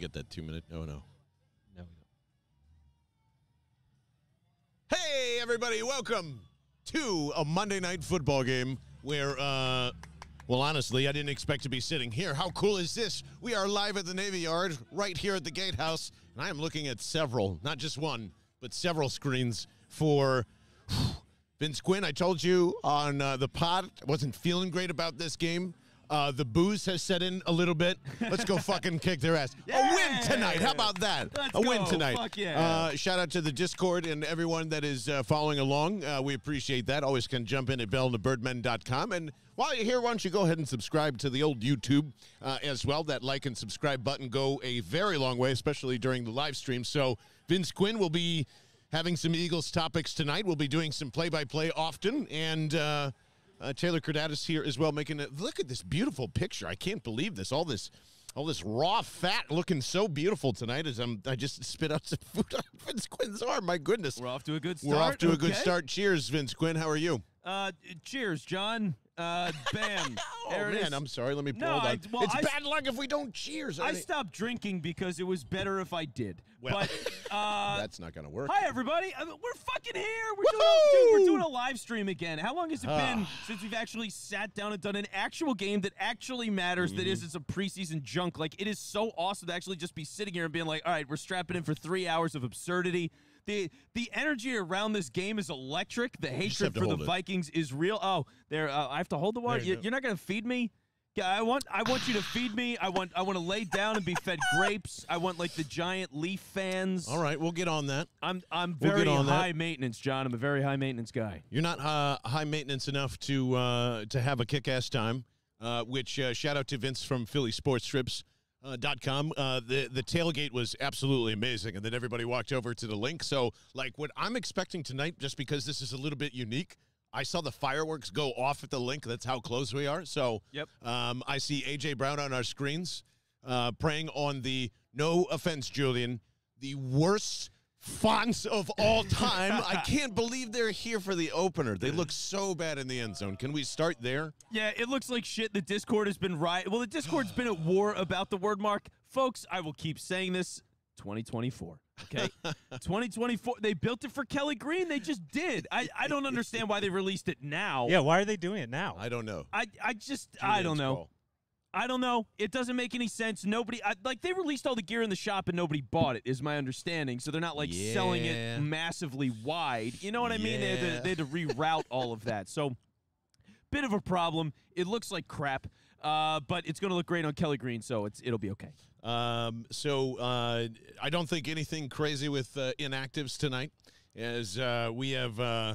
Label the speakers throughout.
Speaker 1: You get that two minute? Oh no.
Speaker 2: No, we don't.
Speaker 1: Hey, everybody, welcome to a Monday night football game where, uh, well, honestly, I didn't expect to be sitting here. How cool is this? We are live at the Navy Yard, right here at the Gatehouse, and I am looking at several, not just one, but several screens for Vince Quinn. I told you on uh, the pod, I wasn't feeling great about this game. Uh, the booze has set in a little bit. Let's go fucking kick their ass. A win tonight. How about that?
Speaker 2: Let's
Speaker 1: a win
Speaker 2: go.
Speaker 1: tonight.
Speaker 2: Fuck yeah.
Speaker 1: Uh, shout out to the Discord and everyone that is uh, following along. Uh, we appreciate that. Always can jump in at bellthebirdmen.com. And while you're here, why don't you go ahead and subscribe to the old YouTube uh, as well? That like and subscribe button go a very long way, especially during the live stream. So Vince Quinn will be having some Eagles topics tonight. We'll be doing some play-by-play often. And... Uh, Taylor Kredatus here as well, making it. Look at this beautiful picture. I can't believe this. All this, all this raw fat looking so beautiful tonight. As I'm, I just spit out some food on Vince Quinn's arm. My goodness,
Speaker 2: We're off to a good start.
Speaker 1: We're off to a good start. Cheers, Vince Quinn. How are you?
Speaker 2: Uh, cheers, John. Uh, bam.
Speaker 1: Oh
Speaker 2: there
Speaker 1: man. I'm sorry. Let me pull
Speaker 2: No, I- well,
Speaker 1: it's
Speaker 2: I-
Speaker 1: bad luck if we don't cheers.
Speaker 2: I
Speaker 1: mean-
Speaker 2: stopped drinking because it was better if I did.
Speaker 1: Well,
Speaker 2: but uh,
Speaker 1: That's not going to work.
Speaker 2: hi everybody, Uh, we're fucking here. We're doing,
Speaker 1: Woohoo!
Speaker 2: dude, we're doing a live stream again. How long has it been
Speaker 1: Ah.
Speaker 2: since we've actually sat down and done an actual game that actually matters? That
Speaker 1: Mm-hmm.
Speaker 2: isn't some preseason junk. Like it is so awesome to actually just be sitting here and being like, all right, we're strapping in for three hours of absurdity. The the energy around this game is electric. The hatred for the
Speaker 1: it.
Speaker 2: Vikings is real. Oh, there. Uh, I have to hold the water.
Speaker 1: You
Speaker 2: you, you're not going to feed me. I want I want you to feed me. I want I want to lay down and be fed grapes. I want like the giant leaf fans.
Speaker 1: All right, we'll get on that.
Speaker 2: I'm I'm
Speaker 1: We'll
Speaker 2: very
Speaker 1: that.
Speaker 2: high maintenance, John. I'm a very high maintenance guy.
Speaker 1: You're not uh, high maintenance enough to uh, to have a kick-ass time. Uh, which uh, shout out to Vince from Philly Sports Trips. Uh, dot com. Uh, the the tailgate was absolutely amazing, and then everybody walked over to the Linc. So, like, what I'm expecting tonight, just because this is a little bit unique, I saw the fireworks go off at the Linc. That's how close we are. So,
Speaker 2: Yep.
Speaker 1: Um, I see AJ Brown on our screens, uh, praying on the no offense, Julian, the worst fonts of all time. I can't believe they're here for the opener. They look so bad in the end zone. Can we start there?
Speaker 2: Yeah, it looks like shit. The Discord has been right. Well, the Discord's been at war about the word mark, folks. I will keep saying this. 2024. Okay, 2024. They built it for Kelly Green. They just did. I, I don't understand why they released it now.
Speaker 3: Yeah, why are they doing it now?
Speaker 1: I don't know.
Speaker 2: I I just I don't know.
Speaker 1: call.
Speaker 2: I don't know. It doesn't make any sense. Nobody I, like they released all the gear in the shop and nobody bought it. Is my understanding. So they're not like selling it massively wide. You know what I mean? They, had to, they had to reroute all of that. So bit of a problem. It looks like crap, uh, but it's going to look great on Kelly Green. So it's it'll be okay.
Speaker 1: Um, so uh, I don't think anything crazy with uh, inactives tonight, as uh, we have. Uh,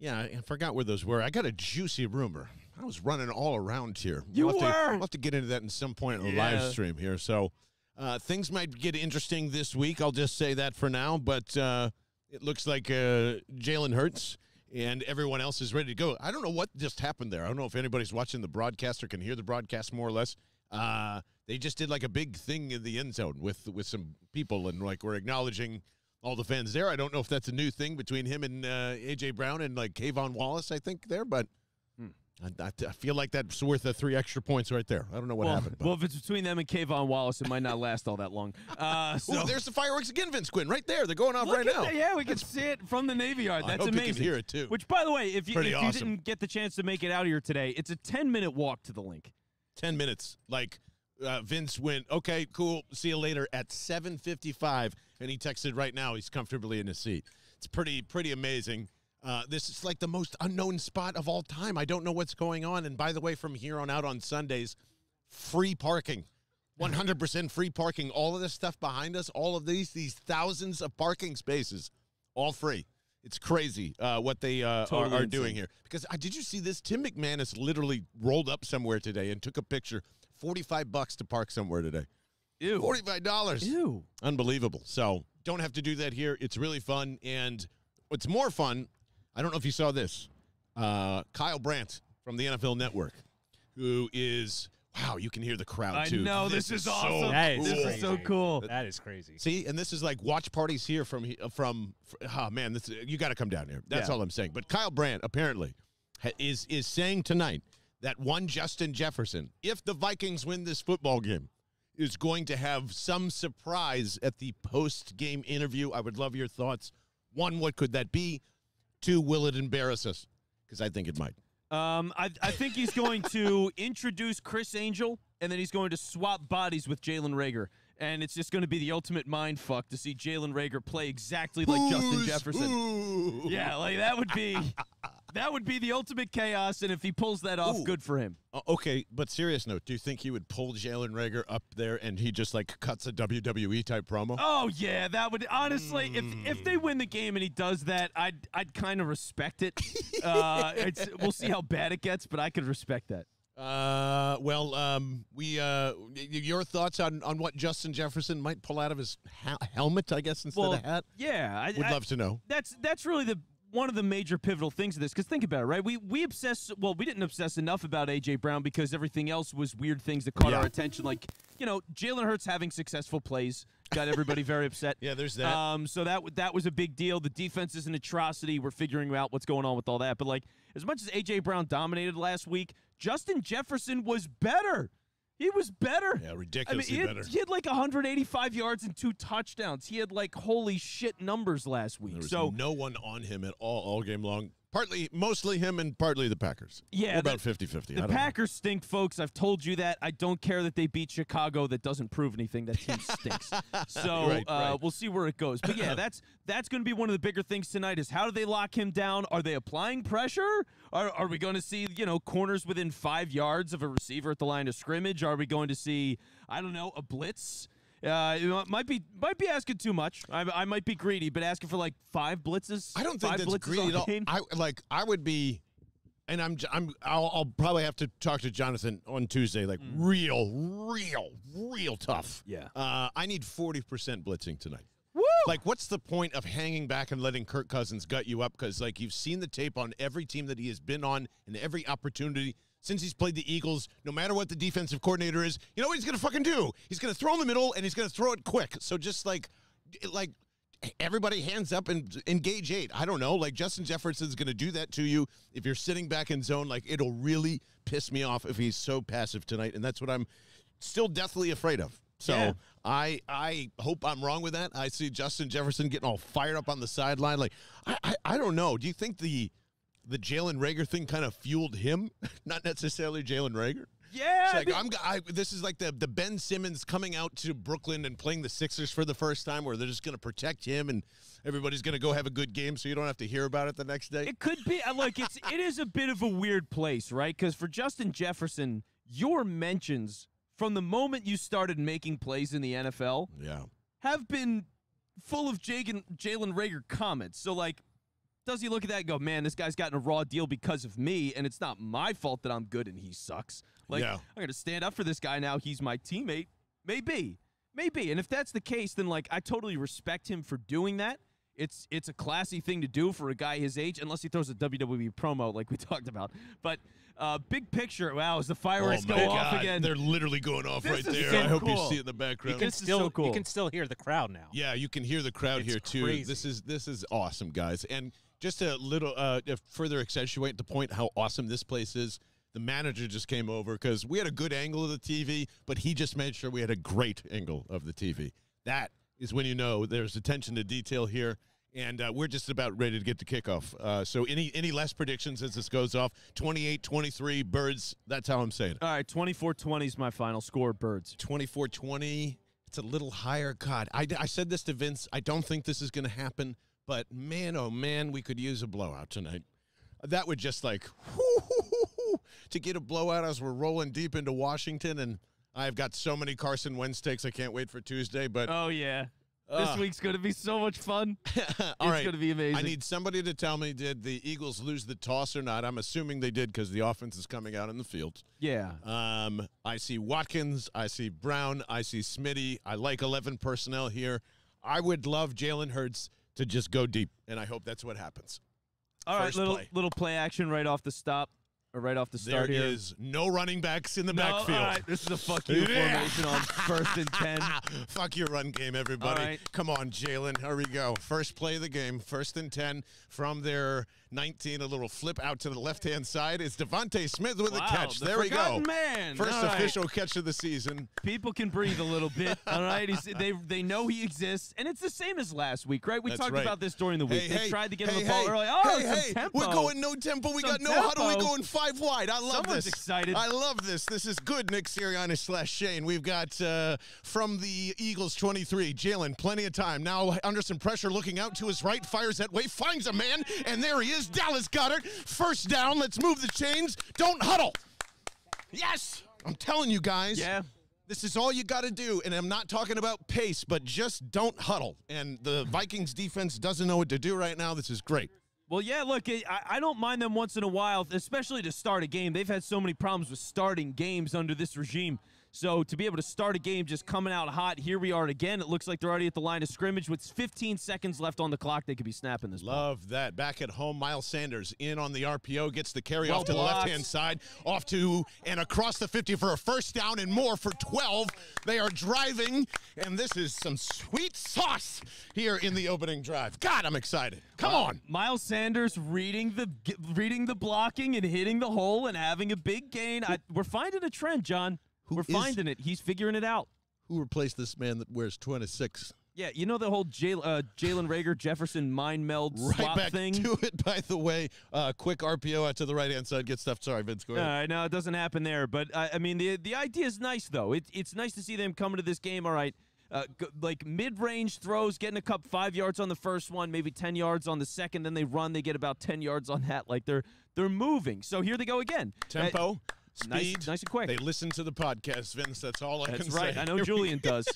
Speaker 1: yeah, I forgot where those were. I got a juicy rumor. I was running all around here.
Speaker 2: You
Speaker 1: we'll have To,
Speaker 2: were?
Speaker 1: we'll have to get into that in some point in the
Speaker 2: Yeah.
Speaker 1: live stream here. So uh, things might get interesting this week. I'll just say that for now. But uh, it looks like uh, Jalen Hurts and everyone else is ready to go. I don't know what just happened there. I don't know if anybody's watching the broadcast or can hear the broadcast more or less. Uh, they just did like a big thing in the end zone with with some people and like we're acknowledging all the fans there. I don't know if that's a new thing between him and uh, AJ Brown and like Kayvon Wallace. I think there, but. I, I- I feel like that's worth the three extra points right there. I don't know what
Speaker 2: well,
Speaker 1: happened. but-
Speaker 2: well, if it's between them and Kayvon Wallace, it might not last all that long. Uh, so
Speaker 1: Ooh, there's the fireworks again, Vince Quinn, right there. They're going off right now.
Speaker 2: that. Yeah, we can see it from the Navy Yard. That's I
Speaker 1: hope you can
Speaker 2: amazing.
Speaker 1: hear it, too.
Speaker 2: Which, by the way, if you, if you didn't get the chance to make it out here today, it's a 10 minute walk to the Linc.
Speaker 1: 10 minutes. Like uh, Vince went, okay, cool. See you later at 7:55, and he texted right now. He's comfortably in his seat. It's pretty pretty amazing. Uh, this is like the most unknown spot of all time. I don't know what's going on. And by the way, from here on out on Sundays, free parking. 100% free parking. All of this stuff behind us, all of these, these thousands of parking spaces, all free. It's crazy uh, what they uh,
Speaker 2: Totally
Speaker 1: are, are doing here. Because uh, did you see this? Tim McManus literally rolled up somewhere today and took a picture. 45 bucks to park somewhere today.
Speaker 2: Ew.
Speaker 1: $45.
Speaker 2: Ew.
Speaker 1: Unbelievable. So don't have to do that here. It's really fun. And what's more fun, I don't know if you saw this. Uh, Kyle Brandt from the NFL Network, who is wow, you can hear the crowd
Speaker 2: I
Speaker 1: too.
Speaker 2: know. This, is
Speaker 1: so
Speaker 2: awesome.
Speaker 3: That is
Speaker 2: this
Speaker 3: crazy.
Speaker 2: is so cool.
Speaker 3: That is crazy.
Speaker 1: See, and this is like watch parties here from he- from. Oh man, this you got to come down here. That's
Speaker 2: Yeah.
Speaker 1: all I'm saying. But Kyle Brandt apparently is is saying tonight that one Justin Jefferson, if the Vikings win this football game, is going to have some surprise at the post game interview. I would love your thoughts. One, what could that be? Two, will it embarrass us? Because I think it might.
Speaker 2: Um, I, I think he's going to introduce Criss Angel, and then he's going to swap bodies with Jalen Reagor. And it's just going to be the ultimate mind fuck to see Jalen Reagor play exactly like Justin Jefferson. Yeah, like that would be that would be the ultimate chaos. And if he pulls that off,
Speaker 1: Ooh.
Speaker 2: good for him.
Speaker 1: Uh, okay, but serious note, do you think he would pull Jalen Reagor up there and he just like cuts a WWE type promo?
Speaker 2: Oh yeah, that would honestly. If if they win the game and he does that, I'd I'd kind of respect it. uh, it's, we'll see how bad it gets, but I could respect that.
Speaker 1: Uh, well, um, we uh, your thoughts on on what Justin Jefferson might pull out of his ha- helmet, I guess, instead
Speaker 2: Well,
Speaker 1: of hat?
Speaker 2: yeah, I,
Speaker 1: Would love to know.
Speaker 2: that's that's really the one of the major pivotal things of this because think about it right we we obsess well we didn't obsess enough about aj brown because everything else was weird things that caught
Speaker 1: Yeah.
Speaker 2: our attention like you know jalen hurts having successful plays got everybody very upset
Speaker 1: Yeah, there's that.
Speaker 2: um, so that that was a big deal. The defense is an atrocity. We're figuring out what's going on with all that. But like, as much as AJ Brown dominated last week, Justin Jefferson was better. He was better.
Speaker 1: yeah,
Speaker 2: I mean,
Speaker 1: ridiculously
Speaker 2: he had,
Speaker 1: better.
Speaker 2: he had like 185 yards and two touchdowns. He had like holy shit numbers last week.
Speaker 1: There was
Speaker 2: so
Speaker 1: no one on him at all all game long. Partly, mostly him, and partly the Packers.
Speaker 2: Yeah,
Speaker 1: We're about 50-50.
Speaker 2: The
Speaker 1: don't know.
Speaker 2: Packers stink, folks. I've told you that. I don't care that they beat Chicago. That doesn't prove anything. That team stinks. So
Speaker 1: Right,
Speaker 2: uh,
Speaker 1: right.
Speaker 2: we'll see where it goes. But yeah, that's that's going to be one of the bigger things tonight. Is how do they lock him down? Are they applying pressure? Are, are we going to see you know corners within five yards of a receiver at the line of scrimmage? Are we going to see I don't know a blitz? Uh, it might be might be asking too much. I, I might be greedy, but asking for like five blitzes.
Speaker 1: I don't think that's greedy at all.
Speaker 2: game?
Speaker 1: I like. I would be, and I'm. I'm. I'll, I'll probably have to talk to Jonathan on Tuesday. Like real, real, real tough.
Speaker 2: Mm. Yeah.
Speaker 1: Uh, I need forty percent blitzing tonight.
Speaker 2: Woo!
Speaker 1: Like, what's the point of hanging back and letting Kirk Cousins gut you up? Because like you've seen the tape on every team that he has been on, and every opportunity since he's played the Eagles. No matter what the defensive coordinator is, you know what he's gonna fucking do? He's gonna throw in the middle, and he's gonna throw it quick. So just like, like. Everybody hands up and engage eight. I don't know. Like Justin Jefferson's going to do that to you if you're sitting back in zone. Like it'll really piss me off if he's so passive tonight, and that's what I'm still deathly afraid of. So
Speaker 2: Yeah.
Speaker 1: I I hope I'm wrong with that. I see Justin Jefferson getting all fired up on the sideline. Like I I, I don't know. Do you think the the Jalen Reagor thing kind of fueled him, not necessarily Jalen Reagor?
Speaker 2: yeah,
Speaker 1: It's
Speaker 2: I
Speaker 1: like
Speaker 2: mean-
Speaker 1: I'm. g- I, this is like the the Ben Simmons coming out to Brooklyn and playing the Sixers for the first time, where they're just going to protect him and everybody's going to go have a good game, so you don't have to hear about it the next day.
Speaker 2: It could be. Uh, like it's it is a bit of a weird place, right? Because for Justin Jefferson, your mentions from the moment you started making plays in the NFL
Speaker 1: yeah.
Speaker 2: have been full of Jalen Rager comments. So, like, does he look at that and go, "Man, this guy's gotten a raw deal because of me, and it's not my fault that I'm good and he sucks"? Like,
Speaker 1: Yeah.
Speaker 2: I'm going to stand up for this guy now. He's my teammate. Maybe, maybe. And if that's the case, then like I totally respect him for doing that. It's it's a classy thing to do for a guy his age, unless he throws a WWE promo like we talked about. But uh, big picture, wow, is the fireworks
Speaker 1: oh
Speaker 2: go
Speaker 1: my
Speaker 2: off again.
Speaker 1: They're literally going off
Speaker 2: This
Speaker 1: right there.
Speaker 2: so
Speaker 1: I hope you see it in the
Speaker 3: You
Speaker 1: background.
Speaker 3: can
Speaker 2: This is
Speaker 3: still
Speaker 2: so cool.
Speaker 3: you can still hear the crowd now.
Speaker 1: Yeah, you can hear the crowd
Speaker 3: It's
Speaker 1: here too. This is this is awesome, guys. And just a little uh to further accentuate the point how awesome this place is. The manager just came over because we had a good angle of the TV, but he just made sure we had a great angle of the TV. That is when you know there's attention to detail here. And uh, we're just about ready to get the kickoff. Uh, so any any last predictions as this goes off? 28-23 Birds. That's how I'm saying it.
Speaker 2: All right, 24-20 is my final score. Birds.
Speaker 1: 24 20. It's a little higher. God, I, I said this to Vince. I don't think this is going to happen, but man, oh man, we could use a blowout tonight. That would just like to get a blowout as we're rolling deep into Washington. And I've got so many Carson Wentz takes. I can't wait for Tuesday. But
Speaker 2: Oh yeah, this
Speaker 1: Ugh.
Speaker 2: week's going to be so much fun.
Speaker 1: all
Speaker 2: it's
Speaker 1: right,
Speaker 2: going to be amazing.
Speaker 1: I need somebody to tell me did the Eagles lose the toss or not? I'm assuming they did because the offense is coming out in the field.
Speaker 2: yeah.
Speaker 1: Um, I see Watkins. I see Brown. I see Smitty. I like 11 personnel here. I would love Jalen Hurts to just go deep, and I hope that's what happens.
Speaker 2: All right,
Speaker 1: first
Speaker 2: little
Speaker 1: play.
Speaker 2: little play action right off the stop. Or right off the
Speaker 1: There
Speaker 2: start here.
Speaker 1: is no running backs in the
Speaker 2: No,
Speaker 1: backfield.
Speaker 2: right, this is a fuck you
Speaker 1: Yeah.
Speaker 2: formation on first and ten.
Speaker 1: Fuck your run game, everybody.
Speaker 2: Right.
Speaker 1: Come on, Jalen. Here we go. First play of the game, first and 10 from their 19. A little flip out to the left hand side. It's DeVonta Smith with
Speaker 2: Wow,
Speaker 1: a catch.
Speaker 2: the
Speaker 1: there we go.
Speaker 2: Man.
Speaker 1: First
Speaker 2: All right.
Speaker 1: official catch of the season.
Speaker 2: People can breathe a little bit. All right, He's, they they know he exists, and it's the same as last week, right? We
Speaker 1: That's
Speaker 2: talked
Speaker 1: right.
Speaker 2: about this during the week.
Speaker 1: Hey,
Speaker 2: they
Speaker 1: hey,
Speaker 2: tried to get
Speaker 1: hey,
Speaker 2: him the ball early. Oh,
Speaker 1: hey,
Speaker 2: some
Speaker 1: hey,
Speaker 2: tempo.
Speaker 1: we're going no tempo. We
Speaker 2: Some
Speaker 1: got no huddle. We're
Speaker 2: tempo.
Speaker 1: going five wide. I love
Speaker 2: Someone's
Speaker 1: this.
Speaker 2: excited.
Speaker 1: I love this. This is good. Nick Sirianni slash Shane. We've got uh, from the Eagles 23, Jalen. Plenty of time now. Under some pressure, looking out to his right, fires that way, finds a man, and there he is. Dallas Goedert. First down. Let's move the chains. Don't huddle. Yes, I'm telling you guys.
Speaker 2: Yeah.
Speaker 1: This is all you got to do. And I'm not talking about pace, but just don't huddle. And the Vikings defense doesn't know what to do right now. This is great.
Speaker 2: Well, yeah, look, I, I don't mind them once in a while, especially to start a game. They've had so many problems with starting games under this regime. So to be able to start a game just coming out hot, here we are again. It looks like they're already at the line of scrimmage with 15 seconds left on the clock. They could be snapping this. ball.
Speaker 1: Love that. Back at home, Miles Sanders in on the RPO, gets the carry
Speaker 2: Well
Speaker 1: off to the left hand side, off to and across the 50 for a first down and more for 12. They are driving, and this is some sweet sauce here in the opening drive. God, I'm excited. Come on.
Speaker 2: Miles Sanders reading the reading the blocking and hitting the hole and having a big gain. I, we're finding a trend, John.
Speaker 1: Who
Speaker 2: we're
Speaker 1: is-
Speaker 2: finding it. He's figuring it out.
Speaker 1: Who replaced this man that wears 26?
Speaker 2: Yeah, you know the whole Jay, uh, Jalen Reagor Jefferson mind meld
Speaker 1: Right
Speaker 2: swap
Speaker 1: back
Speaker 2: thing.
Speaker 1: to it, by the way. Uh, quick RPO out to the right hand side. Get stuff. Sorry, Vince. Go ahead.
Speaker 2: Uh, no, it doesn't happen there. But uh, I mean, the the idea is nice though. It, it's nice to see them coming to this game. All right, uh, like mid range throws, getting a cup five yards on the first one, maybe ten yards on the second. Then they run, they get about ten yards on that. Like they're they're moving. So here they go again. Uh,
Speaker 1: Tempo,
Speaker 2: nice-
Speaker 1: speed.
Speaker 2: nice and quick.
Speaker 1: They listen to the podcast, Vince. That's all I
Speaker 2: that's
Speaker 1: can
Speaker 2: right.
Speaker 1: say.
Speaker 2: I know Julian does.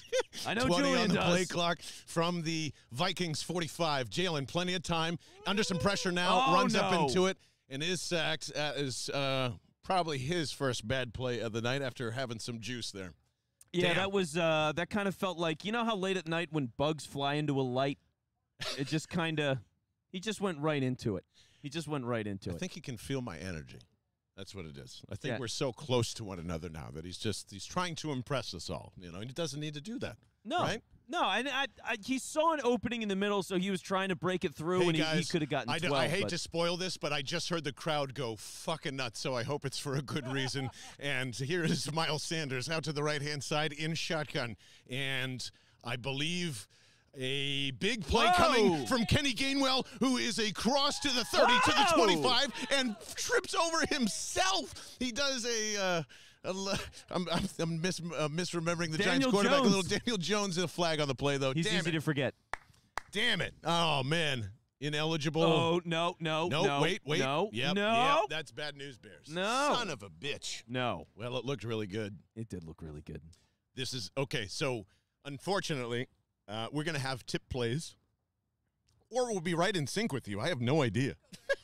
Speaker 2: I know
Speaker 1: 20
Speaker 2: Julian
Speaker 1: on the
Speaker 2: does.
Speaker 1: play clock from the Vikings 45. Jalen, plenty of time. Under some pressure now,
Speaker 2: Oh,
Speaker 1: runs up into it, and is sacked. Uh, is uh, probably his first bad play of the night after having some juice there.
Speaker 2: Yeah,
Speaker 1: Damn.
Speaker 2: that was uh, that kind of felt like you know how late at night when bugs fly into a light, it just kind of he just went right into it. He just went right into
Speaker 1: I
Speaker 2: it.
Speaker 1: I think he can feel my energy. That's what it is. I think
Speaker 2: Yeah.
Speaker 1: we're so close to one another now that he's just he's trying to impress us all. You know, and he doesn't need to do that.
Speaker 2: No,
Speaker 1: right?
Speaker 2: no, and I, I, he saw an opening in the middle, so he was trying to break it through,
Speaker 1: Hey
Speaker 2: and he, he could have gotten
Speaker 1: I, do-
Speaker 2: 12.
Speaker 1: I hate
Speaker 2: but-
Speaker 1: to spoil this, but I just heard the crowd go fucking nuts, so I hope it's for a good reason. and here is Miles Sanders out to the right hand side in shotgun, and I believe. A big play
Speaker 2: Whoa.
Speaker 1: coming from Kenny Gainwell, who is a cross to the 30 to the 25 and trips over himself. He does a. Uh, a I'm, I'm, I'm mis- uh, misremembering the Giants
Speaker 2: Daniel
Speaker 1: quarterback. A little
Speaker 2: Jones.
Speaker 1: Daniel Jones, a flag on the play, though.
Speaker 2: He's
Speaker 1: Damn
Speaker 2: easy
Speaker 1: it.
Speaker 2: to forget.
Speaker 1: Damn it. Oh, man. Ineligible.
Speaker 2: Oh no, no,
Speaker 1: No,
Speaker 2: no,
Speaker 1: wait, wait.
Speaker 2: no,
Speaker 1: yep,
Speaker 2: no,
Speaker 1: yep, that's bad news, Bears.
Speaker 2: No.
Speaker 1: Son of a bitch.
Speaker 2: no.
Speaker 1: Well, it looked really good.
Speaker 2: It did look really good.
Speaker 1: This is okay. So, unfortunately, uh, we're gonna have tip plays, or we'll be right in sync with you. I have no idea.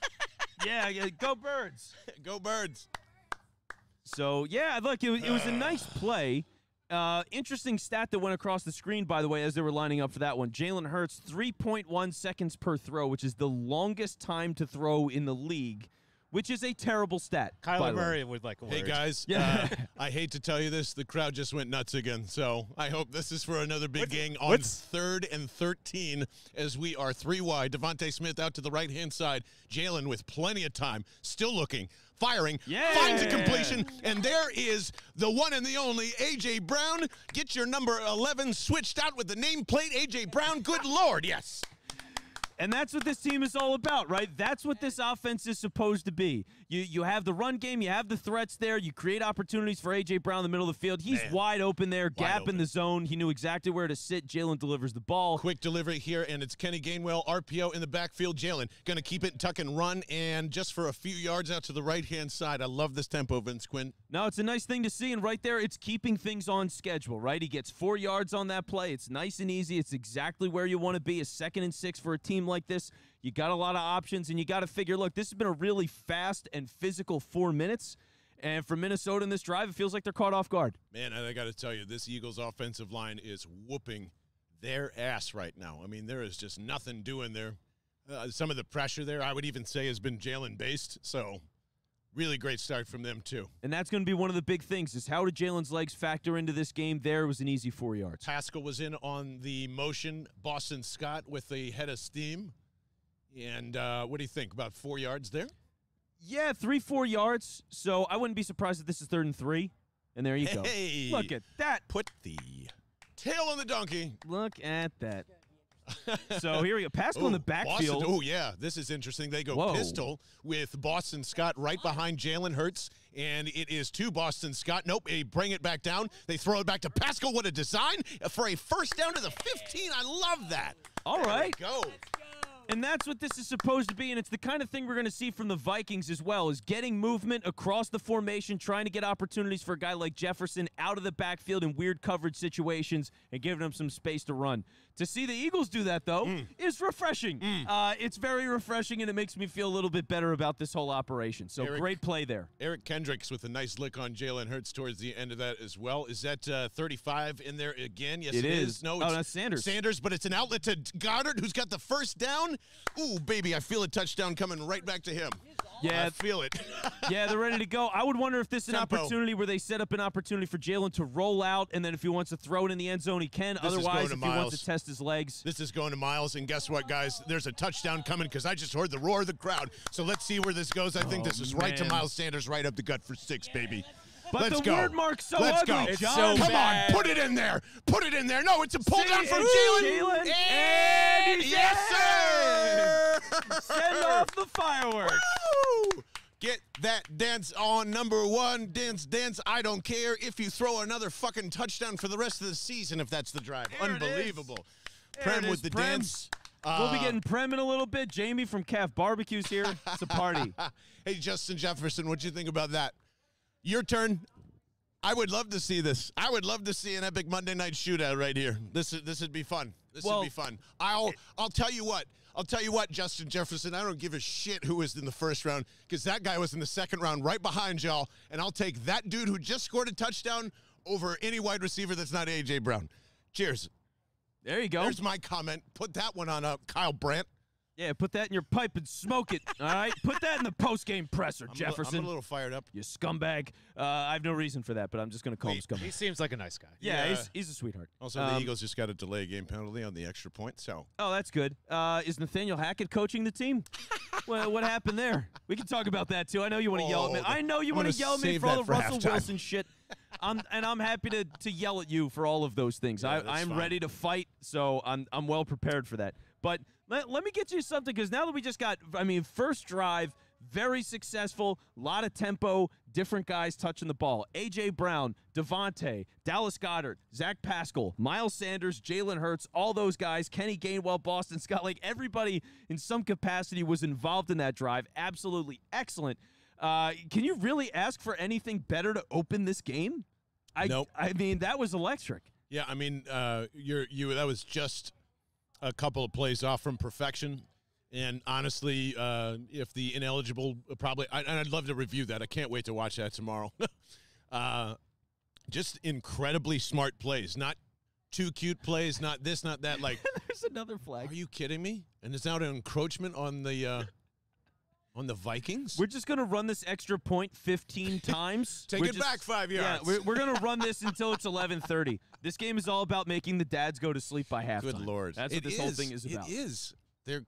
Speaker 2: yeah, yeah, go birds.
Speaker 1: Go Birds.
Speaker 2: So yeah, look, it was, it was a nice play. Uh, interesting stat that went across the screen, by the way, as they were lining up for that one. Jalen Hurts, 3.1 seconds per throw, which is the longest time to throw in the league, which is a terrible stat.
Speaker 3: Kyler. Murray would like a
Speaker 1: Hey guys,
Speaker 2: Yeah.
Speaker 1: uh, I hate to tell you this, the crowd just went nuts again. So I hope this is for another big
Speaker 3: What's-
Speaker 1: game on
Speaker 3: what's-
Speaker 1: third and thirteen as we are three wide. DeVonta Smith out to the right hand side. Jalen with plenty of time, still looking, firing, finds a completion, and there is the one and the only AJ Brown. Get your number eleven switched out with the nameplate AJ Brown. Good lord, yes.
Speaker 2: And that's what this team is all about, right? That's what this offense is supposed to be. You you have the run game, you have the threats there, you create opportunities for AJ Brown in the middle of the field. He's
Speaker 1: Man.
Speaker 2: wide open there, gap
Speaker 1: open.
Speaker 2: in the zone. He knew exactly where to sit. Jalen delivers the ball.
Speaker 1: Quick delivery here, and it's Kenny Gainwell, RPO in the backfield. Jalen going to keep it, tuck and run, and just for a few yards out to the right hand side. I love this tempo, Vince Quinn.
Speaker 2: No, it's a nice thing to see, and right there, it's keeping things on schedule, right? He gets four yards on that play. It's nice and easy. It's exactly where you want to be. A second and six for a team like this. You got a lot of options, and you got to figure, look, this has been a really fast and physical four minutes. And for Minnesota in this drive, it feels like they're caught off guard.
Speaker 1: Man, I got to tell you, this Eagles offensive line is whooping their ass right now. I mean, there is just nothing doing there. Uh, some of the pressure there, I would even say, has been Jalen based. So, Really great start from them too.
Speaker 2: And that's going to be one of the big things is how did Jalen's legs factor into this game? There was an easy four yards.
Speaker 1: Pascal was in on the motion. Boston Scott with the head of steam. And uh, what do you think? About four yards there?
Speaker 2: Yeah, three, four yards. So I wouldn't be surprised if this is third and three. And there you go.
Speaker 1: Hey,
Speaker 2: Look at that.
Speaker 1: put the tail on the donkey.
Speaker 2: Look at that. so here we go. Pascal in the backfield.
Speaker 1: Oh yeah, this is interesting. They go
Speaker 2: Whoa.
Speaker 1: pistol with Boston Scott right behind Jalen Hurts, and it is to Boston Scott. Nope, they bring it back down. They throw it back to Pascal. What a design for a first down to the 15. I love that.
Speaker 2: All right.
Speaker 1: go.
Speaker 2: And that's what this is supposed to be, and it's the kind of thing we're going to see from the Vikings as well, is getting movement across the formation, trying to get opportunities for a guy like Jefferson out of the backfield in weird coverage situations and giving him some space to run. To see the Eagles do that, though,
Speaker 1: Mm.
Speaker 2: is refreshing. Uh, it's very refreshing, and it makes me feel a little bit better about this whole operation. So
Speaker 1: Eric-
Speaker 2: great play there.
Speaker 1: Eric Kendricks with a nice lick on Jalen Hurts towards the end of that as well. Is that uh, 35 in there again? Yes,
Speaker 2: It
Speaker 1: it
Speaker 2: is.
Speaker 1: No,
Speaker 2: Oh,
Speaker 1: it's
Speaker 2: that's Sanders.
Speaker 1: Sanders, but it's an outlet to Goedert, who's got the first down. Ooh, baby, I feel a touchdown coming right back to him.
Speaker 2: Yeah,
Speaker 1: I feel it.
Speaker 2: yeah, they're ready to go. I would wonder if this is an
Speaker 1: Tempo.
Speaker 2: opportunity where they set up an opportunity for Jalen to roll out, and then if he wants to throw it in the end zone, he can.
Speaker 1: This
Speaker 2: Otherwise,
Speaker 1: to
Speaker 2: if he wants
Speaker 1: Miles.
Speaker 2: to test his legs,
Speaker 1: This is going to Miles, and guess what, guys? There's a touchdown coming because I just heard the roar of the crowd. So let's see where this goes. I think
Speaker 2: Oh,
Speaker 1: this is right to. Miles Sanders, right up the gut for six, baby.
Speaker 2: But
Speaker 1: Let's
Speaker 2: the
Speaker 1: go.
Speaker 2: word mark's so
Speaker 1: Let's
Speaker 2: ugly,
Speaker 1: go.
Speaker 3: It's
Speaker 2: John.
Speaker 3: so
Speaker 1: Come
Speaker 3: bad.
Speaker 1: on, put it in there. Put it in there. No, it's a pull
Speaker 2: See,
Speaker 1: down from
Speaker 2: it's
Speaker 1: Jalen.
Speaker 2: Jalen,
Speaker 1: And
Speaker 2: and
Speaker 1: yes, sir.
Speaker 2: Send off the fireworks.
Speaker 1: Woo! Get that dance on number one. Dance, dance. I don't care if you throw another fucking touchdown for the rest of the season if that's the drive.
Speaker 2: There.
Speaker 1: Unbelievable. Prem with the
Speaker 2: Prem.
Speaker 1: dance.
Speaker 2: we'll be
Speaker 1: Uh,
Speaker 2: getting Prem in a little bit. Jamie from Calf Barbecues here. It's a party.
Speaker 1: hey, Justin Jefferson, what do you think about that? Your turn. I would love to see this. I would love to see an epic Monday night shootout right here. This is this would be fun. This
Speaker 2: Well-
Speaker 1: would be fun. I'll I'll tell you what. I'll tell you what, Justin Jefferson. I don't give a shit who was in the first round because that guy was in the second round, right behind y'all. And I'll take that dude who just scored a touchdown over any wide receiver that's not AJ Brown. Cheers.
Speaker 2: There you go.
Speaker 1: There's my comment. Put that one on uh, Kyle Brandt.
Speaker 2: Yeah, put that in your pipe and smoke it. All right, put that in the post game presser,
Speaker 1: I'm
Speaker 2: Jefferson.
Speaker 1: I'm a little fired up.
Speaker 2: you scumbag. Uh, I have no reason for that, but I'm just gonna call him
Speaker 1: Wait,
Speaker 3: He seems like a nice guy.
Speaker 2: Yeah,
Speaker 1: Yeah.
Speaker 2: He's, he's a sweetheart.
Speaker 1: Also, the
Speaker 2: Um,
Speaker 1: Eagles just got a delay game penalty on the extra point. So
Speaker 2: Oh, that's good. Uh, is Nathaniel Hackett coaching the team? well, what happened there? We can talk about that too. I know you want to yell at me.
Speaker 1: Oh,
Speaker 2: I know you want to yell at me for all the
Speaker 1: for
Speaker 2: Russell
Speaker 1: halftime.
Speaker 2: Wilson shit. I'm, and I'm happy to, to yell at you for all of those things.
Speaker 1: Yeah,
Speaker 2: I, I'm
Speaker 1: fine.
Speaker 2: ready to fight, so I'm I'm well prepared for that. But let, let me get you something because now that we just got, I mean, first drive, very successful, a lot of tempo, different guys touching the ball. AJ Brown, DeVonta, Dallas Goedert, Zach Pascal, Miles Sanders, Jalen Hurts, all those guys, Kenny Gainwell, Boston Scott, like everybody in some capacity was involved in that drive. Absolutely excellent. Uh, can you really ask for anything better to open this game? I,
Speaker 1: Nope.
Speaker 2: I mean, that was electric.
Speaker 1: Yeah, I mean, uh, you're you. That was just a couple of plays off from perfection. And honestly, uh, if the ineligible probably, I, and I'd love to review that. I can't wait to watch that tomorrow. uh, just incredibly smart plays, not too cute plays, not this, not that. Like,
Speaker 2: There's another flag.
Speaker 1: are you kidding me? And it's now an encroachment on the uh, on the Vikings.
Speaker 2: We're just gonna run this extra point 15 times.
Speaker 1: Take
Speaker 2: We're
Speaker 1: it
Speaker 2: just-
Speaker 1: back five
Speaker 2: Yeah,
Speaker 1: yards.
Speaker 2: we're, we're gonna run this until it's 11:30. This game is all about making the dads go to sleep by halftime.
Speaker 1: Good lord,
Speaker 2: that's what
Speaker 1: It
Speaker 2: this whole thing is about.
Speaker 1: It is. They're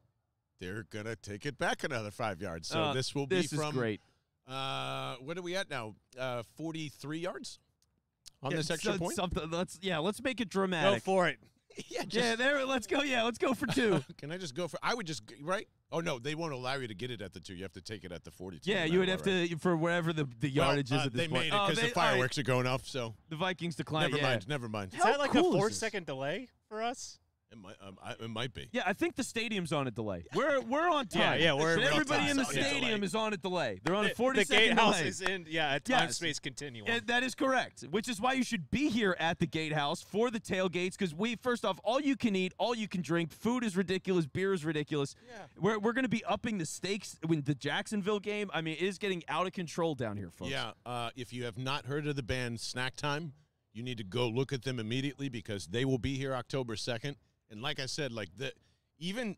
Speaker 1: they're gonna take it back another five yards. So
Speaker 2: Uh,
Speaker 1: this will
Speaker 2: this
Speaker 1: be
Speaker 2: is
Speaker 1: from
Speaker 2: great.
Speaker 1: Uh, what are we at now? Uh, 43 yards on
Speaker 2: Yeah,
Speaker 1: this extra
Speaker 2: so-
Speaker 1: point.
Speaker 2: Something. Let's yeah. Let's make it dramatic.
Speaker 3: Go
Speaker 2: dramatic.
Speaker 3: for it.
Speaker 1: yeah,
Speaker 2: yeah, there. Let's go. Yeah, let's go for two.
Speaker 1: Can I just go for? I would just right. Oh no, they won't allow you to get it at the two. You have to take it at the 42.
Speaker 2: yeah, you would have
Speaker 1: what,
Speaker 2: to for wherever the the yardage
Speaker 1: Well,
Speaker 2: is
Speaker 1: uh,
Speaker 2: at this
Speaker 1: they
Speaker 2: point.
Speaker 1: made it
Speaker 2: Oh,
Speaker 1: because
Speaker 2: they-
Speaker 1: the
Speaker 2: all right,
Speaker 1: fireworks are going off. So
Speaker 2: The Vikings declined.
Speaker 1: never
Speaker 2: yeah.
Speaker 1: mind. Never mind.
Speaker 3: Is that like
Speaker 2: cool
Speaker 3: a
Speaker 2: is
Speaker 3: four
Speaker 2: this?
Speaker 3: second delay for us?
Speaker 1: It might. Um, I, it might be.
Speaker 2: Yeah, I think the stadium's on a delay. We're we're on time.
Speaker 3: yeah, we're in
Speaker 2: But
Speaker 3: real
Speaker 2: everybody
Speaker 3: time.
Speaker 2: in the stadium is on a delay. They're on a
Speaker 3: The-
Speaker 2: 40
Speaker 3: the
Speaker 2: second
Speaker 3: gatehouse
Speaker 2: delay.
Speaker 3: is in yeah a time
Speaker 2: Yes.
Speaker 3: space continuum.
Speaker 2: Yeah, that is correct. Which is why you should be here at the gatehouse for the tailgates because we, first off, all you can eat, all you can drink. Food is ridiculous. Beer is ridiculous.
Speaker 3: Yeah.
Speaker 2: We're, we're going to be upping the stakes when the Jacksonville game. I mean, it is getting out of control down here, folks.
Speaker 1: Yeah. Uh, if you have not heard of the band Snack Time, you need to go look at them immediately because they will be here October 2nd. And like I said, like the even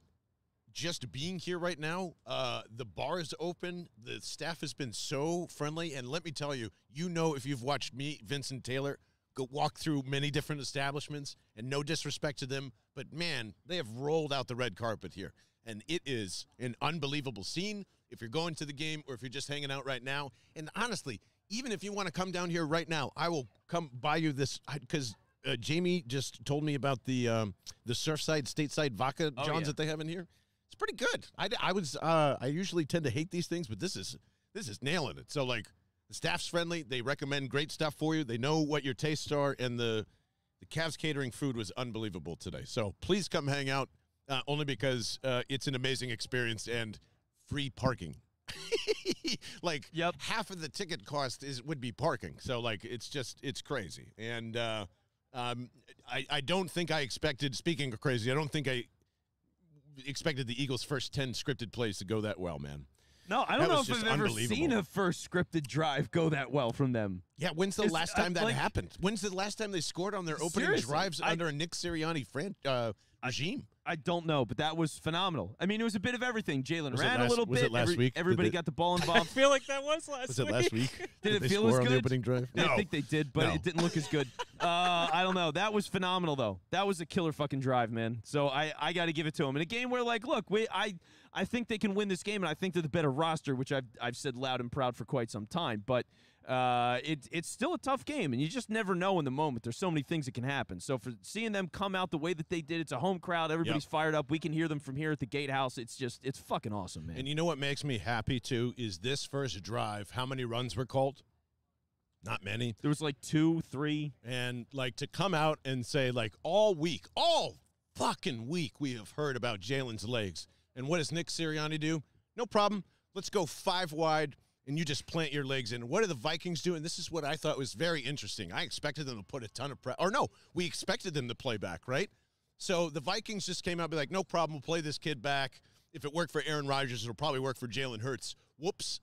Speaker 1: just being here right now, uh, the bar is open. The staff has been so friendly, and let me tell you, you know, if you've watched me, Vincent Taylor, go walk through many different establishments, and no disrespect to them, but man, they have rolled out the red carpet here, and it is an unbelievable scene. If you're going to the game, or if you're just hanging out right now, and honestly, even if you want to come down here right now, I will come buy you this because uh, Jamie just told me about the um, the Surfside Stateside Vodka
Speaker 2: Oh,
Speaker 1: Johns
Speaker 2: yeah.
Speaker 1: that they have in here. It's pretty good. I, I was uh, I usually tend to hate these things, but this is this is nailing it. So like the staff's friendly. They recommend great stuff for you. They know what your tastes are, and the the Cavs catering food was unbelievable today. So please come hang out. Uh, only because uh, it's an amazing experience and free parking. like
Speaker 2: Yep.
Speaker 1: half of the ticket cost is would be parking. So like it's just it's crazy. And uh, um, I I don't think I expected. Speaking of crazy, I don't think I expected the Eagles' first ten scripted plays to go that well, man.
Speaker 2: No, I don't know if I've ever seen a first scripted drive go that well from them.
Speaker 1: Yeah, when's the
Speaker 2: It's-
Speaker 1: last
Speaker 2: I-
Speaker 1: time that
Speaker 2: like-
Speaker 1: happened? When's the last time they scored on their opening
Speaker 2: Seriously,
Speaker 1: drives
Speaker 2: I-
Speaker 1: under a Nick Sirianni fran- uh, regime?
Speaker 2: I don't know, but that was phenomenal. I mean, it was a bit of everything. Jalen
Speaker 1: Was it
Speaker 2: ran
Speaker 1: last-
Speaker 2: a little
Speaker 1: was
Speaker 2: bit.
Speaker 1: it last
Speaker 2: Every-
Speaker 1: week?
Speaker 2: Everybody
Speaker 1: they-
Speaker 2: got the ball involved.
Speaker 3: I feel like that was last week.
Speaker 1: Was it
Speaker 3: week.
Speaker 1: last week?
Speaker 2: Did it
Speaker 1: they
Speaker 2: feel as
Speaker 1: score on the
Speaker 2: good?
Speaker 1: opening drive?
Speaker 2: I think they did, but
Speaker 1: No.
Speaker 2: it didn't look as good. Uh, I don't know. That was phenomenal, though. That was a killer fucking drive, man. So I, I got to give it to him In a game where, like, look, we I I think they can win this game, and I think they're the better roster, which I've I've said loud and proud for quite some time. But uh, it, it's still a tough game, and you just never know in the moment. There's so many things that can happen. So for seeing them come out the way that they did, it's a home crowd. Everybody's fired up. We can hear them from here at the gatehouse. It's just it's fucking awesome, man.
Speaker 1: And you know what makes me happy too is this first drive. How many runs were called? Not many.
Speaker 2: there was like two, three.
Speaker 1: And like to come out and say like all week, all fucking week, we have heard about Jalen's legs. And what does Nick Sirianni do? No problem. Let's go five wide, and you just plant your legs in. What do the Vikings do? And this is what I thought was very interesting. I expected them to put a ton of pressure. Or no, we expected them to play back, right? So the Vikings just came out and be like, no problem, we'll play this kid back. If it worked for Aaron Rodgers, it'll probably work for Jalen Hurts. Whoops.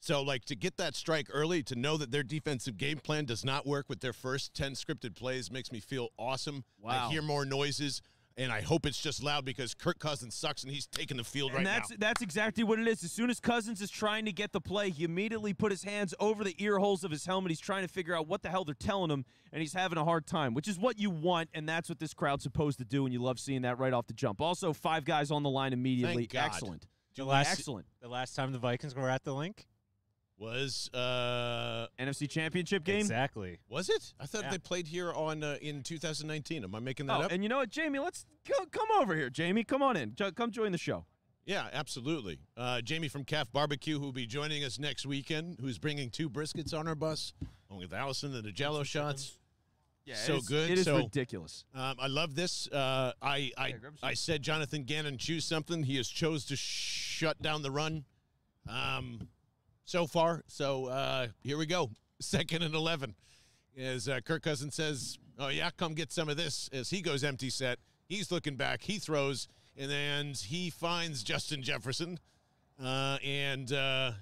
Speaker 1: So, like, to get that strike early, to know that their defensive game plan does not work with their first 10 scripted plays makes me feel awesome.
Speaker 2: Wow.
Speaker 1: I hear more noises, and I hope it's just loud because Kirk Cousins sucks and he's taking the field
Speaker 2: And
Speaker 1: right
Speaker 2: that's
Speaker 1: now.
Speaker 2: that's exactly what it is. As soon as Cousins is trying to get the play, he immediately put his hands over the ear holes of his helmet. He's trying to figure out what the hell they're telling him, and he's having a hard time, which is what you want, and that's what this crowd's supposed to do, and you love seeing that right off the jump. Also, five guys on the line immediately.
Speaker 1: Thank God.
Speaker 2: Excellent.
Speaker 3: The last,
Speaker 2: Excellent.
Speaker 3: the last time the Vikings were at the Linc?
Speaker 1: Was uh
Speaker 2: NFC Championship game.
Speaker 3: Exactly.
Speaker 1: was it? I thought
Speaker 3: Yeah.
Speaker 1: they played here on uh, in 2019. Am I making that
Speaker 2: Oh,
Speaker 1: up?
Speaker 2: and you know what, Jamie? Let's go, come over here, Jamie. Come on in. Jo- come join the show.
Speaker 1: Yeah, absolutely. Uh, Jamie from Calf Barbecue, who will be joining us next weekend, who's bringing two briskets on our bus, along with Allison and the Jello shots.
Speaker 2: Yeah,
Speaker 1: So
Speaker 2: it is,
Speaker 1: good,
Speaker 2: It is
Speaker 1: so-
Speaker 2: ridiculous.
Speaker 1: Um, I love this. Uh, I I,
Speaker 2: Yeah.
Speaker 1: I said Jonathan Gannon choose something. He has chose to shut down the run. Um, so far, so uh, here we go. Second and eleven, as uh, Kirk Cousins says, "Oh yeah, come get some of this." As he goes empty set, he's looking back. He throws, and then he finds Justin Jefferson, uh, and uh,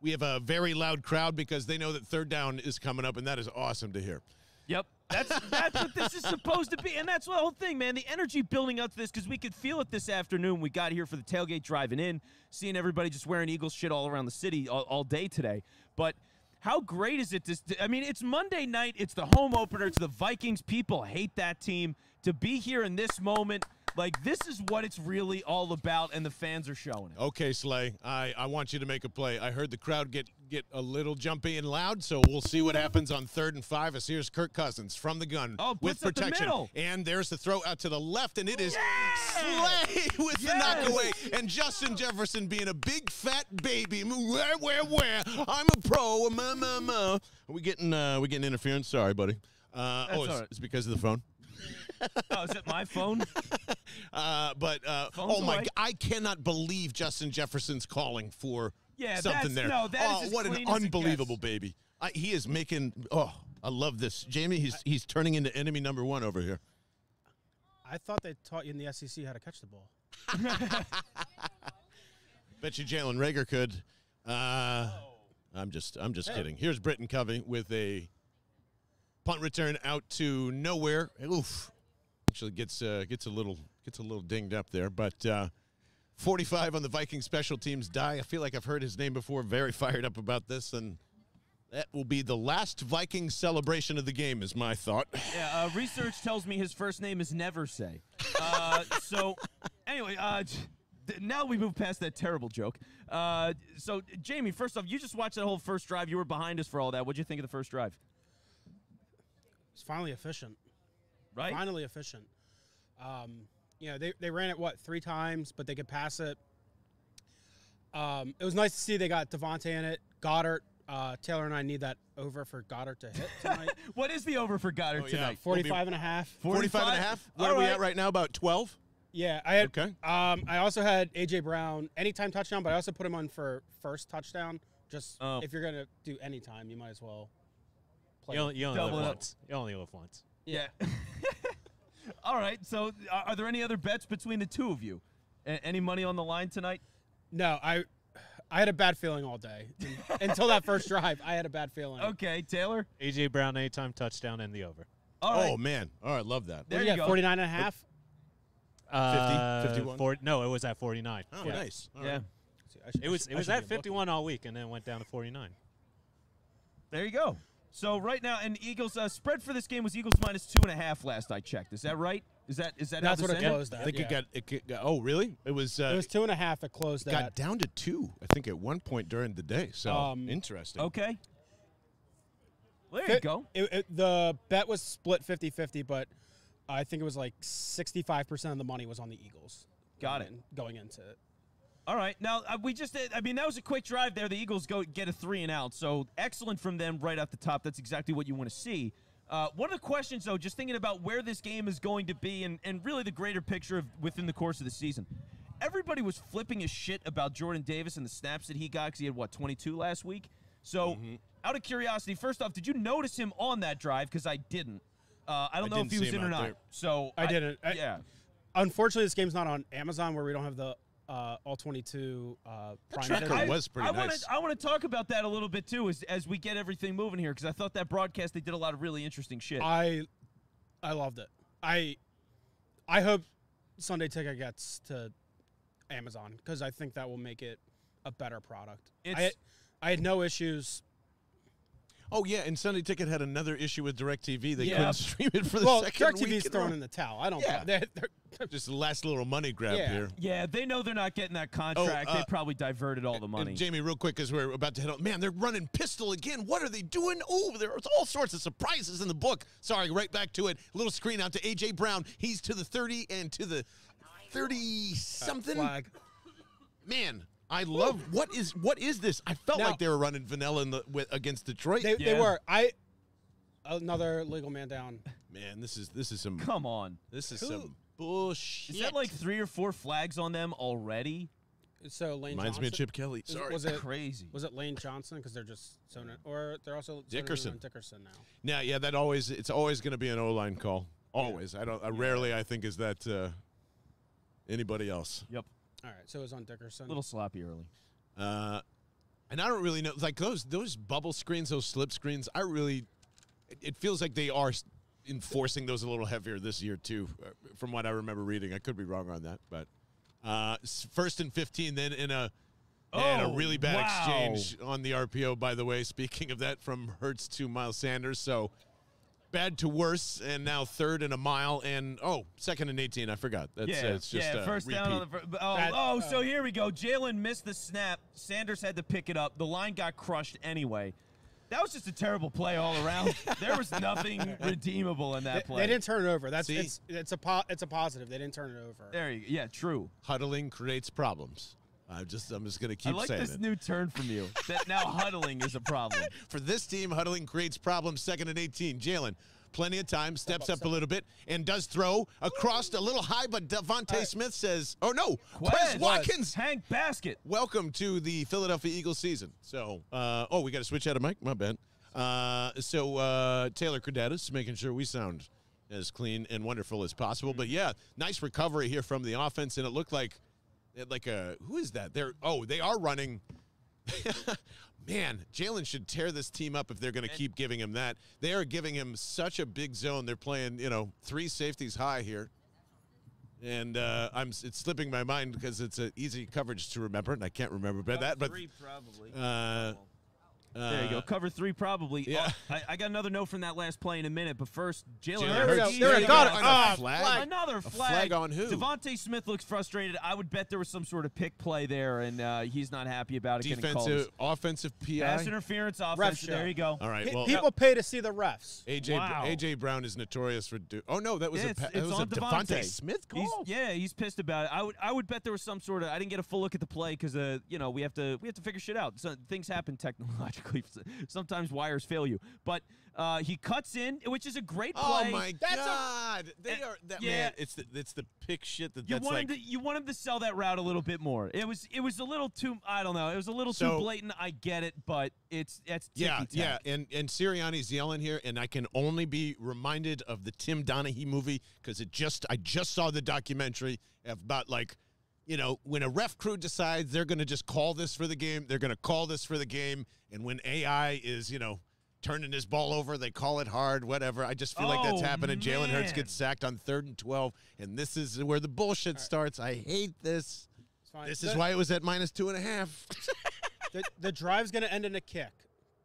Speaker 1: we have a very loud crowd because they know that third down is coming up, and that is awesome to hear.
Speaker 2: Yep. That's that's what this is supposed to be, and that's the whole thing, man. The energy building up to this because we could feel it this afternoon. We got here for the tailgate driving in, seeing everybody just wearing Eagles shit all around the city all, all day today. But how great is it? This, I mean, it's Monday night. It's the home opener. It's the Vikings. People hate that team. To be here in this moment, like this is what it's really all about, and the fans are showing it.
Speaker 1: Okay, Slay. I, I want you to make a play. I heard the crowd get get a little jumpy and loud, so we'll see what happens on third and five. As here's Kirk Cousins from the gun
Speaker 2: Oh,
Speaker 1: with
Speaker 2: up the
Speaker 1: protection, and there's the throw out to the left, and it is! Slay with
Speaker 2: Yes!
Speaker 1: the knockaway, and Justin Jefferson being a big fat baby. Where where where? I'm a pro. Ma, ma, ma. Are we getting uh, we getting interference? Sorry, buddy. Uh, oh, it's,
Speaker 2: right.
Speaker 1: it's because of the phone.
Speaker 2: Oh, is it my phone?
Speaker 1: Uh, but uh,
Speaker 2: Phone's
Speaker 1: oh my!
Speaker 2: away.
Speaker 1: g- I cannot believe Justin Jefferson's calling for
Speaker 2: Yeah,
Speaker 1: something
Speaker 2: that's-
Speaker 1: there.
Speaker 2: no, that is
Speaker 1: oh,
Speaker 2: as
Speaker 1: what an
Speaker 2: clean as it
Speaker 1: unbelievable baby! I, he is making. Oh, I love this, Jamie. He's he's turning into enemy number one over here.
Speaker 4: I thought they taught you in the SEC how to catch the ball.
Speaker 1: Bet you Jalen Reagor could. Uh, I'm just I'm just kidding. Here's Britton Covey with a punt return out to nowhere. Oof. Actually gets uh, gets a little gets a little dinged up there, but uh, 45 on the Viking special teams die. I feel like I've heard his name before. Very fired up about this, and that will be the last Viking celebration of the game, is my thought.
Speaker 2: Yeah, uh, research tells me his first name is Never Say. Uh, so, anyway, uh, now we move past that terrible joke. Uh, so, Jamie, first off, you just watched that whole first drive. You were behind us for all that. What'd you think of the first drive?
Speaker 4: It's finally efficient.
Speaker 2: Right?
Speaker 4: Finally efficient. Um, you know, they, they ran it what three times, but they could pass it. Um, it was nice to see they got DeVonta in it. Goedert, uh, Taylor and I need that over for Goedert to hit tonight.
Speaker 2: What is the over for Goedert
Speaker 1: Oh, yeah.
Speaker 2: tonight?
Speaker 4: 45 and a half.
Speaker 1: 45 and a half? What
Speaker 2: All
Speaker 1: are we
Speaker 2: right.
Speaker 1: at right now? About 12?
Speaker 4: Yeah, I had.
Speaker 1: Okay.
Speaker 4: Um, I also had AJ Brown anytime touchdown, but I also put him on for first touchdown. Just
Speaker 2: Oh.
Speaker 4: if you're gonna do anytime, you might as well play.
Speaker 3: You only, you only live once. You only live once.
Speaker 2: Yeah. all right. So, are, are there any other bets between the two of you? A- any money on the line tonight?
Speaker 4: No, I I had a bad feeling all day until that first drive. I had a bad feeling.
Speaker 2: Okay, Taylor.
Speaker 3: AJ Brown anytime touchdown and the over.
Speaker 2: All right.
Speaker 1: Oh, man. All right, love that.
Speaker 2: There
Speaker 4: What
Speaker 2: you
Speaker 4: you got,
Speaker 2: go.
Speaker 4: 49 and a half?
Speaker 3: Uh,
Speaker 1: 51?
Speaker 3: four- no, it was at 49.
Speaker 1: Oh,
Speaker 3: Yeah.
Speaker 1: nice. All
Speaker 2: yeah.
Speaker 1: right.
Speaker 4: I should-
Speaker 3: It was it was at
Speaker 4: be looking.
Speaker 3: 51 all week and then went down to 49.
Speaker 2: There you go. So right now, and Eagles uh, spread for this game was Eagles minus two and a half last I checked. Is that right? Is that is that
Speaker 4: That's
Speaker 2: how
Speaker 4: what
Speaker 2: this
Speaker 4: it
Speaker 2: ended?
Speaker 4: closed
Speaker 1: I think
Speaker 4: yeah.
Speaker 1: it got, it got, oh, really? It was, uh,
Speaker 4: It was two and a half. It closed
Speaker 1: got
Speaker 4: at.
Speaker 1: down to two, I think, at one point during the day. So,
Speaker 4: Um,
Speaker 1: interesting.
Speaker 2: Okay. Well, there
Speaker 4: Fi-
Speaker 2: you go.
Speaker 4: It, it, the bet was split 50-50, but I think it was like 65% of the money was on the Eagles.
Speaker 2: Got
Speaker 4: going in- Going into it.
Speaker 2: All right. Now uh, we just did, I mean that was a quick drive there. The Eagles go get a three and out. So excellent from them right off the top. That's exactly what you want to see. Uh, one of the questions though, just thinking about where this game is going to be and, and really the greater picture of within the course of the season. Everybody was flipping his shit about Jordan Davis and the snaps that he got because he had what 22 last week. So, out of curiosity, first off, did you notice him on that drive? Because I didn't. Uh, I don't
Speaker 1: I
Speaker 2: know if he was in or not.
Speaker 1: there.
Speaker 2: So
Speaker 4: I didn't. I-
Speaker 2: yeah.
Speaker 4: Unfortunately, this game's not on Amazon where we don't have the uh, all 22 uh, prime
Speaker 1: tracker
Speaker 4: video.
Speaker 1: was pretty
Speaker 2: I
Speaker 1: nice.
Speaker 2: Want to, I want to talk about that a little bit too, as, as we get everything moving here, because I thought that broadcast they did a lot of really interesting shit.
Speaker 4: I I loved it. I I hope Sunday Ticket gets to Amazon because I think that will make it a better product. I I had no issues.
Speaker 1: Oh, yeah, and Sunday Ticket had another issue with DirecTV. They
Speaker 2: Yeah.
Speaker 1: couldn't stream it for the
Speaker 4: Well,
Speaker 1: second
Speaker 4: DirecTV's
Speaker 1: week in a
Speaker 4: thrown in the towel. I don't.
Speaker 1: Yeah.
Speaker 4: They're, they're,
Speaker 1: Just the last little money grab
Speaker 4: Yeah.
Speaker 1: here.
Speaker 2: yeah, they know they're not getting that contract.
Speaker 1: uh,
Speaker 2: they probably diverted all the
Speaker 1: And
Speaker 2: money.
Speaker 1: Jamie, real quick, as we're about to head on, man, they're running pistol again. What are they doing? Oh, there's all sorts of surprises in the book. Sorry, right back to it. Little screen out to AJ Brown. He's to the 30 and to the 30 something.
Speaker 4: flag.
Speaker 1: Man, I love what is what is this? I felt
Speaker 4: Now-
Speaker 1: like they were running vanilla in the with, against Detroit.
Speaker 4: They, they were. I another legal man down.
Speaker 1: man, this is this is some
Speaker 2: Come on,
Speaker 1: this is
Speaker 4: Who-
Speaker 1: some bullshit.
Speaker 2: is that like three or four flags on them already?
Speaker 4: So Lane
Speaker 1: reminds me of Chip Kelly? Sorry.
Speaker 4: Was it
Speaker 2: Crazy.
Speaker 4: was it Lane Johnson? Because they're just so or they're also
Speaker 1: Dickerson.
Speaker 4: Dickerson now.
Speaker 1: Yeah, yeah, that always it's always going to be an O line call. Always. I don't. I rarely I think is that uh, anybody else.
Speaker 2: Yep.
Speaker 4: All right, so it was on Dickerson.
Speaker 2: A little sloppy early.
Speaker 1: Uh, and I don't really know. Like those those bubble screens, those slip screens. I really, it, it feels like they are enforcing those a little heavier this year too. uh, From what I remember reading, I could be wrong on that, but uh, first and fifteen, then in a. and a
Speaker 2: Oh,
Speaker 1: really bad
Speaker 2: wow.
Speaker 1: exchange on the RPO, by the way. Speaking of that, from Hurts to Miles Sanders. So bad to worse, and now third and a mile, and oh, second and 18. I forgot. That's
Speaker 2: yeah,
Speaker 1: uh, it's just
Speaker 2: yeah.
Speaker 1: a
Speaker 2: First down on the.
Speaker 1: repeat.
Speaker 2: fir- Oh,
Speaker 4: Bad-
Speaker 2: oh, so here we go. Jalen missed the snap. Sanders had to pick it up. The line got crushed anyway. That was just a terrible play all around. there was nothing redeemable in that play.
Speaker 4: they didn't turn it over. That's
Speaker 1: See?
Speaker 4: it's it's a po- it's a positive. They didn't turn it over.
Speaker 2: There you go. Yeah, true.
Speaker 1: Huddling creates problems. I just I'm just gonna keep saying.
Speaker 2: I like
Speaker 1: saying
Speaker 2: this
Speaker 1: it.
Speaker 2: new turn from you. That now huddling is a problem.
Speaker 1: For this team, huddling creates problems. Second and 18. Jalen, plenty of time, steps up, a little bit, and does throw across a little high, but DeVonta Smith says, oh no, Quez,
Speaker 2: Quez.
Speaker 1: Watkins.
Speaker 2: Hank Baskett.
Speaker 1: Welcome to the Philadelphia Eagles season. So, uh, oh, we got to switch out of mic? My bad. Uh, so, uh, Taylor Kredatus making sure we sound as clean and wonderful as possible. But yeah, nice recovery here from the offense, and it looked like, like a who is that? They're oh, they are running. Man, Jalen should tear this team up if they're going to keep giving him that. They are giving him such a big zone. They're playing, you know, three safeties high here. and uh, I'm it's slipping my mind because it's an easy coverage to remember, and I can't remember but that. But
Speaker 2: three probably.
Speaker 1: uh,
Speaker 2: there you go.
Speaker 1: uh,
Speaker 2: Cover three probably.
Speaker 1: yeah.
Speaker 2: Oh, I, I got another note from that last play in a minute, but first, Jalen
Speaker 1: Jalen
Speaker 4: There we go.
Speaker 2: Hurts.
Speaker 4: There we go. Got
Speaker 2: got
Speaker 4: it.
Speaker 2: a
Speaker 4: Ah,
Speaker 1: flag.
Speaker 4: flag.
Speaker 2: Another
Speaker 1: A
Speaker 2: flag.
Speaker 1: flag on who?
Speaker 2: DeVonta Smith looks frustrated. I would bet there was some sort of pick play there, and uh, he's not happy about it. getting called.
Speaker 1: defensive, offensive PI.
Speaker 2: Pass interference,
Speaker 4: Ref
Speaker 2: offense.
Speaker 4: show.
Speaker 2: There you go.
Speaker 1: All right.
Speaker 4: Pe-
Speaker 1: Well,
Speaker 4: People pay to see the refs.
Speaker 1: AJ
Speaker 2: Wow.
Speaker 1: AJ Brown is notorious for. Do- oh no, that was
Speaker 2: Yeah,
Speaker 1: a
Speaker 2: it's-
Speaker 1: pa- that
Speaker 2: it's
Speaker 1: was a
Speaker 2: on
Speaker 1: DeVonta
Speaker 2: DeVonta.
Speaker 1: Smith
Speaker 2: He's,
Speaker 1: call.
Speaker 2: yeah, he's pissed about it. I would I would bet there was some sort of I didn't get a full look at the play because uh you know we have to we have to figure shit out. So things happen technologically. Sometimes wires fail you, but uh, he cuts in, which is a great play.
Speaker 1: Oh
Speaker 2: play.
Speaker 1: my
Speaker 4: That's a-
Speaker 1: God! they are that
Speaker 2: yeah.
Speaker 1: man. It's the it's the pick shit that
Speaker 2: You
Speaker 1: that's
Speaker 2: want
Speaker 1: like.
Speaker 2: him to you want him to sell that route a little bit more. It was it was a little too I don't know. It was a little
Speaker 1: So-
Speaker 2: too blatant. I get it, but it's that's
Speaker 1: yeah, yeah, and and Sirianni's yelling here, and I can only be reminded of the Tim Donaghy movie because it just I just saw the documentary about like, you know, when a ref crew decides they're going to just call this for the game, they're going to call this for the game, and when AI is you know turning his ball over, they call it hard, whatever. I just feel like that's
Speaker 2: Oh,
Speaker 1: happening. Jalen Hurts gets sacked on third and twelve, and this is where the bullshit starts. I hate this.
Speaker 4: It's fine.
Speaker 1: This
Speaker 4: the,
Speaker 1: is why it was at minus two and a half.
Speaker 4: the, the drive's going to end in a kick.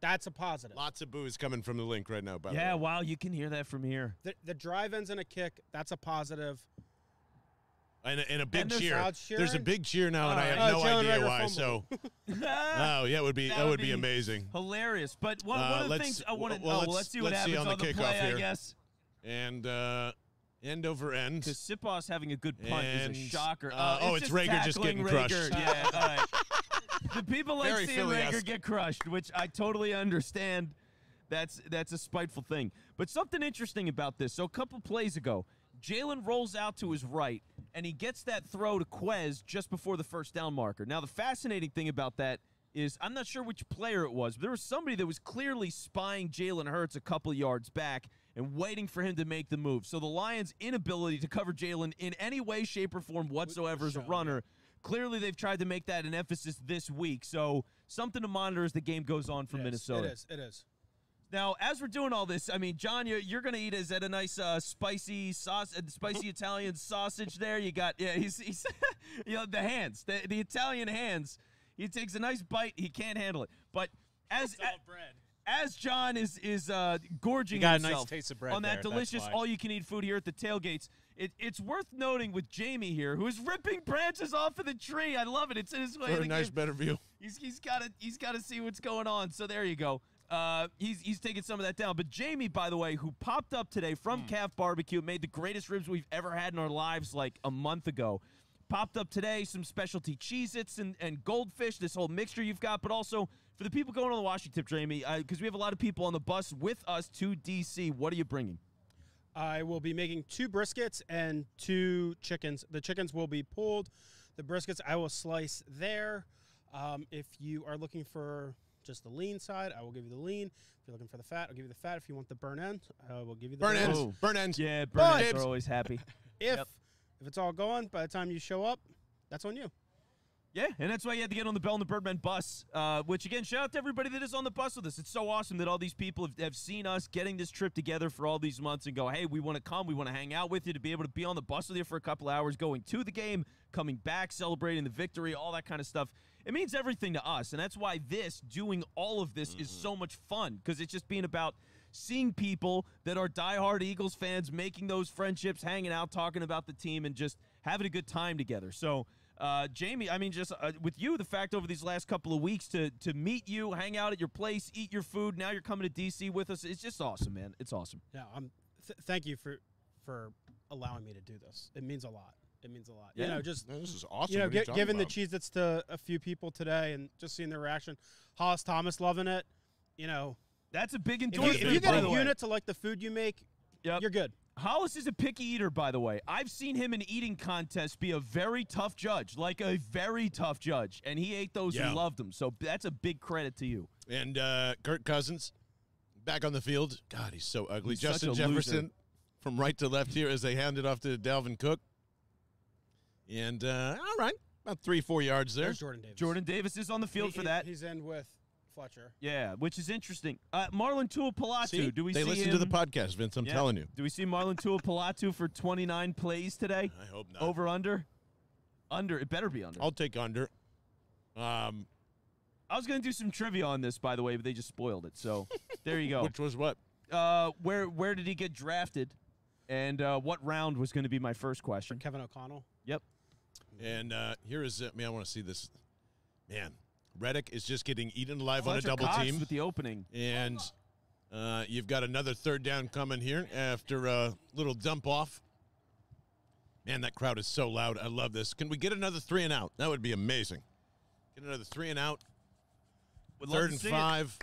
Speaker 4: That's a positive.
Speaker 1: Lots of boos coming from the Linc right now. By
Speaker 2: Yeah,
Speaker 1: the way.
Speaker 2: Yeah, wow, you can hear that from here.
Speaker 4: The, the drive ends in a kick. That's a positive.
Speaker 1: And a, and a big
Speaker 2: there's
Speaker 1: cheer. There's a big cheer now, and I
Speaker 2: Alright.
Speaker 1: have
Speaker 4: Oh,
Speaker 1: no
Speaker 4: Jalen
Speaker 1: idea
Speaker 4: Reagor
Speaker 1: why.
Speaker 4: fumbled.
Speaker 1: So, oh yeah, it would be
Speaker 2: That
Speaker 1: that,
Speaker 2: would
Speaker 1: would be,
Speaker 2: be
Speaker 1: amazing.
Speaker 2: Hilarious. But one,
Speaker 1: Uh,
Speaker 2: one of the
Speaker 1: let's-
Speaker 2: things I want to
Speaker 1: well,
Speaker 2: oh,
Speaker 1: let's-
Speaker 2: well, let's see what
Speaker 1: let's see
Speaker 2: happens
Speaker 1: on the
Speaker 2: the,
Speaker 1: kickoff
Speaker 2: play, I
Speaker 1: here.
Speaker 2: guess.
Speaker 1: And uh, end over end.
Speaker 2: Because Siposs having a good punt
Speaker 1: And,
Speaker 2: is a shocker.
Speaker 1: uh, oh, it's
Speaker 2: just
Speaker 1: Reagor just
Speaker 2: tackling
Speaker 1: getting crushed.
Speaker 2: Reagor. Yeah, all right. The people like
Speaker 1: Very
Speaker 2: seeing Reagor get crushed, which I totally understand. That's that's a spiteful thing. But something interesting about this. So a couple plays ago, Jalen rolls out to his right, and he gets that throw to Quez just before the first down marker. Now the fascinating thing about that is I'm not sure which player it was, but there was somebody that was clearly spying Jalen Hurts a couple yards back and waiting for him to make the move. So the Lions' inability to cover Jalen in any way, shape, or form whatsoever as a runner. Clearly, they've tried to make that an emphasis this week. So something to monitor as the game goes on for
Speaker 4: is,
Speaker 2: Minnesota.
Speaker 4: It is. It is.
Speaker 2: Now, as we're doing all this, I mean, John, you're, you're going to eat is that a nice uh, spicy sauce, uh, spicy Italian sausage there? You got, yeah, he's, he's you know, the hands, the, the Italian hands. He takes a nice bite. He can't handle it. But as
Speaker 3: bread.
Speaker 2: as John is is uh, gorging
Speaker 3: You got a nice
Speaker 2: himself
Speaker 3: taste of bread
Speaker 2: on that
Speaker 3: there,
Speaker 2: delicious all-you-can-eat food here at the tailgates, it, it's worth noting with Jamie here, who is ripping branches off of the tree. I love it. It's in his way.
Speaker 1: For
Speaker 2: of
Speaker 1: a
Speaker 2: the
Speaker 1: nice
Speaker 2: game.
Speaker 1: better view.
Speaker 2: He's he's got to he's got to see what's going on. So there you go. Uh, he's he's taking some of that down. But Jamie, by the way, who popped up today from Calf Barbecue, made the greatest ribs we've ever had in our lives like a month ago. Popped up today some specialty Cheez-Its and, and goldfish, this whole mixture you've got, but also for the people going on the Washington, Jamie, because we have a lot of people on the bus with us to DC. What are you bringing?
Speaker 4: I will be making two briskets and two chickens. The chickens will be pulled. The briskets I will slice there. Um, if you are looking for just the lean side, I will give you the lean. If you're looking for the fat, I'll give you the fat. If you want the burn end, I will give you the
Speaker 1: Burn
Speaker 4: burn
Speaker 1: ends. Burn ends.
Speaker 2: Yeah, burn
Speaker 4: but
Speaker 2: Burnets are always happy.
Speaker 4: If
Speaker 2: Yep.
Speaker 4: if it's all going by the time you show up, that's on you.
Speaker 2: Yeah, and that's why you had to get on the Bell and the Birdmen bus. Uh, which again, shout out to everybody that is on the bus with us. It's so awesome that all these people have, have seen us getting this trip together for all these months and go, hey, we want to come, we want to hang out with you, to be able to be on the bus with you for a couple hours, going to the game, coming back, celebrating the victory, all that kind of stuff. It means everything to us, and that's why this, doing all of this, is so much fun because it's just being about seeing people that are diehard Eagles fans, making those friendships, hanging out, talking about the team, and just having a good time together. So. Uh, Jamie, I mean, just uh, with you, the fact over these last couple of weeks to to meet you, hang out at your place, eat your food. Now you're coming to DC with us. It's just awesome, man. It's awesome.
Speaker 4: Yeah, I'm. Th- thank you for for allowing me to do this. It means a lot. It means a lot.
Speaker 2: Yeah.
Speaker 4: You know, just
Speaker 1: Man, this is awesome.
Speaker 4: you know,
Speaker 1: What are
Speaker 4: gi-
Speaker 1: talking
Speaker 4: giving the
Speaker 1: about?
Speaker 4: Cheez-Its to a few people today and just seeing their reaction. Hollis Thomas loving it. You know,
Speaker 2: That's a big
Speaker 4: if you,
Speaker 2: endorsement.
Speaker 4: if you get a unit to like the food you make,
Speaker 2: Yep.
Speaker 4: you're good.
Speaker 2: Hollis is a picky eater, by the way. I've seen him in eating contests be a very tough judge, like a very tough judge, and he ate those
Speaker 1: Yeah.
Speaker 2: and loved them. So that's a big credit to you.
Speaker 1: And uh, Kirk Cousins back on the field. God, he's so ugly.
Speaker 2: He's
Speaker 1: Justin Jefferson
Speaker 2: loser.
Speaker 1: from right to left here as they hand it off to Dalvin Cook. And uh, all right, about three, four yards there.
Speaker 4: There's Jordan Davis.
Speaker 2: Jordan Davis is on the field
Speaker 4: He-
Speaker 2: for
Speaker 4: he-
Speaker 2: that.
Speaker 4: He's in with Fletcher.
Speaker 2: Yeah, which is interesting. Uh, Marlon Tuipulotu.
Speaker 1: See,
Speaker 2: do we
Speaker 1: they
Speaker 2: see
Speaker 1: listen
Speaker 2: him?
Speaker 1: to the podcast, Vince. I'm
Speaker 2: Yeah.
Speaker 1: telling you.
Speaker 2: Do we see Marlon Tuipulotu for 29 plays today?
Speaker 1: I hope not.
Speaker 2: Over under? Under. It better be under.
Speaker 1: I'll take under. Um,
Speaker 2: I was going to do some trivia on this, by the way, but they just spoiled it. So there you go.
Speaker 1: which was what?
Speaker 2: Uh, where where did he get drafted? And uh, what round was going to be my first question?
Speaker 4: Kevin O'Connell.
Speaker 2: Yep.
Speaker 1: And uh, here is it. Man, I want to see this. Man, Reddick is just getting eaten alive on a double
Speaker 2: Cox
Speaker 1: team.
Speaker 2: with the opening.
Speaker 1: And uh, you've got another third down coming here after a little dump off. Man, that crowd is so loud. I love this. Can we get another three and out? That would be amazing. Get another three and out.
Speaker 2: Would
Speaker 1: Third and
Speaker 2: see it.
Speaker 1: five.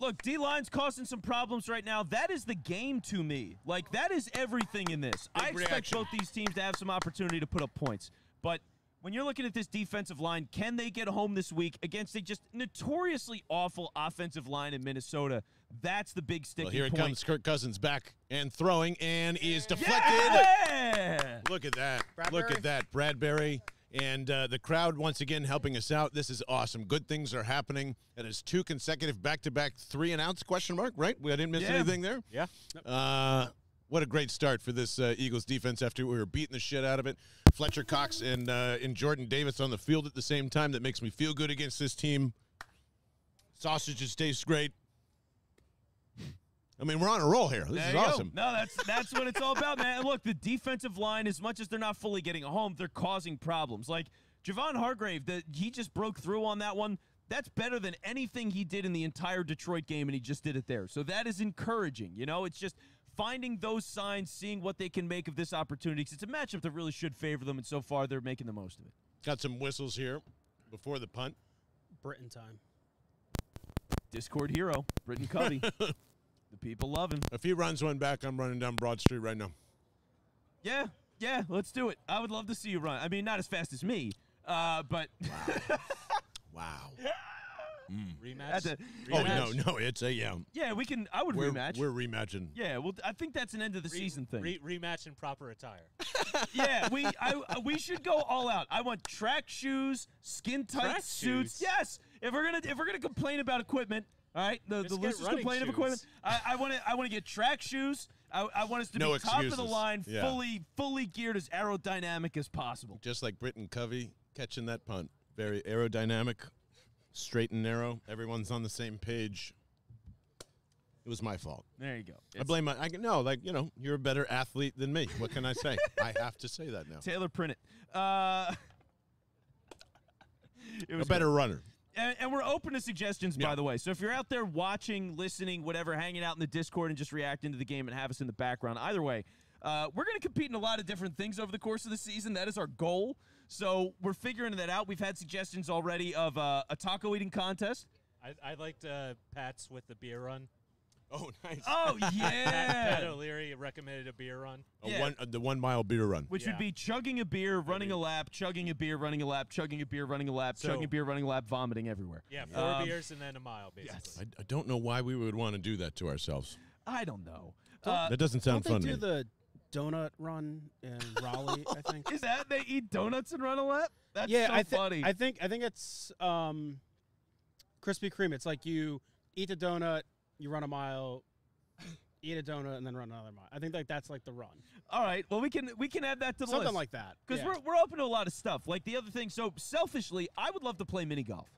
Speaker 2: Look, D line's causing some problems right now. That is the game to me. Like that is everything in this. I expect
Speaker 1: reaction.
Speaker 2: both these teams to have some opportunity to put up points. But when you're looking at this defensive line, can they get home this week against a just notoriously awful offensive line in Minnesota? That's the big sticking
Speaker 1: Well, here it
Speaker 2: point.
Speaker 1: comes. Kirk Cousins back and throwing and is deflected.
Speaker 2: Yeah!
Speaker 1: Look at that. Look at that. Bradbury. And uh, the crowd once again helping us out. This is awesome. Good things are happening. That is two consecutive back-to-back three and outs? Question mark. Right? We I didn't miss
Speaker 2: Yeah.
Speaker 1: anything there.
Speaker 3: Yeah.
Speaker 1: Uh, what a great start for this uh, Eagles defense after we were beating the shit out of it. Fletcher Cox and uh, and Jordan Davis on the field at the same time. That makes me feel good against this team. Sausages taste great. I mean, we're on a roll here. This
Speaker 2: There
Speaker 1: is
Speaker 2: you go.
Speaker 1: awesome.
Speaker 2: No, that's that's what it's all about, man. Look, the defensive line, as much as they're not fully getting home, they're causing problems. Like Javon Hargrave, that he just broke through on that one. That's better than anything he did in the entire Detroit game, and he just did it there. So that is encouraging. You know, it's just finding those signs, seeing what they can make of this opportunity. 'cause it's a matchup that really should favor them, and so far they're making the most of it.
Speaker 1: Got some whistles here before the punt.
Speaker 4: Britton time.
Speaker 2: Discord hero, Britton Covey. the people love him.
Speaker 1: If he runs one back, I'm running down Broad Street right now.
Speaker 2: Yeah, yeah, let's do it. I would love to see you run. I mean, not as fast as me, uh, but
Speaker 1: Wow. Mm.
Speaker 3: Rematch.
Speaker 2: That's a-
Speaker 1: Oh no, no, it's a yeah.
Speaker 2: yeah, we can. I would
Speaker 1: We're,
Speaker 2: rematch.
Speaker 1: we're rematching.
Speaker 2: yeah, well, I think that's an end of the
Speaker 3: Re-
Speaker 2: season thing.
Speaker 3: Re- rematch in proper attire.
Speaker 2: yeah, we I, I- we should go all out. I want track shoes, skin tight suits.
Speaker 3: shoes?
Speaker 2: Yes, if we're gonna if we're gonna complain about equipment, all right, the, the
Speaker 3: Just get
Speaker 2: loosest
Speaker 3: running
Speaker 2: complaint of equipment. I, I want to I want to get track shoes. I, I want us to
Speaker 1: No
Speaker 2: be top of the line,
Speaker 1: Yeah.
Speaker 2: fully fully geared as aerodynamic as possible.
Speaker 1: Just like Britton Covey catching that punt. Very aerodynamic, straight and narrow. Everyone's on the same page. It was my fault.
Speaker 2: There you go.
Speaker 1: I
Speaker 2: It's
Speaker 1: blame my. I can no, like you know, you're a better athlete than me. What can I say? I have to say that now.
Speaker 2: Taylor Print it. Uh, it
Speaker 1: A
Speaker 2: was
Speaker 1: better runner.
Speaker 2: And, and we're open to suggestions, by
Speaker 1: Yeah.
Speaker 2: the way. So if you're out there watching, listening, whatever, hanging out in the Discord and just reacting to the game and have us in the background, either way, uh, we're going to compete in a lot of different things over the course of the season. That is our goal. So we're figuring that out. We've had suggestions already of uh, a taco eating contest.
Speaker 3: I, I liked uh, Pat's with the beer run.
Speaker 1: Oh, nice.
Speaker 2: Oh
Speaker 3: Pat, Pat O'Leary recommended a beer run.
Speaker 1: A
Speaker 2: yeah.
Speaker 1: one, uh, the one mile beer run.
Speaker 2: which would be chugging a beer, running a lap, chugging a beer, running a lap, chugging a beer, running a lap,
Speaker 3: So-
Speaker 2: chugging a beer, running a lap, vomiting everywhere.
Speaker 3: Yeah, four
Speaker 2: Um,
Speaker 3: beers and then a mile, basically.
Speaker 1: I, I don't know why we would want to do that to ourselves.
Speaker 2: I don't know. Uh,
Speaker 1: That doesn't sound
Speaker 4: Don't
Speaker 1: fun
Speaker 4: they
Speaker 1: to
Speaker 4: do
Speaker 1: me.
Speaker 4: the donut run in Raleigh? I think.
Speaker 2: is that they eat donuts and run a lap? That's
Speaker 4: yeah,
Speaker 2: so
Speaker 4: I, thi-
Speaker 2: funny.
Speaker 4: I think I think it's um, Krispy Kreme. It's like you eat a donut, you run a mile, eat a donut, and then run another mile. I think like that's like the run,
Speaker 2: All right. Well, we can we can add that to the list.
Speaker 4: something
Speaker 2: list.
Speaker 4: like that.
Speaker 2: because
Speaker 4: yeah.
Speaker 2: we're we're open to a lot of stuff. Like the other thing. So selfishly, I would love to play mini golf.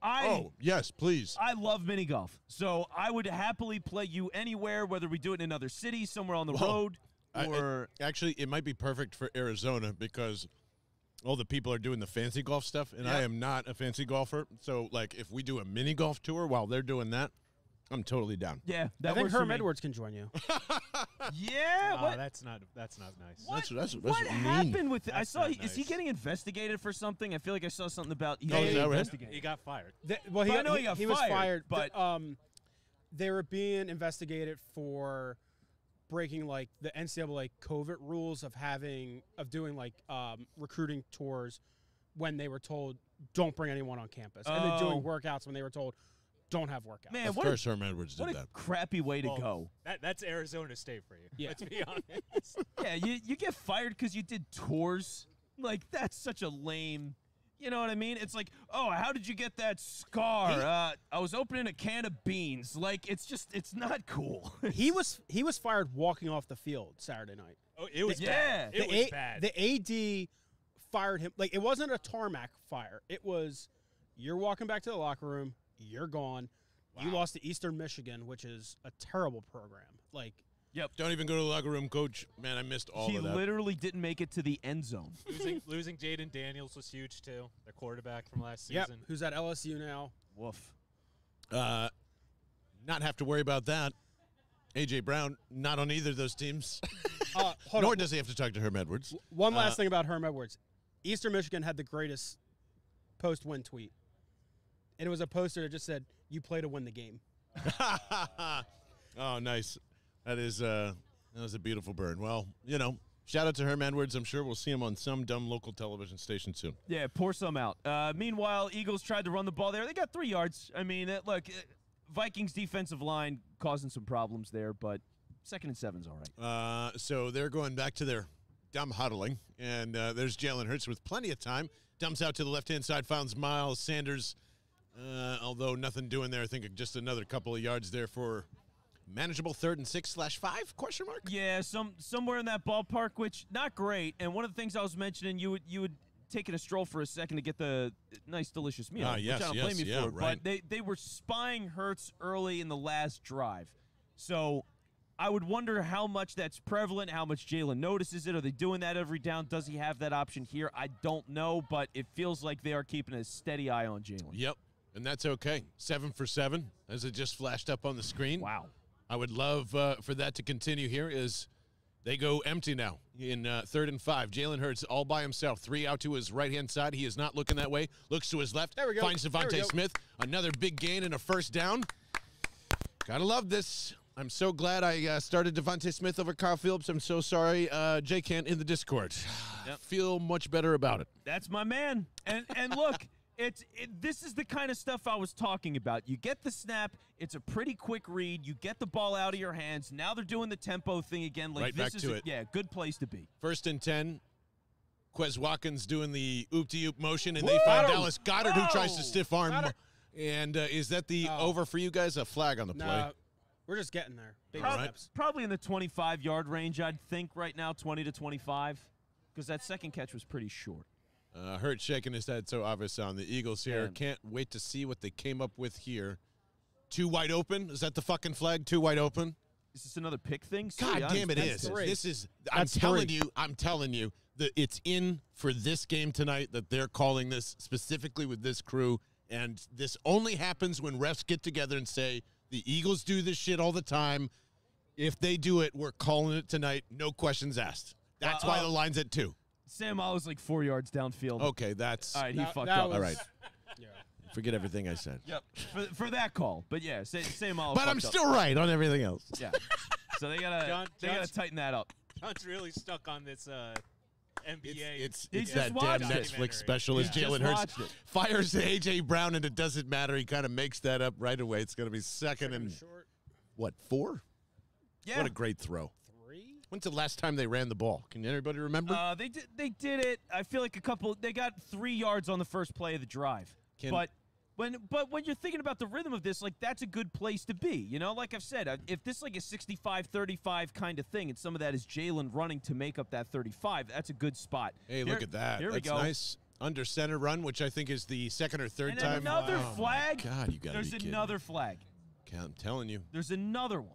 Speaker 2: I
Speaker 1: Oh yes, please.
Speaker 2: I love mini golf. So I would happily play you anywhere, whether we do it in another city, somewhere on the
Speaker 1: Whoa.
Speaker 2: road,
Speaker 1: I- I-
Speaker 2: or
Speaker 1: Actually, it might be perfect for Arizona because all the people are doing the fancy golf stuff, and I am not a fancy golfer. So, like, if we do a mini golf tour while they're doing that, I'm totally down.
Speaker 2: yeah, that
Speaker 4: I think
Speaker 2: works
Speaker 4: Herm. Edwards can join you.
Speaker 2: Yeah.
Speaker 3: Aw,
Speaker 2: what?
Speaker 3: that's not that's not nice.
Speaker 2: What,
Speaker 1: That's- that's- that's
Speaker 2: what
Speaker 1: mean.
Speaker 2: happened with? I saw.
Speaker 3: not
Speaker 2: He, Is he getting investigated for something? I feel like I saw something about. He's
Speaker 1: Oh, is
Speaker 2: getting
Speaker 1: that right?
Speaker 2: investigated.
Speaker 3: He got fired.
Speaker 4: Th- well, he,
Speaker 2: But I know he got
Speaker 4: was
Speaker 2: fired,
Speaker 4: fired,
Speaker 2: but-
Speaker 4: um, they were being investigated for breaking like the NCAA COVID rules of having of doing like um, recruiting tours when they were told don't bring anyone on campus, and then doing
Speaker 2: Oh.
Speaker 4: workouts when they were told don't have workouts.
Speaker 2: Man,
Speaker 1: of
Speaker 2: what
Speaker 1: course,
Speaker 2: a,
Speaker 1: Herm Edwards did
Speaker 2: what a
Speaker 1: that.
Speaker 2: crappy way to
Speaker 3: Well,
Speaker 2: go.
Speaker 3: That that's Arizona State for you.
Speaker 4: Yeah.
Speaker 3: Let's be honest.
Speaker 2: Yeah, you, you get fired because you did tours. Like that's such a lame. You know what I mean? It's like, oh, how did you get that scar?
Speaker 4: He-
Speaker 2: uh, I was opening a can of beans. Like, it's just, it's not cool.
Speaker 4: He was he was fired walking off the field Saturday night.
Speaker 3: Oh, it was
Speaker 2: Yeah.
Speaker 3: bad. It
Speaker 4: the
Speaker 3: was
Speaker 4: A-
Speaker 3: bad.
Speaker 4: The AD fired him. Like it wasn't a tarmac fire. It was you're walking back to the locker room. You're gone. You lost to Eastern Michigan, which is a terrible program. Like
Speaker 1: Don't even go to the locker room, coach. Man, I missed all
Speaker 2: he
Speaker 1: of that.
Speaker 2: literally didn't make it to the end zone.
Speaker 3: losing losing Jayden Daniels was huge too. The quarterback from last
Speaker 4: yep,
Speaker 3: season.
Speaker 4: who's at LSU now?
Speaker 2: Woof.
Speaker 1: uh, not have to worry about that. AJ Brown, not on either of those teams.
Speaker 4: Uh, hold
Speaker 1: Nor
Speaker 4: on.
Speaker 1: does he have to talk to Herm Edwards.
Speaker 4: One last
Speaker 1: Uh,
Speaker 4: thing about Herm Edwards. Eastern Michigan had the greatest post-win tweet, and it was a poster that just said, "You play to win the game."
Speaker 1: oh, nice. That is uh, that was a beautiful burn. Well, you know, shout out to Herm Edwards. I'm sure we'll see him on some dumb local television station soon.
Speaker 2: Yeah, pour some out. Uh, meanwhile, Eagles tried to run the ball there. They got three yards. I mean, uh, look, uh, Vikings defensive line causing some problems there, but second and seven's all right.
Speaker 1: Uh, so they're going back to their dumb huddling, and uh, there's Jalen Hurts with plenty of time. Dumps out to the left hand side, finds Miles Sanders. Uh, although nothing doing there, I think just another couple of yards there for manageable third and six slash five question mark.
Speaker 2: Yeah, some somewhere in that ballpark, which not great. And one of the things I was mentioning, you would you would taking a stroll for a second to get the nice, delicious meal.
Speaker 1: Ah,
Speaker 2: which
Speaker 1: yes,
Speaker 2: I don't
Speaker 1: yes,
Speaker 2: blame you
Speaker 1: yeah,
Speaker 2: for.
Speaker 1: right.
Speaker 2: But they they were spying Hurts early in the last drive, so I would wonder how much that's prevalent, how much Jalen notices it. Are they doing that every down? Does he have that option here? I don't know, but it feels like they are keeping a steady eye on Jalen.
Speaker 1: Yep, and that's okay. Seven for seven, as it just flashed up on the screen.
Speaker 2: Wow.
Speaker 1: I would love uh, for that to continue here. Is they go empty now in uh, third and five. Jalen Hurts all by himself, three out to his right hand side. He is not looking that way. Looks to his left.
Speaker 4: There we go.
Speaker 1: Finds
Speaker 4: DeVonta.
Speaker 1: Smith. Another big gain and a first down. Gotta love this. I'm so glad I uh, started DeVonta Smith over Kyle Philips. I'm so sorry, uh, Jay Kent in the Discord.
Speaker 2: Yep.
Speaker 1: Feel much better about it.
Speaker 2: That's my man. And and look, it's it, this is the kind of stuff I was talking about. You get the snap, it's a pretty quick read. You get the ball out of your hands. Now they're doing the tempo thing again. Like
Speaker 1: Right
Speaker 2: this
Speaker 1: back
Speaker 2: is
Speaker 1: to
Speaker 2: a,
Speaker 1: it.
Speaker 2: yeah, good place to be.
Speaker 1: First and 10. Quez Watkins doing the oop de oop motion, and they find Dallas Goedert who tries to stiff arm.
Speaker 4: Got her.
Speaker 1: And uh, is that the
Speaker 4: Oh.
Speaker 1: over for you guys? A flag on the play.
Speaker 4: No, we're just getting there. Baby
Speaker 1: All right.
Speaker 4: steps.
Speaker 2: Probably in the 25 yard range, I'd think right now, 20 to 25, because that second catch was pretty short.
Speaker 1: Uh, Hurt shaking his head so obvious on the Eagles here.
Speaker 2: Yeah.
Speaker 1: Can't wait to see what they came up with here. Two wide open. Is that the fucking flag? Two wide open.
Speaker 2: Is this another pick thing?
Speaker 1: God damn it is.
Speaker 4: that's three.
Speaker 1: This is. I'm
Speaker 4: That's
Speaker 1: telling
Speaker 4: three.
Speaker 1: you. I'm telling you that it's in for this game tonight. That they're calling this specifically with this crew, and this only happens when refs get together and say the Eagles do this shit all the time. If they do it, we're calling it tonight. No questions asked. That's
Speaker 2: Uh,
Speaker 1: why
Speaker 2: uh,
Speaker 1: the line's at two.
Speaker 2: Sam I was like four yards downfield.
Speaker 1: Okay, that's.
Speaker 2: All right, he
Speaker 4: That-
Speaker 2: fucked
Speaker 4: that
Speaker 2: up.
Speaker 4: was-
Speaker 1: All right.
Speaker 4: Yeah.
Speaker 1: Forget everything I said.
Speaker 2: Yep. For, for that call. But yeah, Sa- Sam Olive
Speaker 1: But I'm
Speaker 2: fucked up.
Speaker 1: still right on everything else.
Speaker 2: Yeah. So they gotta
Speaker 3: John-
Speaker 2: they gotta
Speaker 3: John's-
Speaker 2: tighten that up.
Speaker 3: John's really stuck on this uh, NBA.
Speaker 1: It's it's,
Speaker 2: He
Speaker 1: it's
Speaker 2: just
Speaker 1: that damn
Speaker 2: watched it.
Speaker 1: Netflix special. As
Speaker 3: Yeah.
Speaker 1: Jalen
Speaker 2: Just
Speaker 1: Hurts
Speaker 2: watched it.
Speaker 1: fires AJ Brown, and it doesn't matter. He kind of makes that up right away. It's going to be second and
Speaker 4: Short
Speaker 1: what four?
Speaker 2: Yeah.
Speaker 1: What a great throw. When's the last time they ran the ball? Can anybody remember?
Speaker 2: Uh, they did. They did it. I feel like a couple. They got three yards on the first play of the drive.
Speaker 1: Can-
Speaker 2: but when but when you're thinking about the rhythm of this, like that's a good place to be. You know, like I've said, uh, if this is like a 65-35 kind of thing, and some of that is Jalen running to make up that 35, that's a good spot.
Speaker 1: hey,
Speaker 2: Here-
Speaker 1: look at that.
Speaker 2: Here
Speaker 1: That's
Speaker 2: we go.
Speaker 1: nice. Under center run, which I think is the second or third
Speaker 2: And
Speaker 1: time.
Speaker 2: another
Speaker 1: Oh, my
Speaker 2: flag.
Speaker 1: God, you got
Speaker 2: There's another
Speaker 1: me.
Speaker 2: flag.
Speaker 1: I'm telling you.
Speaker 2: There's another one.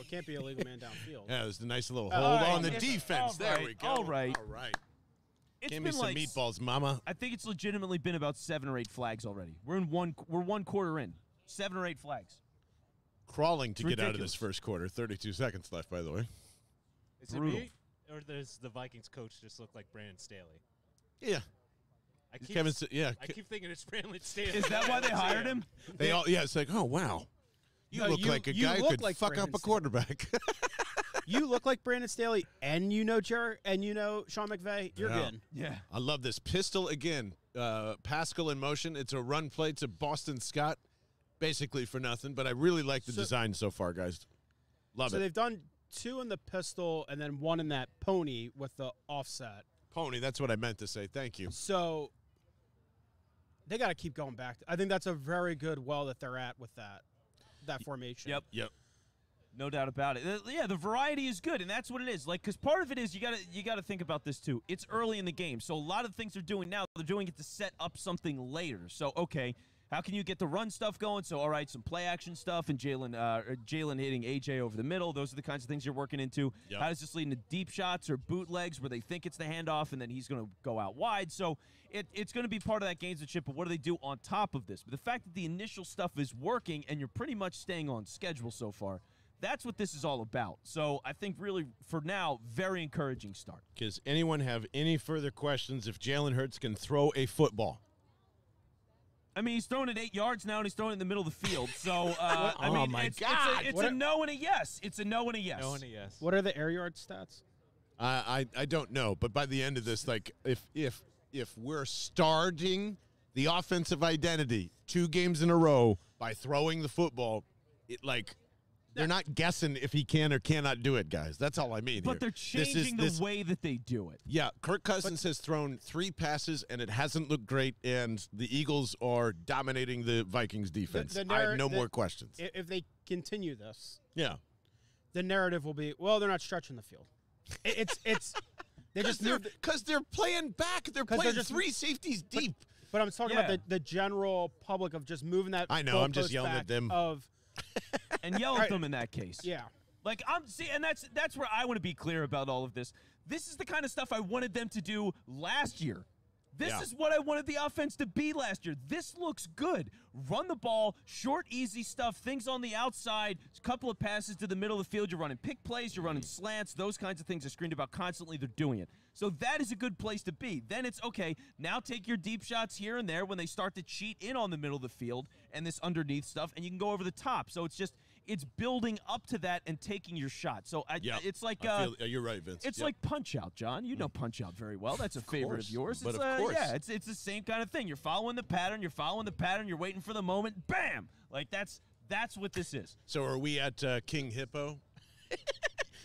Speaker 4: Well, it can't be a legal man downfield.
Speaker 1: Yeah, there's a nice little
Speaker 4: uh,
Speaker 1: hold
Speaker 4: right.
Speaker 1: on the defense.
Speaker 2: all
Speaker 1: There
Speaker 2: right,
Speaker 1: we go.
Speaker 2: all right.
Speaker 1: All right.
Speaker 2: It's
Speaker 1: Give me some
Speaker 2: like
Speaker 1: meatballs, mama.
Speaker 2: I think it's legitimately been about seven or eight flags already. We're in one. We're one quarter in. Seven or eight flags.
Speaker 1: Crawling to
Speaker 2: It's
Speaker 1: get out of this first quarter. 32 seconds left, by the way.
Speaker 3: Is it
Speaker 2: Brutal.
Speaker 3: me, or does the Vikings coach just look like Brandon Staley?
Speaker 1: Yeah.
Speaker 3: I keep,
Speaker 1: Kevin, yeah.
Speaker 3: I keep thinking it's Brandon Staley.
Speaker 2: Is that why they hired him?
Speaker 1: They all, yeah, it's like, oh wow, you
Speaker 4: No,
Speaker 1: look
Speaker 4: you-
Speaker 1: like a guy who could
Speaker 4: like
Speaker 1: fuck up a quarterback.
Speaker 4: you look like Brandon Staley, and you know Jer, and you know Sean McVay. You're
Speaker 1: Yeah.
Speaker 4: good.
Speaker 2: Yeah.
Speaker 1: I love this pistol again. Uh, Pascal in motion. It's a run play to Boston Scott, basically for nothing. But I really like the
Speaker 4: So-
Speaker 1: design so far, guys. Love
Speaker 4: so
Speaker 1: it.
Speaker 4: So they've done two in the pistol, and then one in that pony with the offset.
Speaker 1: Pony. That's what I meant to say. Thank you.
Speaker 4: So they got to keep going back. I think that's a very good well that they're at with that that formation.
Speaker 2: Yep.
Speaker 1: Yep.
Speaker 2: No doubt about it. Uh, Yeah, the variety is good, and that's what it is. Like, because part of it is you got to you got to think about this too. It's early in the game, so a lot of the things they're doing now, they're doing it to set up something later. So, okay, how can you get the run stuff going? So, all right, some play action stuff, and Jalen uh, Jalen hitting AJ over the middle. Those are the kinds of things you're working into.
Speaker 1: Yep.
Speaker 2: How does this lead into deep shots or bootlegs where they think it's the handoff, and then he's going to go out wide? So, it, it's going to be part of that gamesmanship. But what do they do on top of this? But the fact that the initial stuff is working, and you're pretty much staying on schedule so far. That's what this is all about. So I think really for now, very encouraging start.
Speaker 1: Does anyone have any further questions if Jalen Hurts can throw a football?
Speaker 2: I mean, he's throwing it eight yards now, and he's throwing it in the middle of the field. So uh, I
Speaker 1: Oh,
Speaker 2: mean,
Speaker 1: my
Speaker 2: it's,
Speaker 1: God.
Speaker 2: it's, a, it's
Speaker 4: What
Speaker 2: a
Speaker 4: a-
Speaker 2: no and a yes. It's a no and a yes.
Speaker 3: No and a yes.
Speaker 4: What are the air yard stats?
Speaker 1: Uh, I I don't know, but by the end of this, like if if if we're starting the offensive identity two games in a row by throwing the football, it like they're not guessing if he can or cannot do it, guys. That's all I mean.
Speaker 2: But
Speaker 1: here.
Speaker 2: they're
Speaker 1: This is-
Speaker 2: changing
Speaker 1: this-
Speaker 2: the way that they do it.
Speaker 1: Yeah, Kirk Cousins has thrown three passes and it hasn't looked great, and the Eagles are dominating the Vikings defense.
Speaker 4: the
Speaker 1: I have no
Speaker 4: the-
Speaker 1: more questions.
Speaker 4: If they continue this,
Speaker 1: yeah,
Speaker 4: the narrative will be, well, they're not stretching the field. It- It's it's they
Speaker 1: because
Speaker 4: just
Speaker 1: they're,
Speaker 4: moved.
Speaker 1: 'cause they're playing back. They're
Speaker 4: 'Cause they're
Speaker 1: playing
Speaker 4: just-
Speaker 1: three safeties deep.
Speaker 4: But I'm talking
Speaker 2: Yeah.
Speaker 4: about the, the general public of just moving that.
Speaker 1: I know, I'm just yelling at them.
Speaker 4: Of
Speaker 2: and yell at
Speaker 4: Right.
Speaker 2: them in that case.
Speaker 4: yeah,
Speaker 2: Like I'm see, and that's that's where I want to be clear about all of this. This is the kind of stuff I wanted them to do last year. This
Speaker 1: Yeah.
Speaker 2: is what I wanted the offense to be last year. This looks good. Run the ball, short, easy stuff, things on the outside, a couple of passes to the middle of the field. You're running pick plays, you're running slants, those kinds of things are screened about constantly. They're doing it. So that is a good place to be. Then it's okay, now take your deep shots here and there when they start to cheat in on the middle of the field and this underneath stuff, and you can go over the top. So it's just it's building up to that and taking your shot. So I,
Speaker 1: Yeah,
Speaker 2: it's like uh,
Speaker 1: feel- you're right, Vince.
Speaker 2: it's
Speaker 1: Yep.
Speaker 2: like Punch Out, John. You know Punch Out very well. That's a favorite
Speaker 1: course,
Speaker 2: of yours.
Speaker 1: but
Speaker 2: it's,
Speaker 1: of
Speaker 2: uh,
Speaker 1: course.
Speaker 2: yeah, it's it's the same kind of thing. You're following the pattern. You're following the pattern. You're waiting for the moment. Bam! Like that's that's what this is.
Speaker 1: So are we at uh, King Hippo?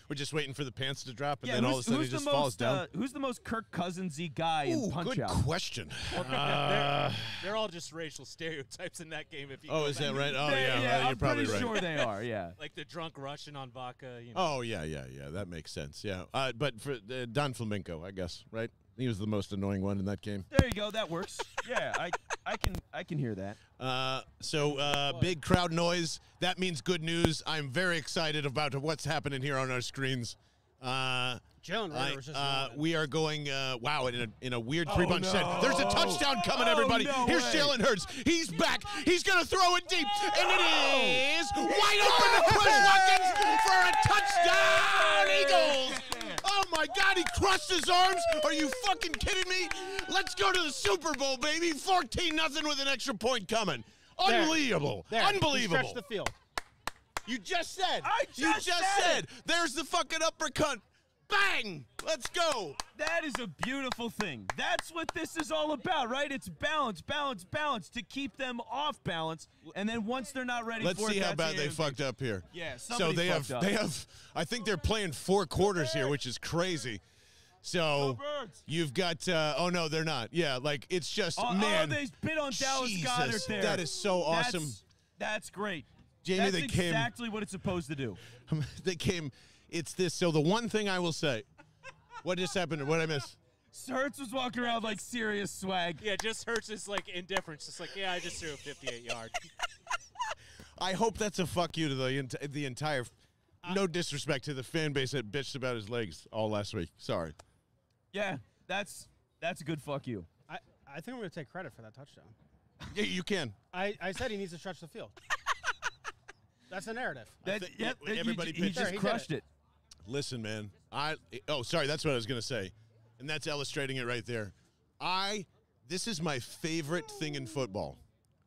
Speaker 1: We're just waiting for the pants to drop, and
Speaker 2: yeah,
Speaker 1: then all of a sudden
Speaker 2: who's
Speaker 1: he just
Speaker 2: the
Speaker 1: falls
Speaker 2: most
Speaker 1: down.
Speaker 2: uh, who's the most Kirk Cousinsy guy in
Speaker 1: Ooh,
Speaker 2: Punch
Speaker 1: good
Speaker 2: Out?
Speaker 1: question.
Speaker 3: they're, they're all just racial stereotypes in that game. If you
Speaker 1: Oh,
Speaker 3: go
Speaker 1: is that right? Oh,
Speaker 2: Yeah,
Speaker 1: yeah,
Speaker 2: yeah,
Speaker 1: uh, you're
Speaker 2: I'm
Speaker 1: probably
Speaker 2: pretty
Speaker 1: right.
Speaker 2: sure they are. Yeah.
Speaker 3: Like the drunk Russian on vodka. You know.
Speaker 1: Oh, yeah, yeah, yeah. That makes sense. Yeah, uh, but for uh, Don Flamenco, I guess, right? He was the most annoying one in that game.
Speaker 2: There you go. That works. Yeah, I I can I can hear that.
Speaker 1: Uh, so uh, big crowd noise. That means good news. I'm very excited about what's happening here on our screens. Uh,
Speaker 4: Jalen
Speaker 1: I-
Speaker 4: Rader was just.
Speaker 1: uh, we are going, uh, wow, in a, in a weird three bunch set.
Speaker 2: no.
Speaker 1: There's a touchdown coming,
Speaker 2: Oh,
Speaker 1: everybody.
Speaker 2: no
Speaker 1: Here's
Speaker 2: way.
Speaker 1: Jalen Hurts. He's back. He's going to throw it deep. And it is wide open to Quez Watkins for a touchdown, Eagles. Oh, my God. He crushed his arms. Are you fucking kidding me? Let's go to the Super Bowl, baby. 14 nothing with an extra point coming.
Speaker 4: There.
Speaker 1: Unbelievable.
Speaker 4: There, he
Speaker 1: Unbelievable.
Speaker 4: stretched the field.
Speaker 1: You just said.
Speaker 2: I
Speaker 1: you
Speaker 2: just
Speaker 1: just
Speaker 2: said
Speaker 1: said. There's the fucking uppercut. Bang! Let's go.
Speaker 2: That is a beautiful thing. That's what this is all about, right? It's balance, balance, balance to keep them off balance, and then once they're not ready
Speaker 1: Let's see
Speaker 2: it,
Speaker 1: how bad
Speaker 2: the
Speaker 1: they fucked up here.
Speaker 2: Yeah,
Speaker 1: So they have
Speaker 2: up.
Speaker 1: they have I think they're playing four quarters here, which is crazy. So you've got uh, oh no, they're not. Yeah, like it's just
Speaker 2: Oh,
Speaker 1: man.
Speaker 2: oh, they bit on Dallas
Speaker 1: Jesus,
Speaker 2: Goedert there.
Speaker 1: that is so awesome.
Speaker 2: That's, great.
Speaker 1: Jamie,
Speaker 2: That's
Speaker 1: they came-
Speaker 2: exactly what it's supposed to do.
Speaker 1: they came it's this so the one thing I will say what just happened? What I miss?
Speaker 2: Sertz was walking around like serious swag.
Speaker 3: Yeah, just hurts his like indifference. Just like, yeah, I just threw a 58 yard.
Speaker 1: I hope that's a fuck you to the ent- the entire no disrespect to the fan base that bitched about his legs all last week. Sorry.
Speaker 2: Yeah, that's that's a good fuck you.
Speaker 4: I, I think I'm going to take credit for that touchdown.
Speaker 1: Yeah, you can.
Speaker 4: I, I said he needs to stretch the field. That's the narrative.
Speaker 2: That,
Speaker 1: think
Speaker 2: yep,
Speaker 1: that
Speaker 2: he-
Speaker 1: everybody
Speaker 2: he, just
Speaker 4: Sure, he
Speaker 2: crushed
Speaker 4: it.
Speaker 2: it.
Speaker 1: Listen, man. I oh sorry, that's what I was gonna say, and that's illustrating it right there. I this is my favorite thing in football.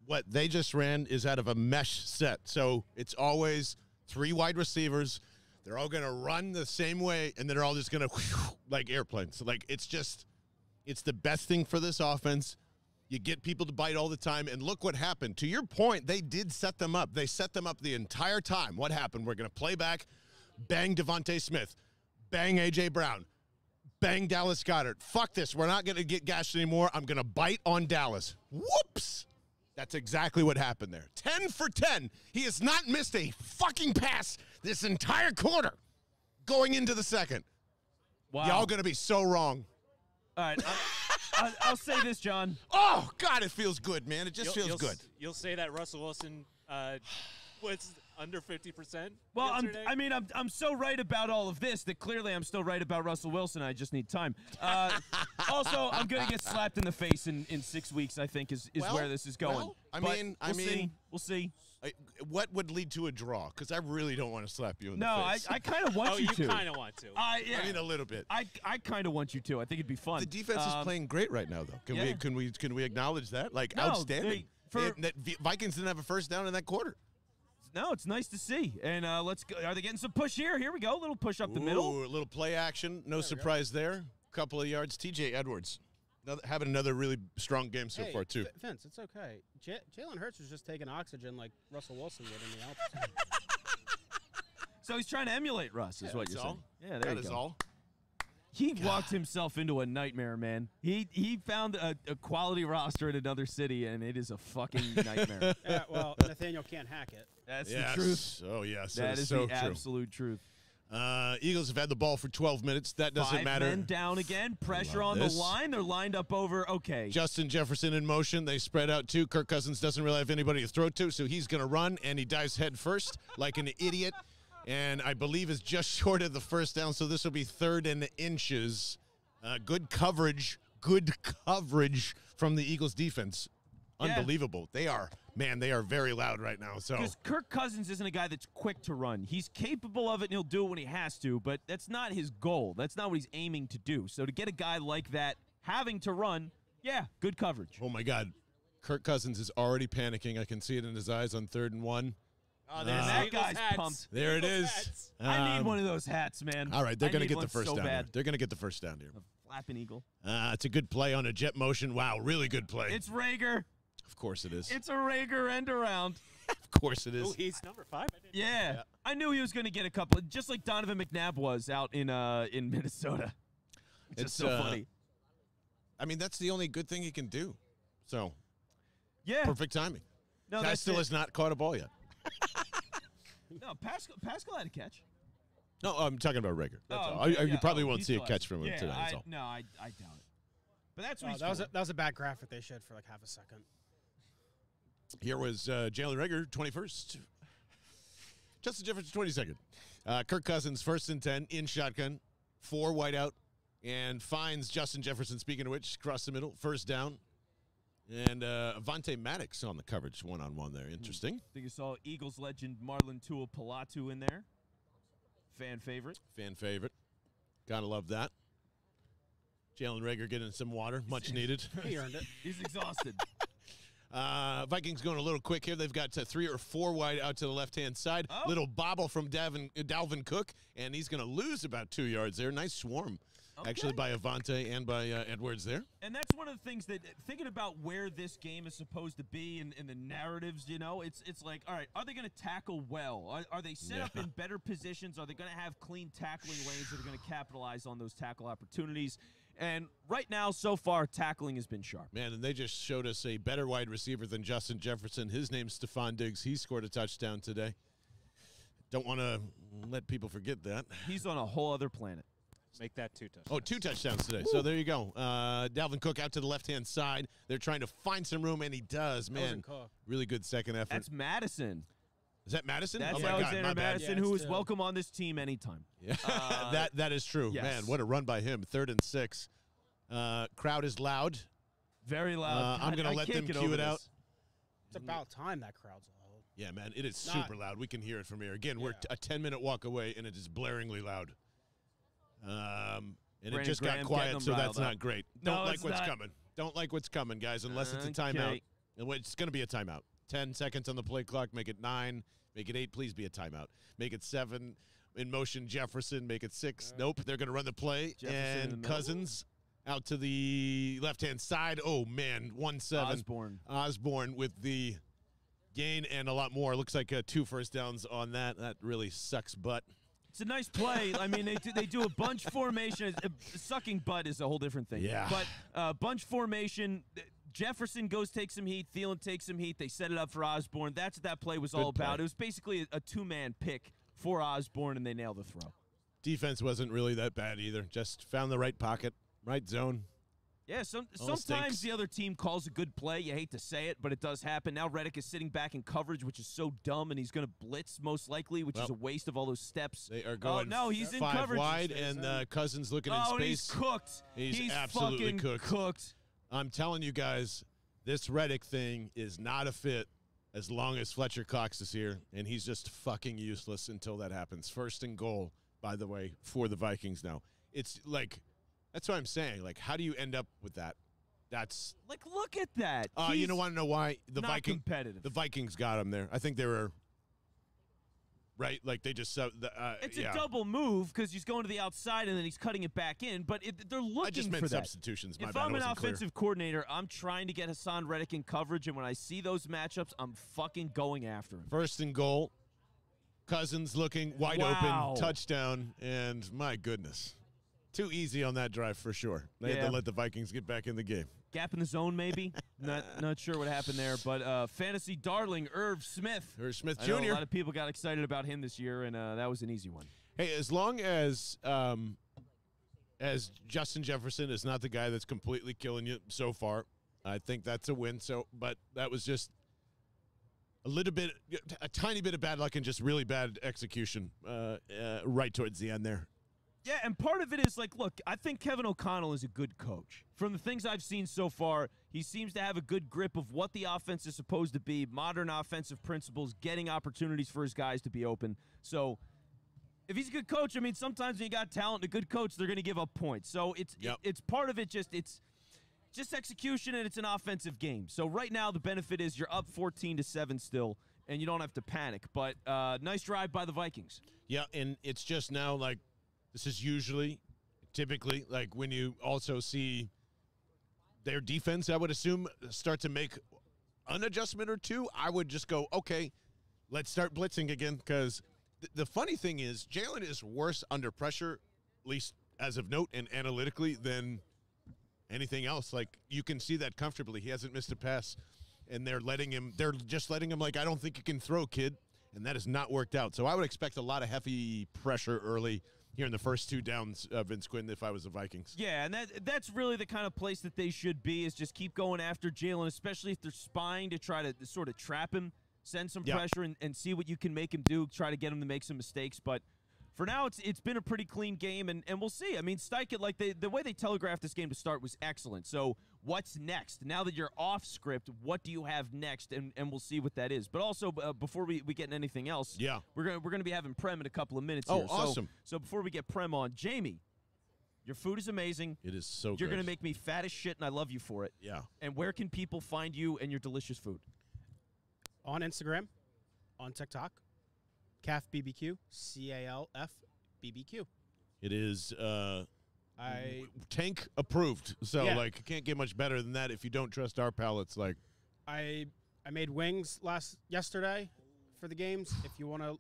Speaker 1: What they just ran is out of a mesh set, so it's always three wide receivers. They're all gonna run the same way, and they're all just gonna like airplanes. Like it's just, it's the best thing for this offense. You get people to bite all the time, and look what happened. To your point, they did set them up. They set them up the entire time. What happened? We're gonna play back bang DeVonta Smith, bang AJ Brown, Bang Dallas Goedert. Fuck this. We're not going to get gashed anymore. I'm going to bite on Dallas. Whoops. That's exactly what happened there. 10 for 10. He has not missed a fucking pass this entire quarter going into the second.
Speaker 2: Wow.
Speaker 1: Y'all going to be so wrong.
Speaker 2: All right. I, I, I'll say this, John.
Speaker 1: Oh, God, it feels good, man. It just
Speaker 3: You'll-
Speaker 1: feels
Speaker 3: you'll,
Speaker 1: good.
Speaker 3: s- You'll say that Russell Wilson uh, was under 50%?
Speaker 2: Well, I'm. I mean, I'm, I'm so right about all of this that clearly I'm still right about Russell Wilson. I just need time. Uh, also, I'm going to get slapped in the face in, in six weeks, I think, is, is
Speaker 1: Well,
Speaker 2: where this is going.
Speaker 1: well, I
Speaker 2: But
Speaker 1: mean- I
Speaker 2: we'll see.
Speaker 1: mean-
Speaker 2: We'll see.
Speaker 1: I- what would lead to a draw? Because I really don't want to slap you in
Speaker 2: No,
Speaker 1: the
Speaker 2: I,
Speaker 1: face.
Speaker 2: I kind of want
Speaker 3: oh,
Speaker 2: you,
Speaker 3: you
Speaker 2: to.
Speaker 3: kind of want to.
Speaker 2: I, yeah.
Speaker 1: I mean, a little bit.
Speaker 2: I, I kind of want you to. I think it'd be fun.
Speaker 1: The defense is
Speaker 2: Um,
Speaker 1: playing great right now, though. Can we can we can we acknowledge that? Like
Speaker 2: No,
Speaker 1: outstanding.
Speaker 2: they- for-
Speaker 1: that Vikings didn't have a first down in that quarter.
Speaker 2: No, it's nice to see. And uh, let's go. Are they getting some push here? Here we go. A little push up the middle.
Speaker 1: Ooh, a little play action. No surprise there. A couple of yards. T.J. Edwards another, having another really strong game so
Speaker 4: Hey,
Speaker 1: far too.
Speaker 4: V- Vince, it's okay. J- Jalen Hurts was just taking oxygen like Russell Wilson would in the altitude.
Speaker 2: So he's trying to emulate Russ, is what you're
Speaker 1: all.
Speaker 2: saying. Yeah, there
Speaker 1: That
Speaker 2: you
Speaker 1: is
Speaker 2: go.
Speaker 1: all.
Speaker 2: He walked himself into a nightmare, man. He he found a, a quality roster in another city, and it is a fucking nightmare.
Speaker 4: yeah, well, Nathaniel can't hack it.
Speaker 2: That's
Speaker 1: Yes.
Speaker 2: the truth.
Speaker 1: Oh yes,
Speaker 2: That
Speaker 1: is
Speaker 2: is
Speaker 1: so
Speaker 2: the
Speaker 1: true.
Speaker 2: absolute truth.
Speaker 1: Uh, Eagles have had the ball for 12 minutes. That doesn't
Speaker 2: Five
Speaker 1: matter.
Speaker 2: men down again. Pressure on
Speaker 1: this.
Speaker 2: the line. They're lined up over. Okay.
Speaker 1: Justin Jefferson in motion. They spread out too. Kirk Cousins doesn't really have anybody to throw to, so he's going to run, and he dives head first like an idiot. And I believe is just short of the first down, so this will be third and inches. Uh, good coverage. Good coverage from the Eagles defense.
Speaker 2: Yeah.
Speaker 1: Unbelievable. They are, man, they are very loud right now. So
Speaker 2: Because Kirk Cousins isn't a guy that's quick to run. He's capable of it and he'll do it when he has to, but that's not his goal. That's not what he's aiming to do. So to get a guy like that having to run, yeah, good coverage.
Speaker 1: Oh my God. Kirk Cousins is already panicking. I can see it in his eyes on third and one.
Speaker 3: Oh,
Speaker 2: there's that guy's pumped.
Speaker 1: There it
Speaker 3: Eagles
Speaker 1: is.
Speaker 3: hats.
Speaker 2: I need
Speaker 1: Um,
Speaker 2: one of those hats, man.
Speaker 1: All right, they're going to get the first
Speaker 2: so
Speaker 1: down here. They're going to get the first down here.
Speaker 2: Flapping eagle.
Speaker 1: Uh, it's a good play on a jet motion. Wow, really good play.
Speaker 2: It's Reagor.
Speaker 1: Of course it is.
Speaker 2: It's a Reagor end around.
Speaker 1: of course it is.
Speaker 3: Oh, he's number five. I didn't-
Speaker 2: Yeah. I knew he was going to get a couple, just like Donovan McNabb was out in uh in Minnesota. It's,
Speaker 1: It's,
Speaker 2: just so
Speaker 1: uh,
Speaker 2: funny.
Speaker 1: I mean, that's the only good thing he can do. So
Speaker 2: Yeah.
Speaker 1: perfect timing.
Speaker 2: No,
Speaker 1: Guy still
Speaker 2: it.
Speaker 1: has not caught a ball yet.
Speaker 2: No, Pascal, Pascal had a catch.
Speaker 1: No, I'm talking about Reagor. That's
Speaker 2: Oh, okay,
Speaker 1: I- you probably
Speaker 2: Oh,
Speaker 1: won't see a catch from him
Speaker 2: yeah,
Speaker 1: today. That's
Speaker 2: I,
Speaker 1: all.
Speaker 2: No, I, I doubt it. But that's what
Speaker 4: Oh,
Speaker 2: he's
Speaker 4: that was a, that was a bad graphic they showed for like half a second.
Speaker 1: Here was uh, Jalen Reagor, 21st. Justin Jefferson, 22nd. Uh, Kirk Cousins, first and 10, in shotgun, four wide out, and finds Justin Jefferson, speaking of which, across the middle, first down. And uh, Avonte Maddox on the coverage one on one there. Interesting.
Speaker 2: I think you saw Eagles legend Marlon Tuipulotu in there. Fan favorite.
Speaker 1: Fan favorite. Gotta love that. Jalen Reagor getting some water, much needed.
Speaker 4: He earned it.
Speaker 2: He's exhausted.
Speaker 1: Uh, Vikings going a little quick here. They've got uh, three or four wide out to the left hand side.
Speaker 2: Oh.
Speaker 1: Little bobble from Davin, Dalvin Cook, and he's going to lose about two yards there. Nice swarm, actually, by Avonte and by uh, Edwards there.
Speaker 2: and that's one of the things that thinking about where this game is supposed to be and, and the narratives, you know, it's it's like, all right, are they going to tackle well? Are, are they set up in better positions? Are they going to have clean tackling lanes that are going to capitalize on those tackle opportunities? And right now, so far, tackling has been sharp.
Speaker 1: Man, and they just showed us a better wide receiver than Justin Jefferson. His name's Stefon Diggs. He scored a touchdown today. Don't want to let people forget that.
Speaker 2: He's on a whole other planet.
Speaker 3: Make that two touchdowns.
Speaker 1: Oh, two touchdowns today. So there you go. Uh, Dalvin Cook out to the left hand side. They're trying to find some room, and he does. Man, really good second effort.
Speaker 2: That's Mattison.
Speaker 1: Is that Mattison?
Speaker 2: That's
Speaker 1: oh my God,
Speaker 2: Alexander
Speaker 1: my.
Speaker 2: Mattison,
Speaker 4: Yeah,
Speaker 2: who
Speaker 4: it's still-
Speaker 2: welcome on this team anytime.
Speaker 1: Yeah,
Speaker 2: Uh,
Speaker 1: that that is true.
Speaker 2: yes.
Speaker 1: Man, what a run by him. Third and six. Uh, crowd is loud.
Speaker 2: Very loud.
Speaker 1: Uh, I'm gonna
Speaker 2: I
Speaker 1: let them cue
Speaker 2: over
Speaker 1: it out.
Speaker 4: It's about time that crowd's loud.
Speaker 1: Yeah, man, it is
Speaker 4: Not-
Speaker 1: super loud. We can hear it from here. Again, we're
Speaker 4: Yeah.
Speaker 1: t- a 10 minute walk away, and it is blaringly loud. Um, and it just
Speaker 2: Graham
Speaker 1: got quiet, so that's
Speaker 2: up.
Speaker 1: not great. Don't like what's
Speaker 2: not.
Speaker 1: coming. Don't like what's coming, guys, unless it's a timeout.
Speaker 2: Okay.
Speaker 1: And what- It's going to be a timeout. 10 seconds on the play clock. Make it nine. Make it eight. Please be a timeout. Make it seven. In motion, Jefferson. Make it six. Nope. They're going to run the play.
Speaker 2: Jefferson
Speaker 1: and. Cousins out to the left hand side. Oh, man. 1 7.
Speaker 2: Osborn.
Speaker 1: Osborn with the gain and a lot more. Looks like uh, two first downs on that. That really sucks butt.
Speaker 2: It's a nice play. I mean, they do, they do a bunch formation. Sucking butt is a whole different thing.
Speaker 1: Yeah.
Speaker 2: But uh, bunch formation. Jefferson goes take some heat. Thielen takes some heat. They set it up for Osborn. That's what that play was all
Speaker 1: Good play.
Speaker 2: about. It was basically a, a two man pick for Osborn, and they nail the throw.
Speaker 1: Defense wasn't really that bad either. Just found the right pocket, right zone.
Speaker 2: Yeah, some, sometimes
Speaker 1: stinks.
Speaker 2: the other team calls a good play. You hate to say it, but it does happen. Now Reddick is sitting back in coverage, which is so dumb, and he's going to blitz most likely, which is a waste of all those steps.
Speaker 1: They are
Speaker 2: Oh,
Speaker 1: going
Speaker 2: no, he's in
Speaker 1: five
Speaker 2: coverage.
Speaker 1: wide, and uh, Cousins looking
Speaker 2: oh,
Speaker 1: in
Speaker 2: and he's
Speaker 1: space.
Speaker 2: cooked.
Speaker 1: He's absolutely
Speaker 2: fucking
Speaker 1: cooked. I'm telling you guys, this Reddick thing is not a fit as long as Fletcher Cox is here, and he's just fucking useless until that happens. First and goal, by the way, for the Vikings now. It's like, that's what I'm saying. Like, how do you end up with that? That's,
Speaker 2: Like, look at that.
Speaker 1: uh, you don't want to know why the
Speaker 2: not
Speaker 1: Viking,
Speaker 2: competitive.
Speaker 1: the Vikings got him there. I think they were right. Like they just, uh, the, uh,
Speaker 2: it's
Speaker 1: yeah.
Speaker 2: a double move because he's going to the outside and then he's cutting it back in. But it, they're looking
Speaker 1: I just
Speaker 2: for
Speaker 1: meant
Speaker 2: that.
Speaker 1: substitutions. My
Speaker 2: if
Speaker 1: bad.
Speaker 2: I'm an
Speaker 1: wasn't clear.
Speaker 2: offensive coordinator, I'm trying to get Haason Reddick in coverage, and when I see those matchups, I'm fucking going after him.
Speaker 1: First and goal. Cousins looking wide
Speaker 2: Wow.
Speaker 1: open, touchdown, and my goodness. Too easy on that drive for sure. They had to let the Vikings get back in the game.
Speaker 2: Gap in the zone, maybe. not not sure what happened there, but uh, fantasy darling Irv Smith.
Speaker 1: Irv Smith Jr..
Speaker 2: a lot of people got excited about him this year, and uh, that was an easy one.
Speaker 1: Hey, as long as um, as Justin Jefferson is not the guy that's completely killing you so far, I think that's a win. So, but that was just a little bit, a tiny bit of bad luck and just really bad execution uh, uh, right towards the end there.
Speaker 2: Yeah, and part of it is like, look, I think Kevin O'Connell is a good coach. From the things I've seen so far, he seems to have a good grip of what the offense is supposed to be, modern offensive principles, getting opportunities for his guys to be open. So, if he's a good coach, I mean, sometimes when you got talent, and a good coach, they're going to give up points. So it's
Speaker 1: Yep.
Speaker 2: it, it's part of it. Just it's just execution, and it's an offensive game. So right now, the benefit is you're up 14 to seven still, and you don't have to panic. But uh, nice drive by the Vikings.
Speaker 1: Yeah, and it's just now like this is usually, typically, like when you also see their defense, I would assume, start to make an adjustment or two. I would just go, okay, let's start blitzing again. Because th- the funny thing is, Jalen is worse under pressure, at least as of note and analytically, than anything else. Like you can see that comfortably. He hasn't missed a pass, and they're letting him. They're just letting him like, I don't think you can throw, kid, and that has not worked out. So I would expect a lot of heavy pressure early here in the first two downs, uh, Vince Quinn, if I was the Vikings.
Speaker 2: Yeah, and that that's really the kind of place that they should be is just keep going after Jalen, especially if they're spying to try to sort of trap him, send some
Speaker 1: Yeah.
Speaker 2: pressure, and, and see what you can make him do. Try to get him to make some mistakes, but. For now, it's it's been a pretty clean game, and, and we'll see. I mean, Steichen, like they, the way they telegraphed this game to start was excellent. So, what's next? Now that you're off script, what do you have next? And, and we'll see what that is. But also, uh, before we, we get into anything else,
Speaker 1: Yeah.
Speaker 2: we're gonna we're gonna be having Prem in a couple of minutes.
Speaker 1: Oh,
Speaker 2: here. So-
Speaker 1: awesome.
Speaker 2: So, before we get Prem on, Jamie, your food is amazing.
Speaker 1: It is so
Speaker 2: You're
Speaker 1: good.
Speaker 2: going to make me fat as shit, and I love you for it.
Speaker 1: Yeah.
Speaker 2: And where can people find you and your delicious food?
Speaker 4: on Instagram, on TikTok, Calf BBQ, C A L F BBQ.
Speaker 1: It is uh,
Speaker 4: I
Speaker 1: tank approved. So,
Speaker 4: Yeah.
Speaker 1: like, can't get much better than that if you don't trust our palates. Like,
Speaker 4: I I made wings last yesterday for the games. If you want to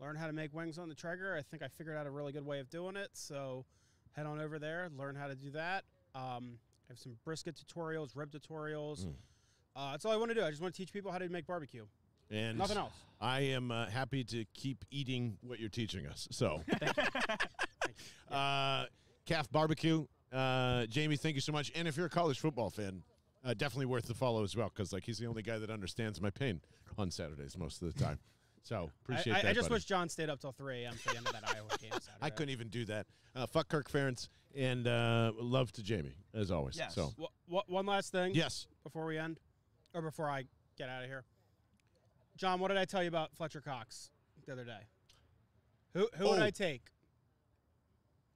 Speaker 4: learn how to make wings on the Traeger, I think I figured out a really good way of doing it. So head on over there, learn how to do that. Um, I have some brisket tutorials, rib tutorials.
Speaker 1: Mm.
Speaker 4: Uh, that's all I want to do. I just want to teach people how to make barbecue.
Speaker 1: and
Speaker 4: Nothing else.
Speaker 1: I am uh, happy to keep eating what you're teaching us. So, uh, calf barbecue. Uh, Jamie, thank you so much. And if you're a college football fan, uh, definitely worth the follow as well because like he's the only guy that understands my pain on Saturdays most of the time. So
Speaker 4: I,
Speaker 1: appreciate
Speaker 4: I,
Speaker 1: that.
Speaker 4: I just
Speaker 1: buddy.
Speaker 4: wish John stayed up till 3 a.m. for the end of that Iowa game. Saturday.
Speaker 1: I couldn't even do that. Uh, fuck Kirk Ferentz and uh, love to Jamie as always.
Speaker 2: Yes.
Speaker 1: So
Speaker 4: Wha- wha- one last thing.
Speaker 1: yes,
Speaker 4: before we end, or before I get out of here. John, what did I tell you about Fletcher Cox the other day? Who who would
Speaker 1: Oh.
Speaker 4: I take?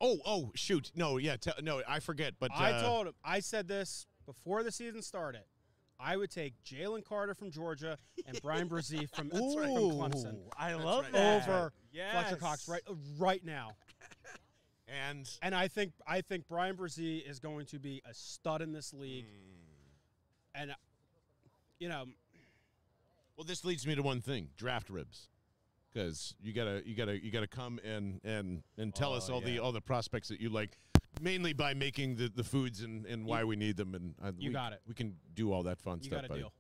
Speaker 1: Oh, oh, shoot. No, yeah, te- no, I forget. But
Speaker 4: I
Speaker 1: uh,
Speaker 4: told him. I said this before the season started. I would take Jalen Carter from Georgia and Bryan Bresee from, from Clemson
Speaker 3: I love
Speaker 1: right.
Speaker 3: that.
Speaker 4: over
Speaker 3: yes.
Speaker 4: Fletcher Cox right right now.
Speaker 1: and
Speaker 4: And I think I think Bryan Bresee is going to be a stud in this league. And uh, you know,
Speaker 1: well, this leads me to one thing: draft ribs. Because you gotta you gotta you gotta come and and and tell us
Speaker 3: Oh,
Speaker 1: all the all the prospects that you like, mainly by making the, the foods and, and why we need them. And uh,
Speaker 4: You
Speaker 1: we,
Speaker 4: got it.
Speaker 1: We can do all that fun
Speaker 4: You
Speaker 1: stuff,
Speaker 4: got a
Speaker 1: buddy.
Speaker 4: deal.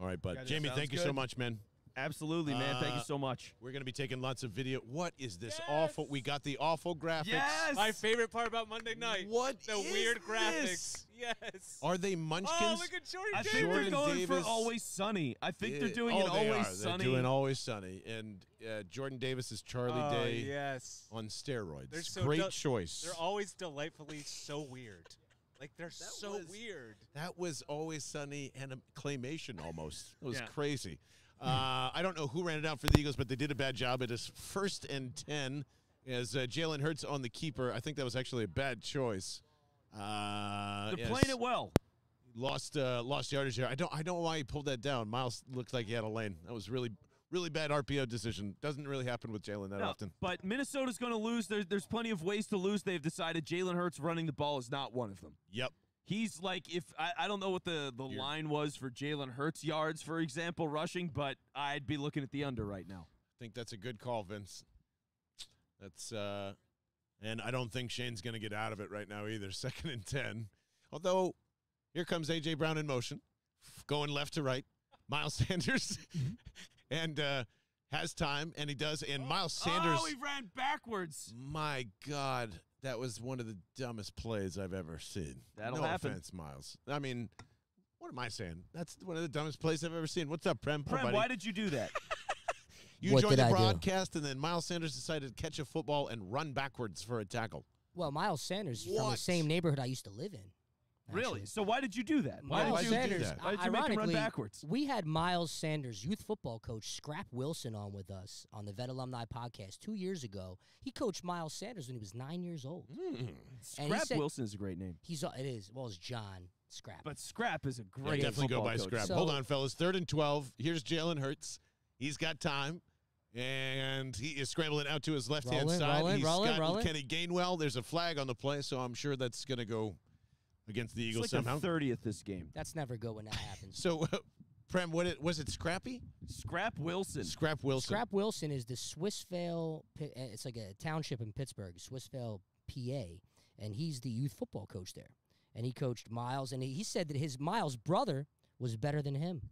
Speaker 1: All right, but. Jamie,
Speaker 2: Sounds
Speaker 1: thank you so much, man.
Speaker 2: Absolutely, man. Thank you
Speaker 1: Uh,
Speaker 2: so much.
Speaker 1: We're gonna be taking lots of video. What is this awful? We got the awful graphics.
Speaker 2: Yes.
Speaker 3: My favorite part about Monday night.
Speaker 1: What
Speaker 3: The
Speaker 1: is
Speaker 3: weird graphics.
Speaker 1: This?
Speaker 3: Yes.
Speaker 1: Are they munchkins?
Speaker 3: oh, look at Jordan
Speaker 2: I
Speaker 3: Davis.
Speaker 2: think they're going
Speaker 1: Davis.
Speaker 2: for Always Sunny. I think they're doing
Speaker 1: oh,
Speaker 2: an
Speaker 1: they
Speaker 2: Always
Speaker 1: are.
Speaker 2: Sunny.
Speaker 1: They're doing Always Sunny, and uh, Jordan Davis is Charlie
Speaker 3: oh,
Speaker 1: Day
Speaker 3: yes.
Speaker 1: on steroids.
Speaker 3: They're so
Speaker 1: Great
Speaker 3: del-
Speaker 1: choice.
Speaker 3: They're always delightfully so weird. Like they're so
Speaker 1: was-
Speaker 3: weird.
Speaker 1: that was Always Sunny and a claymation almost. It was
Speaker 3: Yeah.
Speaker 1: crazy. Uh, I don't know who ran it out for the Eagles, but they did a bad job. It is first and ten as uh, Jalen Hurts on the keeper. I think that was actually a bad choice. Uh,
Speaker 2: They're playing it well.
Speaker 1: lost uh, lost yardage here. I don't I don't know why he pulled that down. Miles looked like he had a lane. That was really really bad RPO decision. Doesn't really happen with Jalen that
Speaker 2: No,
Speaker 1: often.
Speaker 2: But Minnesota's going to lose. There, there's plenty of ways to lose. They've decided Jalen Hurts running the ball is not one of them.
Speaker 1: Yep.
Speaker 2: He's like if I, I don't know what the, the
Speaker 1: You're-
Speaker 2: line was for Jalen Hurts yards, for example, rushing, but I'd be looking at the under right now.
Speaker 1: I think that's a good call, Vince. That's uh and I don't think Shane's going to get out of it right now either. Second and 10. Although here comes AJ Brown in motion, going left to right. Miles Sanders and uh has time and he does and Miles Sanders
Speaker 2: Oh, he ran backwards.
Speaker 1: My God, that was one of the dumbest plays I've ever seen.
Speaker 2: That'll
Speaker 1: no
Speaker 2: happen.
Speaker 1: offense, Miles. I mean, what am I saying? That's one of the dumbest plays I've ever seen. What's up, Prem?
Speaker 2: Prem,
Speaker 1: buddy.
Speaker 2: why did you do that?
Speaker 1: you
Speaker 5: What
Speaker 1: joined
Speaker 5: did
Speaker 1: the
Speaker 5: I do?
Speaker 1: broadcast, and then Miles Sanders decided to catch a football and run backwards for a tackle.
Speaker 5: Well, Miles Sanders is from the same neighborhood I used to live in.
Speaker 2: really? So why did you do that? Why
Speaker 5: Miles
Speaker 2: did you
Speaker 1: do that?
Speaker 2: Why did you make him run
Speaker 5: ironically,
Speaker 2: backwards?
Speaker 5: We had Miles Sanders, youth football coach Scrap Wilson, on with us on the Vet Alumni podcast two years ago. He coached Miles Sanders when he was nine years old. And he
Speaker 2: Scrap
Speaker 5: said-
Speaker 2: Wilson is a great name,
Speaker 5: He's uh, it is well, it's John Scrap.
Speaker 2: but Scrap is a
Speaker 1: Yeah,
Speaker 2: great
Speaker 1: definitely go by
Speaker 2: coach.
Speaker 1: scrap.
Speaker 5: So-
Speaker 1: Hold on, fellas. Third and 12. Here's Jalen Hurts. He's got time. And he is scrambling out to his left hand
Speaker 5: Rolling,
Speaker 1: side.
Speaker 5: rolling,
Speaker 1: He's
Speaker 5: rolling,
Speaker 1: got
Speaker 5: rolling.
Speaker 1: Kenny Gainwell. There's a flag on the play, so I'm sure that's going to go against the
Speaker 2: It's
Speaker 1: Eagles
Speaker 2: like
Speaker 1: somehow.
Speaker 2: the thirtieth this game.
Speaker 5: That's never good when that happens.
Speaker 1: So, Prem, what it was it? Scrappy?
Speaker 2: Scrap Wilson.
Speaker 1: Scrap Wilson.
Speaker 5: Scrap Wilson is the Swissvale. Pi- uh, It's like a township in Pittsburgh, Swissvale, PA, and he's the youth football coach there. And he coached Miles, and he, he said that his Miles' brother was better than him.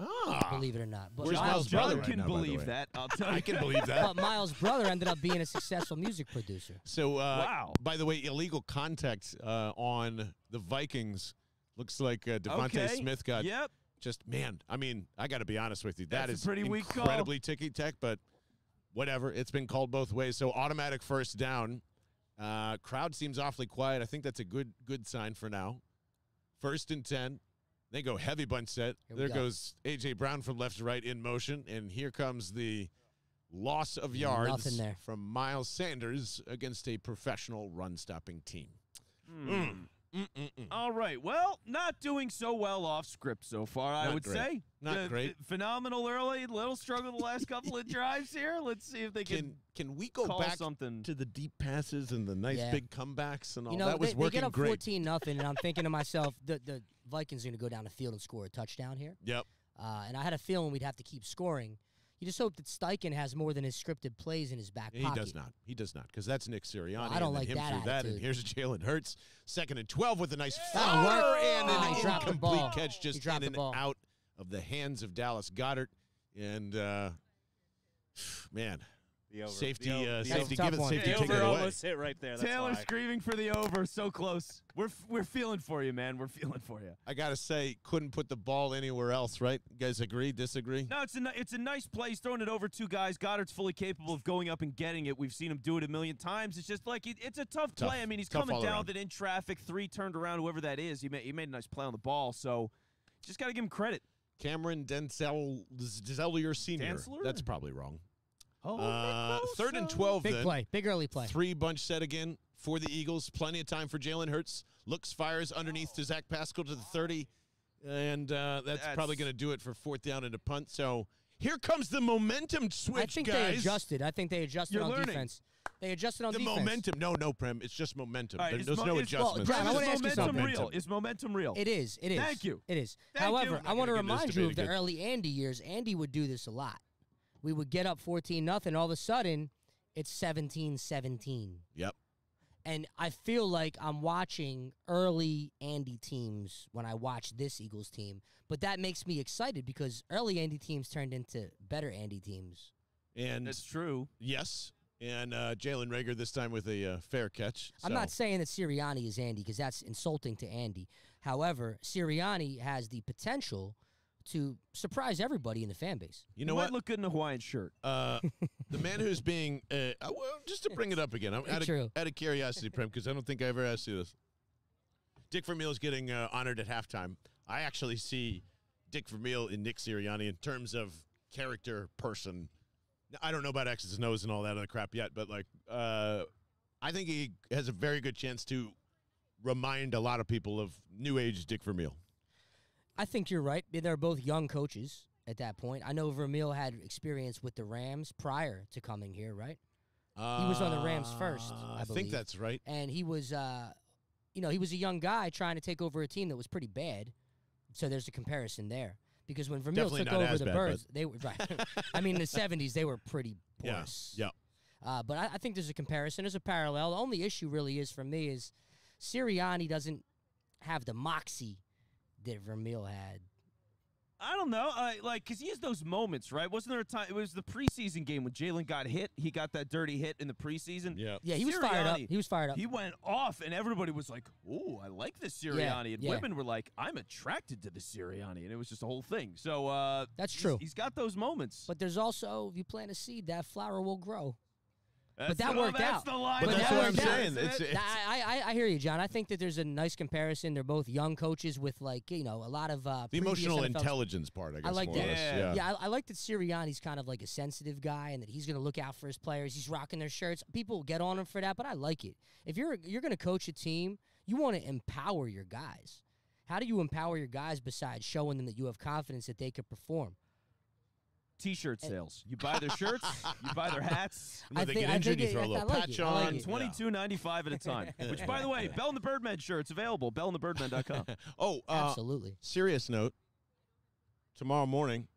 Speaker 1: Ah,
Speaker 5: Believe it or not, but
Speaker 1: Where's Miles'
Speaker 5: Miles'
Speaker 1: brother
Speaker 2: John
Speaker 1: right
Speaker 2: can
Speaker 1: now, by the
Speaker 2: believe
Speaker 1: way?
Speaker 2: that. I'll tell you.
Speaker 1: I can believe that.
Speaker 5: but Miles' brother ended up being a successful music producer.
Speaker 1: So, uh,
Speaker 2: Wow.
Speaker 1: By the way, illegal contact uh, on the Vikings. Looks like uh, DeVonta
Speaker 2: Okay.
Speaker 1: Smith got
Speaker 2: Yep.
Speaker 1: just man. I mean, I got to be honest with you. That
Speaker 2: That's a
Speaker 1: is
Speaker 2: pretty weak call.
Speaker 1: incredibly ticky tack, but whatever. It's been called both ways. So automatic first down. Uh, crowd seems awfully quiet. I think that's a good good sign for now. First and ten. They go heavy bunch set. There
Speaker 5: go.
Speaker 1: goes AJ Brown from left to right in motion, and here comes the loss of yards
Speaker 5: there.
Speaker 1: from Miles Sanders against a professional run stopping team.
Speaker 2: Hmm.
Speaker 1: Mm. Mm-mm-mm.
Speaker 2: All right. Well, not doing so well off script so far, I
Speaker 1: Not
Speaker 2: would
Speaker 1: great.
Speaker 2: say.
Speaker 1: Not
Speaker 2: Uh,
Speaker 1: great.
Speaker 2: Phenomenal early, little struggle the last couple of drives here. Let's see if they can,
Speaker 1: Can can we go
Speaker 2: call
Speaker 1: back
Speaker 2: something.
Speaker 1: to the deep passes and the nice
Speaker 5: Yeah.
Speaker 1: big comebacks and all
Speaker 5: You know,
Speaker 1: that was
Speaker 5: they, they get up
Speaker 1: great.
Speaker 5: 14 nothing, and I'm thinking to myself, the, the Vikings are going to go down the field and score a touchdown here.
Speaker 1: Yep.
Speaker 5: Uh, and I had a feeling we'd have to keep scoring. You just hope that Steichen has more than his scripted plays in his back pocket.
Speaker 1: He does not. He does not because that's Nick Sirianni.
Speaker 5: Well, I don't like
Speaker 1: him
Speaker 5: that
Speaker 1: through that. And here's Jalen Hurts, second and twelve with a nice floater and an
Speaker 5: the
Speaker 1: incomplete catch just
Speaker 5: dropped
Speaker 1: in and out of the hands of Dallas Goedert. And uh, man,
Speaker 3: The over.
Speaker 1: safety,
Speaker 3: The
Speaker 1: uh, safety, give it, safety,
Speaker 3: The
Speaker 1: take it away.
Speaker 3: almost hit right there. That's
Speaker 2: Taylor
Speaker 3: why.
Speaker 2: screaming for the over. So close. We're f- we're feeling for you, man. We're feeling for you.
Speaker 1: I gotta say, couldn't put the ball anywhere else, right? You guys agree? Disagree?
Speaker 2: No, it's a ni- it's a nice play. He's throwing it over two guys. Goedert's fully capable of going up and getting it. We've seen him do it a million times. It's just like it, it's a tough,
Speaker 1: Tough.
Speaker 2: play. I mean, he's
Speaker 1: Tough
Speaker 2: coming down that in traffic, three turned around, whoever that is. He made he made a nice play on the ball. So just got to give him credit.
Speaker 1: Cameron Denzel Denzellier Senior.
Speaker 2: Densler?
Speaker 1: That's probably wrong.
Speaker 2: Oh,
Speaker 1: Uh, third and twelve.
Speaker 5: Big
Speaker 1: then.
Speaker 5: play, big early play.
Speaker 1: Three bunch set again for the Eagles. Plenty of time for Jalen Hurts. Looks, fires underneath to Zach Pascal to the 30. And uh, that's, probably going to do it for fourth down and a punt. So here comes the momentum switch,
Speaker 5: I think
Speaker 1: guys.
Speaker 5: they adjusted. I think they adjusted
Speaker 2: You're
Speaker 5: on
Speaker 2: learning.
Speaker 5: defense. They adjusted on defense.
Speaker 1: The
Speaker 5: defense.
Speaker 1: momentum. No, no, Prem. It's just momentum.
Speaker 2: All right,
Speaker 1: There-
Speaker 2: is mo-
Speaker 1: no
Speaker 2: is-
Speaker 1: adjustments.
Speaker 5: John, I
Speaker 2: is
Speaker 5: wanna ask you
Speaker 2: momentum
Speaker 5: something.
Speaker 2: real? Is momentum real?
Speaker 5: It is. It is.
Speaker 2: Thank you.
Speaker 5: It is.
Speaker 2: Thank.
Speaker 5: However,
Speaker 2: I'm
Speaker 5: I want to
Speaker 1: gonna get into this
Speaker 5: remind you of the
Speaker 1: again.
Speaker 5: early Andy years. Andy would do this a lot. We would get up 14 nothing. All of a sudden, it's 17 17.
Speaker 1: Yep.
Speaker 5: And I feel like I'm watching early Andy teams when I watch this Eagles team, but that makes me excited because early Andy teams turned into better Andy teams.
Speaker 1: And
Speaker 2: That's true.
Speaker 1: yes, and uh, Jalen Reagor this time with a uh, fair catch.
Speaker 5: I'm not saying that Sirianni is Andy because that's insulting to Andy. However, Sirianni has the potential to surprise everybody in the fan base.
Speaker 1: You know
Speaker 2: He
Speaker 1: what?
Speaker 2: Might look good in a Hawaiian shirt.
Speaker 1: Uh, the man who's being uh, uh, well, just to bring it up again, I'm out of, out of curiosity, Prem, because I don't think I ever asked you this. Dick Vermeil is getting uh, honored at halftime. I actually see Dick Vermeil in Nick Sirianni in terms of character, person. I don't know about X's and O's and all that other crap yet, but like, uh, I think he has a very good chance to remind a lot of people of new age Dick Vermeil.
Speaker 5: I think you're right. They're both young coaches at that point. I know Vermeil had experience with the Rams prior to coming here, right? He was on the Rams first,
Speaker 1: Uh,
Speaker 5: I
Speaker 1: I think that's right.
Speaker 5: And he was, uh, you know, he was a young guy trying to take over a team that was pretty bad. So there's a comparison there. Because when Vermeil
Speaker 1: Definitely
Speaker 5: took over the
Speaker 1: bad,
Speaker 5: Birds, they were right. I mean, in the '70s, they were pretty
Speaker 1: Yeah, yeah.
Speaker 5: Uh, but I, I think there's a comparison. There's a parallel. The only issue really is for me is Sirianni doesn't have the moxie that Vermeil had.
Speaker 2: I don't know, uh, like, cause he has those moments, right? Wasn't there a time? It was the preseason game when Jalen got hit. He got that dirty hit in the preseason.
Speaker 1: Yeah.
Speaker 5: Yeah, he was fired up. He was fired up.
Speaker 2: He went off, and everybody was like, "Ooh, I like this Sirianni," and
Speaker 5: yeah.
Speaker 2: women were like, "I'm attracted to the Sirianni," and it was just a whole thing. So uh,
Speaker 5: That's
Speaker 2: he's-
Speaker 5: true.
Speaker 2: He's got those moments.
Speaker 5: But there's also, if you plant a seed, that flower will grow.
Speaker 2: That's
Speaker 5: that
Speaker 2: the-
Speaker 5: worked
Speaker 2: that's
Speaker 5: out.
Speaker 2: The line
Speaker 1: But
Speaker 5: But
Speaker 1: that's
Speaker 5: that
Speaker 1: what I'm
Speaker 5: out,
Speaker 1: saying. It's, it's
Speaker 5: I, I, I hear you, John. I think that there's a nice comparison. They're both young coaches with like you know a lot of uh,
Speaker 1: the emotional
Speaker 5: NFL
Speaker 1: intelligence part, I guess.
Speaker 5: like
Speaker 1: more
Speaker 5: that.
Speaker 1: or less.
Speaker 2: Yeah.
Speaker 1: Yeah.
Speaker 5: Yeah, I, I like that Sirianni's kind of like a sensitive guy, and that he's going to look out for his players. He's rocking their shirts. People get on him for that, but I like it. If you're you're going to coach a team, you want to empower your guys. How do you empower your guys besides showing them that you have confidence that they could perperform?
Speaker 2: T-shirt sales. You buy their shirts. you buy their hats.
Speaker 1: You know,
Speaker 5: I
Speaker 1: they
Speaker 5: think-
Speaker 1: get
Speaker 5: I
Speaker 1: injured,
Speaker 5: think
Speaker 1: you
Speaker 5: it-
Speaker 1: throw a
Speaker 5: I
Speaker 1: little
Speaker 5: like
Speaker 1: patch
Speaker 5: it. I like
Speaker 1: on.
Speaker 5: it.
Speaker 2: Twenty two ninety five at a time. Which, by the way, Bell and the Birdmen shirts available. Bellandthebirdmen.com.
Speaker 1: Oh, uh,
Speaker 5: Absolutely.
Speaker 1: serious note. Tomorrow morning,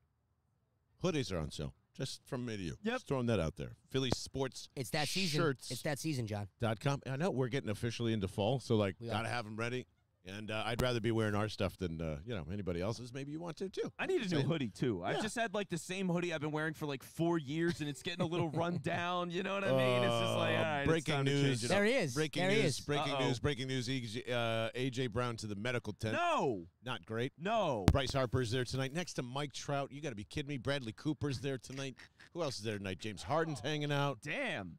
Speaker 1: hoodies are on sale. Just from me to you.
Speaker 2: Yep.
Speaker 1: Just throwing that out there. Philly Sports
Speaker 5: It's that season.
Speaker 1: Shirts.
Speaker 5: It's that season, John.
Speaker 1: dot com. I know we're getting officially into fall, so like,
Speaker 5: We
Speaker 1: gotta
Speaker 5: are.
Speaker 1: have them ready. And uh, I'd rather be wearing our stuff than uh, you know anybody else's. Maybe you want to too.
Speaker 2: I need a new
Speaker 1: Same.
Speaker 2: hoodie too. I've
Speaker 1: Yeah.
Speaker 2: just had like the same hoodie I've been wearing for like four years, and it's getting a little run down. You know what I mean? It's just like
Speaker 1: Uh,
Speaker 2: all right, it's
Speaker 1: breaking
Speaker 2: time to
Speaker 1: news.
Speaker 2: change it up.
Speaker 5: There he is.
Speaker 1: Breaking
Speaker 5: there
Speaker 1: news!
Speaker 5: he is.
Speaker 1: Breaking
Speaker 2: Uh-oh.
Speaker 1: news! Breaking news! EJ, uh, AJ Brown to the medical tent.
Speaker 2: No,
Speaker 1: Not great.
Speaker 2: no.
Speaker 1: Bryce Harper's there tonight, next to Mike Trout. You got to be kidding me. Bradley Cooper's there tonight. Who else is there tonight? James Harden's hanging out,
Speaker 2: Damn.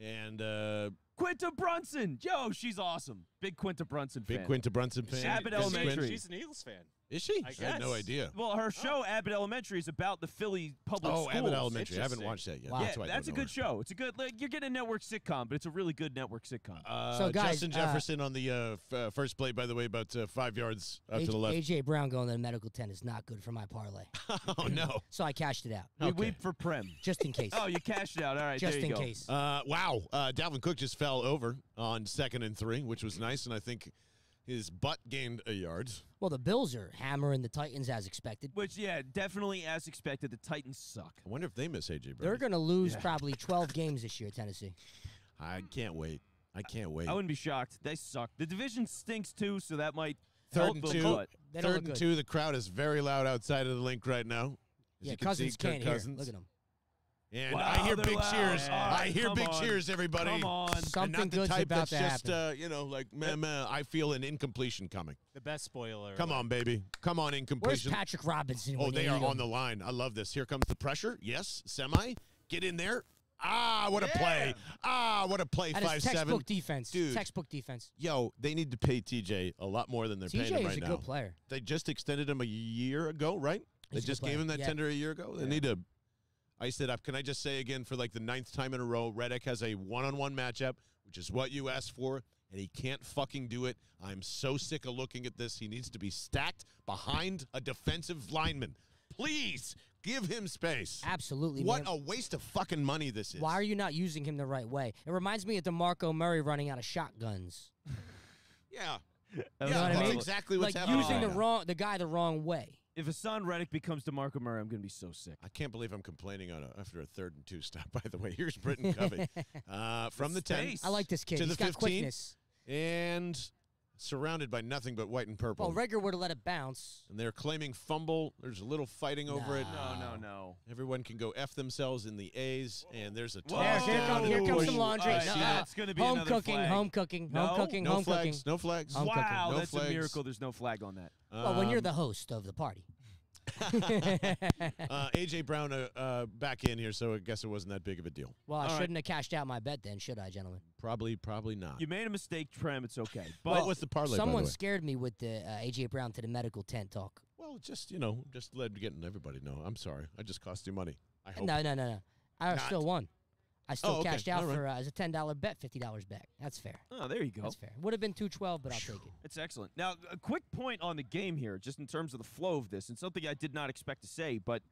Speaker 1: and uh,
Speaker 2: Quinta Brunson. Yo, she's awesome. Big Quinta Brunson fan. big.
Speaker 1: Quinta Brunson fan.
Speaker 2: Abbott Elementary.
Speaker 3: She's an Eagles fan.
Speaker 1: Is she?
Speaker 3: I
Speaker 1: had no idea.
Speaker 2: Well, her show Abbott Elementary is about the Philly public
Speaker 1: Oh,
Speaker 2: schools.
Speaker 1: Abbott Elementary. I haven't watched that yet.
Speaker 5: Wow.
Speaker 2: Yeah,
Speaker 1: That's, why
Speaker 2: that's a
Speaker 1: don't know
Speaker 2: good show. It's a good. Like, you're getting a network sitcom, but it's a really good network sitcom.
Speaker 1: Uh,
Speaker 5: So, guys,
Speaker 1: Justin
Speaker 5: uh,
Speaker 1: Jefferson on the uh, f- uh, first play, by the way, about uh, five yards out to the left.
Speaker 5: AJ Brown going to the medical tent is not good for my parlay.
Speaker 1: oh no!
Speaker 5: So I cashed it out
Speaker 2: we
Speaker 1: okay.
Speaker 2: weep for Prem.
Speaker 5: just in case.
Speaker 2: Oh, you cashed it out. All right,
Speaker 5: just
Speaker 2: there you
Speaker 5: in
Speaker 2: go.
Speaker 5: case.
Speaker 1: Uh, wow! Uh, Dalvin Cook just fell over on second and three, which was nice, and I think his butt gained a yard.
Speaker 5: Well, the Bills are hammering the Titans as expected.
Speaker 2: Which, yeah, definitely as expected. The Titans suck.
Speaker 1: I wonder if they miss AJ Brown.
Speaker 5: They're going to lose
Speaker 2: Yeah.
Speaker 5: probably 12 games this year, Tennessee.
Speaker 1: I can't wait. I can't wait.
Speaker 2: I wouldn't be shocked. They suck. The division stinks too, so that might
Speaker 1: Third
Speaker 2: help
Speaker 1: and two.
Speaker 2: but-
Speaker 5: They don't
Speaker 1: Third and
Speaker 5: good.
Speaker 1: two. The crowd is very loud outside of the Linc right now. As
Speaker 5: Yeah,
Speaker 1: you can see,
Speaker 5: Cousins
Speaker 1: Kirk
Speaker 5: can't hear.
Speaker 1: Cousins.
Speaker 5: Look at him.
Speaker 1: And
Speaker 2: Wow,
Speaker 1: I hear big
Speaker 2: loud.
Speaker 1: cheers.
Speaker 2: All
Speaker 1: I hear
Speaker 2: come
Speaker 1: big
Speaker 2: on.
Speaker 1: cheers, everybody.
Speaker 2: Come on.
Speaker 1: And not the type
Speaker 5: about
Speaker 1: that's just, uh, you know, like, meh, meh, I feel an incompletion coming.
Speaker 3: The best spoiler.
Speaker 1: Come
Speaker 3: alert.
Speaker 1: on, baby. Come on, incompletion.
Speaker 5: Where's
Speaker 1: incompletion.
Speaker 5: Patrick Robinson?
Speaker 1: Oh, they are
Speaker 5: need
Speaker 1: on the line. I love this. Here comes the pressure. Yes, semi. Get in there. Ah, what a play. Ah, what a play.
Speaker 5: That is
Speaker 1: Five
Speaker 5: textbook
Speaker 1: seven.
Speaker 5: defense.
Speaker 1: Dude.
Speaker 5: Textbook defense.
Speaker 1: Yo, they need to pay TJ a lot more than they're paying right now.
Speaker 5: TJ
Speaker 1: him
Speaker 5: is
Speaker 1: right
Speaker 5: a
Speaker 1: now.
Speaker 5: good player.
Speaker 1: They just extended him a year ago, right? They
Speaker 5: He's a
Speaker 1: just gave him that
Speaker 5: Yeah.
Speaker 1: tender a year ago. They need to ice it up. Can I just say again for like the ninth time in a row, Reddick has a one-on-one matchup, which is what you asked for, and he can't fucking do it. I'm so sick of looking at this. He needs to be stacked behind a defensive lineman. Please give him space.
Speaker 5: Absolutely.
Speaker 1: What
Speaker 5: man.
Speaker 1: a waste of fucking money this is.
Speaker 5: Why are you not using him the right way? It reminds me of DeMarco Murray running out of shotguns.
Speaker 1: Yeah.
Speaker 2: That's
Speaker 5: You know
Speaker 1: yeah,
Speaker 5: what I mean?
Speaker 1: exactly what's
Speaker 5: like
Speaker 1: happening.
Speaker 5: using
Speaker 1: right
Speaker 5: the wrong the guy the wrong way.
Speaker 2: If Haason Reddick becomes DeMarco Murray, I'm going to be so sick.
Speaker 1: I can't believe I'm complaining on a, after a third and two stop. By the way, here's Britton Covey uh, from the ten
Speaker 5: I like this kid.
Speaker 1: To
Speaker 5: He's
Speaker 1: the
Speaker 5: got
Speaker 1: 15?
Speaker 5: quickness.
Speaker 1: and surrounded by nothing but white and purple.
Speaker 5: Well, Reagor would have let it bounce.
Speaker 1: and they're claiming fumble. There's a little fighting over it.
Speaker 2: No, no, no.
Speaker 1: Everyone can go f themselves in the A's, and there's a
Speaker 2: Whoa.
Speaker 1: toss
Speaker 5: Here, here, come, here comes some laundry.
Speaker 2: All right,
Speaker 5: No,
Speaker 2: see, that's gonna be
Speaker 5: home
Speaker 2: another
Speaker 5: cooking,
Speaker 2: flag.
Speaker 5: home cooking,
Speaker 2: No,
Speaker 5: home cooking,
Speaker 1: No
Speaker 5: home
Speaker 1: flags.
Speaker 5: cooking.
Speaker 1: No flags.
Speaker 5: Home cooking.
Speaker 2: wow,
Speaker 1: No
Speaker 2: that's
Speaker 1: flags.
Speaker 2: a miracle. There's no flag on that.
Speaker 5: Well, when you're
Speaker 1: Um,
Speaker 5: the host of the party.
Speaker 1: uh, AJ Brown uh, uh, back in here, so I guess it wasn't that big of a deal.
Speaker 5: well, I
Speaker 2: All right.
Speaker 5: shouldn't have cashed out my bet then, should I, gentlemen?
Speaker 1: Probably, probably not.
Speaker 2: You made a mistake, Prem. It's okay. But
Speaker 1: what was the parlay? by the
Speaker 5: Someone
Speaker 1: way?
Speaker 5: scared me with the uh, AJ Brown to the medical tent talk.
Speaker 1: Well, just you know, just let getting everybody know. I'm sorry, I just cost you money. I hope.
Speaker 5: No, no, no, no. I
Speaker 1: Not.
Speaker 5: still won. I still
Speaker 1: Oh, okay.
Speaker 5: cashed out
Speaker 1: All right.
Speaker 5: for uh, as a ten dollar bet, fifty dollars back. That's fair.
Speaker 2: oh, there you go.
Speaker 5: That's fair. Would have been two twelve, but I'll take it.
Speaker 2: It's excellent. Now, a quick point on the game here, just in terms of the flow of this, and something I did not expect to say, but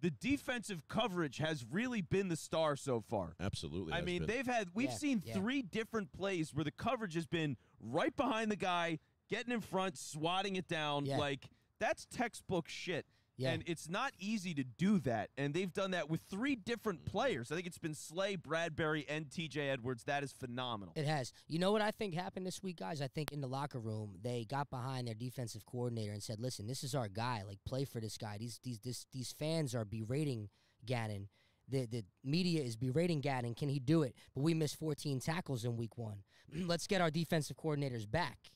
Speaker 2: the defensive coverage has really been the star so far.
Speaker 1: Absolutely.
Speaker 2: I mean,
Speaker 1: been.
Speaker 2: they've had we've
Speaker 5: Yeah,
Speaker 2: seen
Speaker 5: yeah.
Speaker 2: three different plays where the coverage has been right behind the guy, getting in front, swatting it down.
Speaker 5: Yeah.
Speaker 2: Like that's textbook shit.
Speaker 5: Yeah.
Speaker 2: And it's not easy to do that. And they've done that with three different mm-hmm. players. I think it's been Slay, Bradberry, and TJ Edwards. That is phenomenal.
Speaker 5: It has. You know what I think happened this week, guys? I think in the locker room they got behind their defensive coordinator and said, "Listen, this is our guy. Like, play for this guy. These these this, these fans are berating Gannon. The the media is berating Gannon. Can he do it? But we missed 14 tackles in week one. Let's get our defensive coordinators back.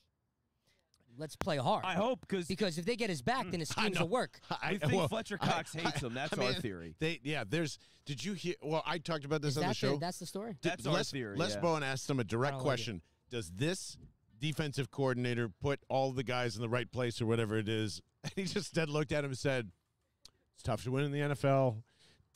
Speaker 5: Let's play hard.
Speaker 2: I hope because
Speaker 5: because if they get his back, then his schemes will work.
Speaker 1: I,
Speaker 2: we think
Speaker 1: well,
Speaker 2: Fletcher
Speaker 1: I-
Speaker 2: Cox hates
Speaker 1: I-
Speaker 2: him. That's
Speaker 1: I
Speaker 2: our theory.
Speaker 1: They yeah. There's. Did you hear? Well, I talked about this
Speaker 5: Is
Speaker 1: on the show.
Speaker 5: the, that's the story?
Speaker 2: That's our
Speaker 1: Les,
Speaker 2: theory.
Speaker 1: Les
Speaker 2: yeah.
Speaker 1: Bowen asked him a direct
Speaker 5: don't like
Speaker 1: question: Does this defensive coordinator put all the guys in the right place or whatever it is? And he just dead looked at him and said, "It's tough to win in the NFL."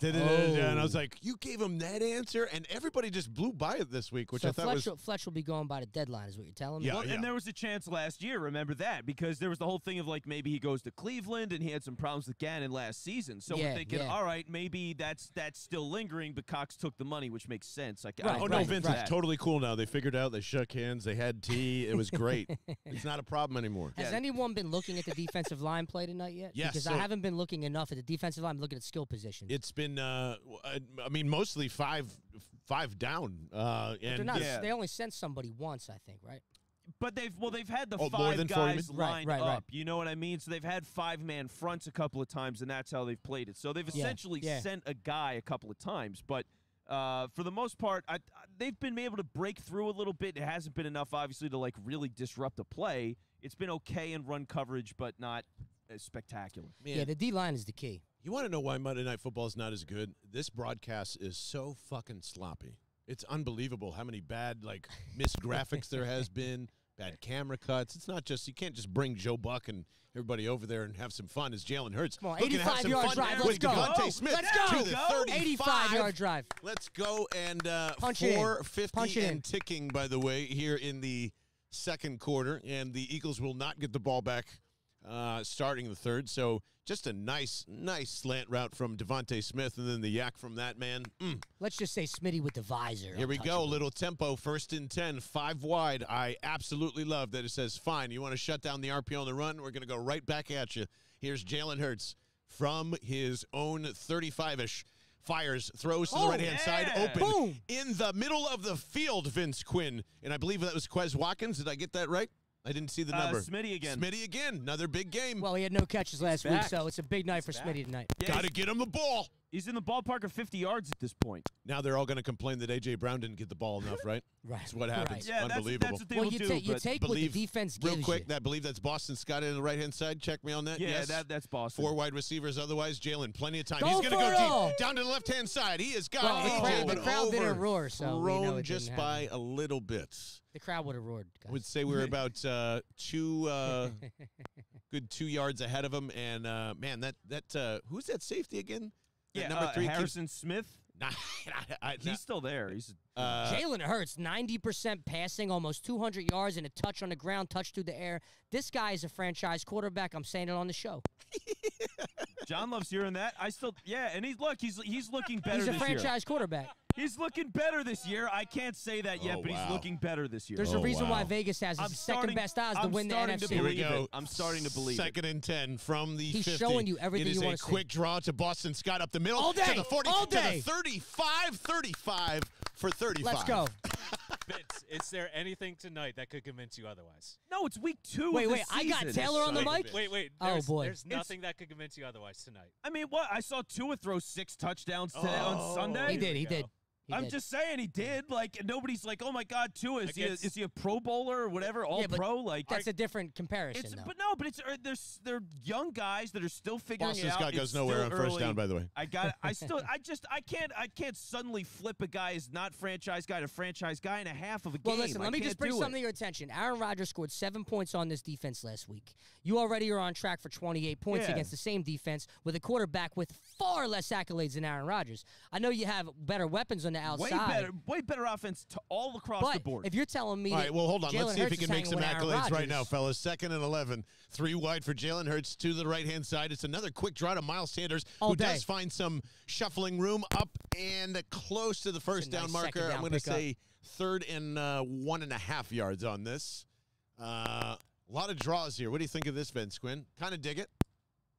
Speaker 1: And I was
Speaker 5: Oh.
Speaker 1: like, "You gave him that answer," and everybody just blew by it this week, which
Speaker 5: so
Speaker 1: I thought
Speaker 5: Fletch,
Speaker 1: was
Speaker 5: will, Fletch will be going by the deadline, is what you're telling me.
Speaker 1: Yeah,
Speaker 2: Well, and there was a chance last year, remember that, because there was the whole thing of like maybe he goes to Cleveland and he had some problems with Gannon last season. So
Speaker 5: Yeah,
Speaker 2: we're thinking,
Speaker 5: yeah.
Speaker 2: all right, maybe that's that's still lingering, but Cox took the money, which makes sense. Like,
Speaker 5: Right,
Speaker 1: Oh
Speaker 2: I
Speaker 1: no, Vince,
Speaker 5: right.
Speaker 1: it's totally cool now. They figured out. They shook hands. They had tea. It was great. it's not a problem anymore.
Speaker 5: Has
Speaker 2: Yeah.
Speaker 5: anyone been looking at the defensive line play tonight yet?
Speaker 1: Yes,
Speaker 5: Because
Speaker 1: so-
Speaker 5: I haven't been looking enough at the defensive line. I'm looking at skill positions.
Speaker 1: It's been, uh, I mean, mostly five, five down. Uh,
Speaker 5: They're
Speaker 1: and
Speaker 5: not.
Speaker 2: Yeah.
Speaker 5: They only sent somebody once, I think, right?
Speaker 2: But they've well, they've had the
Speaker 1: Oh, more
Speaker 2: five guys
Speaker 5: minutes? Right,
Speaker 2: lined
Speaker 5: right, right.
Speaker 2: up. You know what I mean? So they've had five man fronts a couple of times, and that's how they've played it. So they've
Speaker 5: Yeah,
Speaker 2: essentially
Speaker 5: yeah.
Speaker 2: sent a guy a couple of times, but. Uh, for the most part, I, I- they've been able to break through a little bit. It hasn't been enough, obviously, to like really disrupt the play. It's been okay in run coverage, but not as spectacular.
Speaker 1: Man,
Speaker 5: Yeah, the D line is the key.
Speaker 1: You want to know why Monday Night Football is not as good? This broadcast is so fucking sloppy. It's unbelievable how many bad like missed graphics there has been, bad camera cuts. It's not just you can't just bring Joe Buck and everybody over there and have some fun as Jalen Hurts.
Speaker 5: Come on,
Speaker 1: looking to have
Speaker 5: 85
Speaker 1: some
Speaker 5: yard
Speaker 1: fun
Speaker 5: drive, let's go.
Speaker 2: DeVonta
Speaker 1: Smith
Speaker 5: let's
Speaker 1: to
Speaker 5: go.
Speaker 1: the 35
Speaker 5: 85 yard drive.
Speaker 1: Let's go and uh,
Speaker 5: Punch it in.
Speaker 1: 450
Speaker 5: Punch
Speaker 1: and
Speaker 5: in.
Speaker 1: ticking. By the way, here in the second quarter, and the Eagles will not get the ball back uh, starting the third. So just a nice, nice slant route from DeVonta Smith, and then the yak from that man. Mm.
Speaker 5: Let's just say Smitty with the visor.
Speaker 1: Here we go, little tempo, first and ten, five wide. I absolutely love that it says, "Fine, you want to shut down the RPO on the run? We're going to go right back at you." Here's Jalen Hurts from his own 35ish. Fires, throws to the
Speaker 5: Oh,
Speaker 1: right hand side, open
Speaker 5: Boom.
Speaker 1: in the middle of the field. Vince Quinn, and I believe that was Quez Watkins. Did I get that right? I didn't see the
Speaker 2: Uh,
Speaker 1: number.
Speaker 2: Smitty again.
Speaker 1: Smitty again. Another big game.
Speaker 5: Well, he had no catches last week, so it's a big night for
Speaker 3: back.
Speaker 5: Smitty tonight.
Speaker 2: Yeah,
Speaker 1: Got to get him the ball.
Speaker 2: He's in the ballpark of 50 yards at this point.
Speaker 1: Now they're all going to complain that AJ Brown didn't get the ball enough, right?
Speaker 5: Right.
Speaker 1: That's what happens.
Speaker 2: Yeah, that's,
Speaker 1: Unbelievable.
Speaker 2: that's what they
Speaker 5: Well,
Speaker 2: will
Speaker 5: you,
Speaker 2: do.
Speaker 5: ta- you
Speaker 2: but
Speaker 5: take what the
Speaker 1: believe-
Speaker 5: defense
Speaker 1: Real quick,
Speaker 5: you.
Speaker 1: I believe that's Boston Scott on the right hand side. Check me on that.
Speaker 2: yeah,
Speaker 1: yes.
Speaker 2: that, that's Boston.
Speaker 1: Four wide receivers. Otherwise, Jalen, plenty of time.
Speaker 5: Go
Speaker 1: He's going to go
Speaker 5: it all.
Speaker 1: deep down to the left hand side. He has got
Speaker 5: Well, the
Speaker 1: AJ,
Speaker 5: crowd- the
Speaker 1: but
Speaker 5: crowd didn't roar, so we know
Speaker 1: thrown
Speaker 5: it didn't
Speaker 1: just by a little bit.
Speaker 5: The crowd would have roared.
Speaker 1: I
Speaker 5: Guys.
Speaker 1: would say we were about uh, two, uh, good two yards ahead of him. And uh, man, that that uh, who's that safety again? That
Speaker 2: yeah,
Speaker 1: number
Speaker 2: uh,
Speaker 1: three. keeps-
Speaker 2: Harrison Smith.
Speaker 1: Nah, I- I-
Speaker 2: He's still there. He's
Speaker 1: uh,
Speaker 5: Jalen Hurts, 90% passing, almost 200 yards, and a touch on the ground, touch through the air. This guy is a franchise quarterback. I'm saying it on the show.
Speaker 2: John loves hearing that. I still, yeah, and he's look, he's he's looking better
Speaker 5: He's a
Speaker 2: this year.
Speaker 5: franchise quarterback.
Speaker 2: He's looking better this year. I can't say that yet,
Speaker 1: Oh,
Speaker 2: but
Speaker 1: wow.
Speaker 2: he's looking better this year.
Speaker 5: There's
Speaker 1: Oh,
Speaker 5: a reason why. Vegas has
Speaker 2: I'm
Speaker 5: his second best odds to
Speaker 2: I'm
Speaker 5: win the
Speaker 2: starting to
Speaker 5: NFC.
Speaker 1: Here we go.
Speaker 2: it. I'm starting to believe.
Speaker 1: Second and 10 from the
Speaker 5: He's
Speaker 1: 50.
Speaker 5: showing you everything
Speaker 1: It is
Speaker 5: you
Speaker 1: a
Speaker 5: wanna see.
Speaker 1: quick draw to Boston Scott up the middle.
Speaker 5: All
Speaker 1: To the 40,
Speaker 5: all
Speaker 1: to the 35, 35 for 35.
Speaker 5: Let's go.
Speaker 3: Vince, is there anything tonight that could convince you otherwise?
Speaker 2: No, it's week two.
Speaker 5: Wait,
Speaker 2: of the
Speaker 5: wait, I got. Taylor on the mic?
Speaker 3: Wait, wait.
Speaker 5: Oh, boy.
Speaker 3: There's
Speaker 2: It's-
Speaker 3: nothing that could convince you otherwise tonight.
Speaker 2: I mean, what? I saw Tua throw six touchdowns today
Speaker 1: Oh.
Speaker 2: on Sunday.
Speaker 5: He did. He
Speaker 3: go.
Speaker 5: did. He
Speaker 2: I'm
Speaker 5: did.
Speaker 2: just saying he did. Like nobody's like, oh my God, Tua is he a,
Speaker 3: Against-
Speaker 2: is he a Pro Bowler or whatever, All
Speaker 5: Yeah, but
Speaker 2: Pro? Like
Speaker 5: That's a different comparison,
Speaker 2: it's
Speaker 5: though.
Speaker 2: but no, but it's uh, there's they're young guys that are still figuring
Speaker 1: Boston
Speaker 2: it out.
Speaker 1: Scott
Speaker 2: It's
Speaker 1: goes nowhere
Speaker 2: still
Speaker 1: on first
Speaker 2: early.
Speaker 1: down, by the way.
Speaker 2: I got. I still. I just. I can't. I can't suddenly flip a guy as not franchise guy to franchise guy in a half of a game.
Speaker 5: Well,
Speaker 2: game.
Speaker 5: listen,
Speaker 2: I
Speaker 5: let me
Speaker 2: can't
Speaker 5: just bring
Speaker 2: do
Speaker 5: something
Speaker 2: it.
Speaker 5: to your attention. Aaron Rodgers scored seven points on this defense last week. You already are on track for 28 points
Speaker 2: Yeah.
Speaker 5: against the same defense with a quarterback with far less accolades than Aaron Rodgers. I know you have better weapons on the outside.
Speaker 2: Way better. Way better offense to all across
Speaker 5: but
Speaker 2: the board.
Speaker 5: if you're telling me,
Speaker 1: All right, well, hold on.
Speaker 5: Jalen
Speaker 1: Let's see if he can make some accolades right now, fellas. Second and 11. Three wide for Jalen Hurts, to the right hand side. It's another quick draw to Miles Sanders,
Speaker 5: All
Speaker 1: who
Speaker 5: day.
Speaker 1: does find some shuffling room up and close to the first
Speaker 5: a
Speaker 1: down
Speaker 5: nice
Speaker 1: marker.
Speaker 5: second
Speaker 1: I'm going to
Speaker 5: pickup.
Speaker 1: say third and uh, one and a half yards on this. Uh, a lot of draws here. What do you think of this, Vince Quinn? Kind of dig it.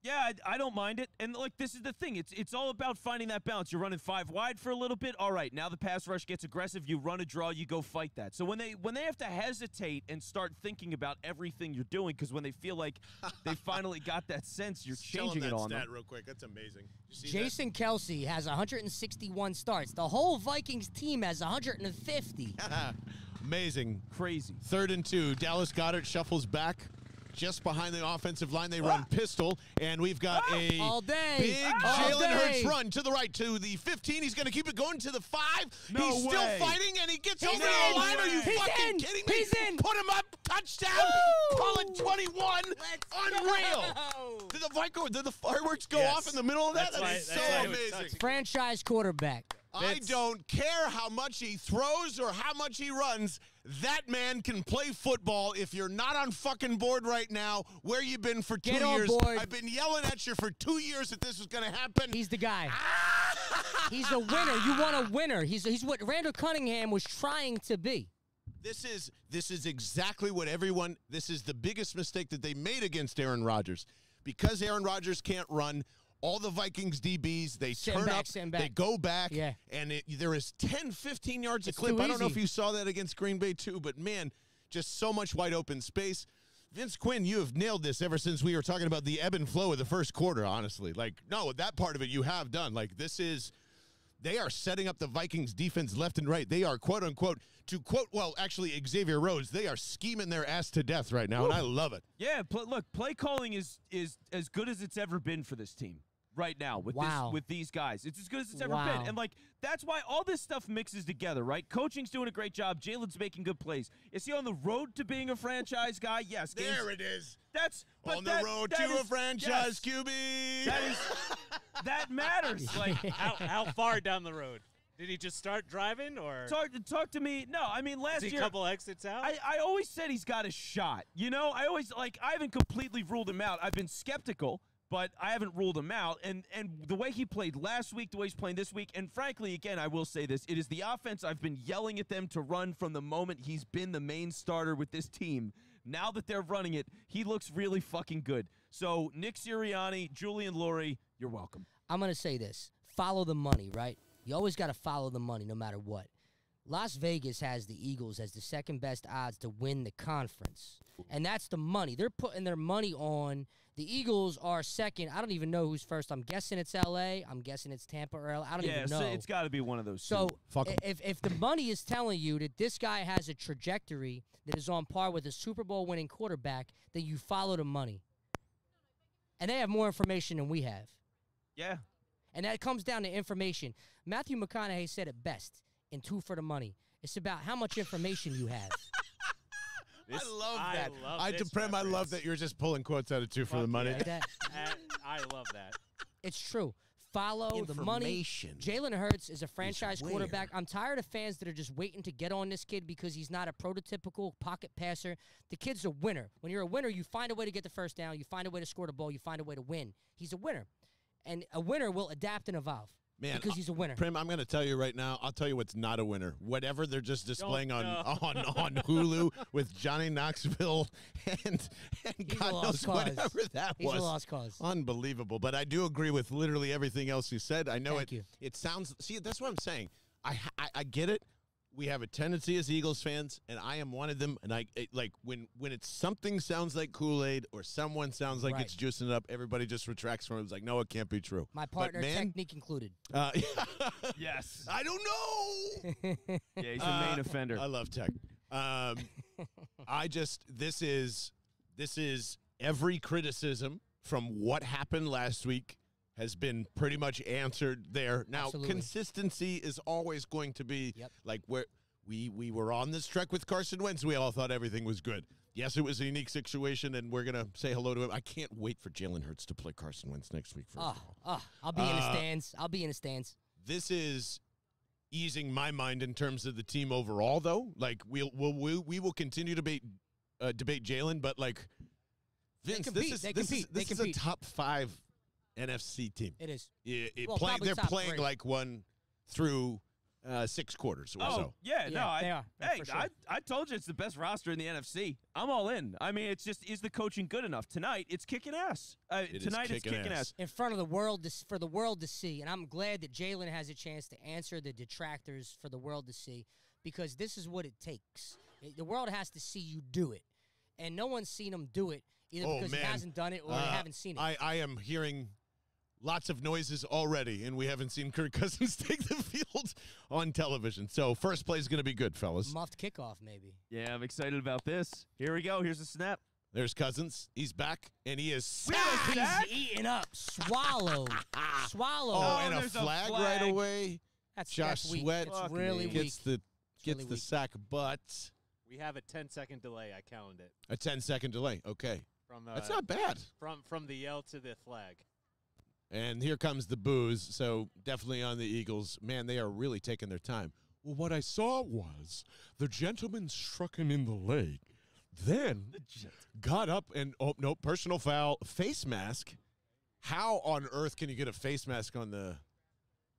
Speaker 2: Yeah, I, I don't mind it. And like this is the thing. It's it's all about finding that balance. You're running five wide for a little bit. All right, now the pass rush gets aggressive. You run a draw. You go fight that. So when they when they have to hesitate and start thinking about everything you're doing, because when they feel like they finally got that sense, you're
Speaker 1: Tell him
Speaker 2: changing
Speaker 1: that
Speaker 2: it on
Speaker 1: stat
Speaker 2: them.
Speaker 1: real quick. That's amazing. You see that?
Speaker 5: Jason Kelce has 161 starts. The whole Vikings team has 150.
Speaker 1: amazing.
Speaker 2: Crazy.
Speaker 1: Third and two. Dallas Goedert shuffles back. Just behind the offensive line, they run ah. pistol, and we've got ah. a
Speaker 5: All day.
Speaker 1: big
Speaker 5: All
Speaker 1: Jalen Hurts
Speaker 5: day.
Speaker 1: run to the right to the 15. He's going to keep it going to the five.
Speaker 2: No
Speaker 1: He's still fighting, and he gets
Speaker 5: He's
Speaker 1: over
Speaker 5: in.
Speaker 1: the line. Are you
Speaker 5: He's
Speaker 1: fucking
Speaker 5: in.
Speaker 1: kidding me?
Speaker 5: He's in.
Speaker 1: Put him up. Touchdown.
Speaker 5: Woo.
Speaker 1: Call it 21. Unreal.
Speaker 5: go.
Speaker 1: Did the Vico, did the fireworks go
Speaker 3: Yes.
Speaker 1: off in the middle of that?
Speaker 3: That's
Speaker 1: That
Speaker 3: why-
Speaker 1: is
Speaker 3: that's
Speaker 1: so
Speaker 3: why
Speaker 1: amazing.
Speaker 3: touching.
Speaker 5: Franchise quarterback.
Speaker 1: I
Speaker 3: Vince.
Speaker 1: don't care how much he throws or how much he runs. That man can play football. If you're not on fucking board right now, where you been for two
Speaker 5: Get
Speaker 1: years?
Speaker 5: board.
Speaker 1: I've been yelling at you for two years that this was going to happen.
Speaker 5: He's the guy. He's a winner. You want a winner. He's he's what Randall Cunningham was trying to be.
Speaker 1: this is this is exactly what everyone. This is the biggest mistake that they made against Aaron Rodgers because Aaron Rodgers can't run. All the Vikings DBs, they
Speaker 5: Sitting
Speaker 1: turn
Speaker 5: back,
Speaker 1: up,
Speaker 5: sitting
Speaker 1: they go back,
Speaker 5: Yeah.
Speaker 1: and it, there is 10, 15 yards
Speaker 5: It's
Speaker 1: a clip. I don't know if you saw that against Green Bay too, but man, just so much wide open space. Vince Quinn, you have nailed this ever since we were talking about the ebb and flow of the first quarter, honestly. Like, no, that part of it you have done. Like, this is, they are setting up the Vikings defense left and right. They are, quote unquote, to quote, well, actually, Xavier Rhodes, they are scheming their ass to death right now, and I love it.
Speaker 2: Yeah, pl- look, play calling is is as good as it's ever been for this team right now with
Speaker 5: Wow.
Speaker 2: this with these guys. It's as good as it's ever
Speaker 5: Wow.
Speaker 2: been. And like that's why all this stuff mixes together, right? Coaching's doing a great job. Jalen's making good plays. Is he on the road to being a franchise guy? Yes. games-
Speaker 1: There it is.
Speaker 2: That's but
Speaker 1: On the road
Speaker 2: that
Speaker 1: to a franchise
Speaker 2: yes,
Speaker 1: QB.
Speaker 2: That is that matters. Like
Speaker 3: How, how far down the road? Did he just start driving, or
Speaker 2: talk talk to me. No, I mean last
Speaker 3: is he
Speaker 2: year
Speaker 3: a couple exits out?
Speaker 2: I, I always said he's got a shot. You know, I always like I haven't completely ruled him out. I've been skeptical, but I haven't ruled him out. And and the way he played last week, the way he's playing this week, and frankly, again, I will say this: it is the offense I've been yelling at them to run from the moment he's been the main starter with this team. Now that they're running it, he looks really fucking good. So Nick Sirianni, Julian Laurie, you're welcome.
Speaker 5: I'm gonna say this: follow the money, right? You always got to follow the money, no matter what. Las Vegas has the Eagles as the second best odds to win the conference, and that's the money. They're putting their money on the Eagles are second. I don't even know who's first. I'm guessing it's L.A. I'm guessing it's Tampa or L. I don't
Speaker 2: yeah,
Speaker 5: even
Speaker 2: so
Speaker 5: know.
Speaker 2: it's got to be one of those.
Speaker 5: So
Speaker 2: two.
Speaker 1: Fuck 'em.
Speaker 5: if if the money is telling you that this guy has a trajectory that is on par with a Super Bowl winning quarterback, then you follow the money. And they have more information than we have.
Speaker 2: yeah,
Speaker 5: And that comes down to information. Matthew McConaughey said it best in Two for the Money. It's about how much information you have.
Speaker 3: This-
Speaker 1: I love
Speaker 3: I
Speaker 1: that.
Speaker 3: love
Speaker 1: I,
Speaker 3: this
Speaker 1: Deprem, I love that you're just pulling quotes out of two for the money.
Speaker 3: yeah.
Speaker 5: That.
Speaker 3: I love that.
Speaker 5: It's true. Follow the money.
Speaker 1: Information
Speaker 5: Jalen Hurts is a franchise
Speaker 1: where.
Speaker 5: quarterback. I'm tired of fans that are just waiting to get on this kid because he's not a prototypical pocket passer. The kid's a winner. When you're a winner, you find a way to get the first down, you find a way to score the ball, you find a way to win. He's a winner. And a winner will adapt and evolve.
Speaker 1: Man,
Speaker 5: because uh, he's a winner.
Speaker 1: Prem, I'm going to tell you right now. I'll tell you what's not a winner. Whatever they're just displaying on, on on Hulu with Johnny Knoxville and and
Speaker 5: He's
Speaker 1: God knows
Speaker 5: cause.
Speaker 1: whatever that
Speaker 5: He's
Speaker 1: was.
Speaker 5: a lost cause.
Speaker 1: Unbelievable. But I do agree with literally everything else you said. I know
Speaker 5: Thank
Speaker 1: it.
Speaker 5: you.
Speaker 1: It sounds. See, that's what I'm saying. I, I I get it. We have a tendency as Eagles fans, and I am one of them. And I it, like when when it's something sounds like Kool Aid or someone sounds like
Speaker 5: Right.
Speaker 1: it's juicing it up. Everybody just retracts from it. It's like, no, it can't be true.
Speaker 5: My
Speaker 1: But,
Speaker 5: partner,
Speaker 1: man,
Speaker 5: technique included.
Speaker 1: uh,
Speaker 2: Yes.
Speaker 1: I don't know.
Speaker 2: Yeah, he's a
Speaker 1: Uh,
Speaker 2: main offender.
Speaker 1: I love tech. Um, I just this is this is every criticism from what happened last week has been pretty much answered there. Now
Speaker 5: Absolutely.
Speaker 1: consistency is always going to be
Speaker 5: Yep.
Speaker 1: like where we we were on this trek with Carson Wentz. We all thought everything was good. Yes, it was a unique situation, and we're gonna say hello to him. I can't wait for Jalen Hurts to play Carson Wentz next week. First
Speaker 5: Oh, oh, I'll be in the
Speaker 1: Uh,
Speaker 5: stands. I'll be in the stands.
Speaker 1: this is easing my mind in terms of the team overall though like we'll, we'll we, we will continue to debate uh, debate Jalen but like Vince
Speaker 5: compete,
Speaker 1: this is
Speaker 5: they
Speaker 1: this
Speaker 5: compete,
Speaker 1: is
Speaker 5: they
Speaker 1: this is a top 5 NFC team
Speaker 5: It is.
Speaker 1: yeah, it
Speaker 5: Well,
Speaker 1: playing
Speaker 5: probably
Speaker 1: they're playing
Speaker 5: three.
Speaker 1: like one through uh, six quarters or
Speaker 2: Oh
Speaker 1: so
Speaker 2: yeah, no, I,
Speaker 5: they are.
Speaker 2: Hey,
Speaker 5: sure.
Speaker 2: I, I told you it's the best roster in the NFC. I'm all in. I mean, it's just is the coaching good enough tonight? It's kicking ass. Uh,
Speaker 1: It is
Speaker 2: tonight it's
Speaker 1: kicking
Speaker 2: kicking
Speaker 1: ass.
Speaker 2: ass.
Speaker 5: in front of the world to, for the world to see. And I'm glad that Jalen has a chance to answer the detractors for the world to see because this is what it takes. The world has to see you do it. And no one's seen him do it either
Speaker 1: Oh,
Speaker 5: because
Speaker 1: man.
Speaker 5: he hasn't done it or
Speaker 1: Uh,
Speaker 5: they haven't seen it.
Speaker 1: I, I am hearing lots of noises already and we haven't seen Kirk Cousins take the field on television so first play is going to be good fellas
Speaker 5: Muffed kickoff, maybe.
Speaker 2: Yeah, I'm excited about this. Here we go. Here's a snap.
Speaker 1: there's Cousins he's back and he is
Speaker 2: We
Speaker 1: sacked.
Speaker 2: sack?
Speaker 5: He's eating up. Swallowed. Swallowed.
Speaker 1: Oh,
Speaker 2: Oh,
Speaker 1: and a
Speaker 2: there's a
Speaker 1: flag,
Speaker 2: flag.
Speaker 1: right away.
Speaker 5: that's,
Speaker 1: Josh
Speaker 5: that's weak.
Speaker 1: Sweat
Speaker 5: It's
Speaker 2: Fucking
Speaker 5: really weak.
Speaker 1: gets the
Speaker 5: It's
Speaker 1: gets
Speaker 5: really
Speaker 1: the
Speaker 5: weak.
Speaker 1: sack, but
Speaker 3: We have a 10 second delay. I counted it
Speaker 1: a 10 second delay. Okay,
Speaker 3: from uh,
Speaker 1: that's not bad.
Speaker 3: from from the yell to the flag.
Speaker 1: And here comes the booze. So definitely on the Eagles. Man, they are really taking their time. Well, what I saw was the gentleman struck him in the leg, then got up and oh no, personal foul, face mask. How on earth can you get a face mask on the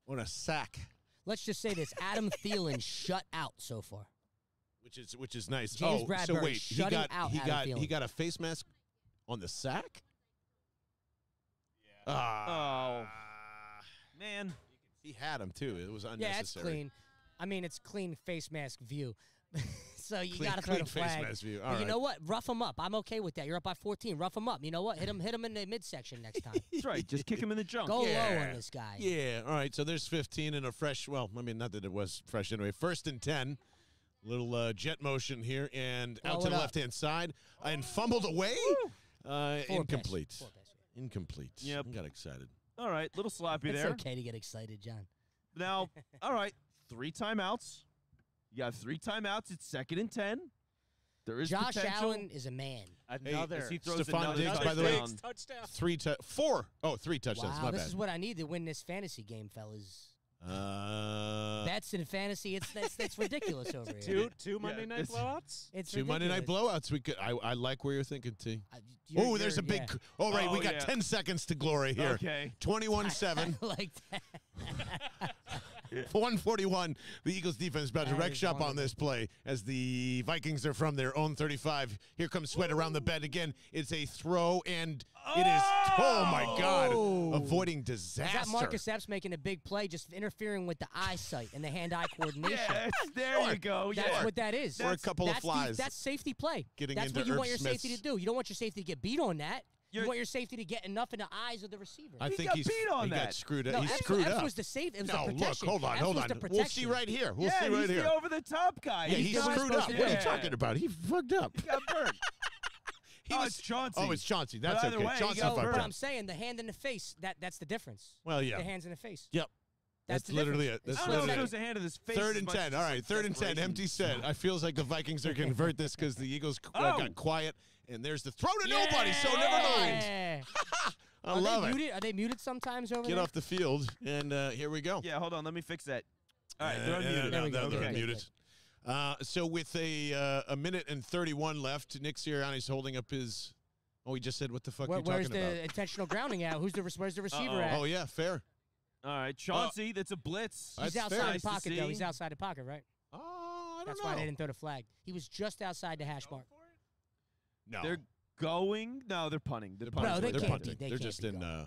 Speaker 1: on a sack?
Speaker 5: Let's just say this: Adam Thielen shut out so far.
Speaker 1: which is which is nice.
Speaker 5: James
Speaker 1: oh, so
Speaker 5: Bradberry
Speaker 1: wait, he got
Speaker 5: out
Speaker 1: he
Speaker 5: Adam
Speaker 1: got he got a face mask on the sack.
Speaker 3: Yeah.
Speaker 1: Ah,
Speaker 2: Man,
Speaker 1: he had him too. It was unnecessary.
Speaker 5: Yeah, it's clean. I mean, it's clean face mask view. so you
Speaker 1: Clean-
Speaker 5: got to throw
Speaker 1: clean
Speaker 5: the
Speaker 1: face
Speaker 5: flag.
Speaker 1: mask view.
Speaker 5: But
Speaker 1: All
Speaker 5: you
Speaker 1: right.
Speaker 5: know what? Rough him up. I'm okay with that. You're up by 14. Rough him up. You know what? Hit him. Hit him in the midsection next time.
Speaker 2: that's right. Just kick him in the junk.
Speaker 5: Go low
Speaker 1: Yeah.
Speaker 5: on this guy.
Speaker 1: Yeah. All right. So there's 15 and a fresh. Well, I mean, not that it was fresh anyway. First and 10. Little uh, jet motion here and out to the left hand side and fumbled away. Uh,
Speaker 5: Four
Speaker 1: incomplete.
Speaker 5: Pass. Yeah.
Speaker 1: Incomplete.
Speaker 2: Yep.
Speaker 1: Got excited.
Speaker 2: All right, little sloppy
Speaker 5: It's
Speaker 2: there.
Speaker 5: okay to get excited, John.
Speaker 2: Now, all right, three timeouts. You got three timeouts. It's second and ten. There is
Speaker 5: Josh
Speaker 2: potential.
Speaker 5: Allen is a man.
Speaker 3: Another.
Speaker 2: as he throws
Speaker 1: Stefon
Speaker 2: another
Speaker 1: Diggs, by the way-
Speaker 2: touchdown.
Speaker 3: touchdown.
Speaker 1: Three to four. Oh, three touchdowns.
Speaker 5: wow,
Speaker 1: My
Speaker 5: this
Speaker 1: bad.
Speaker 5: is what I need to win this fantasy game, fellas.
Speaker 1: Uh,
Speaker 5: Bets in fantasy, it's that's, that's ridiculous over here.
Speaker 3: Two two Monday night
Speaker 2: it's-
Speaker 3: blowouts.
Speaker 5: It's
Speaker 1: Two Monday night blowouts. We could. I, I like where you're thinking, T.
Speaker 5: Uh, you're-
Speaker 1: Oh, there's a big.
Speaker 5: yeah.
Speaker 1: Oh, right. we
Speaker 2: Oh,
Speaker 1: got
Speaker 2: yeah.
Speaker 1: 10 seconds to glory here.
Speaker 2: Okay.
Speaker 1: 21 7.
Speaker 5: Like that.
Speaker 1: 141. The Eagles defense about to wreck shop on this play as the Vikings are from their own 35. Here comes Sweat around the bend again. It's a throw, and it is. Oh, my God.
Speaker 5: Oh.
Speaker 1: Avoiding
Speaker 5: Is that Marcus Epps making a big play, just interfering with the eyesight and the hand-eye coordination?
Speaker 2: Yeah, it's, there you go.
Speaker 5: That's
Speaker 2: yeah.
Speaker 5: what that is.
Speaker 1: Or a couple of
Speaker 5: that's the-
Speaker 1: flies.
Speaker 5: that's safety play.
Speaker 1: Getting
Speaker 5: that's
Speaker 1: into
Speaker 5: what you
Speaker 1: Irv
Speaker 5: want your safety to do. You don't want your safety to get beat on that. You
Speaker 2: You're-
Speaker 5: want your safety to get enough in the eyes of the receiver.
Speaker 1: I
Speaker 2: He
Speaker 1: think
Speaker 2: got
Speaker 1: he's
Speaker 2: beat on
Speaker 1: he got
Speaker 2: that.
Speaker 1: screwed up.
Speaker 5: no,
Speaker 1: He's
Speaker 5: Epps,
Speaker 1: screwed
Speaker 5: Epps
Speaker 1: up.
Speaker 5: was the safe. It was
Speaker 1: no,
Speaker 5: the
Speaker 1: look,
Speaker 5: protection.
Speaker 1: hold on,
Speaker 5: Epps
Speaker 1: hold
Speaker 5: was
Speaker 1: on.
Speaker 5: The
Speaker 1: We'll
Speaker 5: protection.
Speaker 1: see right here. We'll
Speaker 2: yeah,
Speaker 1: see
Speaker 2: he's
Speaker 1: right here.
Speaker 2: the over the top guy.
Speaker 1: Yeah, he's
Speaker 2: not
Speaker 1: screwed
Speaker 2: supposed
Speaker 1: up.
Speaker 2: to-
Speaker 1: What are you
Speaker 2: yeah.
Speaker 1: talking about? He fucked up.
Speaker 2: He got burnt.
Speaker 1: He
Speaker 2: Oh,
Speaker 1: was-
Speaker 2: it's Chauncey.
Speaker 1: Oh, it's Chauncey. That's
Speaker 2: either
Speaker 1: okay.
Speaker 2: way, he
Speaker 1: Chauncey
Speaker 2: got
Speaker 5: No,
Speaker 1: fucked
Speaker 5: but
Speaker 1: up.
Speaker 5: I'm saying the hand in the face. That that's the difference.
Speaker 1: Well, yeah.
Speaker 5: The hands in the face.
Speaker 1: Yep.
Speaker 5: That's,
Speaker 1: That's
Speaker 5: the
Speaker 1: literally
Speaker 5: difference.
Speaker 1: it. That's
Speaker 2: I don't know if it
Speaker 1: it.
Speaker 2: was a hand in his face.
Speaker 1: Third
Speaker 2: as
Speaker 1: and
Speaker 2: much
Speaker 1: 10.
Speaker 2: as
Speaker 1: All third and 10.
Speaker 2: desperation.
Speaker 1: Empty set. I feels like the Vikings are going to convert this because the Eagles uh,
Speaker 2: Oh.
Speaker 1: got quiet. And there's the throw to nobody, so never mind. I
Speaker 5: Are
Speaker 1: love
Speaker 5: they
Speaker 1: it.
Speaker 5: muted? Are they muted sometimes over
Speaker 1: Get
Speaker 5: there?
Speaker 1: off the field, and uh, here we go.
Speaker 2: Yeah, hold on. Let me fix that. All right,
Speaker 1: Uh,
Speaker 2: they're
Speaker 1: uh,
Speaker 2: unmuted.
Speaker 1: no, no, they're
Speaker 2: Okay.
Speaker 1: unmuted. Uh, so with a uh, a minute and 31 left, Nick Sirianni's holding up his. Oh, he just said, "What the fuck
Speaker 5: Where,
Speaker 1: are you
Speaker 5: where's the intentional grounding at? Who's the where's the receiver
Speaker 2: Uh-oh.
Speaker 5: at?
Speaker 1: Oh yeah, fair.
Speaker 2: All right, Chauncey, that's a blitz.
Speaker 1: That's
Speaker 5: He's outside
Speaker 1: fair.
Speaker 5: the
Speaker 2: Nice
Speaker 5: pocket though. He's outside the pocket, right?
Speaker 1: Oh, I don't
Speaker 5: That's
Speaker 1: know.
Speaker 5: That's why they didn't throw the flag. He was just outside the hash mark.
Speaker 1: No,
Speaker 2: They're going. No, they're punting. They're
Speaker 1: They're
Speaker 2: punting.
Speaker 5: No, they
Speaker 1: they're
Speaker 5: can't be.
Speaker 1: punting.
Speaker 5: They
Speaker 1: They're
Speaker 5: can't
Speaker 1: just
Speaker 5: be
Speaker 1: in.
Speaker 5: going.
Speaker 1: Uh,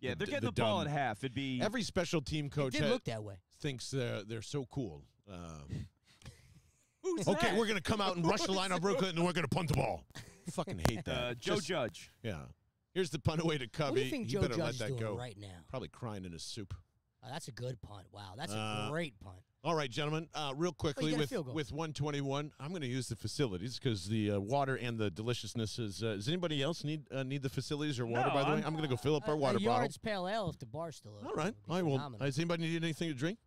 Speaker 2: yeah,
Speaker 1: the-
Speaker 2: they're getting
Speaker 1: the
Speaker 2: the, ball
Speaker 1: dumb-
Speaker 2: at half. It'd be
Speaker 1: every special team coach
Speaker 5: did
Speaker 1: ha-
Speaker 5: look that way.
Speaker 1: thinks they're they're so cool. Uh,
Speaker 3: Who's
Speaker 1: okay,
Speaker 3: that?
Speaker 1: we're gonna come out and rush the lineup real quick, and we're gonna punt the ball. Fucking hate that.
Speaker 2: uh, Joe
Speaker 1: Just-
Speaker 2: Judge.
Speaker 1: Yeah. Here's the punt away to Covey.
Speaker 5: What do you think
Speaker 1: he
Speaker 5: Joe
Speaker 1: better
Speaker 5: Judge
Speaker 1: let
Speaker 5: is
Speaker 1: that
Speaker 5: doing
Speaker 1: go.
Speaker 5: right now?
Speaker 1: Probably crying in his soup.
Speaker 5: Oh, that's a good punt. Wow, that's a
Speaker 1: Uh,
Speaker 5: great punt.
Speaker 1: All right, gentlemen. Uh, real quickly,
Speaker 5: get a
Speaker 1: with with 121, I'm going to use the facilities because the uh, water and the deliciousness is. Uh, does anybody else need uh, need the facilities or water?
Speaker 2: No,
Speaker 1: by the way,
Speaker 2: I'm-
Speaker 1: I'm going to go fill up our water
Speaker 5: a
Speaker 1: bottle.
Speaker 5: yard's pale ale if the bar's still open.
Speaker 1: All right.
Speaker 5: would be
Speaker 1: All right. Well, does anybody need anything to drink?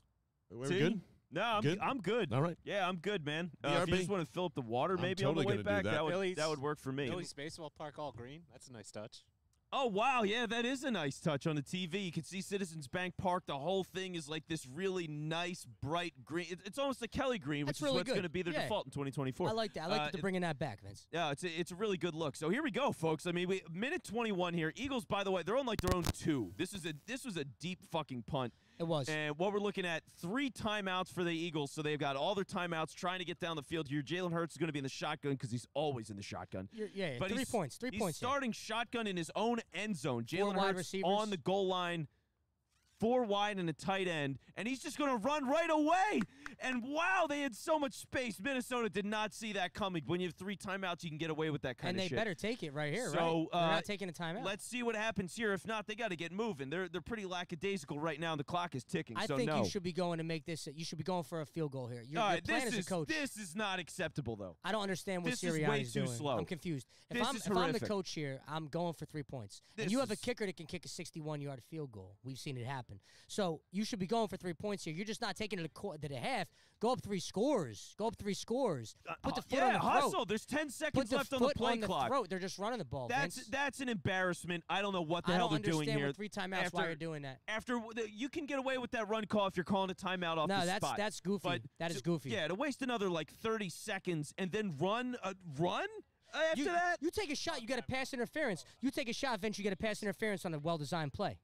Speaker 1: Are we
Speaker 2: See?
Speaker 1: good?
Speaker 2: No, I'm
Speaker 1: Good?
Speaker 2: I'm good.
Speaker 1: All right.
Speaker 2: Yeah, I'm good, man. Uh, if you just want to fill up the water, maybe
Speaker 1: totally
Speaker 2: on the way back,
Speaker 1: that.
Speaker 2: would
Speaker 3: Billy's-
Speaker 2: that would work for me.
Speaker 3: Billy's Baseball Park all green. That's a nice touch.
Speaker 2: Oh wow, yeah, that is a nice touch on the TV. You can see Citizens Bank Park. The whole thing is like this really nice, bright green. It's almost a Kelly green, which
Speaker 5: That's
Speaker 2: is
Speaker 5: really
Speaker 2: what's
Speaker 5: going
Speaker 2: to be their
Speaker 5: Yeah.
Speaker 2: default in 2024.
Speaker 5: I like that. I like
Speaker 2: Uh,
Speaker 5: that they're bringing that back, Vince.
Speaker 2: Yeah, it's a, it's a really good look. So here we go, folks. I mean, we minute 21 here. Eagles, by the way, they're on like their own two. This is a this was a deep fucking punt.
Speaker 5: It was.
Speaker 2: And what we're looking at, three timeouts for the Eagles. So they've got all their timeouts trying to get down the field here. Jalen Hurts is going to be in the shotgun because he's always in the shotgun.
Speaker 5: You're- yeah,
Speaker 2: But
Speaker 5: three points. Three
Speaker 2: he's
Speaker 5: points.
Speaker 2: starting shotgun in his own end zone. Jalen Hurts
Speaker 5: receivers.
Speaker 2: on the goal line, four wide and a tight end, and he's just going to run right away. And wow, they had so much space. Minnesota did not see that coming. When you have three timeouts, you can get away with that kind
Speaker 5: and
Speaker 2: of shit.
Speaker 5: And they better take it right here,
Speaker 2: So,
Speaker 5: right? They're
Speaker 2: uh,
Speaker 5: not taking a timeout.
Speaker 2: Let's see what happens here. If not, they got to get moving. They're they're pretty lackadaisical right now. and The clock is ticking.
Speaker 5: I
Speaker 2: so
Speaker 5: think
Speaker 2: no.
Speaker 5: you should be going to make this. You should be going for a field goal here. Your,
Speaker 2: All
Speaker 5: your plan
Speaker 2: this
Speaker 5: as a
Speaker 2: is
Speaker 5: coach.
Speaker 2: this is not acceptable though.
Speaker 5: I don't understand what
Speaker 2: this is way too
Speaker 5: doing.
Speaker 2: slow.
Speaker 5: I'm confused. If
Speaker 2: This
Speaker 5: I'm
Speaker 2: is
Speaker 5: if I'm the coach here, I'm going for three points. and you have a kicker that can kick a 61-yard field goal. We've seen it happen. So you should be going for three points here. You're just not taking it to, the half. Go up three scores. Go up three scores. Put the
Speaker 2: Uh,
Speaker 5: foot
Speaker 2: yeah,
Speaker 5: on the throat.
Speaker 2: hustle. There's 10 seconds
Speaker 5: the
Speaker 2: left on the play
Speaker 5: on the
Speaker 2: clock.
Speaker 5: throat. They're just running the ball.
Speaker 2: That's
Speaker 5: Vince.
Speaker 2: that's an embarrassment. I don't know what the
Speaker 5: I
Speaker 2: hell they're doing here.
Speaker 5: with three timeouts
Speaker 2: after,
Speaker 5: why you're doing that.
Speaker 2: After you can get away with that run call if you're calling a timeout off
Speaker 5: No,
Speaker 2: the
Speaker 5: that's
Speaker 2: spot.
Speaker 5: that's goofy.
Speaker 2: But
Speaker 5: that is goofy.
Speaker 2: Yeah, to waste another like 30 seconds and then run a run after
Speaker 5: you,
Speaker 2: that.
Speaker 5: you take a shot, you get a pass interference. You take a shot, Vince, you get a pass interference on a well-designed play.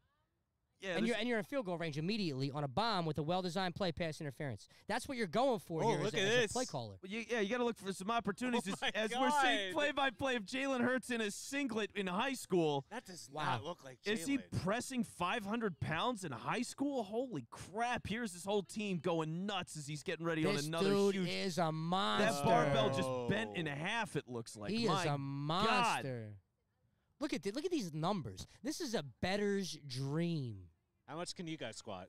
Speaker 2: Yeah,
Speaker 5: and you're and you're in field goal range immediately on a bomb with a well-designed play pass interference. That's what you're going for
Speaker 3: Oh,
Speaker 5: here as
Speaker 3: look
Speaker 5: a,
Speaker 3: at
Speaker 5: as a
Speaker 3: this.
Speaker 5: play caller.
Speaker 2: Well, you, yeah, you got to look for some opportunities
Speaker 3: Oh
Speaker 2: as,
Speaker 3: my
Speaker 2: as we're seeing play-by-play of Jalen Hurts in a singlet in high school.
Speaker 3: That does
Speaker 5: Wow.
Speaker 3: not look like
Speaker 2: Is he pressing 500 pounds in high school? Holy crap! Here's his whole team going nuts as he's getting ready
Speaker 5: This
Speaker 2: on another
Speaker 5: dude
Speaker 2: huge.
Speaker 5: is a monster.
Speaker 2: that barbell just bent
Speaker 3: Oh.
Speaker 2: in half. It looks like
Speaker 5: he
Speaker 2: My
Speaker 5: is a
Speaker 2: God.
Speaker 5: monster. Look at th- look at these numbers. This is a better's dream.
Speaker 3: How much can you guys squat?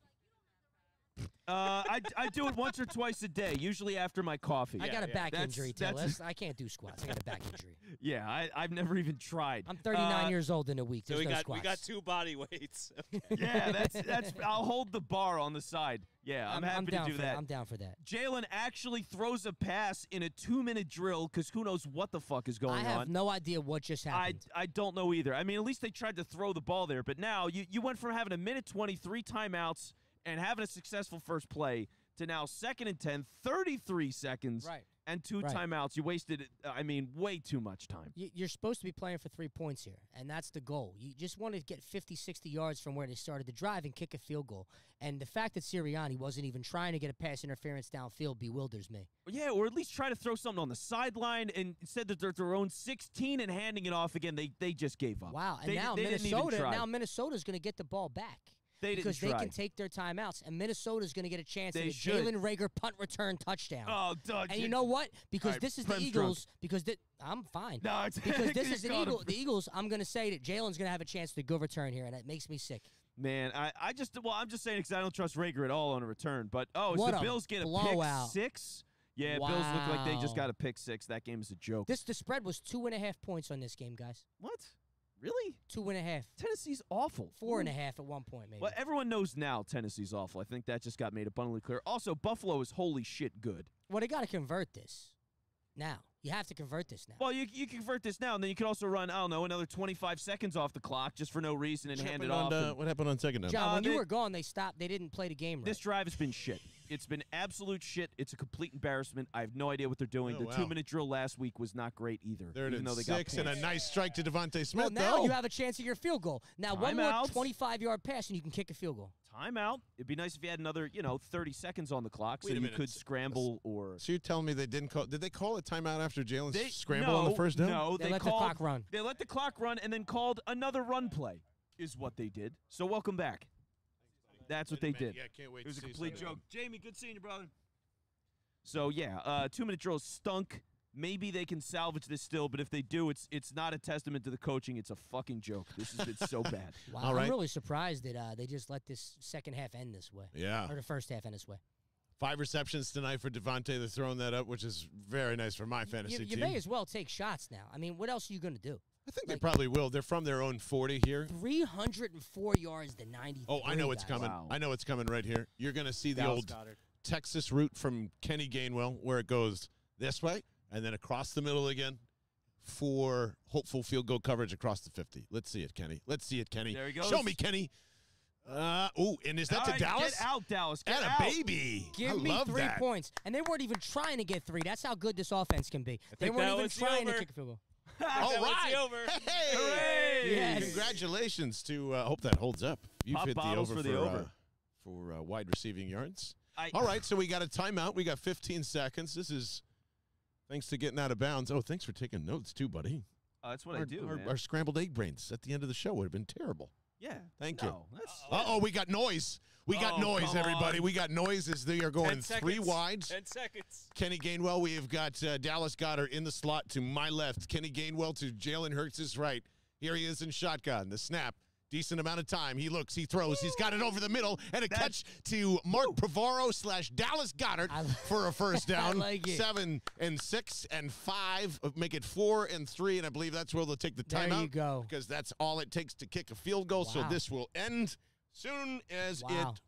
Speaker 2: Uh, I, I do it once or twice a day, usually after my coffee.
Speaker 5: I got a
Speaker 3: yeah.
Speaker 5: back
Speaker 2: That's-
Speaker 5: injury,
Speaker 2: that's-
Speaker 5: Taylor. I can't do squats. I got a back injury.
Speaker 2: Yeah, I, I've never even tried.
Speaker 5: I'm 39
Speaker 2: Uh,
Speaker 5: years old in a week.
Speaker 3: So
Speaker 5: There's
Speaker 3: we
Speaker 5: no
Speaker 3: got
Speaker 5: squats.
Speaker 3: we got two body weights.
Speaker 2: Yeah, that's that's. I'll hold the bar on the side. Yeah, I'm, happy
Speaker 5: down
Speaker 2: to do
Speaker 5: for
Speaker 2: that.
Speaker 5: I'm down for that.
Speaker 2: Jalen actually throws a pass in a two-minute drill because who knows what the fuck is going on.
Speaker 5: I have
Speaker 2: on.
Speaker 5: no idea what just
Speaker 2: I,
Speaker 5: happened.
Speaker 2: I don't know either. I mean, at least they tried to throw the ball there, but now you, you went from having a minute 23 timeouts, and having a successful first play to now second and 10, 33 seconds,
Speaker 5: Right.
Speaker 2: and two
Speaker 5: Right.
Speaker 2: timeouts. You wasted, I mean, way too much time.
Speaker 5: You- You're supposed to be playing for three points here, and that's the goal. You just want to get 50, 60 yards from where they started the drive and kick a field goal. And the fact that Sirianni wasn't even trying to get a pass interference downfield bewilders me.
Speaker 2: Yeah, or at least try to throw something on the sideline and instead that they're their own 16 and handing it off again, they they just gave up.
Speaker 5: Wow. And
Speaker 2: They-
Speaker 5: now
Speaker 2: they
Speaker 5: Minnesota, now Minnesota's going to get the ball back.
Speaker 2: They
Speaker 5: because they
Speaker 2: try.
Speaker 5: can take their timeouts, and Minnesota's going to get a chance
Speaker 2: They
Speaker 5: at a
Speaker 2: should.
Speaker 5: Jalen Reagor punt return touchdown.
Speaker 2: Oh, Doug.
Speaker 5: and you know what? Because
Speaker 2: right,
Speaker 5: this is the
Speaker 2: Prem's drunk.
Speaker 5: Eagles. Because thi- I'm fine.
Speaker 2: No, it's
Speaker 5: because this is the
Speaker 2: called him.
Speaker 5: Eagle. The Eagles. I'm going to say that Jalen's going to have a chance to go return here, and it makes me sick.
Speaker 2: Man, I, I just well, I'm just saying because I don't trust Reagor at all on a return. But oh, is
Speaker 5: What
Speaker 2: the Bills get a
Speaker 5: blowout.
Speaker 2: pick six? Yeah, Bills look like they just got a pick six. That game is a joke.
Speaker 5: This the spread was two and a half points on this game, guys.
Speaker 2: what? Really?
Speaker 5: Two and a half,
Speaker 2: Tennessee's awful.
Speaker 5: four and a
Speaker 2: Ooh.
Speaker 5: half at one point, maybe.
Speaker 2: Well, everyone knows now Tennessee's awful. I think that just got made abundantly clear. Also, Buffalo is holy shit good.
Speaker 5: Well, they got to convert this. Now you have to convert this now.
Speaker 2: Well, you you can convert this now, and then you can also run I don't know another 25 seconds off the clock just for no reason and
Speaker 1: What
Speaker 2: hand it off.
Speaker 1: on, uh,
Speaker 2: and
Speaker 1: what happened on second down?
Speaker 5: John,
Speaker 2: uh,
Speaker 5: when you were gone, they stopped. They didn't play the game right.
Speaker 2: this drive has been shit. It's been absolute shit. It's a complete embarrassment. I have no idea what they're doing.
Speaker 1: Oh,
Speaker 2: the
Speaker 1: wow.
Speaker 2: two minute drill last week was not great either.
Speaker 1: Third
Speaker 2: even
Speaker 1: and
Speaker 2: though they
Speaker 1: six,
Speaker 2: got
Speaker 1: and a nice strike to DeVonta Smith.
Speaker 5: Well, now
Speaker 1: though.
Speaker 5: you have a chance at your field goal. Now one more
Speaker 2: Timeout.
Speaker 5: 25 yard pass and you can kick a field goal.
Speaker 2: timeout. It'd be nice if you had another, you know, 30 seconds on the clock
Speaker 1: Wait
Speaker 2: so you
Speaker 1: minute.
Speaker 2: could scramble or.
Speaker 1: So you're telling me they didn't call? Did they call a timeout after Jalen
Speaker 2: They
Speaker 1: scramble
Speaker 2: no,
Speaker 1: on the first down?
Speaker 2: No,
Speaker 5: They
Speaker 2: they,
Speaker 5: let the clock run.
Speaker 2: They let the clock run and then called another run play. Is what they did. So welcome back. That's what they
Speaker 1: Wait a minute.
Speaker 2: did.
Speaker 1: Yeah, can't wait
Speaker 2: It was a
Speaker 1: to see
Speaker 2: complete
Speaker 1: some
Speaker 2: joke. Jamie, good seeing you, brother. So yeah, uh, two minute drills stunk. Maybe they can salvage this still, but if they do, it's it's not a testament to the coaching. It's a fucking joke. This has been so bad.
Speaker 5: Wow,
Speaker 1: All right.
Speaker 5: I'm really surprised that uh, they just let this second half end this way.
Speaker 1: Yeah.
Speaker 5: Or the first half end this way.
Speaker 1: Five receptions tonight for DeVonta. They're throwing that up, which is very nice for my fantasy
Speaker 5: You, you
Speaker 1: team.
Speaker 5: may as well take shots now. I mean, what else are you going to do?
Speaker 1: I think
Speaker 5: like-
Speaker 1: they probably will. They're from their own 40 here.
Speaker 5: 304 yards to 90.
Speaker 1: Oh, I know it's coming.
Speaker 2: Wow.
Speaker 1: I know it's coming right here. You're going to see the
Speaker 3: Dallas
Speaker 1: old
Speaker 3: Goedert.
Speaker 1: Texas route from Kenny Gainwell, where it goes this way and then across the middle again for hopeful field goal coverage across the 50. Let's see it, Kenny. Let's see it, Kenny.
Speaker 2: There he goes.
Speaker 1: Show me, Kenny. Uh, oh, and is that
Speaker 2: All
Speaker 1: to
Speaker 2: right,
Speaker 1: Dallas?
Speaker 2: Get out, Dallas. Get
Speaker 1: And a
Speaker 2: out.
Speaker 1: baby.
Speaker 5: Give
Speaker 1: I
Speaker 5: me
Speaker 1: love
Speaker 5: three
Speaker 1: that.
Speaker 5: points. And they weren't even trying to get three. That's how good this offense can be. They weren't even
Speaker 3: was the
Speaker 5: trying to kick a field goal.
Speaker 1: All
Speaker 3: the over.
Speaker 1: Hey.
Speaker 2: Hooray!
Speaker 5: Yes.
Speaker 1: Congratulations to. uh, hope that holds up. You've
Speaker 2: Pop
Speaker 1: hit the
Speaker 2: bottles
Speaker 1: over
Speaker 2: for the
Speaker 1: uh,
Speaker 2: over.
Speaker 1: for uh, wide receiving yards.
Speaker 2: I,
Speaker 1: All right, so we got a timeout. We got 15 seconds. This is thanks to getting out of bounds. Oh, thanks for taking notes too, buddy.
Speaker 2: Uh, that's what
Speaker 1: our,
Speaker 2: I do.
Speaker 1: our,
Speaker 2: man.
Speaker 1: our scrambled egg brains at the end of the show would have been terrible.
Speaker 2: yeah.
Speaker 1: Thank you.
Speaker 2: no, That's,
Speaker 1: Uh oh, we got noise. We got
Speaker 2: Oh,
Speaker 1: noise, everybody.
Speaker 2: on.
Speaker 1: We got noise as they are going three wides.
Speaker 3: Ten seconds.
Speaker 1: Kenny Gainwell. We have got uh, Dallas Goedert in the slot to my left. Kenny Gainwell to Jalen Hurts' right. Here he is in shotgun. The snap. Decent amount of time. He looks, he throws, he's got it over the middle, and a
Speaker 2: That's-
Speaker 1: catch to Mark Bavaro slash Dallas
Speaker 5: Goedert
Speaker 1: for a first down.
Speaker 5: like it.
Speaker 1: Seven and six and five, make it four and three, and I believe that's where they'll take the
Speaker 5: There
Speaker 1: timeout
Speaker 5: you go.
Speaker 1: because that's all it takes to kick a field goal. So this will end soon as
Speaker 5: Wow.
Speaker 1: it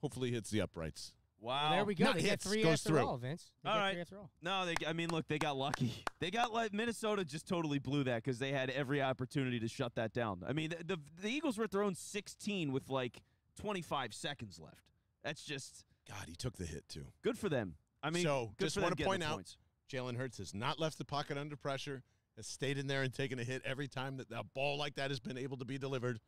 Speaker 1: hopefully hits the uprights.
Speaker 2: wow.
Speaker 5: Well, there we go.
Speaker 1: Not
Speaker 5: they
Speaker 1: hits,
Speaker 5: get three
Speaker 1: goes
Speaker 5: after
Speaker 1: through.
Speaker 5: all, Vince. They
Speaker 2: All
Speaker 5: get
Speaker 2: right.
Speaker 5: three after all.
Speaker 2: No, they. I mean, look, they got lucky. They got like Minnesota just totally blew that because they had every opportunity to shut that down. I mean, the, the the Eagles were at their own 16 with like 25 seconds left. That's just
Speaker 1: God, he took the hit too.
Speaker 2: good for them. I mean,
Speaker 1: So,
Speaker 2: good
Speaker 1: just
Speaker 2: for them
Speaker 1: wanna
Speaker 2: getting
Speaker 1: point
Speaker 2: the
Speaker 1: out-
Speaker 2: points.
Speaker 1: Jalen Hurts has not left the pocket under pressure, has stayed in there and taken a hit every time that a ball like that has been able to be delivered.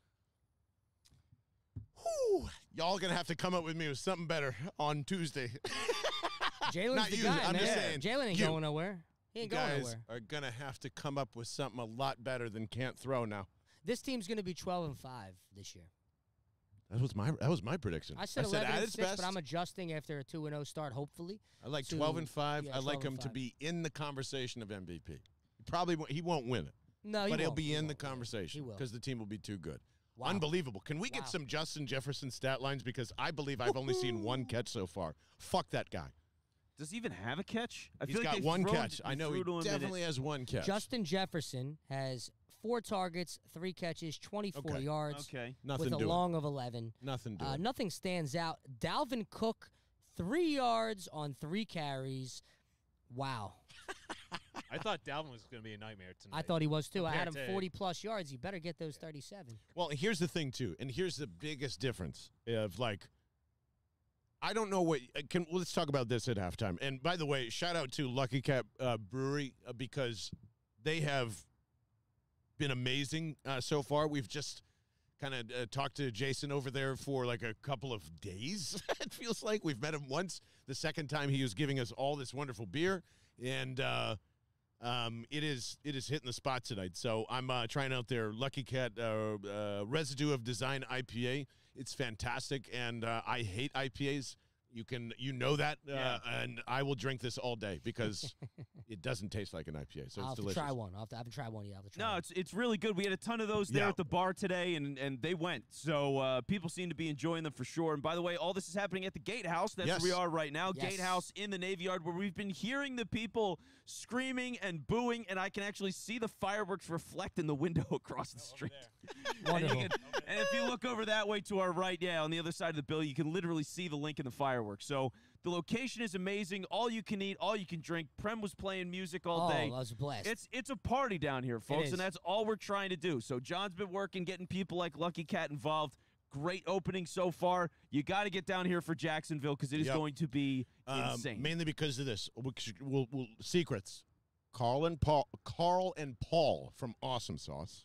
Speaker 1: Whew. Y'all gonna have to come up with me with something better on Tuesday.
Speaker 5: Jalen's the
Speaker 1: you,
Speaker 5: guy,
Speaker 1: I'm
Speaker 5: man.
Speaker 1: just saying,
Speaker 5: Jalen ain't
Speaker 1: you.
Speaker 5: going nowhere. He
Speaker 1: you
Speaker 5: ain't going
Speaker 1: guys
Speaker 5: nowhere.
Speaker 1: are gonna have to come up with something a lot better than can't throw now.
Speaker 5: This team's going to be 12 and 5 this year.
Speaker 1: That was my that was my prediction.
Speaker 5: I said 11
Speaker 1: at
Speaker 5: and
Speaker 1: its
Speaker 5: 6,
Speaker 1: best.
Speaker 5: but I'm adjusting after a 2 and 0 start, hopefully.
Speaker 1: I like
Speaker 5: to-
Speaker 1: 12 and 5.
Speaker 5: yeah,
Speaker 1: I like
Speaker 5: 12
Speaker 1: him to
Speaker 5: 5.
Speaker 1: be in the conversation of MVP. He probably won't, he won't win it,
Speaker 5: No, he
Speaker 1: but he'll
Speaker 5: won't.
Speaker 1: be
Speaker 5: He
Speaker 1: in the
Speaker 5: won't.
Speaker 1: Conversation
Speaker 5: He will.
Speaker 1: because the team will be too good.
Speaker 5: Wow.
Speaker 1: Unbelievable. Can we get some Justin Jefferson stat lines because I believe I've only seen one catch so far. Fuck that guy.
Speaker 2: Does he even have a catch? I
Speaker 1: He's
Speaker 2: feel like
Speaker 1: got
Speaker 2: they
Speaker 1: one catch. I know he
Speaker 2: to him and it-
Speaker 1: definitely has one catch.
Speaker 5: Justin Jefferson has four targets, three catches, 24
Speaker 1: Okay.
Speaker 5: yards,
Speaker 2: Okay.
Speaker 1: Nothing
Speaker 5: with a
Speaker 1: doing.
Speaker 5: long of 11.
Speaker 1: Nothing doing.
Speaker 5: Uh, nothing stands out. Dalvin Cook, three yards on three carries. Wow.
Speaker 3: I thought Dalvin was going to be a nightmare tonight.
Speaker 5: I thought he was too. I had him
Speaker 3: to-
Speaker 5: 40 plus yards. You better get those 37.
Speaker 1: Well, here's the thing too, and here's the biggest difference of like. I don't know what. uh, Can let's talk about this at halftime. And by the way, shout out to Lucky Cat uh, Brewery uh, because they have been amazing uh, so far. We've just kind of uh, talked to Jason over there for like a couple of days. it feels like we've met him once. The second time he was giving us all this wonderful beer, and uh, um, it is it is hitting the spot tonight. So I'm uh, trying out their Lucky Cat uh, uh, Residue of Design IPA. It's fantastic, and uh, I hate IPAs. You can you know that, uh,
Speaker 2: Yeah.
Speaker 1: and I will drink this all day because it doesn't taste like an IPA. So
Speaker 5: I'll
Speaker 1: it's
Speaker 5: have
Speaker 1: delicious.
Speaker 5: to try one. I'll have to, I haven't tried one yet. I'll have to try
Speaker 2: No,
Speaker 5: one.
Speaker 2: it's it's really good. We had a ton of those there
Speaker 1: Yeah.
Speaker 2: at the bar today, and and they went. So uh, people seem to be enjoying them for sure. And by the way, all this is happening at the Gatehouse. That's where we are right now.
Speaker 5: Yes.
Speaker 2: Gatehouse in the Navy Yard, where we've been hearing the people screaming and booing, and I can actually see the fireworks reflect in the window across the street. And, can- and if you look over that way to our right, yeah, on the other side of the building, you can literally see the link in the fireworks. So the location is amazing. All you can eat, all you can drink. Prem was playing music all
Speaker 5: oh,
Speaker 2: day.
Speaker 5: that was a blast.
Speaker 2: It's it's a party down here, folks, and that's all we're trying to do. So John's been working, getting people like Lucky Cat involved. Great opening so far. You got to get down here for Jacksonville because it is
Speaker 1: Yep.
Speaker 2: going to be
Speaker 1: Um,
Speaker 2: insane.
Speaker 1: mainly because of this. We'll, we'll, we'll- secrets. Carl and Paul, Carl and Paul from Awesome Sauce,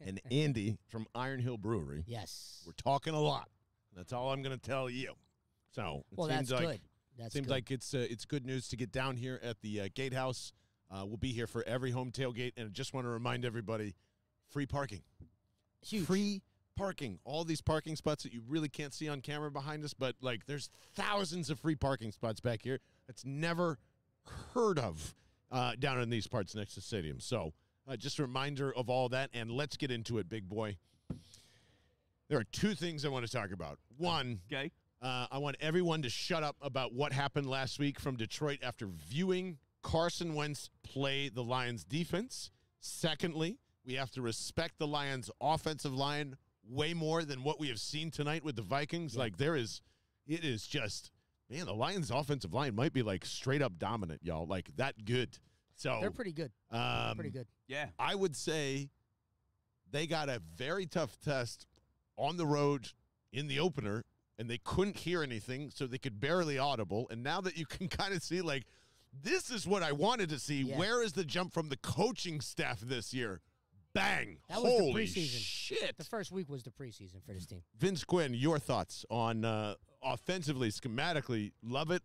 Speaker 1: and Andy from Iron Hill Brewery.
Speaker 5: Yes.
Speaker 1: We're talking a lot. That's all I'm going to tell you. So it
Speaker 5: well,
Speaker 1: seems
Speaker 5: that's
Speaker 1: like
Speaker 5: good. That's
Speaker 1: seems
Speaker 5: good.
Speaker 1: like it's uh, it's good news to get down here at the uh, gatehouse. Uh, we'll be here for every home tailgate, and I just want to remind everybody: free parking.
Speaker 5: Huge.
Speaker 1: Free parking. All these parking spots that you really can't see on camera behind us, but like there's thousands of free parking spots back here. That's never heard of uh, down in these parts next to stadium. So uh, just a reminder of all that, and let's get into it, big boy. There are two things I want to talk about. One,
Speaker 2: okay.
Speaker 1: uh, I want everyone to shut up about what happened last week from Detroit after viewing Carson Wentz play the Lions defense. Secondly, we have to respect the Lions offensive line way more than what we have seen tonight with the Vikings. Like there is it is just man, the Lions offensive line might be like straight up dominant, y'all. Like that good. So
Speaker 5: They're pretty good.
Speaker 1: um,
Speaker 5: pretty good.
Speaker 2: Yeah.
Speaker 1: I would say they got a very tough test on the road in the opener, and they couldn't hear anything, so they could barely audible. And now that you can kind of see, like, this is what I wanted to see.
Speaker 5: Yeah.
Speaker 1: Where is the jump from the coaching staff this year? Bang!
Speaker 5: That was the
Speaker 1: Holy
Speaker 5: preseason.
Speaker 1: shit!
Speaker 5: The first week was the preseason for this team.
Speaker 1: Vince Quinn, your thoughts on uh, offensively, schematically? Love it,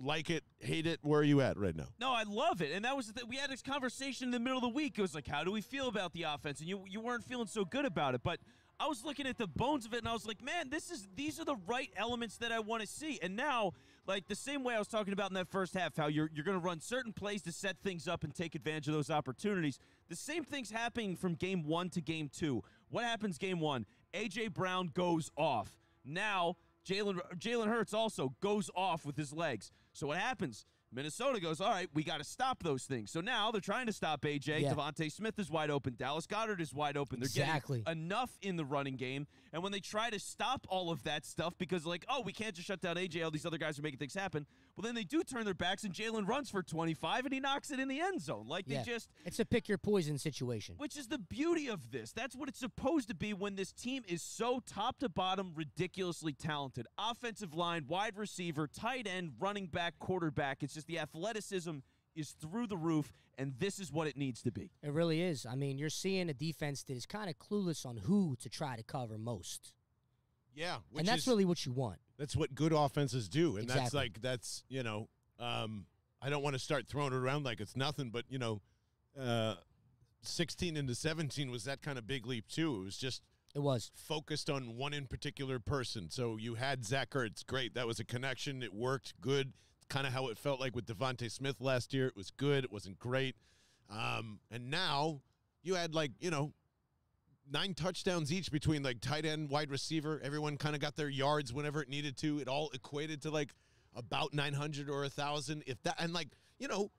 Speaker 1: like it, hate it. Where are you at right now?
Speaker 2: No, I love it, and that was the thing. We had this conversation in the middle of the week. It was like, how do we feel about the offense? And you you weren't feeling so good about it, but I was looking at the bones of it, and I was like, man, this is these are the right elements that I want to see. And now, like the same way I was talking about in that first half, how you're you're going to run certain plays to set things up and take advantage of those opportunities. The same thing's happening from game one to game two. What happens game one? AJ Brown goes off. Now Jalen Jalen Hurts also goes off with his legs. So what happens? Minnesota goes, all right, we got to stop those things. So now they're trying to stop AJ.
Speaker 5: Yeah.
Speaker 2: DeVonta Smith is wide open. Dallas Goedert is wide open. They're
Speaker 5: Exactly.
Speaker 2: getting enough in the running game. And when they try to stop all of that stuff because, like, oh, we can't just shut down AJ, all these other guys are making things happen. Well, then they do turn their backs, and Jalen runs for 25, and he knocks it in the end zone. Like,
Speaker 5: Yeah.
Speaker 2: they just.
Speaker 5: It's a pick your poison situation.
Speaker 2: Which is the beauty of this. That's what it's supposed to be when this team is so top to bottom ridiculously talented. Offensive line, wide receiver, tight end, running back, quarterback. It's just the athleticism is through the roof, and this is what it needs to be.
Speaker 5: It really is. I mean, you're seeing a defense that is kind of clueless on who to try to cover most.
Speaker 1: Yeah, which
Speaker 5: and that's
Speaker 1: is,
Speaker 5: really what you want.
Speaker 1: That's what good offenses do, and that's like that's you know, um, I don't want to start throwing it around like it's nothing, but you know, uh, sixteen into seventeen was that kind of big leap too. It was just
Speaker 5: It was.
Speaker 1: focused on one in particular person. So you had Zach Ertz, great, that was a connection. It worked, good. Kind of how it felt like with DeVonta Smith last year. It was good. It wasn't great, um, and now you had like you know nine touchdowns each between like tight end, wide receiver. Everyone kind of got their yards whenever it needed to. It all equated to like about 900 or a thousand, if that. And like you know,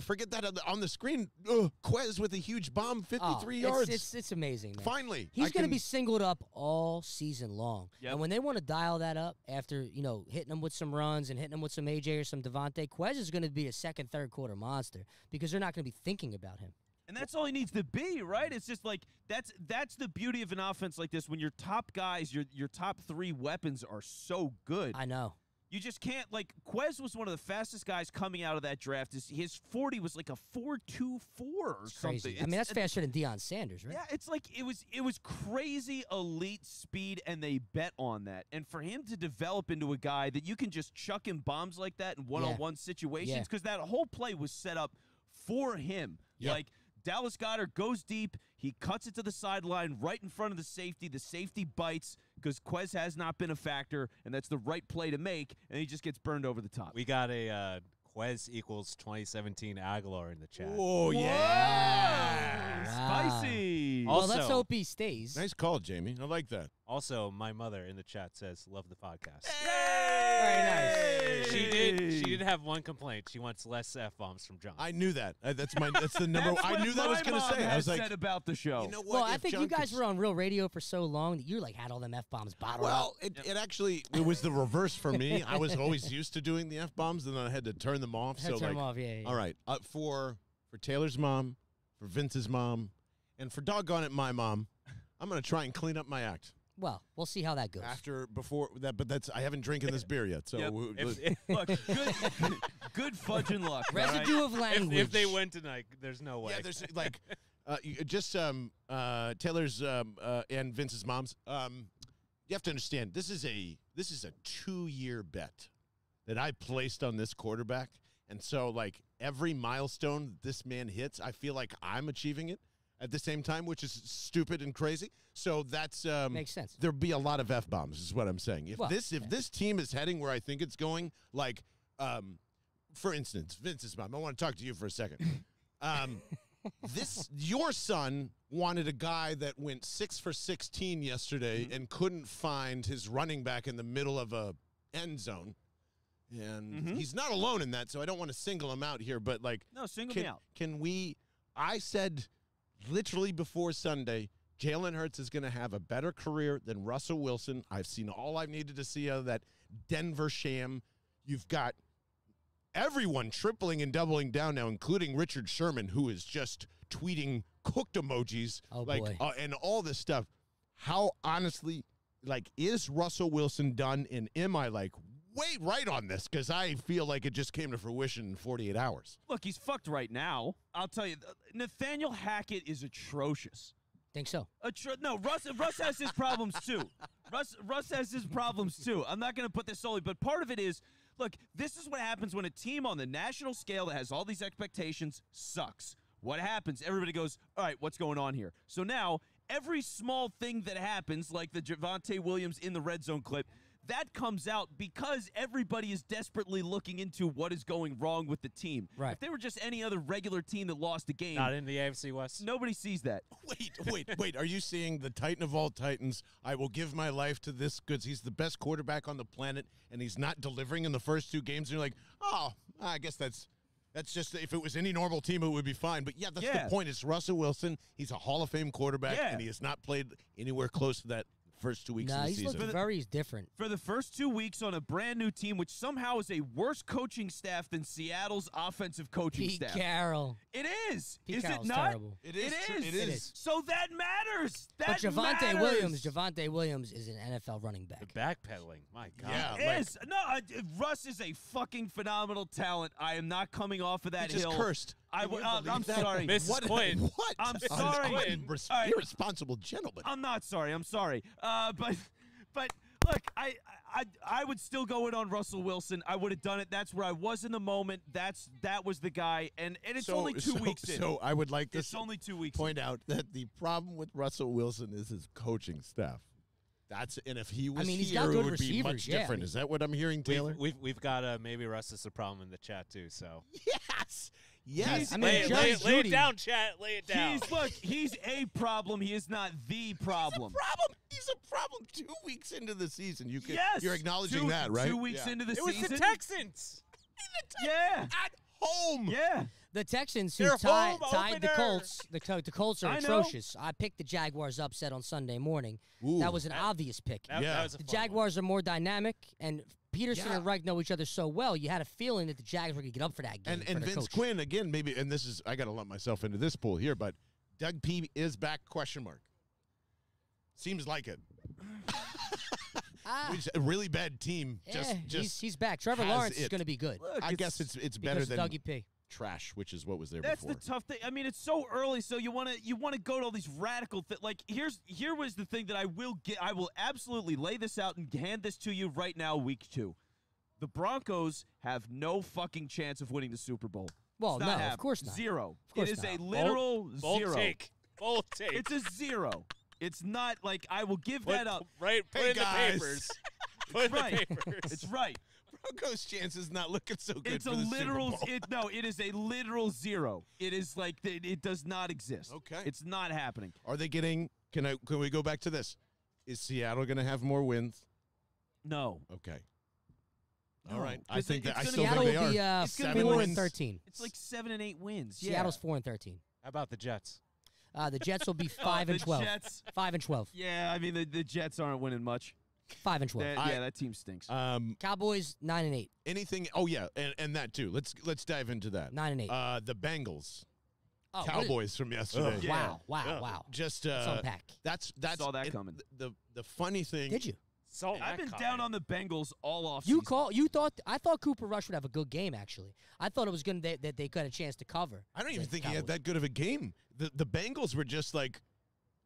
Speaker 1: forget that on the, on the screen. Ugh, Quez with a huge bomb, 53
Speaker 5: Oh,
Speaker 1: yards.
Speaker 5: It's, it's, amazing, man.
Speaker 1: Finally,
Speaker 5: He's going to be singled up all season long.
Speaker 2: Yep.
Speaker 5: And when they want to dial that up after, you know, hitting them with some runs and hitting them with some AJ or some DeVonta, Quez is going to be a second, third quarter monster because they're not going to be thinking about him.
Speaker 2: And that's all he needs to be, right? It's just like that's that's the beauty of an offense like this when your top guys, your your top 3 weapons are so good.
Speaker 5: I know.
Speaker 2: You just can't like Quez was one of the fastest guys coming out of that draft. His, his 40 was like a 4.24 or something.
Speaker 5: I mean, that's faster than Deion Sanders, right?
Speaker 2: Yeah, it's like it was it was crazy elite speed and they bet on that. And for him to develop into a guy that you can just chuck in bombs like that in one-on-one situations
Speaker 5: Yeah.
Speaker 2: cuz that whole play was set up for him.
Speaker 1: Yep.
Speaker 2: Like Dallas Goedert goes deep, he cuts it to the sideline right in front of the safety. The safety bites because Quez has not been a factor, and that's the right play to make, and he just gets burned over the top.
Speaker 3: We got a uh, Quez equals 2017 Agholor in the chat.
Speaker 1: Oh yeah.
Speaker 5: Wow.
Speaker 2: Spicy.
Speaker 5: well, let's hope he stays.
Speaker 1: Nice call, Jamie. I like that.
Speaker 3: Also, my mother in the chat says, "Love the podcast."
Speaker 5: Very nice.
Speaker 3: She did. She did have one complaint. She wants less f bombs from John.
Speaker 1: I knew that. Uh, that's my. That's the number.
Speaker 2: That's
Speaker 1: I
Speaker 2: what
Speaker 1: knew that I was going to
Speaker 2: mom
Speaker 1: say. I
Speaker 2: has
Speaker 1: was like,
Speaker 2: said about the show.
Speaker 1: you know what?
Speaker 5: well, I
Speaker 1: if
Speaker 5: think
Speaker 1: John
Speaker 5: you guys
Speaker 1: could-
Speaker 5: were on real radio for so long that you like had all them f bombs bottled up.
Speaker 1: Well, it, it actually it was the reverse for me. I was always used to doing the f bombs, and then I had to turn them off.
Speaker 5: Had
Speaker 1: so
Speaker 5: to turn
Speaker 1: like,
Speaker 5: 'em off, yeah, yeah.
Speaker 1: all right, uh, for for Taylor's mom, for Vince's mom, and for doggone it, my mom, I'm going to try and clean up my act.
Speaker 5: Well, we'll see how that goes.
Speaker 1: after before that. But that's I haven't drinking this beer yet, so
Speaker 2: Yep.
Speaker 1: we-
Speaker 3: If, if,
Speaker 2: Look, good, good fudge and luck. all right?
Speaker 5: Residue of language.
Speaker 3: if they win tonight, there's no way.
Speaker 1: Yeah, there's like uh, you- just um, uh, Taylor's um, uh, and Vince's mom's. Um, you have to understand this is a this is a two year bet that I placed on this quarterback, and so like every milestone this man hits, I feel like I'm achieving it at the same time, which is stupid and crazy. So that's um,
Speaker 5: Makes sense.
Speaker 1: There'll be a lot of f bombs, is what I'm saying. If
Speaker 5: Well,
Speaker 1: this if
Speaker 5: yeah.
Speaker 1: this team is heading where I think it's going, like um, for instance, Vince's mom. I want to talk to you for a second. Um, this your son wanted a guy that went six for sixteen yesterday and couldn't find his running back in the middle of a end zone. And
Speaker 2: Mhm.
Speaker 1: he's not alone in that, so I don't want to single him out here. But like,
Speaker 2: No, single
Speaker 1: can,
Speaker 2: me out.
Speaker 1: can we? I said literally before Sunday, Jalen Hurts is going to have a better career than Russell Wilson. I've seen all I've needed to see out of that Denver sham. You've got everyone tripling and doubling down now, including Richard Sherman, who is just tweeting cooked emojis,
Speaker 5: Oh,
Speaker 1: like uh, and all this stuff. How honestly, like, is Russell Wilson done? And am I like, wait, right on this? Because I feel like it just came to fruition in 48 hours.
Speaker 2: Look, he's fucked right now. I'll tell you, Nathaniel Hackett is atrocious.
Speaker 5: Think so?
Speaker 2: Atro- no, Russ. Russ has his problems too. Russ. Russ has his problems too. I'm not going to put this solely, but part of it is, look, this is what happens when a team on the national scale that has all these expectations sucks. What happens? Everybody goes, all right, what's going on here? So now every small thing that happens, like the Javonte Williams in the red zone clip. That comes out because everybody is desperately looking into what is going wrong with the team.
Speaker 5: Right.
Speaker 2: If they were just any other regular team that lost a game,
Speaker 3: Not in the AFC West.
Speaker 2: nobody sees that.
Speaker 1: Wait, wait, wait. Are you seeing the Titan of all Titans? I will give my life to this because he's the best quarterback on the planet and he's not delivering in the first two games. And you're like, oh, I guess that's. That's just if it was any normal team, it would be fine. But yeah, that's
Speaker 2: Yeah.
Speaker 1: the point. It's Russell Wilson. He's a Hall of Fame quarterback,
Speaker 2: Yeah.
Speaker 1: and he has not played anywhere close to that first two weeks
Speaker 5: Nah,
Speaker 1: of the
Speaker 5: he's
Speaker 1: season.
Speaker 5: looked very different.
Speaker 2: for the first two weeks on a brand new team, which somehow is a worse coaching staff than Seattle's offensive coaching
Speaker 5: Pete
Speaker 2: staff.
Speaker 5: Carroll.
Speaker 2: It is.
Speaker 5: Pete
Speaker 2: is
Speaker 5: Carroll's
Speaker 2: it not?
Speaker 5: terrible.
Speaker 1: It
Speaker 2: It
Speaker 1: is
Speaker 2: is.
Speaker 1: true. It
Speaker 5: It
Speaker 1: is.
Speaker 5: is.
Speaker 2: So that matters. That
Speaker 5: But Javonte
Speaker 2: matters.
Speaker 5: Williams, Javonte Williams is an NFL running
Speaker 3: The
Speaker 5: back.
Speaker 3: backpedaling. My God.
Speaker 1: Yeah.
Speaker 2: It
Speaker 1: like-
Speaker 2: is. no, uh, Russ is a fucking phenomenal talent. I am not coming off of that
Speaker 1: He just
Speaker 2: hill.
Speaker 1: cursed.
Speaker 2: I
Speaker 1: Can you
Speaker 2: w- uh,
Speaker 1: believe
Speaker 2: I'm
Speaker 1: that?
Speaker 2: sorry.
Speaker 3: Mrs.
Speaker 1: What?
Speaker 3: Quinn.
Speaker 1: What?
Speaker 2: I'm
Speaker 1: An
Speaker 2: sorry.
Speaker 1: unres-
Speaker 2: All right.
Speaker 1: irresponsible gentleman.
Speaker 2: I'm not sorry. I'm sorry. Uh, but, but look, I, I, I would still go in on Russell Wilson. I would have done it. That's where I was in the moment. That's that was the guy. And and it's
Speaker 1: so,
Speaker 2: only two
Speaker 1: so-
Speaker 2: weeks in.
Speaker 1: So I would like to
Speaker 2: it's only two weeks.
Speaker 1: point out that the problem with Russell Wilson is his coaching staff. That's and if he was I
Speaker 5: mean, he's
Speaker 1: here,
Speaker 5: got
Speaker 1: it would be much
Speaker 5: yeah,
Speaker 1: different. is that what I'm hearing,
Speaker 3: We've,
Speaker 1: Taylor?
Speaker 3: we've, we've got uh, maybe Russ is the problem in the chat, too. So
Speaker 1: yes, yes.
Speaker 5: I mean,
Speaker 3: lay, it, lay,
Speaker 5: Jerry
Speaker 3: it, lay it
Speaker 5: Jeudy-
Speaker 3: down, chat. Lay it down.
Speaker 2: He's look. He's a problem. He is not the problem.
Speaker 1: problem. He's a problem. Two weeks into the season, you can,
Speaker 2: Yes,
Speaker 1: you're acknowledging
Speaker 2: two,
Speaker 1: that, right?
Speaker 2: Two weeks
Speaker 1: Yeah.
Speaker 2: into the
Speaker 3: it was
Speaker 2: season.
Speaker 3: the Texans.
Speaker 2: Yeah,
Speaker 1: at home.
Speaker 2: yeah.
Speaker 5: The Texans who
Speaker 3: Their
Speaker 5: tie,
Speaker 3: home
Speaker 5: tied the. Colts, the, the Colts are
Speaker 2: I know.
Speaker 5: atrocious. I picked the Jaguars upset on Sunday morning.
Speaker 1: Ooh.
Speaker 5: That was an
Speaker 3: That-
Speaker 5: obvious pick.
Speaker 3: That,
Speaker 1: Yeah.
Speaker 3: that was a
Speaker 5: the
Speaker 3: fun one.
Speaker 5: Jaguars are more dynamic, and Pederson
Speaker 1: Yeah.
Speaker 5: and Reich know each other so well. You had a feeling that the Jags were going to get up for that game.
Speaker 1: and and Vince
Speaker 5: coach.
Speaker 1: Quinn again. Maybe and this is I got to lump myself into this pool here, but Doug P is back? Question mark. Seems like it.
Speaker 5: Ah,
Speaker 1: Which a really bad team. Just
Speaker 5: yeah,
Speaker 1: just
Speaker 5: he's, he's back. Trevor
Speaker 1: has
Speaker 5: Lawrence is going to be good
Speaker 2: Look,
Speaker 1: I guess it's it's better than
Speaker 5: of Dougie P.
Speaker 1: trash, which is what was there before.
Speaker 2: That's
Speaker 1: before.
Speaker 2: the tough thing. I mean, it's so early, so you want to you want to go to all these radical things. Like here's here was the thing that I will get. I will absolutely lay this out and hand this to you right now. Week two, the Broncos have no fucking chance of winning the Super Bowl.
Speaker 5: Well,
Speaker 2: It's not
Speaker 5: no, of course not.
Speaker 2: Zero.
Speaker 5: Of course
Speaker 2: it is
Speaker 5: not.
Speaker 2: a literal
Speaker 3: Bold
Speaker 2: zero.
Speaker 3: take. Bold take.
Speaker 2: It's a zero. It's not like I will give
Speaker 3: put,
Speaker 2: that up.
Speaker 3: Right. Put
Speaker 1: Hey,
Speaker 3: in
Speaker 1: guys.
Speaker 3: the papers. Put in
Speaker 2: right.
Speaker 3: the papers.
Speaker 2: It's right.
Speaker 1: Broncos' chances not looking so good.
Speaker 2: It's
Speaker 1: for
Speaker 2: a
Speaker 1: the Super
Speaker 2: literal.
Speaker 1: Bowl.
Speaker 2: It, no, it is a literal zero. It is like it, it does not exist.
Speaker 1: Okay.
Speaker 2: It's not happening.
Speaker 1: Are they getting? Can I? Can we go back to this? Is Seattle going to have more wins?
Speaker 2: No.
Speaker 1: Okay.
Speaker 2: No,
Speaker 1: All right. I
Speaker 2: 'cause
Speaker 1: think
Speaker 2: it-
Speaker 1: that I still
Speaker 5: Seattle
Speaker 1: think
Speaker 5: will
Speaker 1: they
Speaker 5: be
Speaker 1: are.
Speaker 5: uh,
Speaker 2: It's gonna
Speaker 5: four
Speaker 2: be
Speaker 5: and
Speaker 1: wins.
Speaker 5: thirteen.
Speaker 2: It's like seven and eight wins. Yeah.
Speaker 5: Seattle's four and thirteen.
Speaker 3: How about the Jets?
Speaker 5: Uh, the Jets will be
Speaker 2: Oh,
Speaker 5: five and twelve.
Speaker 2: Jets.
Speaker 5: Five and twelve.
Speaker 2: Yeah, I mean the, the Jets aren't winning much.
Speaker 5: Five and twelve.
Speaker 2: That-
Speaker 1: I-
Speaker 2: yeah, that team stinks.
Speaker 1: Um,
Speaker 5: Cowboys nine and eight.
Speaker 1: anything? Oh yeah, and, and that too. Let's let's dive into that.
Speaker 5: Nine and eight.
Speaker 1: Uh, the Bengals
Speaker 5: Oh, what is-
Speaker 1: Cowboys from yesterday.
Speaker 2: Yeah.
Speaker 5: Wow, wow,
Speaker 3: Yeah.
Speaker 5: wow.
Speaker 1: Just
Speaker 5: Let's
Speaker 1: uh,
Speaker 5: unpack.
Speaker 1: that's that's
Speaker 2: Saw that
Speaker 1: and
Speaker 2: coming.
Speaker 1: The the funny thing.
Speaker 5: Did you?
Speaker 3: Saw
Speaker 2: I've been
Speaker 3: coming.
Speaker 2: down on the Bengals all off.
Speaker 5: You call? You thought? I thought Cooper Rush would have a good game. Actually, I thought it was going to that they got a chance to cover.
Speaker 1: I don't even
Speaker 5: the
Speaker 1: think he had
Speaker 5: Cowboys.
Speaker 1: that good of a game. The the Bengals were just like,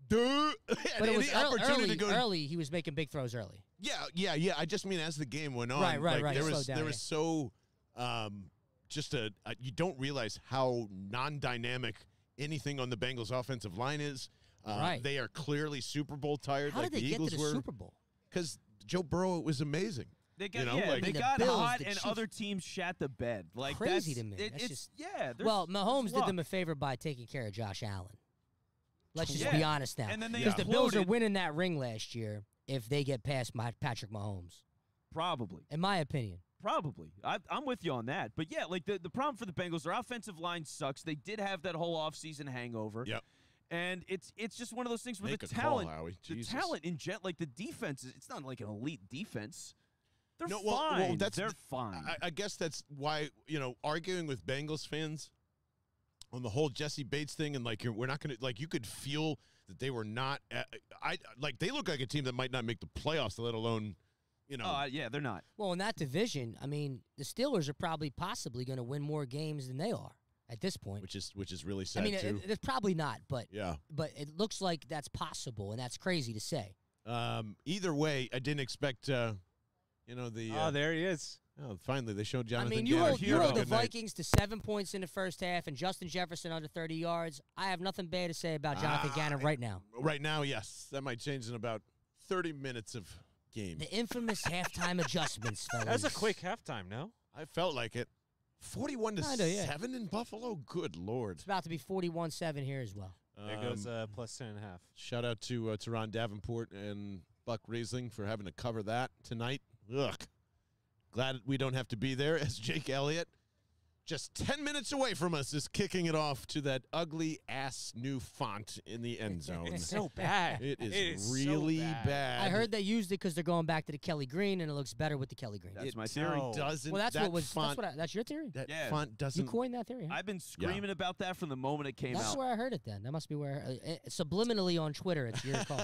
Speaker 1: duh.
Speaker 5: But it was
Speaker 1: any
Speaker 5: early,
Speaker 1: opportunity
Speaker 5: early,
Speaker 1: to go.
Speaker 5: early. He was making big throws early.
Speaker 1: Yeah, yeah, yeah. I just mean as the game went on,
Speaker 5: Right, right,
Speaker 1: like,
Speaker 5: right.
Speaker 1: There was
Speaker 5: down,
Speaker 1: there
Speaker 5: yeah.
Speaker 1: was so um, just a, a you don't realize how non-dynamic anything on the Bengals offensive line is. Uh,
Speaker 5: Right.
Speaker 1: They are clearly Super Bowl tired,
Speaker 5: How
Speaker 1: like
Speaker 5: did they
Speaker 1: the
Speaker 5: get
Speaker 1: Eagles
Speaker 5: to the
Speaker 1: were,
Speaker 5: Super Bowl?
Speaker 1: because Joe Burrow it was amazing.
Speaker 2: They got
Speaker 1: You know,
Speaker 2: yeah,
Speaker 1: like-
Speaker 2: they
Speaker 5: the
Speaker 2: got
Speaker 5: Bills,
Speaker 2: hot,
Speaker 5: the
Speaker 2: and other teams shat the bed. Like
Speaker 5: Crazy
Speaker 2: that's,
Speaker 5: to me.
Speaker 2: it-
Speaker 5: That's
Speaker 2: it's
Speaker 5: just-
Speaker 2: yeah.
Speaker 5: Well, Mahomes
Speaker 2: there's
Speaker 5: did them a favor by taking care of Josh Allen. Let's just
Speaker 2: Yeah.
Speaker 5: be honest now.
Speaker 2: And then they
Speaker 5: because the Bills are
Speaker 2: imploded.
Speaker 5: winning that ring last year if they get past my Patrick Mahomes,
Speaker 2: probably.
Speaker 5: in my opinion.
Speaker 2: Probably. I, I'm with you on that. But yeah, like the, the problem for the Bengals, their offensive line sucks. They did have that whole offseason hangover.
Speaker 1: Yep.
Speaker 2: And it's it's just one of those things where
Speaker 1: Make
Speaker 2: the
Speaker 1: a call,
Speaker 2: talent,
Speaker 1: Howie.
Speaker 2: the
Speaker 1: Jesus.
Speaker 2: talent in jet, like the defense, is- it's not like an elite defense. They're
Speaker 1: No,
Speaker 2: fine.
Speaker 1: well, that's
Speaker 2: They're fine.
Speaker 1: I, I guess that's why you know arguing with Bengals fans on the whole Jessie Bates thing, and like you're, we're not going to like you could feel that they were not. Uh, I like they look like a team that might not make the playoffs, let alone you know.
Speaker 2: uh, yeah, they're not.
Speaker 5: Well, in that division, I mean, the Steelers are probably possibly going to win more games than they are at this point.
Speaker 1: which is which is really sad.
Speaker 5: I
Speaker 1: sad
Speaker 5: mean, it, it's probably not, but
Speaker 1: yeah.
Speaker 5: but it looks like that's possible, and that's crazy to say.
Speaker 1: Um, either way, I didn't expect. Uh, you know the. Uh,
Speaker 3: Oh, there he is.
Speaker 1: Oh, finally, they showed Jonathan.
Speaker 5: I mean, you
Speaker 1: Gannon
Speaker 5: hold, you hold the. Vikings to seven points in the first half, and Justin Jefferson under 30 yards. I have nothing bad to say about Jonathan
Speaker 1: Ah,
Speaker 5: Gannon right now.
Speaker 1: Right now, yes, that might change in about thirty minutes of game.
Speaker 5: The infamous halftime adjustments, fellas.
Speaker 3: That's a quick halftime, no?
Speaker 1: I felt like it. Forty-one to
Speaker 5: Kinda, yeah.
Speaker 1: seven in Buffalo. Good lord.
Speaker 5: It's about to be 41-7 here as well.
Speaker 3: There goes
Speaker 1: Um,
Speaker 3: uh, plus 10 and a half.
Speaker 1: Shout out to uh, Teron Davenport and Buck Riesling for having to cover that tonight. Ugh. Glad we don't have to be there as Jake Elliott, just 10 minutes away from us, is kicking it off to that ugly ass new font in the end zone.
Speaker 3: It's so bad.
Speaker 1: It is,
Speaker 3: It is so
Speaker 1: really
Speaker 3: bad.
Speaker 1: bad.
Speaker 5: I heard they used it because they're going back to the Kelly Green, and it looks better with the Kelly Green.
Speaker 2: That's
Speaker 1: it
Speaker 2: my theory.
Speaker 3: No.
Speaker 1: doesn't.
Speaker 5: well, that's
Speaker 1: that
Speaker 5: what was.
Speaker 1: font.
Speaker 5: That's what. I, that's your theory.
Speaker 1: that
Speaker 2: Yeah.
Speaker 1: font doesn't.
Speaker 5: You coined that theory. huh?
Speaker 2: I've been screaming about that from the moment it came
Speaker 5: That's
Speaker 2: out.
Speaker 5: That's where I heard it. Then that must be where uh, uh, subliminally on Twitter. It's your call.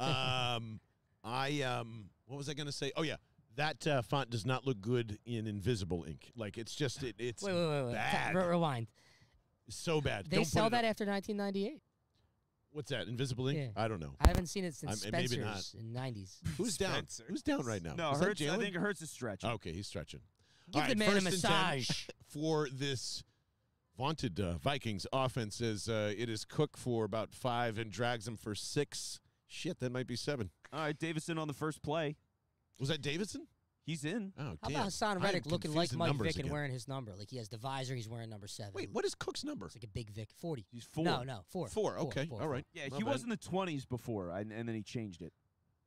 Speaker 1: um, I um, what was I going to say? Oh yeah, that uh, font does not look good in invisible ink. Like it's just it, it's
Speaker 5: wait, wait, wait, wait.
Speaker 1: Bad.
Speaker 5: re- rewind.
Speaker 1: so bad.
Speaker 5: They
Speaker 1: Don't
Speaker 5: sell that
Speaker 1: up.
Speaker 5: after 1998.
Speaker 1: What's that? Invisible ink?
Speaker 5: Yeah.
Speaker 1: I don't know.
Speaker 5: I haven't seen it since
Speaker 1: I'm- maybe
Speaker 5: not. in 90s.
Speaker 1: Who's down? Who's down right now?
Speaker 2: no, Hurts. I think it hurts a stretch.
Speaker 1: Okay, he's stretching.
Speaker 5: Give
Speaker 1: All
Speaker 5: the man a
Speaker 1: first and 10
Speaker 5: massage.
Speaker 1: for this vaunted uh, Vikings offense as uh, it is Cook for about five and drags him for six. Shit, that might be seven.
Speaker 2: All right, Davison on the first play.
Speaker 1: Was that Davidson?
Speaker 2: He's in.
Speaker 1: Oh,
Speaker 5: How
Speaker 1: damn.
Speaker 5: about Haason
Speaker 1: I'm
Speaker 5: Reddick looking like Mike
Speaker 1: numbers
Speaker 5: Vick and
Speaker 1: again.
Speaker 5: wearing his number? Like he has the visor, he's wearing number seven.
Speaker 1: Wait, what is Cook's number?
Speaker 5: It's like a big Vic. 40.
Speaker 2: He's four.
Speaker 5: No, no, four.
Speaker 1: Four. Okay,
Speaker 5: four,
Speaker 1: all
Speaker 5: four.
Speaker 1: right.
Speaker 2: Yeah,
Speaker 1: Not
Speaker 2: he
Speaker 1: bad.
Speaker 2: was in the 20s before, and, and then he changed it.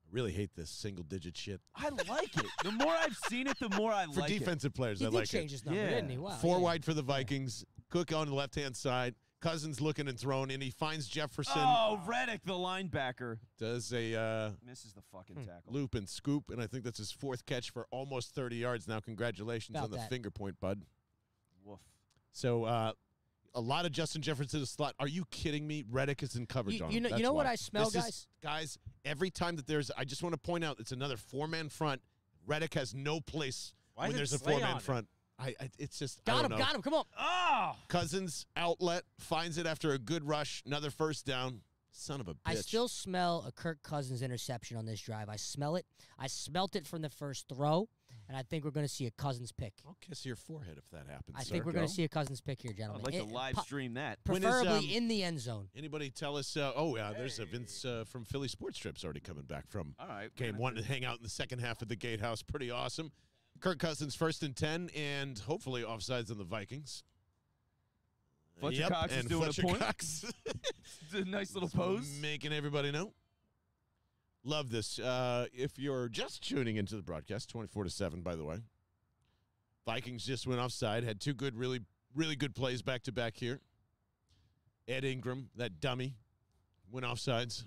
Speaker 1: I really hate this single digit shit.
Speaker 2: I like it. The more I've seen it, the more I
Speaker 1: For
Speaker 2: like it.
Speaker 1: For defensive players,
Speaker 5: He
Speaker 1: I
Speaker 5: did
Speaker 1: like
Speaker 5: change
Speaker 1: it.
Speaker 5: his number,
Speaker 2: Yeah.
Speaker 5: didn't he? Wow.
Speaker 1: Four
Speaker 5: yeah.
Speaker 1: wide for the Vikings. Cook on the left hand side. Cousins looking and throwing, and he finds Jefferson.
Speaker 2: Oh, Reddick, the linebacker,
Speaker 1: Does a uh,
Speaker 2: misses the fucking
Speaker 5: Hmm.
Speaker 2: tackle.
Speaker 1: loop and scoop, and I think that's his fourth catch for almost 30 yards. Now, congratulations
Speaker 5: About
Speaker 1: on the
Speaker 5: that.
Speaker 1: finger point, bud.
Speaker 2: Woof.
Speaker 1: So, uh, a lot of Justin Jefferson in slot. Are you kidding me? Reddick is in coverage
Speaker 5: You-
Speaker 1: on
Speaker 5: you know- you know what. I smell,
Speaker 1: This is-
Speaker 5: guys?
Speaker 1: guys, every time that there's, I just want to point out, it's another four man front. Reddick has no place
Speaker 3: Why
Speaker 1: when
Speaker 3: is it
Speaker 1: there's a four man
Speaker 3: front. it?
Speaker 1: Front. I, I, it's just I
Speaker 5: Got
Speaker 1: don't
Speaker 5: him,
Speaker 1: know.
Speaker 5: got him. Come on.
Speaker 2: Oh,
Speaker 1: Cousins outlet finds it after a good rush. Another first down. Son of a bitch.
Speaker 5: I still smell a Kirk Cousins interception on this drive. I smell it. I smelt it from the first throw, and I think we're going to see a Cousins pick.
Speaker 1: I'll kiss your forehead if that happens.
Speaker 5: I
Speaker 1: sir.
Speaker 5: think we're going to see a Cousins pick here, gentlemen.
Speaker 2: I'd like to live stream that.
Speaker 1: When is,
Speaker 5: preferably
Speaker 1: um,
Speaker 5: in the end zone.
Speaker 1: Anybody tell us? Uh, oh, yeah, there's a Vince uh, from Philly Sports Trips already coming back from
Speaker 2: All right.
Speaker 1: game one to hang out in the second half of the Gatehouse. Pretty awesome. Kirk Cousins first and ten, and hopefully offsides on the Vikings.
Speaker 2: Fletcher
Speaker 1: Yep,
Speaker 2: Cox is doing a point.
Speaker 1: Cox
Speaker 2: a nice little pose.
Speaker 1: making everybody know. Love this. Uh, if you're just tuning into the broadcast, twenty-four to seven, by the way. Vikings just went offside. Had two good, really, really good plays back to back here. Ed Ingram, that dummy, went offsides.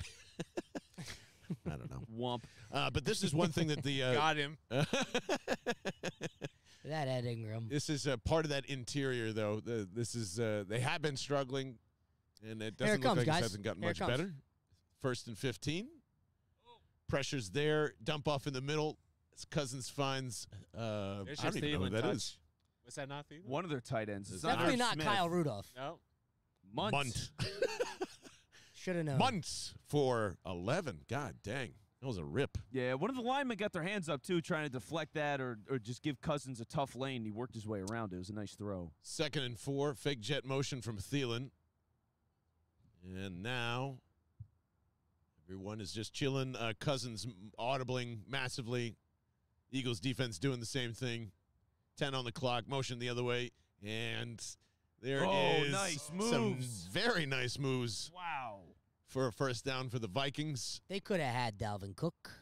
Speaker 1: I don't know.
Speaker 2: Wump.
Speaker 1: Uh, but this is one thing that the uh,
Speaker 3: Got him.
Speaker 5: That Ed Ingram.
Speaker 1: this is uh, part of that interior though. The, this is uh, they have been struggling, and it doesn't
Speaker 5: it
Speaker 1: look
Speaker 5: comes,
Speaker 1: like
Speaker 5: guys.
Speaker 1: it hasn't gotten
Speaker 5: Here it
Speaker 1: much
Speaker 5: comes.
Speaker 1: better. First and fifteen. Pressure's there. Dump off in the middle. Cousins finds. Uh,
Speaker 3: There's
Speaker 1: I don't even know who
Speaker 3: Thielen
Speaker 1: that
Speaker 3: touch.
Speaker 1: is.
Speaker 3: Was that not Thielen?
Speaker 2: One of their tight ends. It's
Speaker 1: Definitely
Speaker 5: Definitely not
Speaker 2: Smith.
Speaker 5: Kyle Rudolph.
Speaker 3: No.
Speaker 2: Mundt.
Speaker 1: Mundt.
Speaker 5: Should have known.
Speaker 1: Months for eleven. God dang, that was a rip.
Speaker 2: Yeah, one of the linemen got their hands up too, trying to deflect that or, or just give Cousins a tough lane. He worked his way around it. It was a nice throw.
Speaker 1: Second and four. Fake jet motion from Thielen. And now everyone is just chilling. Uh, Cousins m- audibling massively. Eagles defense doing the same thing. 10 on the clock, motion the other way. And there is
Speaker 2: Oh, nice
Speaker 1: some very nice moves
Speaker 2: Wow.
Speaker 1: For a first down for the Vikings.
Speaker 5: They could have had Dalvin Cook.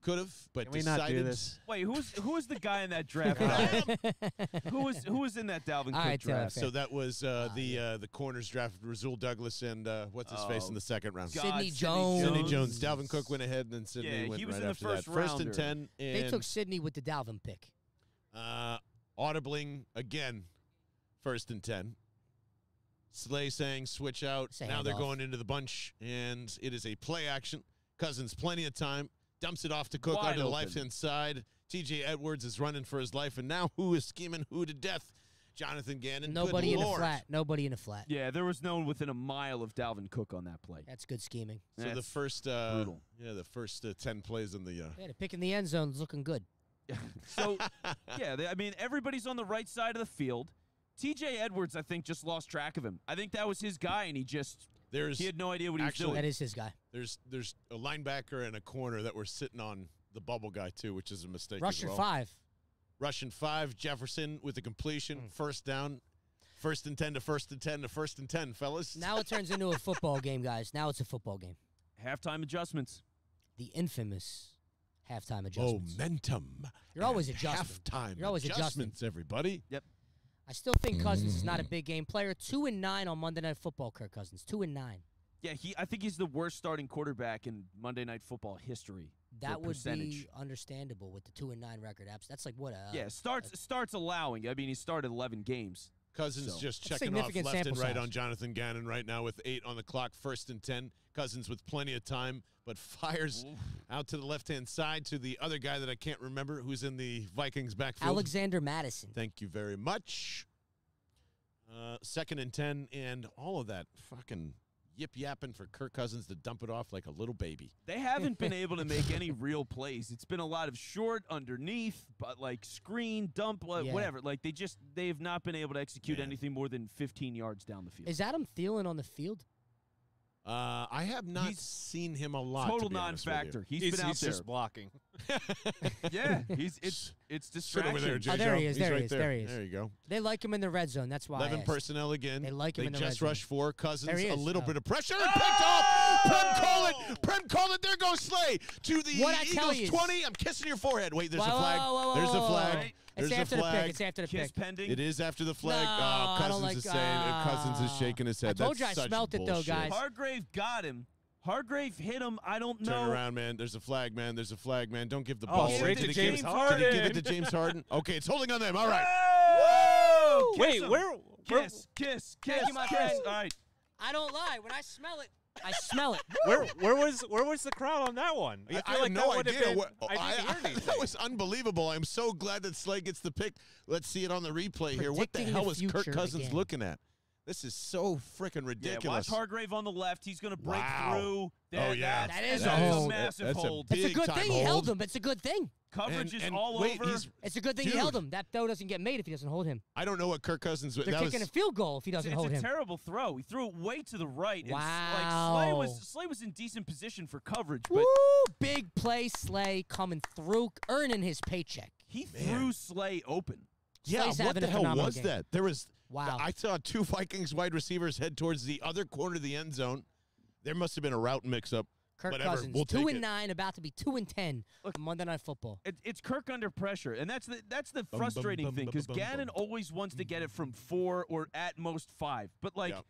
Speaker 1: Could have, but
Speaker 3: Can we
Speaker 1: decided.
Speaker 3: not do this?
Speaker 2: Wait, who's was who was the guy in that draft? who was who was in that Dalvin
Speaker 5: All
Speaker 2: Cook
Speaker 5: right,
Speaker 2: draft?
Speaker 1: So that was uh,
Speaker 5: Ah,
Speaker 1: the uh, the corners draft Rasul Douglas and uh, what's his face
Speaker 2: Oh,
Speaker 1: in the second round.
Speaker 2: God,
Speaker 5: Sidney
Speaker 2: Sidney
Speaker 5: Jones.
Speaker 1: Sidney Jones. Dalvin Cook went ahead, and then Sidney
Speaker 2: Yeah,
Speaker 1: went
Speaker 2: he was
Speaker 1: right
Speaker 2: in the
Speaker 1: after
Speaker 2: first
Speaker 1: that. First and ten, and
Speaker 5: They took Sidney with the Dalvin pick.
Speaker 1: uh, audibling again. First and ten. Slay saying switch out.
Speaker 5: Say
Speaker 1: now they're
Speaker 5: handoff.
Speaker 1: going into the bunch, and it is a play action. Cousins plenty of time. Dumps it off to Cook
Speaker 2: Wide
Speaker 1: onto the
Speaker 2: open.
Speaker 1: left hand side. T.J. Edwards is running for his life, and now who is scheming who to death? Jonathan Gannon. Good
Speaker 5: Nobody in the
Speaker 1: Lord.
Speaker 5: flat. Nobody in a flat.
Speaker 2: yeah, there was no one within a mile of Dalvin Cook on that play.
Speaker 5: That's good scheming.
Speaker 1: So the first, uh,
Speaker 2: brutal.
Speaker 1: yeah, the first uh, ten plays in the uh,
Speaker 5: Yeah, the pick in the end zone is looking good.
Speaker 2: so yeah, they, I mean everybody's on the right side of the field. T.J. Edwards, I think, just lost track of him. I think that was his guy, and he just
Speaker 1: There's
Speaker 2: he had no idea what he was doing.
Speaker 5: That is his guy.
Speaker 1: there's there's a linebacker and a corner that were sitting on the bubble guy too, which is a mistake.
Speaker 5: Russian
Speaker 1: as well.
Speaker 5: five.
Speaker 1: Russian five. Jefferson with the completion.
Speaker 5: Hmm.
Speaker 1: First down. First and ten to first and ten to first and ten, fellas.
Speaker 5: Now it turns into a football game, guys. Now it's a football game.
Speaker 2: Halftime adjustments.
Speaker 5: The infamous halftime adjustments.
Speaker 1: momentum.
Speaker 5: You're always
Speaker 1: and
Speaker 5: adjusting.
Speaker 1: Halftime.
Speaker 5: You're always adjusting.
Speaker 1: adjustments, everybody.
Speaker 5: I still think Cousins is not a mm. big game player. Two and nine on Monday Night Football. Kirk Cousins, two and nine.
Speaker 2: Yeah, he. I think he's the worst starting quarterback in Monday Night Football history.
Speaker 5: That would
Speaker 2: percentage.
Speaker 5: be understandable with the two and nine record. Abs- That's like what a uh,
Speaker 2: yeah, starts starts allowing. I mean, he started 11 games.
Speaker 1: Cousins
Speaker 2: So-
Speaker 1: just checking off left and right
Speaker 5: size.
Speaker 1: on Jonathan Gannon right now with eight on the clock. First and ten. Cousins with plenty of time, but fires out to the left hand side to the other guy that I can't remember who's in the Vikings backfield.
Speaker 5: Alexander Mattison.
Speaker 1: Thank you very much. Uh, second and ten, and all of that fucking yip yapping for Kirk Cousins to dump it off like a little baby.
Speaker 2: They haven't been able to make any real plays. It's been a lot of short, underneath, but like screen, dump,
Speaker 5: Yeah.
Speaker 2: whatever. Like they just they have not been able to execute
Speaker 1: Man.
Speaker 2: anything more than 15 yards down the field.
Speaker 5: Is Adam Thielen on the field?
Speaker 1: Uh, I have not
Speaker 2: He's
Speaker 1: seen him a lot.
Speaker 2: Total
Speaker 1: to be honest with you.
Speaker 2: non-factor. He's
Speaker 3: He's,
Speaker 2: been out
Speaker 3: he's
Speaker 2: there.
Speaker 3: just blocking.
Speaker 2: Yeah, he's it's it's
Speaker 1: Sit over there,
Speaker 2: distraction.
Speaker 5: Oh, there he is,
Speaker 1: He's
Speaker 5: there he
Speaker 1: right
Speaker 5: is,
Speaker 1: there.
Speaker 5: there he is.
Speaker 1: There you go.
Speaker 5: They like him in the red zone. That's why. I
Speaker 1: Eleven personnel again.
Speaker 5: They like him in the red zone.
Speaker 1: They just rush for Cousins.
Speaker 5: There he
Speaker 1: a little
Speaker 5: Oh.
Speaker 1: bit of pressure. and Picked off. Prem call it. Prem call it. There goes Slay to the
Speaker 5: What
Speaker 1: Eagles twenty. I'm kissing your forehead. Wait, there's
Speaker 5: Whoa,
Speaker 1: a flag.
Speaker 5: whoa, whoa, whoa,
Speaker 1: there's a
Speaker 5: whoa,
Speaker 1: flag.
Speaker 5: whoa. It's
Speaker 1: There's
Speaker 5: after
Speaker 1: a
Speaker 5: the pick.
Speaker 1: flag.
Speaker 5: It's after the
Speaker 2: Kiss
Speaker 5: pick.
Speaker 2: pending.
Speaker 1: It is after the flag.
Speaker 5: No,
Speaker 1: oh, Cousins
Speaker 5: like-
Speaker 1: is saying. uh, Cousins is shaking his head.
Speaker 5: I
Speaker 1: head.
Speaker 5: told
Speaker 1: That's
Speaker 5: you I
Speaker 1: such
Speaker 5: smelt it, though, guys.
Speaker 2: Hargrave got him. Hargrave hit him. I don't know.
Speaker 1: Turn around, man. There's a flag, man. There's a flag, man. Don't give the
Speaker 3: Oh,
Speaker 1: ball
Speaker 2: straight
Speaker 1: away.
Speaker 2: to
Speaker 1: Did he
Speaker 2: James
Speaker 1: give-
Speaker 3: Harden.
Speaker 1: Did he give it to James Harden? Okay, it's holding on them. All right.
Speaker 2: Whoa! Kiss
Speaker 3: Wait,
Speaker 2: him.
Speaker 3: where? where
Speaker 2: Kiss, kiss,
Speaker 5: Thank
Speaker 2: kiss,
Speaker 5: you, my
Speaker 2: kiss.
Speaker 5: friend.
Speaker 2: All right.
Speaker 5: I don't lie. When I smell it, I smell it.
Speaker 3: where where was where was the crowd on that one? I
Speaker 1: I,
Speaker 3: feel
Speaker 1: have
Speaker 3: like
Speaker 1: no
Speaker 3: that would
Speaker 1: idea.
Speaker 3: been-
Speaker 1: what,
Speaker 3: I didn't
Speaker 1: I-
Speaker 3: hear
Speaker 1: I-
Speaker 3: anything.
Speaker 1: that was unbelievable. I'm so glad that Slay gets the pick. Let's see it on the replay here. What the hell
Speaker 5: the
Speaker 1: was Kirk Cousins
Speaker 5: again.
Speaker 1: looking at? This is so freaking
Speaker 2: Yeah, watch. Hargrave on the left. He's going to break
Speaker 1: Wow.
Speaker 2: through. Oh, there,
Speaker 1: Oh, yeah.
Speaker 2: That's,
Speaker 5: That is
Speaker 2: that
Speaker 5: a
Speaker 2: is
Speaker 5: hold.
Speaker 2: massive
Speaker 1: That's a
Speaker 2: hold.
Speaker 1: big
Speaker 5: It's a good
Speaker 1: time
Speaker 5: thing he held
Speaker 1: hold.
Speaker 5: him. It's a good thing.
Speaker 2: Coverage
Speaker 1: And-
Speaker 2: is
Speaker 1: and
Speaker 2: all
Speaker 1: wait,
Speaker 2: over.
Speaker 1: he's-
Speaker 5: It's a good thing he
Speaker 1: Dude.
Speaker 5: held him. That throw doesn't get made if he doesn't hold him.
Speaker 1: I don't know what Kirk Cousins.
Speaker 5: They're
Speaker 1: that
Speaker 5: kicking
Speaker 1: was,
Speaker 5: a field goal if he doesn't
Speaker 2: it's
Speaker 5: hold
Speaker 2: a
Speaker 5: him.
Speaker 2: terrible throw. He threw it way to the right. and s-
Speaker 5: Wow.
Speaker 2: Like Slay was Slay was in decent position for coverage, but
Speaker 5: Woo! Big play, Slay coming through, earning his paycheck.
Speaker 2: he threw Slay open.
Speaker 1: Yeah,
Speaker 5: Slay's
Speaker 1: what the hell was
Speaker 5: game.
Speaker 1: that? There was.
Speaker 5: Wow.
Speaker 1: I saw two Vikings wide receivers head towards the other corner of the end zone. There must have been a route mix-up.
Speaker 5: Kirk
Speaker 1: Whatever,
Speaker 5: Cousins,
Speaker 1: we'll
Speaker 5: two and
Speaker 1: it.
Speaker 5: nine, about to be two and ten.
Speaker 2: Look-
Speaker 5: Monday Night Football.
Speaker 2: It, it's Kirk under pressure, and that's the that's the
Speaker 1: bum,
Speaker 2: frustrating
Speaker 1: bum,
Speaker 2: thing because
Speaker 1: bum,
Speaker 2: Gannon
Speaker 1: bum.
Speaker 2: always wants to get it from four or at most five, but like.
Speaker 1: Yep.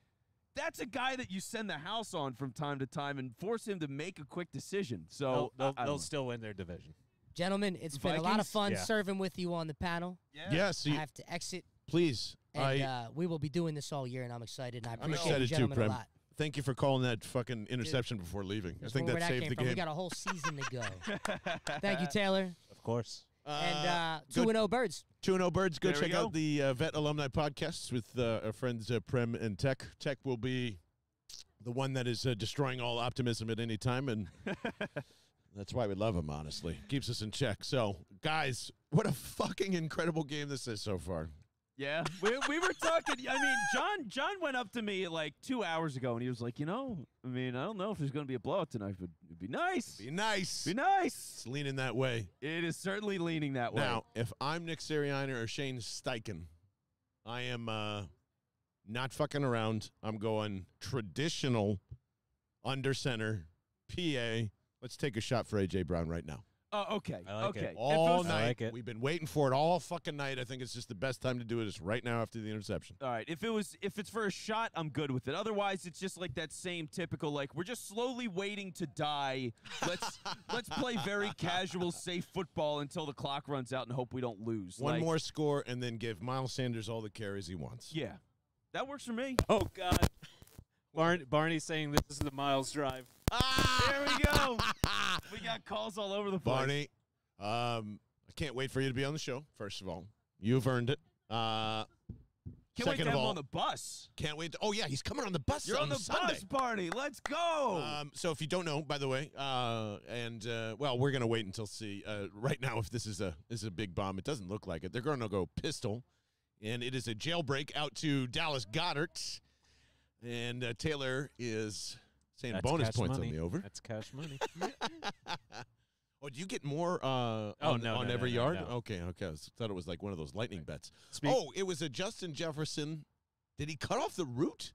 Speaker 2: that's a guy that you send the house on from time to time and force him to make a quick decision. So
Speaker 3: They'll, they'll,
Speaker 2: I- I
Speaker 3: they'll still win their division.
Speaker 5: Gentlemen, it's been a lot of fun
Speaker 3: Yeah.
Speaker 5: serving with you on the panel.
Speaker 2: yeah.
Speaker 1: Yes,
Speaker 5: I
Speaker 1: you-
Speaker 5: have to exit,
Speaker 1: please.
Speaker 5: And
Speaker 1: I
Speaker 5: uh, we will be doing this all year, and I'm excited. And I
Speaker 1: I'm excited
Speaker 5: you
Speaker 1: too, Prem.
Speaker 5: a lot.
Speaker 1: thank you for calling that fucking interception before leaving. I think that
Speaker 5: came
Speaker 1: saved the
Speaker 5: from. We got a whole season to go. Thank you, Taylor.
Speaker 3: Of course.
Speaker 5: and uh,
Speaker 1: good-
Speaker 5: two and zero birds.
Speaker 1: Two and O Birds. Go
Speaker 2: There
Speaker 1: check
Speaker 2: go.
Speaker 1: out the uh, Vet Alumni podcasts with uh, our friends uh, Prem and Tech. Tech will be the one that is uh, destroying all optimism at any time, and that's why we love him. Honestly, keeps us in check. So, guys, what a fucking incredible game this is so far.
Speaker 2: Yeah, we, we were talking. I mean, John John went up to me like two hours ago, and he was like, you know, I mean, I don't know if there's going to be a blowout tonight, but it'd be nice.
Speaker 1: Be nice.
Speaker 2: Be nice.
Speaker 1: It's leaning that way.
Speaker 2: It is certainly leaning that way.
Speaker 1: Now, if I'm Nick Sirianni or Shane Steichen, I am uh, not fucking around. I'm going traditional under center PA. Let's take a shot for AJ Brown right now.
Speaker 2: Oh, okay.
Speaker 3: I like
Speaker 2: okay. If
Speaker 1: All
Speaker 2: was-
Speaker 3: I
Speaker 1: night.
Speaker 3: like it.
Speaker 1: We've been waiting for it all fucking night. I think it's just the best time to do it is right now after the interception.
Speaker 2: All right. If it was, if it's for a shot, I'm good with it. Otherwise, it's just like that same typical like we're just slowly waiting to die. Let's let's play very casual, safe football until the clock runs out and hope we don't lose.
Speaker 1: One
Speaker 2: Like,
Speaker 1: more score and then give Miles Sanders all the carries he wants.
Speaker 2: Yeah, that works for me.
Speaker 3: Oh God. Barn- Barney's saying this is the Miles Drive.
Speaker 2: There we go. we got calls all over the place.
Speaker 1: Barney, um, I can't wait for you to be on the show. First of all, you've earned it. Uh,
Speaker 2: Can't wait to have him on the bus.
Speaker 1: can't wait. To, oh yeah, he's coming on the bus.
Speaker 2: You're on the
Speaker 1: Sunday.
Speaker 2: bus, Barney. Let's go.
Speaker 1: Um, so if you don't know, by the way, uh, and uh, well, we're gonna wait until see. Uh, right now, if this is a this is a big bomb, it doesn't look like it. They're gonna go pistol, and it is a jailbreak out to Dallas Goedert, and uh, Taylor is saying
Speaker 3: That's
Speaker 1: bonus
Speaker 3: cash
Speaker 1: points
Speaker 3: money.
Speaker 1: on the over.
Speaker 3: That's cash money.
Speaker 1: oh, do you get more uh,
Speaker 3: Oh,
Speaker 1: on,
Speaker 3: no,
Speaker 1: on
Speaker 3: no,
Speaker 1: every
Speaker 3: no, no,
Speaker 1: yard?
Speaker 3: no.
Speaker 1: Okay, okay. I was- thought it was like one of those lightning bets.
Speaker 3: Speak-
Speaker 1: Oh, it was a Justin Jefferson. Did he cut off the route?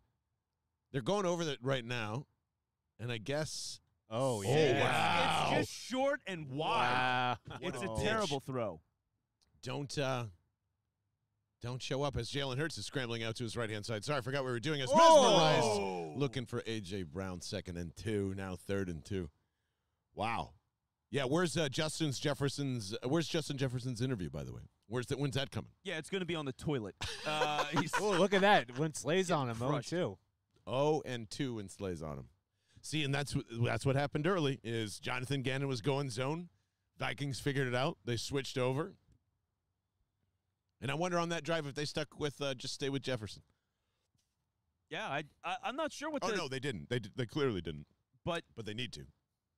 Speaker 1: They're going over that right now, and I guess
Speaker 3: Oh
Speaker 1: Oh,
Speaker 3: yeah.
Speaker 2: It's-
Speaker 1: wow.
Speaker 2: It's just short and wide.
Speaker 3: Wow.
Speaker 2: It's a
Speaker 1: a
Speaker 2: terrible throw.
Speaker 1: don't uh don't show up as Jalen Hurts is scrambling out to his right hand side. Sorry, I forgot we were doing. As mesmerized,
Speaker 2: Oh!
Speaker 1: looking for AJ Brown, second and two, now third and two. Wow. Yeah, where's uh, Justin's Jefferson's? Uh, where's Justin Jefferson's interview? By the way, where's that? When's that coming?
Speaker 2: Yeah, it's going to be on the toilet. Uh, he's,
Speaker 3: Oh, look at that. When Slay's on him, oh
Speaker 2: crushed.
Speaker 3: too.
Speaker 1: Oh, and two and slays on him. See, and that's wh- that's what happened early. Is Jonathan Gannon was going zone. Vikings figured it out. They switched over. And I wonder on that drive if they stuck with uh, just stay with Jefferson.
Speaker 2: yeah, I, I, I'm not sure what they
Speaker 1: Oh
Speaker 2: the
Speaker 1: no, they didn't. They they clearly didn't.
Speaker 2: but
Speaker 1: But they need to.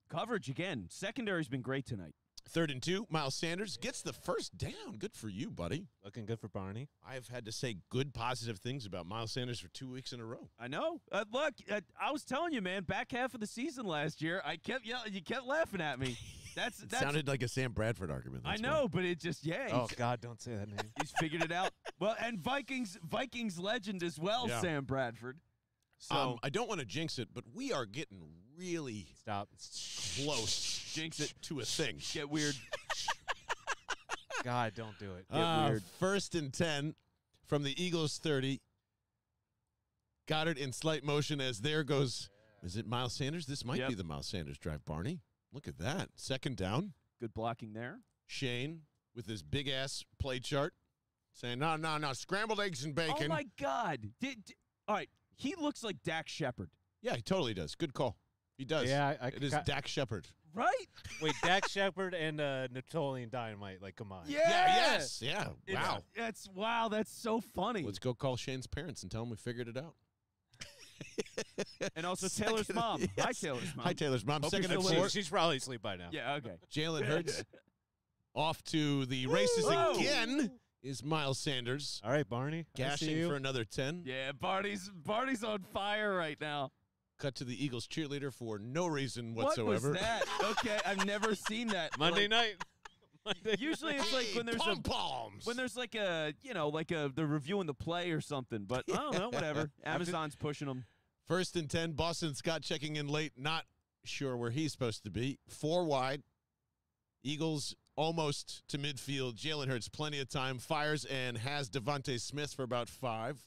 Speaker 2: coverage again. Secondary's been great tonight.
Speaker 1: Third and two. Miles Sanders gets the first down. Good for you, buddy.
Speaker 3: Looking good for Barney.
Speaker 1: I've had to say good positive things about Miles Sanders for two weeks in a row.
Speaker 2: I know. Uh, look, uh, I was telling you, man. Back half of the season last year, I kept yelling. You kept laughing at me. That's
Speaker 1: It
Speaker 2: that's.
Speaker 1: sounded like a Sam Bradford argument.
Speaker 2: I
Speaker 1: that's why.
Speaker 2: know, but it just yeah.
Speaker 3: Oh God, don't say that name.
Speaker 2: He's figured it out. Well, and Vikings Vikings legend as well,
Speaker 1: Yeah.
Speaker 2: Sam Bradford. So
Speaker 1: Um, I don't want to jinx it, but we are getting really
Speaker 3: Stop.
Speaker 1: close
Speaker 2: jinx it.
Speaker 1: to a thing.
Speaker 2: Get weird.
Speaker 3: God, don't do it.
Speaker 2: Get
Speaker 1: Uh,
Speaker 2: weird.
Speaker 1: First and 10 from the Eagles 30. Goedert in slight motion as there goes. Is it Miles Sanders? This might
Speaker 2: Yep.
Speaker 1: be the Miles Sanders drive, Barney. Look at that. Second down.
Speaker 2: Good blocking there.
Speaker 1: Shane with his big ass play chart saying, no, no, no, scrambled eggs and bacon.
Speaker 2: Oh my God! Did, did- all right, he looks like Dax Shepard,
Speaker 1: yeah, he totally does. Good call. He does.
Speaker 3: Yeah, I, I
Speaker 1: it is
Speaker 3: ca-
Speaker 1: Dax Shepard.
Speaker 2: right?
Speaker 3: Wait, Dax Shepard and uh, Napoleon Dynamite. Like, come on.
Speaker 2: Yeah.
Speaker 1: Yeah, yes. Yeah.
Speaker 2: It's-
Speaker 1: Wow.
Speaker 2: That's wow. That's so funny.
Speaker 1: Let's go call Shane's parents and tell them we figured it out.
Speaker 2: And also Taylor's
Speaker 1: Second-
Speaker 2: mom. Hi. Taylor's mom.
Speaker 1: Hi, Taylor's mom.
Speaker 2: Hope you're
Speaker 1: Second and
Speaker 2: still
Speaker 1: four.
Speaker 2: with
Speaker 3: She, she's probably asleep by now.
Speaker 2: Yeah. Okay.
Speaker 1: Jalen Hurts off to the races
Speaker 2: Whoa.
Speaker 1: again is Miles Sanders.
Speaker 3: All right, Barney.
Speaker 1: Gashing for another 10.
Speaker 2: Yeah. Barney's Barney's on fire right now.
Speaker 1: Cut to the Eagles cheerleader for no reason whatsoever.
Speaker 2: What
Speaker 1: whatsoever.
Speaker 2: was that? Okay, I've never seen that.
Speaker 3: Monday
Speaker 2: Like,
Speaker 3: night. Monday
Speaker 2: Usually it's like when there's
Speaker 1: pom
Speaker 2: a
Speaker 1: poms.
Speaker 2: when there's like a you know like a they're reviewing the play or something. But I don't know. Whatever. Amazon's pushing them.
Speaker 1: First and 10. Boston Scott checking in late. Not sure where he's supposed to be. Four wide. Eagles almost to midfield. Jalen Hurts plenty of time. Fires and has DeVonta Smith for about five.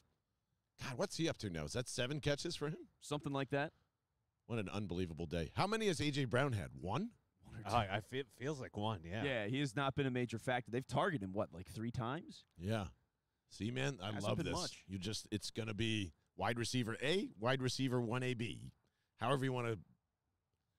Speaker 1: God, what's he up to now? Is that seven catches for him?
Speaker 2: Something like that.
Speaker 1: What an unbelievable day. How many has AJ Brown had? One?
Speaker 6: Oh, I feel feels like one. Yeah.
Speaker 2: Yeah. he has not been a major factor. They've targeted him what, like three times?
Speaker 1: Yeah. See, man, I
Speaker 2: Hasn't
Speaker 1: love this.
Speaker 2: much.
Speaker 1: You just it's gonna be wide receiver A, wide receiver one A B. However you want to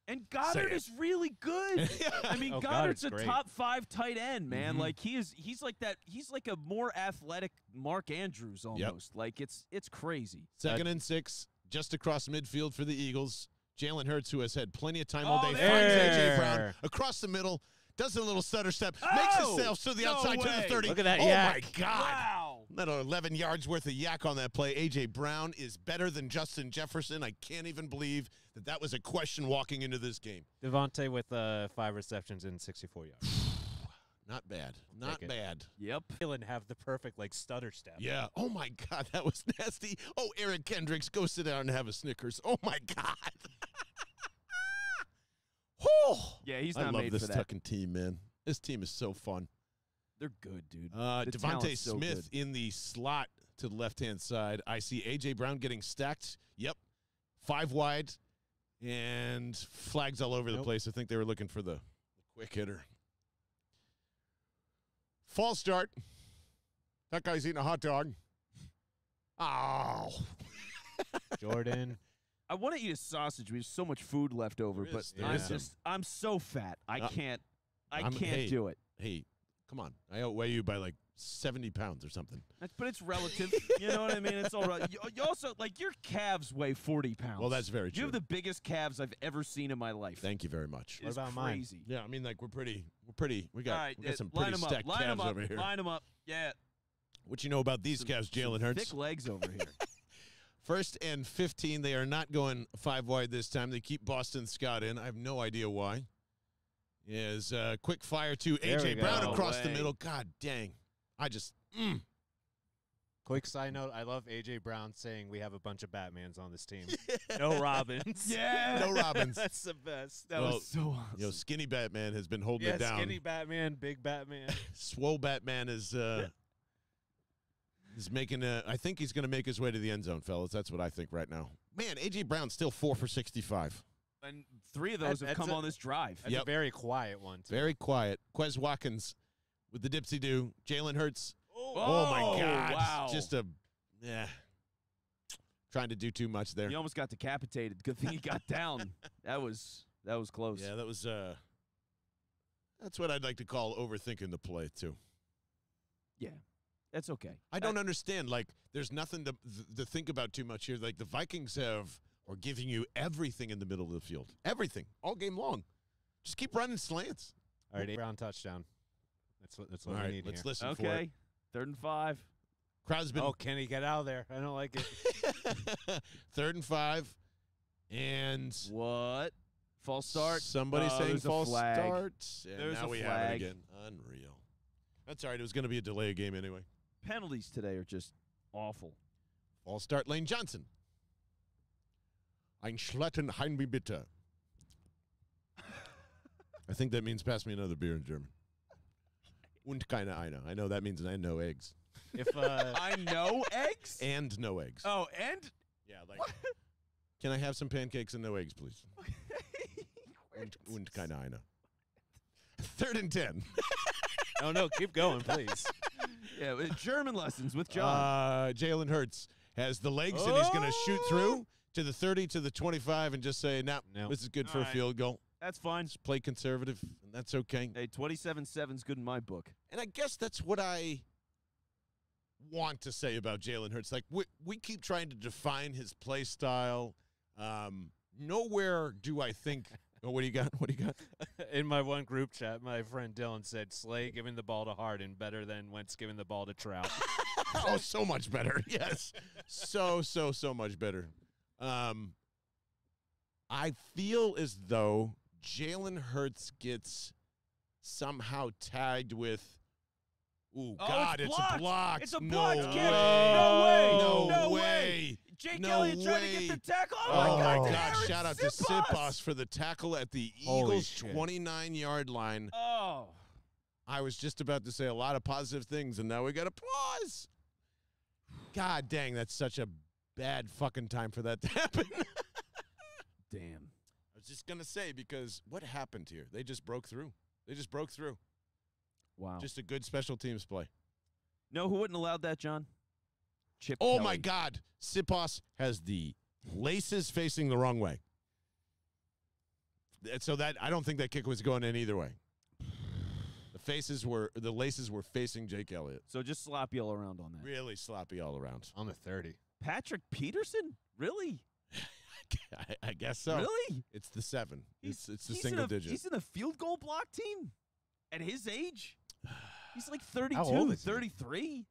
Speaker 2: And
Speaker 1: Goedert
Speaker 2: is really good. I mean,
Speaker 6: Oh,
Speaker 2: Goedert's
Speaker 6: Goedert's
Speaker 2: a
Speaker 6: great.
Speaker 2: top five tight end, man.
Speaker 1: Mhm.
Speaker 2: Like he is, he's like that. He's like a more athletic Mark Andrews almost. Like it's it's crazy.
Speaker 1: Second and six, just across midfield for the Eagles. Jalen Hurts, who has had plenty of time all
Speaker 2: Oh,
Speaker 1: day,
Speaker 2: there
Speaker 1: finds
Speaker 6: it
Speaker 1: AJ. Brown across the middle, does a little stutter step, makes
Speaker 2: Oh,
Speaker 1: himself to the
Speaker 2: no
Speaker 1: outside to the 30.
Speaker 6: Look at that
Speaker 1: Oh
Speaker 6: yak.
Speaker 1: my God.
Speaker 2: Wow.
Speaker 1: Another 11 yards worth of yak on that play. AJ Brown is better than Justin Jefferson. I can't even believe that that was a question walking into this game.
Speaker 6: DeVonta with uh, five receptions and 64 yards.
Speaker 1: Not bad. Not bad.
Speaker 2: Yep.
Speaker 6: Dylan have the perfect like stutter step.
Speaker 1: Yeah. Oh my God, that was nasty. Oh, Eric Kendricks, go sit down and have a Snickers. Oh my God. Whew.
Speaker 2: Yeah, he's
Speaker 1: I
Speaker 2: not
Speaker 1: love
Speaker 2: made
Speaker 1: this
Speaker 2: for that.
Speaker 1: Tucking team, man. This team is so fun.
Speaker 2: They're good, dude.
Speaker 1: Uh,
Speaker 2: The DeVonta so
Speaker 1: Smith
Speaker 2: good.
Speaker 1: in the slot to the left hand side. I see AJ Brown getting stacked. Yep, five wide, and flags all over the place. I think they were looking for the, the quick hitter. False start. That guy's eating a hot dog. Oh,
Speaker 6: Jordan.
Speaker 2: I want to eat a sausage. We have so much food left over,
Speaker 1: There
Speaker 2: but
Speaker 1: is-
Speaker 2: I'm just I'm so fat. I
Speaker 1: Uh,
Speaker 2: can't. I
Speaker 1: I'm-
Speaker 2: can't
Speaker 1: hey.
Speaker 2: do it.
Speaker 1: hey, come on! I outweigh you by like seventy pounds or something.
Speaker 2: That's, but it's relative. you know what I mean? It's all right. You, you also like your calves weigh 40 pounds.
Speaker 1: Well, that's very true.
Speaker 2: You have the biggest calves I've ever seen in my life.
Speaker 1: Thank you very much.
Speaker 6: What
Speaker 2: It's
Speaker 6: about mine?
Speaker 1: Yeah, I mean, like we're pretty, we're pretty. We got,
Speaker 2: all right,
Speaker 1: we got some pretty stacked
Speaker 2: up. Line 'em
Speaker 1: calves
Speaker 2: up.
Speaker 1: over here.
Speaker 2: Line them up. Yeah.
Speaker 1: What you know about these
Speaker 2: Some-
Speaker 1: calves, Jalen Hurts?
Speaker 2: Thick legs over here.
Speaker 1: First and 15. They are not going five wide this time. They keep Boston Scott in. I have no idea why. Is uh, quick fire to AJ Brown
Speaker 6: go.
Speaker 1: across the middle. God dang! I just mm.
Speaker 6: Quick side note: I love AJ Brown saying we have a bunch of Batmans on this team. no Robins.
Speaker 2: Yeah.
Speaker 1: no Robins.
Speaker 6: That's the best.
Speaker 2: That
Speaker 1: Well,
Speaker 2: was so awesome.
Speaker 1: You know, skinny Batman has been holding
Speaker 6: yeah,
Speaker 1: it down.
Speaker 6: skinny Batman, big Batman.
Speaker 1: Swole Batman is uh, is making a. I think he's going to make his way to the end zone, fellas. That's what I think right now. Man, AJ Brown's still four for 65.
Speaker 2: and three of
Speaker 6: That-
Speaker 2: those have come
Speaker 6: a-
Speaker 2: on this drive.
Speaker 6: That's
Speaker 1: Yep.
Speaker 6: a very quiet one. Too.
Speaker 1: Very quiet. Quez Watkins with the dipsy do. Jalen Hurts.
Speaker 2: Oh,
Speaker 1: Oh, my God!
Speaker 2: Wow.
Speaker 1: Just a yeah. Trying to do too much there.
Speaker 2: he almost got decapitated. Good thing he got down. That was that was close.
Speaker 1: Yeah, that was uh. That's what I'd like to call overthinking the play too.
Speaker 2: Yeah. That's okay.
Speaker 1: I don't understand. Like, there's nothing to th- to think about too much here. Like the Vikings have are giving you everything in the middle of the field, everything all game long. Just keep running slants.
Speaker 6: All right, eight Brown touchdown. That's what. That's
Speaker 1: All
Speaker 6: what we
Speaker 1: right,
Speaker 6: need
Speaker 1: let's
Speaker 6: here.
Speaker 1: listen for it.
Speaker 2: Okay. Third and five.
Speaker 1: Crowd's been
Speaker 6: Oh, Kenny, get out of there! I don't like it.
Speaker 1: third and five, and
Speaker 2: What? False start.
Speaker 1: Somebody
Speaker 2: Oh,
Speaker 1: saying false
Speaker 2: flag.
Speaker 1: start. And
Speaker 2: There's
Speaker 1: now
Speaker 2: a
Speaker 1: we have it
Speaker 2: flag.
Speaker 1: again. Unreal. That's all right. It was going to be a delay game anyway.
Speaker 2: Penalties today are just awful.
Speaker 1: False start. Lane Johnson. Ein Schlatten Heinby bitte. I think that means pass me another beer in German. Und keine eine. I know that means and no eggs.
Speaker 6: If uh,
Speaker 2: I know eggs.
Speaker 1: And no eggs.
Speaker 2: oh, and
Speaker 1: Yeah, like. Can I have some pancakes and no eggs, please? Und, und keine eine. Third and ten.
Speaker 6: oh no, keep going, please.
Speaker 2: yeah, German lessons with John.
Speaker 1: Uh, Jalen Hurts has the legs and he's going to shoot through to the 30 to the 25 and just say, nah,
Speaker 6: No.
Speaker 1: this is good for
Speaker 2: All
Speaker 1: a field goal.
Speaker 2: That's fine.
Speaker 1: Just play conservative, and that's okay.
Speaker 2: Hey, 27-7's good in my book.
Speaker 1: And I guess that's what I want to say about Jalen Hurts. Like, we, we keep trying to define his play style. Um, nowhere do I think. Oh, what do you got? What do you got?
Speaker 6: In my one group chat, my friend Dylan said Slay giving the ball to Harden better than Wentz giving the ball to Trout.
Speaker 1: oh, so much better. Yes. So, so, so much better. Um, I feel as though Jalen Hurts gets somehow tagged with, ooh,
Speaker 2: Oh,
Speaker 1: God,
Speaker 2: it's
Speaker 1: it's,
Speaker 2: blocked.
Speaker 1: a block.
Speaker 2: It's a
Speaker 1: no
Speaker 2: blocked
Speaker 1: way.
Speaker 2: No way.
Speaker 1: No,
Speaker 2: No
Speaker 1: way.
Speaker 2: way. Jake
Speaker 1: No
Speaker 2: Elliott trying to get the tackle. Oh,
Speaker 1: Oh,
Speaker 2: my God.
Speaker 1: God. Shout out to
Speaker 2: Siposs.
Speaker 1: Sipos for the tackle at the Eagles' 29 yard line.
Speaker 2: Oh.
Speaker 1: I was just about to say a lot of positive things, and now we got applause. God dang, that's such a bad fucking time for that to happen.
Speaker 2: Damn.
Speaker 1: I was just gonna say because what happened here? They just broke through. They just broke through.
Speaker 2: Wow.
Speaker 1: Just a good special teams play.
Speaker 2: no, who wouldn't allowed that, John? Chip.
Speaker 1: Oh my God! Siposs has the laces facing the wrong way. So that I don't think that kick was going in either way. The faces were the laces were facing Jake Elliott.
Speaker 2: So just sloppy all around on that.
Speaker 1: Really sloppy all around.
Speaker 6: On the 30.
Speaker 2: Patrick Peterson? Really?
Speaker 1: I, I guess so.
Speaker 2: Really?
Speaker 1: It's the seven. It's it's the single
Speaker 2: in a,
Speaker 1: digit.
Speaker 2: He's in the field goal block team at his age. He's like 32,
Speaker 6: How old is he?
Speaker 2: 33.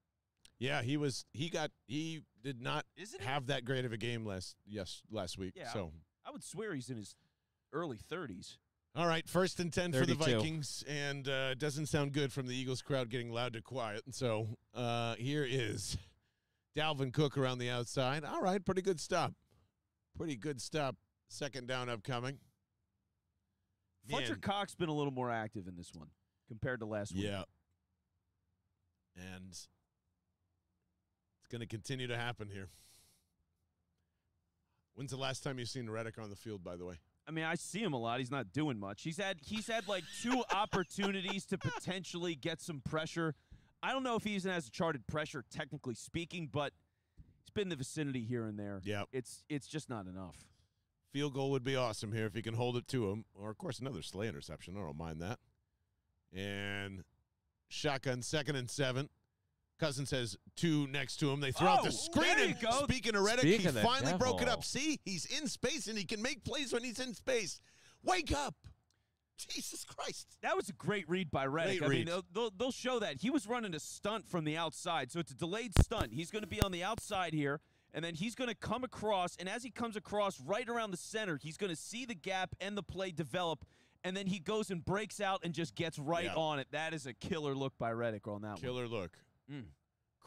Speaker 1: yeah, he was. He got. He did not
Speaker 2: Isn't he?
Speaker 1: have that great of a game last yes last week.
Speaker 2: Yeah.
Speaker 1: So
Speaker 2: I would swear he's in his early 30s.
Speaker 1: all right, first and ten for the Vikings, and uh, it doesn't sound good from the Eagles crowd getting loud to quiet. And so uh, here is Dalvin Cook around the outside. All right, pretty good stop. Pretty good stop. Second down upcoming.
Speaker 2: Fletcher. Cox been a little more active in this one compared to last week.
Speaker 1: Yeah. And it's going to continue to happen here. When's the last time you've seen Reddick on the field, by the way?
Speaker 2: I mean, I see him a lot. He's not doing much. He's had he's had like two opportunities to potentially get some pressure. I don't know if he even has a charted pressure, technically speaking, but he's been in the vicinity here and there.
Speaker 1: Yeah.
Speaker 2: It's it's just not enough.
Speaker 1: Field goal would be awesome here if he can hold it to him. Or, of course, another Slay interception. I don't mind that. And shotgun, second and seven. Cousin says two next to him. They throw out
Speaker 2: Oh,
Speaker 1: the screen. and
Speaker 2: go.
Speaker 1: Speaking of Reddick,
Speaker 6: Speak
Speaker 1: he
Speaker 6: of the
Speaker 1: finally broke it up. See, he's in space and he can make plays when he's in space. Wake up. Jesus Christ.
Speaker 2: That was a great read by Reddick.
Speaker 1: Great
Speaker 2: I mean,
Speaker 1: read.
Speaker 2: they'll, they'll, they'll show that. He was running a stunt from the outside, so it's a delayed stunt. He's going to be on the outside here, and then he's going to come across, and as he comes across right around the center, he's going to see the gap and the play develop, and then he goes and breaks out and just gets right
Speaker 1: Yeah.
Speaker 2: on it. That is a killer look by Reddick on that one.
Speaker 1: Killer look.
Speaker 2: Mm.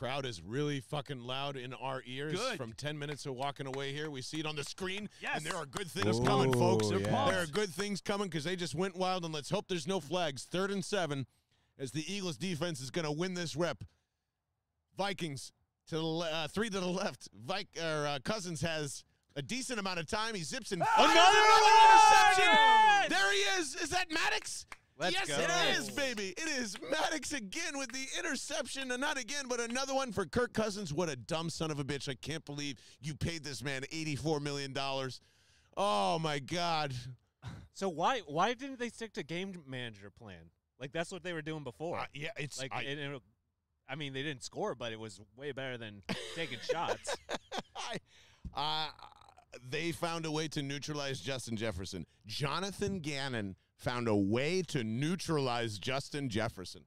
Speaker 1: Crowd is really fucking loud in our ears
Speaker 2: Good.
Speaker 1: from 10 minutes of walking away here. We see it on the screen.
Speaker 2: Yes.
Speaker 1: And there are good things
Speaker 6: Ooh,
Speaker 1: coming, folks.
Speaker 6: They're
Speaker 1: There are good things coming because they just went wild, and let's hope there's no flags. Third and seven as the Eagles defense is going to win this rep. Vikings to the le- uh, three to the left. Vik- or, uh, Cousins has a decent amount of time. He zips in.
Speaker 2: Oh,
Speaker 1: another interception!
Speaker 2: yes!
Speaker 1: There he is. Is that Maddox?
Speaker 6: Let's
Speaker 1: yes,
Speaker 6: go.
Speaker 1: it is, baby. It is Maddox again with the interception, and not again, but another one for Kirk Cousins. What a dumb son of a bitch! I can't believe you paid this man eighty-four million dollars. Oh my God!
Speaker 6: So why why didn't they stick to game manager plan? Like that's what they were doing before.
Speaker 1: Uh, yeah, it's
Speaker 6: like
Speaker 1: I,
Speaker 6: it, it- I mean, they didn't score, but it was way better than taking shots.
Speaker 1: I, uh, they found a way to neutralize Justin Jefferson. Jonathan Gannon found a way to neutralize Justin Jefferson.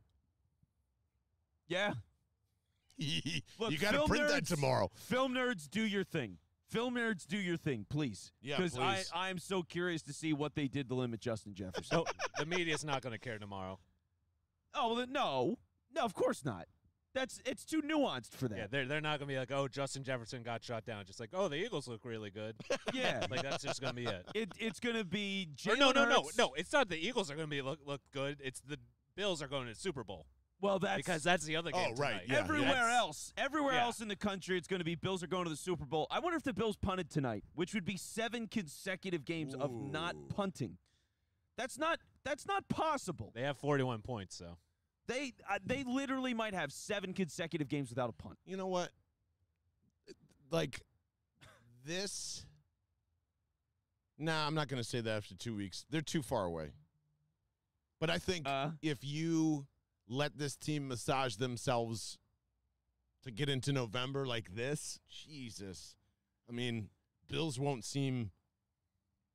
Speaker 2: Yeah. Look,
Speaker 1: you got to
Speaker 2: film
Speaker 1: print that tomorrow.
Speaker 2: Film nerds, do your thing. Film nerds, do your thing, please.
Speaker 1: Yeah,
Speaker 2: Because I. I'm so curious to see what they did to limit Justin Jefferson.
Speaker 6: so the media's not going to care tomorrow.
Speaker 2: Oh well, no, no, of course not. That's it's too nuanced for that.
Speaker 6: Yeah, they're they're not going to be like, oh, Justin Jefferson got shot down. Just like, oh, the Eagles look really good.
Speaker 2: Yeah.
Speaker 6: like that's just going to be it.
Speaker 2: it, it's gonna be
Speaker 6: Or
Speaker 2: Jalen
Speaker 6: no, no, no,
Speaker 2: Hurts-
Speaker 6: no. It's not the Eagles are going to be look look good. It's the Bills are going to the Super Bowl
Speaker 2: Well, that's
Speaker 6: because that's the other game.
Speaker 1: Oh,
Speaker 6: game.
Speaker 1: right,
Speaker 6: tonight.
Speaker 1: yeah,
Speaker 2: everywhere
Speaker 6: That's-
Speaker 2: else. Everywhere
Speaker 6: Yeah.
Speaker 2: else in the country, it's going to be Bills are going to the Super Bowl. I wonder if the Bills punted tonight, which would be seven consecutive games of not punting. That's not that's not possible.
Speaker 6: They have 41 points, so
Speaker 2: They uh, they literally might have seven consecutive games without a punt.
Speaker 1: you know what? Like this. Nah, I'm not going to say that after two weeks. They're too far away. But I think
Speaker 2: Uh,
Speaker 1: if you let this team massage themselves to get into November like this, Jesus. I mean, Bills won't seem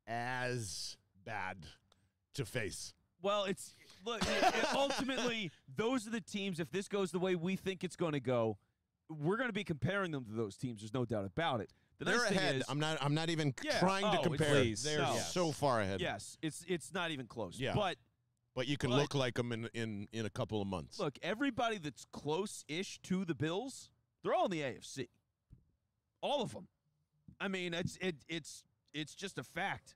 Speaker 1: as bad to face.
Speaker 2: Well, it's look. ultimately, those are the teams. If this goes the way we think it's going to go, we're going to be comparing them to those teams. There's no doubt about it. The
Speaker 1: They're
Speaker 2: nice
Speaker 1: ahead.
Speaker 2: is,
Speaker 1: I'm not. I'm not even
Speaker 2: Yeah.
Speaker 1: trying to
Speaker 2: Oh, it's-
Speaker 1: compare.
Speaker 6: Please.
Speaker 1: They're
Speaker 2: No.
Speaker 1: so far ahead.
Speaker 2: yes, it's it's not even close.
Speaker 1: Yeah.
Speaker 2: But
Speaker 1: But you can
Speaker 2: But-
Speaker 1: look like them in, in in a couple of months.
Speaker 2: look, everybody that's close-ish to the Bills, they're all in the AFC. All of them. I mean, it's it it's it's just a fact.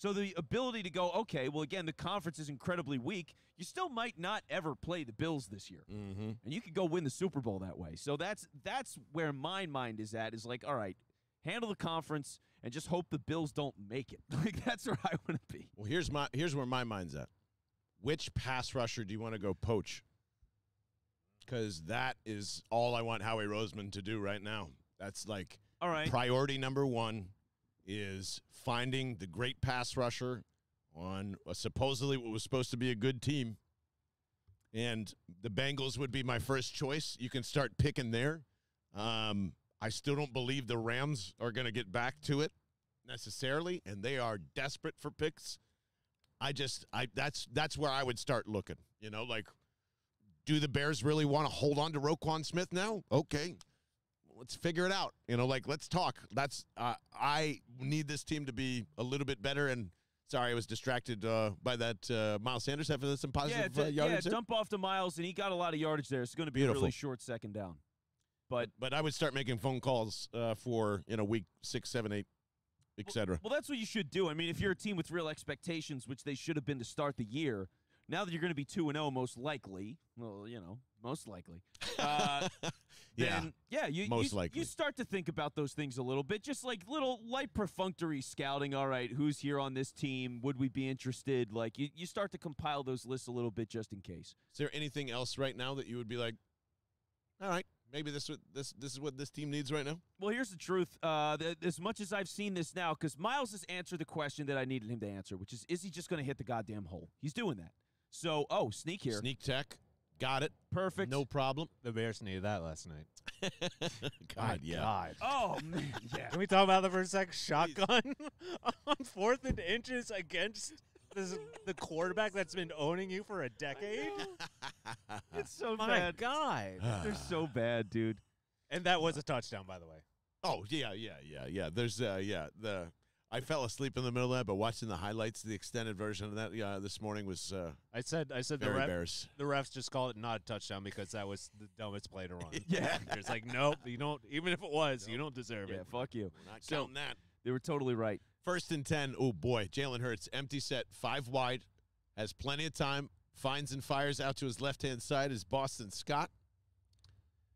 Speaker 2: So the ability to go, okay, well, again, the conference is incredibly weak. You still might not ever play the Bills this year.
Speaker 1: Mm-hmm.
Speaker 2: and you could go win the Super Bowl that way. So that's that's where my mind is at. Is like, all right, handle the conference, and just hope the Bills don't make it. Like that's where I want to be.
Speaker 1: Well, here's my here's where my mind's at. Which pass rusher do you want to go poach? Because that is all I want Howie Roseman to do right now. That's like
Speaker 2: All right.
Speaker 1: priority number one is finding the great pass rusher on supposedly what was supposed to be a good team. And the Bengals would be my first choice. You can start picking there. Um, I still don't believe the Rams are going to get back to it necessarily, and they are desperate for picks. I just, I that's that's where I would start looking. You know, like, do the Bears really want to hold on to Roquan Smith now? Okay, let's figure it out. You know, like let's talk. That's uh, I need this team to be a little bit better. And sorry, I was distracted uh, by that uh, Miles Sanders having some positive
Speaker 2: d-
Speaker 1: uh,
Speaker 2: yeah,
Speaker 1: yardage. there.
Speaker 2: dump off to Miles, and he got a lot of yardage there. It's going to be a really short second down. But
Speaker 1: but I would start making phone calls uh, for you know week six, seven, eight, etc.
Speaker 2: Well, that's what you should do. I mean, if you're a team with real expectations, which they should have been to start the year, now that you're going to be 2 and 0 most likely, well, you know, most likely. Uh,
Speaker 1: yeah,
Speaker 2: then, yeah, you,
Speaker 1: most
Speaker 2: you,
Speaker 1: likely.
Speaker 2: you start to think about those things a little bit, just like little light perfunctory scouting. All right, who's here on this team? Would we be interested? Like, you, you start to compile those lists a little bit just in case.
Speaker 1: Is there anything else right now that you would be like, all right, maybe this this this is what this team needs right now?
Speaker 2: Well, here's the truth. Uh, as much as I've seen this now, because Miles has answered the question that I needed him to answer, which is, is he just going to hit the goddamn hole? He's doing that. So, oh, sneak here.
Speaker 1: Sneak tech, got it,
Speaker 2: Perfect.
Speaker 1: no problem.
Speaker 6: The Bears needed that last night.
Speaker 1: God, yeah.
Speaker 6: God.
Speaker 2: Oh, man. Yeah.
Speaker 6: Can we talk about the first sec shotgun on fourth and inches against this, the quarterback that's been owning you for a decade?
Speaker 2: It's so
Speaker 6: My
Speaker 2: bad.
Speaker 6: God.
Speaker 2: They're so bad, dude.
Speaker 6: And that was a touchdown, by the way.
Speaker 1: Oh yeah, yeah, yeah, yeah. There's uh, yeah the. I fell asleep in the middle of that, but watching the highlights, the extended version of that, yeah, this morning was uh,
Speaker 6: I said I said the
Speaker 1: very
Speaker 6: ref,
Speaker 1: Bears.
Speaker 6: the refs just called it not a touchdown because that was the dumbest play to run.
Speaker 2: Yeah.
Speaker 6: It's like, nope, you don't even if it was, you don't deserve
Speaker 2: Yeah,
Speaker 6: it.
Speaker 2: Yeah, fuck you.
Speaker 1: We're not
Speaker 2: So-
Speaker 1: counting that.
Speaker 2: They were totally right.
Speaker 1: First and ten. Oh boy, Jalen Hurts, empty set, five wide, has plenty of time. Finds and fires out to his left hand side is Boston Scott,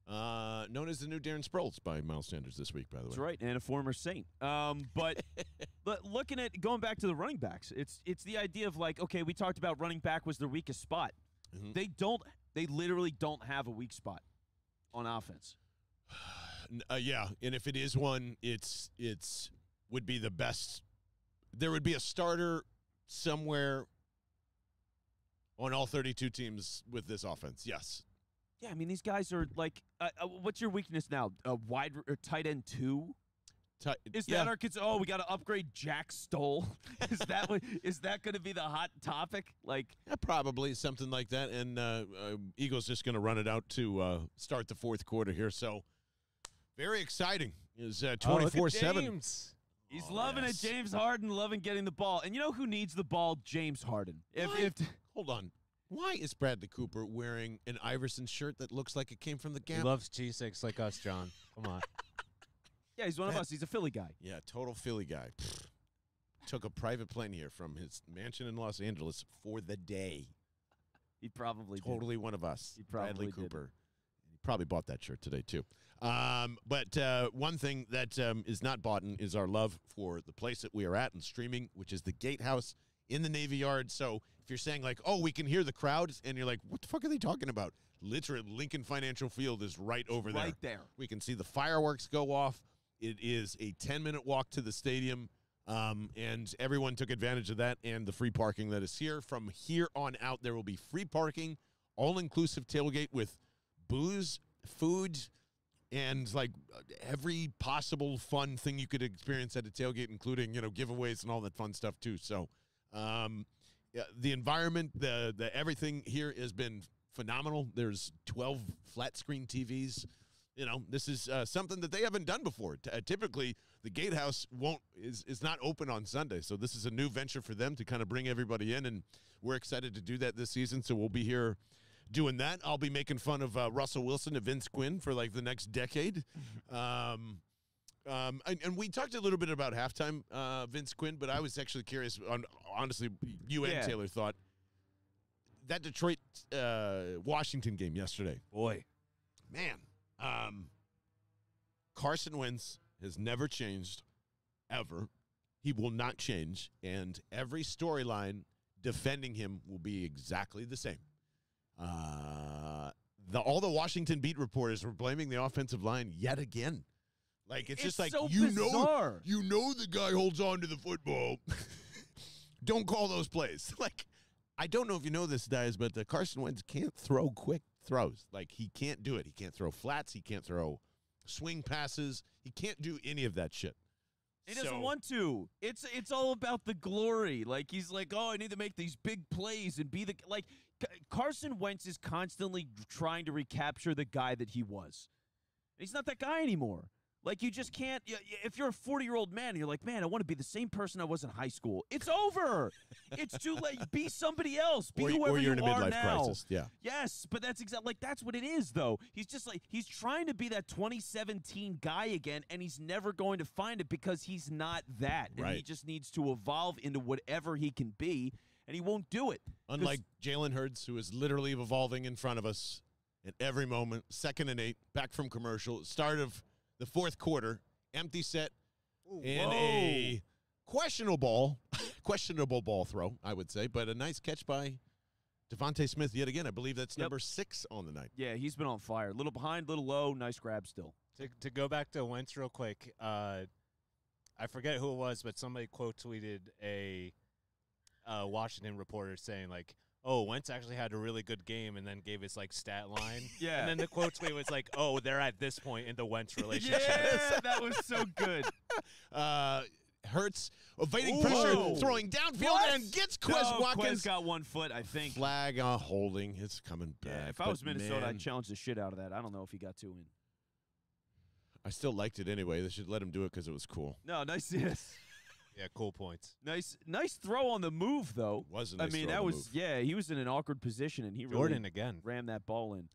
Speaker 1: uh, known as the new Darren Sproles by Miles Sanders this week. By the way.
Speaker 2: That's right, and a former Saint. Um, but but looking at going back to the running backs, it's it's the idea of like, okay, we talked about running back was their weakest spot.
Speaker 1: Mhm.
Speaker 2: They don't. They literally don't have a weak spot on offense.
Speaker 1: Uh, yeah, and if it is one, it's it's would be the best. There would be a starter somewhere on all 32 teams with this offense. Yes.
Speaker 2: Yeah, I mean these guys are like, uh, uh, what's your weakness now? A wide or tight end two?
Speaker 1: Ti-
Speaker 2: Is
Speaker 1: yeah.
Speaker 2: that our kids? Oh, we got to upgrade Jack Stoll. is that what, is that going to be the hot topic? Like,
Speaker 1: Yeah, probably something like that. And uh, uh, Eagles just going to run it out to uh, start the fourth quarter here. So very exciting. Is uh,
Speaker 6: Oh, look at
Speaker 1: 24 7.
Speaker 2: He's
Speaker 1: Oh,
Speaker 2: loving
Speaker 1: yes.
Speaker 2: it. James Harden loving getting the ball. And you know who needs the ball? James Harden. If, if
Speaker 1: Hold on. Why is Bradley Cooper wearing an Iverson shirt that looks like it came from the
Speaker 6: He
Speaker 1: Gap?
Speaker 6: loves cheesesteaks like us, John. Come on.
Speaker 2: yeah, he's one of us. He's a Philly guy.
Speaker 1: Yeah, total Philly guy. Pfft. Took a private plane here from his mansion in Los Angeles for the day.
Speaker 2: He probably did.
Speaker 1: Totally one of us.
Speaker 2: He probably
Speaker 1: Bradley
Speaker 2: did.
Speaker 1: Cooper. He probably bought that shirt today too. Um, but uh, one thing that um, is not bought in is our love for the place that we are at and streaming, which is the Gatehouse in the Navy Yard. So if you're saying like, "Oh, we can hear the crowds," and you're like, "What the fuck are they talking about?" Literally, Lincoln Financial Field is right over there.
Speaker 2: Right there.
Speaker 1: We can see the fireworks go off. It is a 10 minute walk to the stadium. Um, and everyone took advantage of that and the free parking that is here. From here on out, there will be free parking, all inclusive tailgate with booze, food, and like every possible fun thing you could experience at a tailgate, including, you know, giveaways and all that fun stuff too. So, um, yeah, the environment, the, the everything here has been phenomenal. There's 12 flat screen TVs. You know, this is uh, something that they haven't done before. T- uh, typically, the Gatehouse won't is is not open on Sunday, so this is a new venture for them to kind of bring everybody in, and we're excited to do that this season. So we'll be here doing that. I'll be making fun of uh, Russell Wilson and Vince Quinn for like the next decade. Um, um, and, and we talked a little bit about halftime, uh, Vince Quinn, but I was actually curious on honestly, you and
Speaker 2: Yeah.
Speaker 1: Taylor thought that Detroit uh, Washington game yesterday
Speaker 6: Boy.
Speaker 1: man, um, Carson Wentz has never changed, ever. He will not change, and every storyline defending him will be exactly the same. Uh, the all the Washington beat reporters were blaming the offensive line yet again. Like it's, just like
Speaker 2: so
Speaker 1: you know you know the guy holds on to the football. don't call those plays. Like I don't know if you know this, guys, but the Carson Wentz can't throw quick throws. Like he can't do it. He can't throw flats. He can't throw swing passes. He can't do any of that shit.
Speaker 2: He doesn't
Speaker 1: So-
Speaker 2: want to. It's it's all about the glory. Like he's like, oh, I need to make these big plays and be the like. Carson Wentz is constantly trying to recapture the guy that he was. He's not that guy anymore. Like you just can't. If you're a 40 year old man, and you're like, man, I want to be the same person I was in high school. It's over. it's too late. Be somebody else. Be
Speaker 1: or,
Speaker 2: whoever
Speaker 1: or you're
Speaker 2: you
Speaker 1: in a midlife
Speaker 2: now.
Speaker 1: crisis. Yeah.
Speaker 2: Yes, but that's exactly like that's what it is though. He's just like he's trying to be that 2017 guy again and he's never going to find it because he's not that. And he just needs to evolve into whatever he can be and he won't do it.
Speaker 1: Unlike Jalen Hurts, who is literally evolving in front of us at every moment. Second and eight, back from commercial. Start of the fourth quarter, empty set, and a questionable ball, questionable ball throw, I would say, but a nice catch by DeVonta Smith yet again. I believe that's
Speaker 2: Yep.
Speaker 1: number six on the night.
Speaker 2: yeah, he's been on fire. A little behind, little low, nice grab still.
Speaker 6: To, to go back to Wentz real quick, uh, I forget who it was, but somebody quote tweeted a uh, Washington reporter saying like, "Oh, Wentz actually had a really good game," and then gave his like stat line.
Speaker 2: Yeah.
Speaker 6: And then the quote tweet was like, "Oh, they're at this point in the Wentz relationship."
Speaker 2: Yeah, that was so good.
Speaker 1: Uh, Hurts evading
Speaker 2: Ooh.
Speaker 1: pressure, throwing downfield,
Speaker 2: What?
Speaker 1: and gets Quez
Speaker 2: no,
Speaker 1: Watkins.
Speaker 2: Quez got one foot, I think.
Speaker 1: Flag uh, holding. It's coming back.
Speaker 2: Yeah, if I was Minnesota,
Speaker 1: man,
Speaker 2: I'd challenge the shit out of that. I don't know if he got two in.
Speaker 1: I still liked it anyway. They should let him do it because it was cool.
Speaker 2: No, nice yes.
Speaker 6: Yeah, cool points.
Speaker 2: Nice nice throw on the move though.
Speaker 1: Was a
Speaker 2: I
Speaker 1: nice
Speaker 2: mean,
Speaker 1: throw
Speaker 2: that was
Speaker 1: move.
Speaker 2: yeah, he was in an awkward position and he really
Speaker 6: Jordan again.
Speaker 2: rammed that ball in.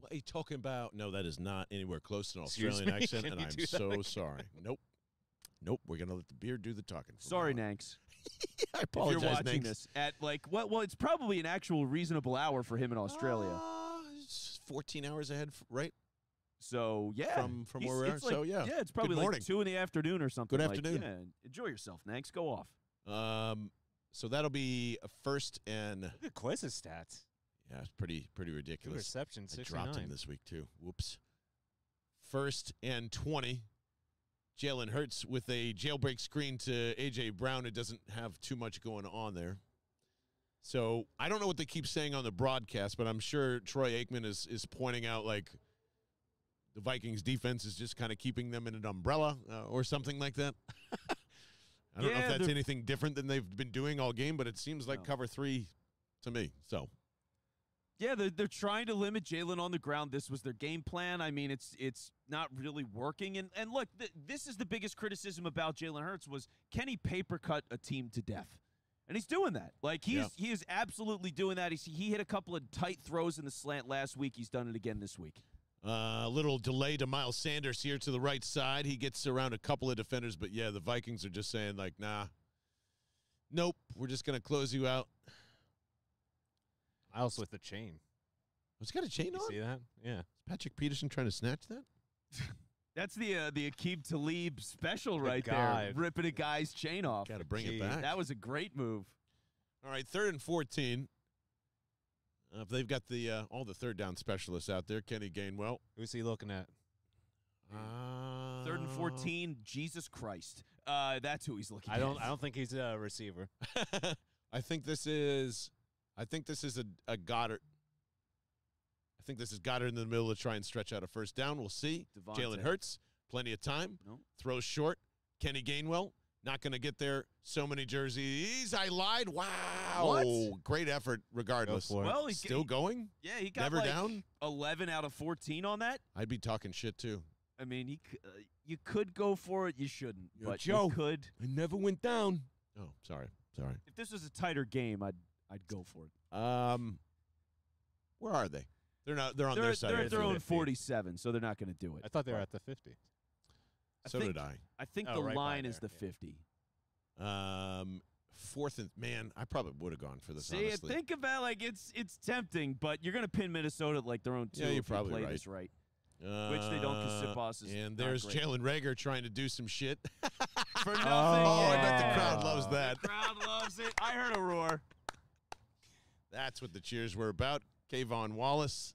Speaker 1: What are you talking about? No, that is not anywhere close to an Australian accent, and I'm so sorry. Nope. Nope. We're gonna let the beard do the talking. from
Speaker 2: Sorry,
Speaker 1: now.
Speaker 2: Nanks.
Speaker 1: I
Speaker 2: If
Speaker 1: apologize,
Speaker 2: you're watching
Speaker 1: Nanks.
Speaker 2: this at like what well, it's probably an actual reasonable hour for him in Australia.
Speaker 1: Uh, it's 14 hours ahead, right?
Speaker 2: So yeah.
Speaker 1: from- from where we are,
Speaker 2: it's like-
Speaker 1: so, yeah.
Speaker 2: Yeah, it's probably like two in the afternoon or something.
Speaker 1: Good
Speaker 2: like-
Speaker 1: afternoon.
Speaker 2: yeah, enjoy yourself, Nanks. Go off.
Speaker 1: Um, so that'll be a first and
Speaker 6: Look at Quez's stats.
Speaker 1: yeah, it's pretty pretty
Speaker 6: Two
Speaker 1: ridiculous.
Speaker 6: receptions,
Speaker 1: I dropped him this week too. Whoops. First and 20. Jalen Hurts with a jailbreak screen to AJ Brown. It doesn't have too much going on there. So I don't know what they keep saying on the broadcast, but I'm sure Troy Aikman is is pointing out like the Vikings defense is just kind of keeping them in an umbrella uh, or something like that. I don't know if that's anything different than they've been doing all game, but it seems like
Speaker 2: No.
Speaker 1: cover three to me. So
Speaker 2: Yeah, they're, they're trying to limit Jalen on the ground. This was their game plan. I mean, it's it's not really working. And and look, th- this is the biggest criticism about Jalen Hurts was can he paper cut a team to death? And he's doing that. Like he's
Speaker 1: Yeah.
Speaker 2: he is absolutely doing that. He's, he hit a couple of tight throws in the slant last week. He's done it again this week.
Speaker 1: A little delay to Miles Sanders here to the right side. He gets around a couple of defenders, but yeah, the Vikings are just saying like, nah, nope, we're just gonna close you out.
Speaker 6: Miles with the chain.
Speaker 1: What's got a chain
Speaker 6: You
Speaker 1: on?
Speaker 6: see that? Yeah.
Speaker 1: Is Patrick Peterson trying to snatch that?
Speaker 2: That's the uh, the Aqib Talib special
Speaker 6: The
Speaker 2: right there, ripping a guy's chain off.
Speaker 1: Got to bring
Speaker 6: Gee,
Speaker 1: it back.
Speaker 2: That was a great move.
Speaker 1: All right, third and fourteen. Uh, if they've got the uh, all the third down specialists out there, Kenny Gainwell.
Speaker 6: Who's he looking at?
Speaker 1: Uh,
Speaker 2: Third and fourteen. Jesus Christ, uh, that's who he's looking.
Speaker 6: I don't.
Speaker 2: At.
Speaker 6: I don't think he's a receiver.
Speaker 1: I think this is. I think this is a, a Goedert. I think this is Goedert in the middle to try and stretch out a first down. We'll see. Jalen Hurts, plenty of time.
Speaker 2: No.
Speaker 1: Throws short. Kenny Gainwell, not going to get there. So many jerseys. I lied. Wow.
Speaker 2: What?
Speaker 1: Great effort, regardless.
Speaker 6: for.
Speaker 2: Well, he
Speaker 1: Still going?
Speaker 2: Yeah, he got
Speaker 1: Never
Speaker 2: like
Speaker 1: down?
Speaker 2: 11 out of 14 on that.
Speaker 1: I'd be talking shit too.
Speaker 2: I mean, he uh, you could go for it, you shouldn't,
Speaker 1: Yo,
Speaker 2: but
Speaker 1: Joe.
Speaker 2: you could.
Speaker 1: I never went down. Oh, sorry. Sorry.
Speaker 2: If this was a tighter game, I'd I'd go for it.
Speaker 1: Um, where are they? They're not. They're on
Speaker 2: they're
Speaker 1: their side.
Speaker 2: they're
Speaker 1: of
Speaker 2: at their own 47, so they're not going to do it.
Speaker 6: I thought they were at the 50.
Speaker 2: I
Speaker 1: So
Speaker 2: think,
Speaker 1: did I.
Speaker 2: I think
Speaker 6: Oh,
Speaker 2: the
Speaker 6: right
Speaker 2: line is the
Speaker 6: yeah.
Speaker 2: 50.
Speaker 1: Um, fourth and man, I probably would have gone for this.
Speaker 2: See,
Speaker 1: honestly.
Speaker 2: think about like it's it's tempting, but you're going to pin Minnesota at like their own two
Speaker 1: Yeah, you're
Speaker 2: if
Speaker 1: probably
Speaker 2: you play
Speaker 1: right.
Speaker 2: this right. Which they don't 'cause Sid
Speaker 1: Uh,
Speaker 2: Boss is
Speaker 1: And there's. Jalen Reagor trying to do some shit.
Speaker 2: For nothing.
Speaker 1: Oh, I bet the crowd loves that.
Speaker 2: The crowd loves it. I heard a roar.
Speaker 1: That's what the cheers were about. K'Von Wallace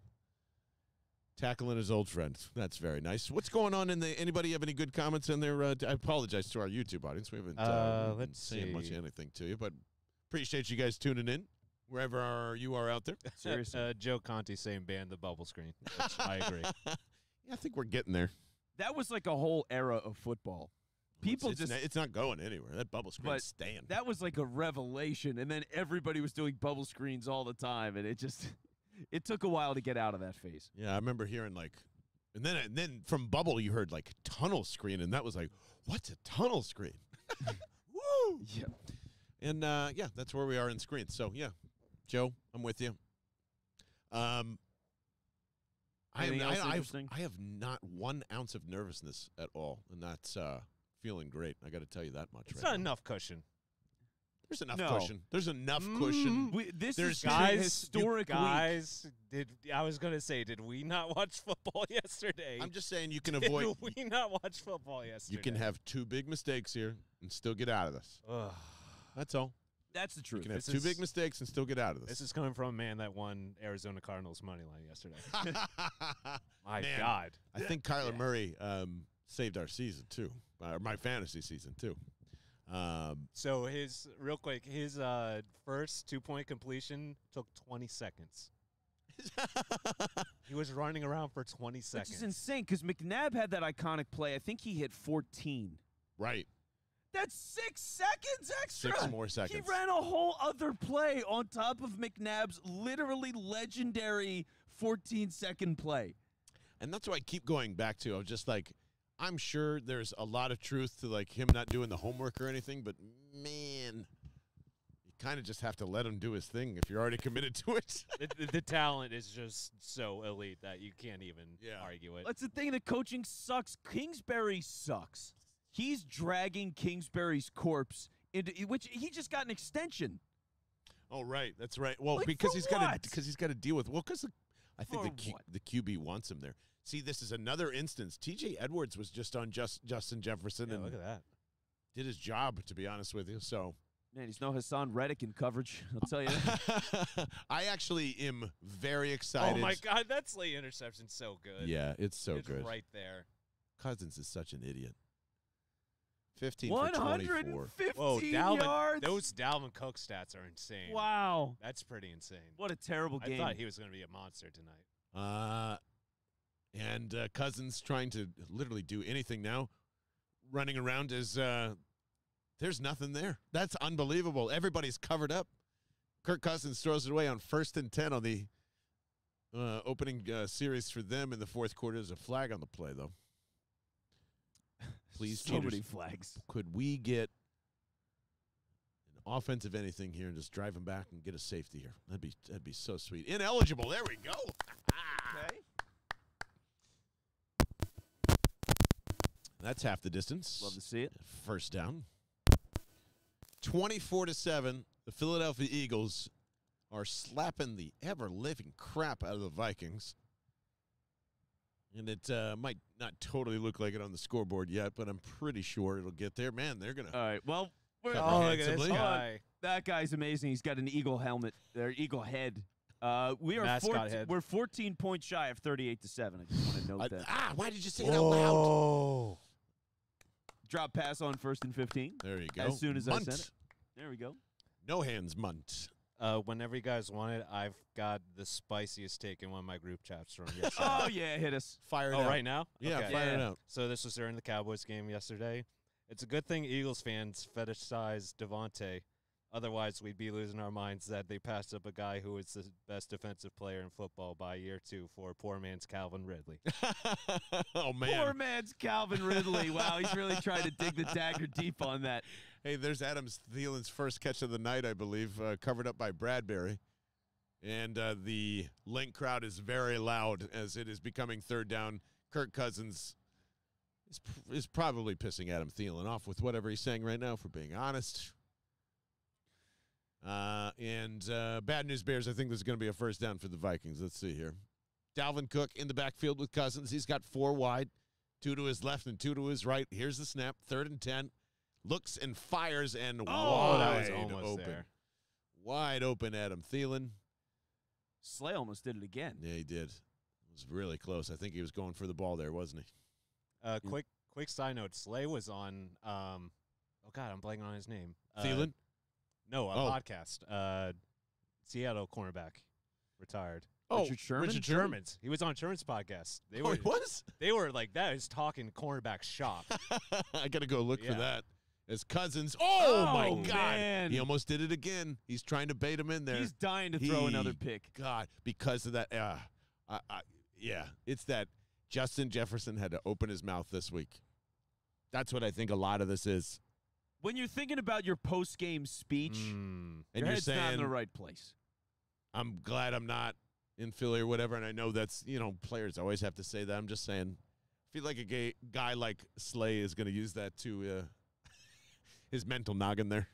Speaker 1: tackling his old friend. That's very nice. What's going on in the? Anybody have any good comments in there? Uh, I apologize to our YouTube audience. We haven't uh,
Speaker 6: Uh, let's
Speaker 1: saying much
Speaker 6: see.
Speaker 1: anything to you, but appreciate you guys tuning in wherever are, you are out there.
Speaker 2: Seriously.
Speaker 6: Uh, Joe Conti saying ban the bubble screen. Which I agree.
Speaker 1: yeah, I think we're getting there.
Speaker 2: That was like a whole era of football. People
Speaker 1: it's, it's
Speaker 2: just
Speaker 1: not, it's not going anywhere. That bubble screen's
Speaker 2: But
Speaker 1: staying.
Speaker 2: that was like a revelation and then everybody was doing bubble screens all the time and it just it took a while to get out of that phase.
Speaker 1: Yeah, I remember hearing like, and then and then from Bubble you heard like tunnel screen, and that was like, what's a tunnel screen? Woo!
Speaker 2: Yeah.
Speaker 1: And uh, yeah, that's where we are in screens. So yeah, Joe, I'm with you. Um, I, am, I, I, have. I have not one ounce of nervousness at all, and that's uh, feeling great. I got to tell you that much.
Speaker 6: It's
Speaker 1: right
Speaker 6: not
Speaker 1: now.
Speaker 6: enough cushion.
Speaker 1: There's enough
Speaker 2: No.
Speaker 1: cushion. There's enough cushion.
Speaker 2: We, this
Speaker 1: There's
Speaker 2: is
Speaker 6: Guys,
Speaker 2: historic
Speaker 6: you
Speaker 2: week.
Speaker 6: guys, did I was gonna say, did we not watch football yesterday?
Speaker 1: I'm just saying you can
Speaker 6: did
Speaker 1: avoid.
Speaker 6: we not watch football yesterday?
Speaker 1: You can have two big mistakes here and still get out of this.
Speaker 6: Ugh.
Speaker 1: That's all.
Speaker 2: That's the
Speaker 1: You
Speaker 2: truth.
Speaker 1: can have
Speaker 6: This
Speaker 1: two
Speaker 6: is-
Speaker 1: big mistakes and still get out of this.
Speaker 6: This is coming from a man that won Arizona Cardinals money line yesterday. My
Speaker 1: Man.
Speaker 6: God.
Speaker 1: I think Kyler Murray um, saved our season too, uh, my fantasy season too. Um,
Speaker 6: So his real quick, his uh, first two point completion took 20 seconds. He was running around for 20
Speaker 2: Which
Speaker 6: seconds.
Speaker 2: is insane because McNabb had that iconic play. I think he hit 14.
Speaker 1: right,
Speaker 2: That's six seconds extra.
Speaker 1: six more seconds.
Speaker 2: He ran a whole other play on top of McNabb's literally legendary 14 second play.
Speaker 1: And that's what I keep going back to. I was just like, I'm sure there's a lot of truth to like him not doing the homework or anything, but man, you kind of just have to let him do his thing if you're already committed to it.
Speaker 6: the, the, the talent is just so elite that you can't even
Speaker 1: Yeah.
Speaker 6: argue it.
Speaker 2: That's the thing. The coaching sucks. Kingsbury sucks. He's dragging Kingsbury's corpse into which he just got an extension.
Speaker 1: oh, right, that's right. Well,
Speaker 2: Like,
Speaker 1: because he's got to because he's got to deal with well, because I think the Q, the QB wants him there. See, this is another instance. T.J. Edwards was just on just Justin Jefferson
Speaker 6: Yeah,
Speaker 1: and
Speaker 6: look at that.
Speaker 1: did his job. To be honest with you, so
Speaker 2: Man, he's no Haason Reddick in coverage. I'll tell you.
Speaker 1: I actually am very excited.
Speaker 6: Oh my God, that's late interception. So good.
Speaker 1: Yeah, it's so
Speaker 6: it's
Speaker 1: good.
Speaker 6: right there.
Speaker 1: Cousins is such an idiot. Fifteen for twenty-four.
Speaker 2: 115
Speaker 6: Whoa, Dalvin.
Speaker 2: yards.
Speaker 6: Those Dalvin Cook stats are insane.
Speaker 2: wow.
Speaker 6: That's pretty insane.
Speaker 2: What a terrible game.
Speaker 6: I thought he was going to be a monster tonight.
Speaker 1: Uh, and uh, Cousins trying to literally do anything now, running around is uh, there's nothing there. That's unbelievable. Everybody's covered up. Kirk Cousins throws it away on first and ten on the uh, opening uh, series for them in the fourth quarter. There's a flag on the play though. Please,
Speaker 2: so
Speaker 1: cheaters.
Speaker 2: many flags.
Speaker 1: Could we get an offensive anything here and just drive him back and get a safety here? That'd be that'd be so sweet. Ineligible. There we go.
Speaker 2: Okay.
Speaker 1: That's half the distance.
Speaker 2: Love to see it.
Speaker 1: First down. 24 to 7. The Philadelphia Eagles are slapping the ever living crap out of the Vikings. And it uh, might not totally look like it on the scoreboard yet, but I'm pretty sure it'll get there. Man, they're going to.
Speaker 2: All right. Well, we're,
Speaker 6: Oh, look at this
Speaker 1: handsomely.
Speaker 6: guy.
Speaker 2: that guy's amazing. He's got an eagle helmet. Their eagle head. Uh, we are 14,
Speaker 6: head.
Speaker 2: we're 14 points shy of 38 to seven. I just want to note that.
Speaker 1: ah, why did you say it out loud?
Speaker 6: Whoa.
Speaker 2: Drop pass on first and 15.
Speaker 1: There you go.
Speaker 2: As soon as I
Speaker 1: Mundt.
Speaker 2: said it. There we go.
Speaker 1: No hands, Mundt.
Speaker 6: Uh, whenever you guys want it, I've got the spiciest take in one of my group chats from yesterday.
Speaker 2: Oh yeah, hit us.
Speaker 1: Fire it
Speaker 6: oh,
Speaker 1: out.
Speaker 6: right now?
Speaker 1: Yeah,
Speaker 6: Okay.
Speaker 1: fire it
Speaker 2: Yeah.
Speaker 1: out.
Speaker 6: So this was during the Cowboys game yesterday. It's a good thing Eagles fans fetishize DeVonta. Otherwise, we'd be losing our minds that they passed up a guy who was the best defensive player in football by year two for poor man's Calvin Ridley.
Speaker 1: oh, man.
Speaker 2: Poor man's Calvin Ridley. Wow, he's really trying to dig the dagger deep on that.
Speaker 1: Hey, there's Adam Thielen's first catch of the night, I believe, uh, covered up by Bradberry. And uh, the Linc crowd is very loud as it is becoming third down. Kirk Cousins is, pr- is probably pissing Adam Thielen off with whatever he's saying right now, for being honest. Uh, and uh, bad news bears, I think there's going to be a first down for the Vikings. Let's see here. Dalvin Cook in the backfield with Cousins. He's got four wide, two to his left and two to his right. Here's the snap, third and 10. Looks and fires and
Speaker 6: Oh, that was
Speaker 1: wide
Speaker 6: almost
Speaker 1: open.
Speaker 6: there.
Speaker 1: Wide open, Adam Thielen.
Speaker 2: Slay almost did it again.
Speaker 1: Yeah, he did. It was really close. I think he was going for the ball there, wasn't he?
Speaker 6: Uh, quick, quick side note: Slay was on. Um, oh God, I'm blanking on his name. Uh,
Speaker 1: Thielen?
Speaker 6: No, a
Speaker 1: Oh.
Speaker 6: podcast. Uh, Seattle cornerback, retired.
Speaker 2: Oh, Richard Sherman?
Speaker 1: Richard
Speaker 6: Sherman's. He was on Sherman's podcast. They
Speaker 1: Oh,
Speaker 6: were
Speaker 1: he was?
Speaker 6: they were like that is talking cornerback shop.
Speaker 1: I got to go look for
Speaker 6: Yeah.
Speaker 1: that. As Cousins. Oh, my
Speaker 2: Oh,
Speaker 1: God.
Speaker 2: man.
Speaker 1: He almost did it again. He's trying to bait him in there.
Speaker 2: He's dying to throw another pick.
Speaker 1: God, because of that. Uh, I, I, yeah, it's that Justin Jefferson had to open his mouth this week. That's what I think a lot of this is.
Speaker 2: When you're thinking about your post game speech,
Speaker 6: Mm.
Speaker 1: And
Speaker 2: your
Speaker 1: you're
Speaker 2: head's not in the right place.
Speaker 1: I'm glad I'm not in Philly or whatever. And I know that's, you know, players always have to say that. I'm just saying, I feel like a gay, guy like Slay is going to use that to uh, his mental noggin there.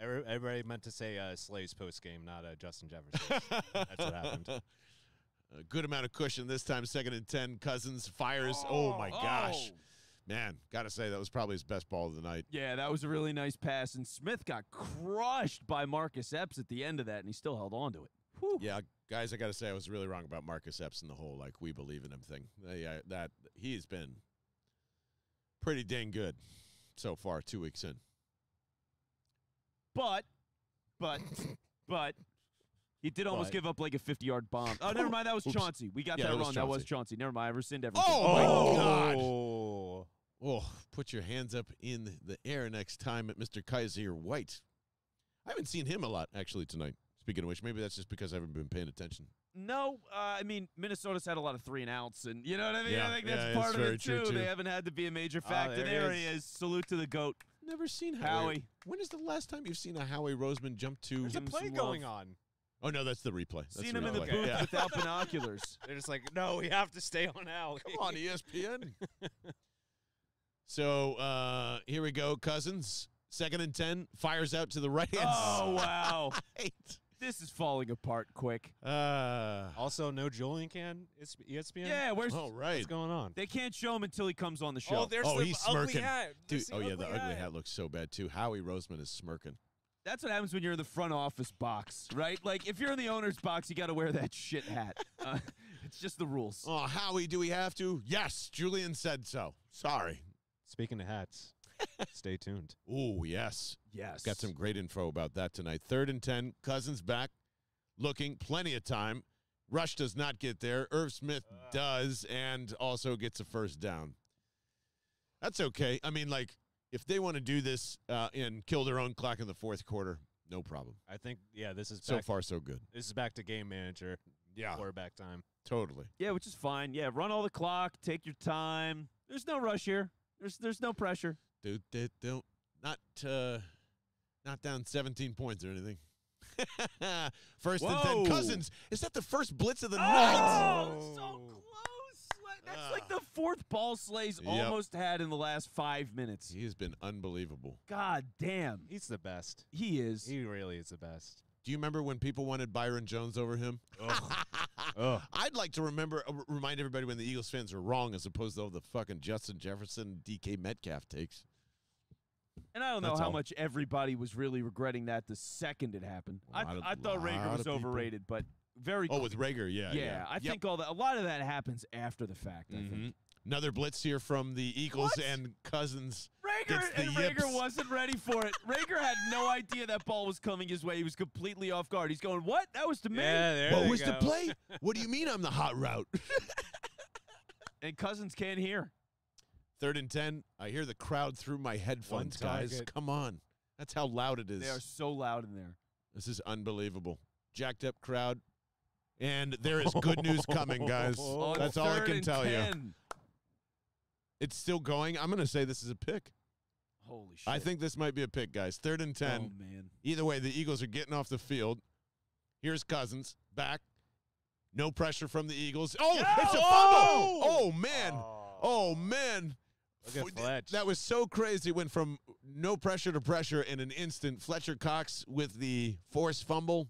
Speaker 6: Every- Everybody meant to say uh, Slay's post game, not uh, Justin Jefferson. That's what happened.
Speaker 1: A good amount of cushion this time. Second and 10. Cousins fires. Oh, my gosh.
Speaker 2: Oh.
Speaker 1: Man, got to say, that was probably his best ball of the night.
Speaker 2: Yeah, that was a really nice pass, and Smith got crushed by Marcus Epps at the end of that, and he still held on to it. Whew.
Speaker 1: Yeah, guys, I got to say, I was really wrong about Marcus Epps and the whole like we believe in him thing. Uh, yeah, that he's been pretty dang good so far. Two weeks in.
Speaker 2: But, but, but, he did almost
Speaker 6: But.
Speaker 2: give up like a 50 yard bomb. Oh, never mind. That was
Speaker 1: Oops.
Speaker 2: Chauncey. We got
Speaker 1: Yeah,
Speaker 2: that wrong. That was
Speaker 1: Chauncey.
Speaker 2: Never mind. I rescind everything.
Speaker 1: Oh, my God!
Speaker 6: Oh.
Speaker 1: Oh, put your hands up in the air next time at Mr. Kyzir White. I haven't seen him a lot actually tonight. Speaking of which, maybe that's just because I haven't been paying attention.
Speaker 2: No, uh, I mean Minnesota's had a lot of three and outs, and you know what I mean.
Speaker 1: Yeah,
Speaker 2: I think
Speaker 1: yeah,
Speaker 2: that's
Speaker 1: it's
Speaker 2: part of
Speaker 1: very
Speaker 2: it
Speaker 1: true,
Speaker 2: too.
Speaker 1: too.
Speaker 2: They haven't had to be a major
Speaker 6: Ah,
Speaker 2: factor.
Speaker 6: there
Speaker 2: there
Speaker 6: it
Speaker 2: he
Speaker 6: is.
Speaker 2: is. Salute to the goat.
Speaker 1: Never seen Howie.
Speaker 2: Howie.
Speaker 1: When is the last time you've seen a Howie Roseman jump to?
Speaker 6: There's a play
Speaker 2: some
Speaker 6: going
Speaker 2: love.
Speaker 6: on.
Speaker 1: Oh no, that's the replay. That's
Speaker 2: Seen
Speaker 1: the
Speaker 2: him in the
Speaker 1: replay.
Speaker 2: booth
Speaker 1: Yeah.
Speaker 2: without binoculars.
Speaker 6: They're just like, no, we have to stay on Howie.
Speaker 1: Come on, ESPN. so uh, here we go. Cousins, second and 10, fires out to the right hand
Speaker 2: oh wow,
Speaker 1: side.
Speaker 2: this is falling apart quick.
Speaker 1: Uh,
Speaker 6: Also, no Julian can. It's ESPN.
Speaker 2: Yeah, where's
Speaker 1: all right.
Speaker 6: What's going on?
Speaker 2: they can't show him until he comes on the show.
Speaker 6: Oh, there's
Speaker 1: Oh,
Speaker 6: the
Speaker 1: he's
Speaker 6: ugly
Speaker 1: smirking.
Speaker 6: hat.
Speaker 1: Dude, oh, yeah, the ugly hat looks so bad, too. Howie Roseman is smirking.
Speaker 2: That's what happens when you're in the front office box, right? Like if you're in the owner's box, you got to wear that shit hat. Uh, it's just the rules.
Speaker 1: Oh, Howie, do we have to? Yes, Julian said so. Sorry.
Speaker 6: Speaking of hats, stay tuned.
Speaker 1: Ooh, yes.
Speaker 2: Yes,
Speaker 1: Got some great info about that tonight. Third and 10, Cousins back, looking, plenty of time. Rush does not get there. Irv Smith does, and also gets a first down. That's okay. I mean, like, if they want to do this uh, and kill their own clock in the fourth quarter, no problem.
Speaker 6: I think, yeah, this is
Speaker 1: So far, so good.
Speaker 6: This is back to game manager,
Speaker 1: Yeah,
Speaker 6: quarterback time.
Speaker 1: totally.
Speaker 2: Yeah, which is fine. Yeah, run all the clock, take your time. There's no rush here. There's there's no pressure.
Speaker 1: Dude, they don't not uh, not down 17 points or anything. first and 10, Cousins. Is that the first blitz of the night?
Speaker 2: Oh, so close. Like, That's like the fourth ball Slays.
Speaker 1: Yep.
Speaker 2: almost had in the last five minutes.
Speaker 1: He has been unbelievable.
Speaker 2: God damn,
Speaker 6: He's the best.
Speaker 2: he is.
Speaker 6: He really is the best.
Speaker 1: Do you remember when people wanted Byron Jones over him?
Speaker 6: Ugh.
Speaker 1: I'd like to remember uh, remind everybody when the Eagles fans are wrong, as opposed to the fucking Justin Jefferson, DK Metcalf takes.
Speaker 2: And I don't know
Speaker 1: That's
Speaker 2: how
Speaker 1: all.
Speaker 2: much everybody was really regretting that the second it happened.
Speaker 1: A
Speaker 2: I,
Speaker 1: lot of-
Speaker 2: I thought
Speaker 1: Reagor
Speaker 2: was overrated, but very.
Speaker 1: Oh, with Reagor, yeah,
Speaker 2: yeah,
Speaker 1: yeah.
Speaker 2: I
Speaker 1: Yep.
Speaker 2: think all that. A lot of that happens after the fact. I think.
Speaker 1: Another blitz here from the Eagles
Speaker 2: What?
Speaker 1: and Cousins.
Speaker 2: Reagor
Speaker 1: Gets the
Speaker 2: and
Speaker 1: yips.
Speaker 2: Reagor wasn't ready for it. Reagor had no idea that ball was coming his way. He was completely off guard. He's going, "What? That was to me."
Speaker 6: Yeah, there
Speaker 1: what
Speaker 6: they
Speaker 1: was the play? What do you mean I'm the hot route?
Speaker 2: And Cousins can't hear.
Speaker 1: Third and ten. I hear the crowd through my headphones, guys. Come on. That's how loud it is.
Speaker 2: They are so loud in there.
Speaker 1: This is unbelievable. Jacked up crowd. And there is good news coming, guys.
Speaker 2: On
Speaker 1: That's all I can
Speaker 2: and
Speaker 1: tell you.
Speaker 2: 10.
Speaker 1: It's still going. I'm going to say this is a pick.
Speaker 2: Holy shit!
Speaker 1: I think this might be a pick, guys. Third and 10.
Speaker 2: Oh man.
Speaker 1: Either way, the Eagles are getting off the field. Here's Cousins back. No pressure from the Eagles. Oh, it's a fumble. Oh, oh man. Oh, man.
Speaker 6: Look at Fletch.
Speaker 1: That was so crazy. It went from no pressure to pressure in an instant. Fletcher Cox with the forced fumble.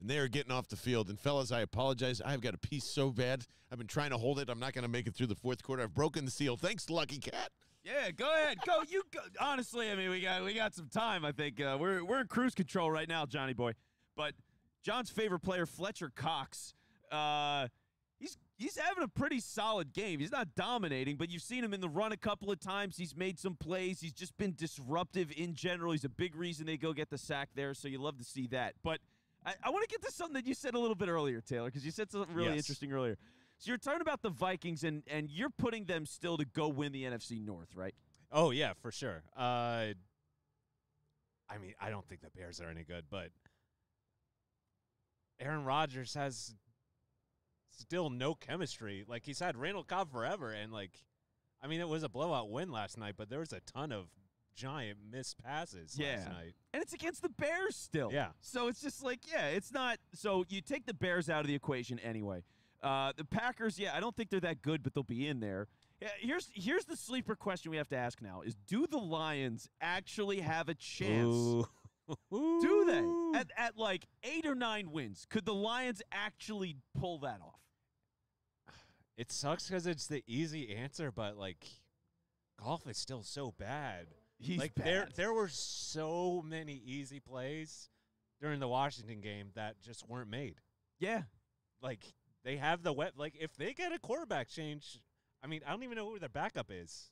Speaker 1: And they are getting off the field. And fellas, I apologize. I've got a piece so bad. I've been trying to hold it. I'm not going to make it through the fourth quarter. I've broken the seal. Thanks, Lucky Cat.
Speaker 2: Yeah, go ahead. Go. You go. honestly, I mean, we got we got some time. I think uh, we're we're in cruise control right now, Johnny boy. But John's favorite player, Fletcher Cox, uh, he's he's having a pretty solid game. He's not dominating, but you've seen him in the run a couple of times. He's made some plays. He's just been disruptive in general. He's a big reason they go get the sack there. So you love to see that. But I, I want to get to something that you said a little bit earlier, Taylor, because you said something really
Speaker 6: Yes.
Speaker 2: interesting earlier. So you're talking about the Vikings, and and you're putting them still to go win the NFC North, right?
Speaker 6: Oh yeah, for sure. Uh, I mean, I don't think the Bears are any good, but Aaron Rodgers has still no chemistry. Like he's had Randall Cobb forever, and like, I mean, it was a blowout win last night, but there was a ton of giant missed passes
Speaker 2: Yeah.
Speaker 6: last night.
Speaker 2: And it's against the Bears still.
Speaker 6: Yeah.
Speaker 2: So it's just like, yeah, it's not. So you take the Bears out of the equation anyway. Uh, the Packers, yeah, I don't think they're that good, but they'll be in there. Yeah, here's here's the sleeper question we have to ask now: Is do the Lions actually have a chance? Do they at, at like eight or nine wins? Could the Lions actually pull that off?
Speaker 6: It sucks because it's the easy answer, but like, Goff is still so bad.
Speaker 2: He's
Speaker 6: like there, there were so many easy plays during the Washington game that just weren't made.
Speaker 2: yeah,
Speaker 6: Like they have the wet. Like if they get a quarterback change, I mean, I don't even know who their backup is.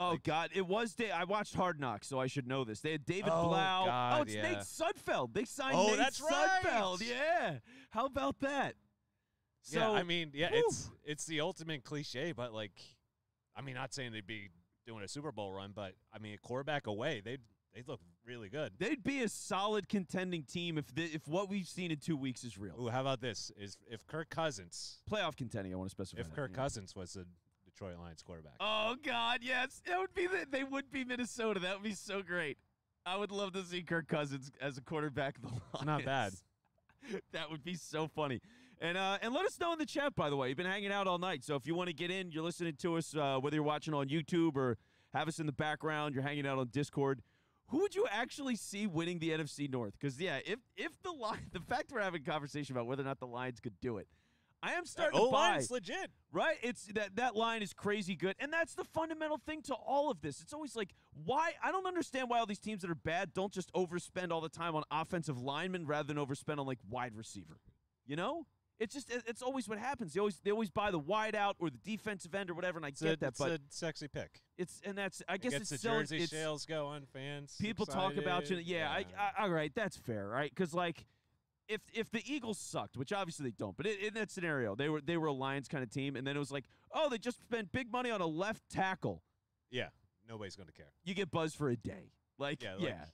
Speaker 2: Oh
Speaker 6: Like-
Speaker 2: God! It was. Da- I watched Hard Knocks, so I should know this. They had David
Speaker 6: Oh,
Speaker 2: Blough.
Speaker 6: God,
Speaker 2: oh, it's Nate
Speaker 6: yeah.
Speaker 2: Sudfeld. They signed
Speaker 6: Oh,
Speaker 2: Nate
Speaker 6: that's right.
Speaker 2: Yeah. How about that? So
Speaker 6: yeah, I mean, yeah,
Speaker 2: whew.
Speaker 6: it's it's the ultimate cliche, but like, I mean, not saying they'd be doing a Super Bowl run, but I mean, a quarterback away, they'd they look really good.
Speaker 2: they'd be a solid contending team if the, if what we've seen in two weeks is real.
Speaker 6: Ooh, how about this? Is if Kirk Cousins,
Speaker 2: Playoff contending. I want to specify.
Speaker 6: if
Speaker 2: that,
Speaker 6: Kirk
Speaker 2: yeah.
Speaker 6: Cousins was the Detroit Lions quarterback,
Speaker 2: Oh God, yes, that would be. The, they would be Minnesota. That would be so great. I would love to see Kirk Cousins as a quarterback of the Lions.
Speaker 6: Not bad.
Speaker 2: that would be so funny. And uh, and let us know in the chat. By the way, you've been hanging out all night, so if you want to get in, you're listening to us, uh, whether you're watching on YouTube or have us in the background, you're hanging out on Discord. Who would you actually see winning the NFC North? Because yeah, if if the line, the fact we're having a conversation about whether or not the Lions could do it, I am starting
Speaker 6: oh,
Speaker 2: to buy.
Speaker 6: line's legit.
Speaker 2: Right? It's that that line is crazy good. And that's the fundamental thing to all of this. It's always like why I don't understand why all these teams that are bad don't just overspend all the time on offensive linemen rather than overspend on like wide receiver. You know? It's just it's always what happens. They always they always buy the wide out or the defensive end or whatever and I
Speaker 6: It's,
Speaker 2: get
Speaker 6: a,
Speaker 2: that
Speaker 6: it's
Speaker 2: but
Speaker 6: a sexy pick.
Speaker 2: it's and that's I
Speaker 6: It
Speaker 2: guess
Speaker 6: gets
Speaker 2: it's
Speaker 6: the Jersey
Speaker 2: it's,
Speaker 6: sales going, fans.
Speaker 2: people talk about you.
Speaker 6: excited.
Speaker 2: Yeah, I, I, all right, that's fair, right? Because like, if if the Eagles sucked, which obviously they don't, but in, in that scenario, they were they were a Lions kind of team, and then it was like, oh, they just spent big money on a left tackle.
Speaker 6: yeah, nobody's going to care.
Speaker 2: You get buzzed for a day, like
Speaker 6: Yeah,
Speaker 2: yeah.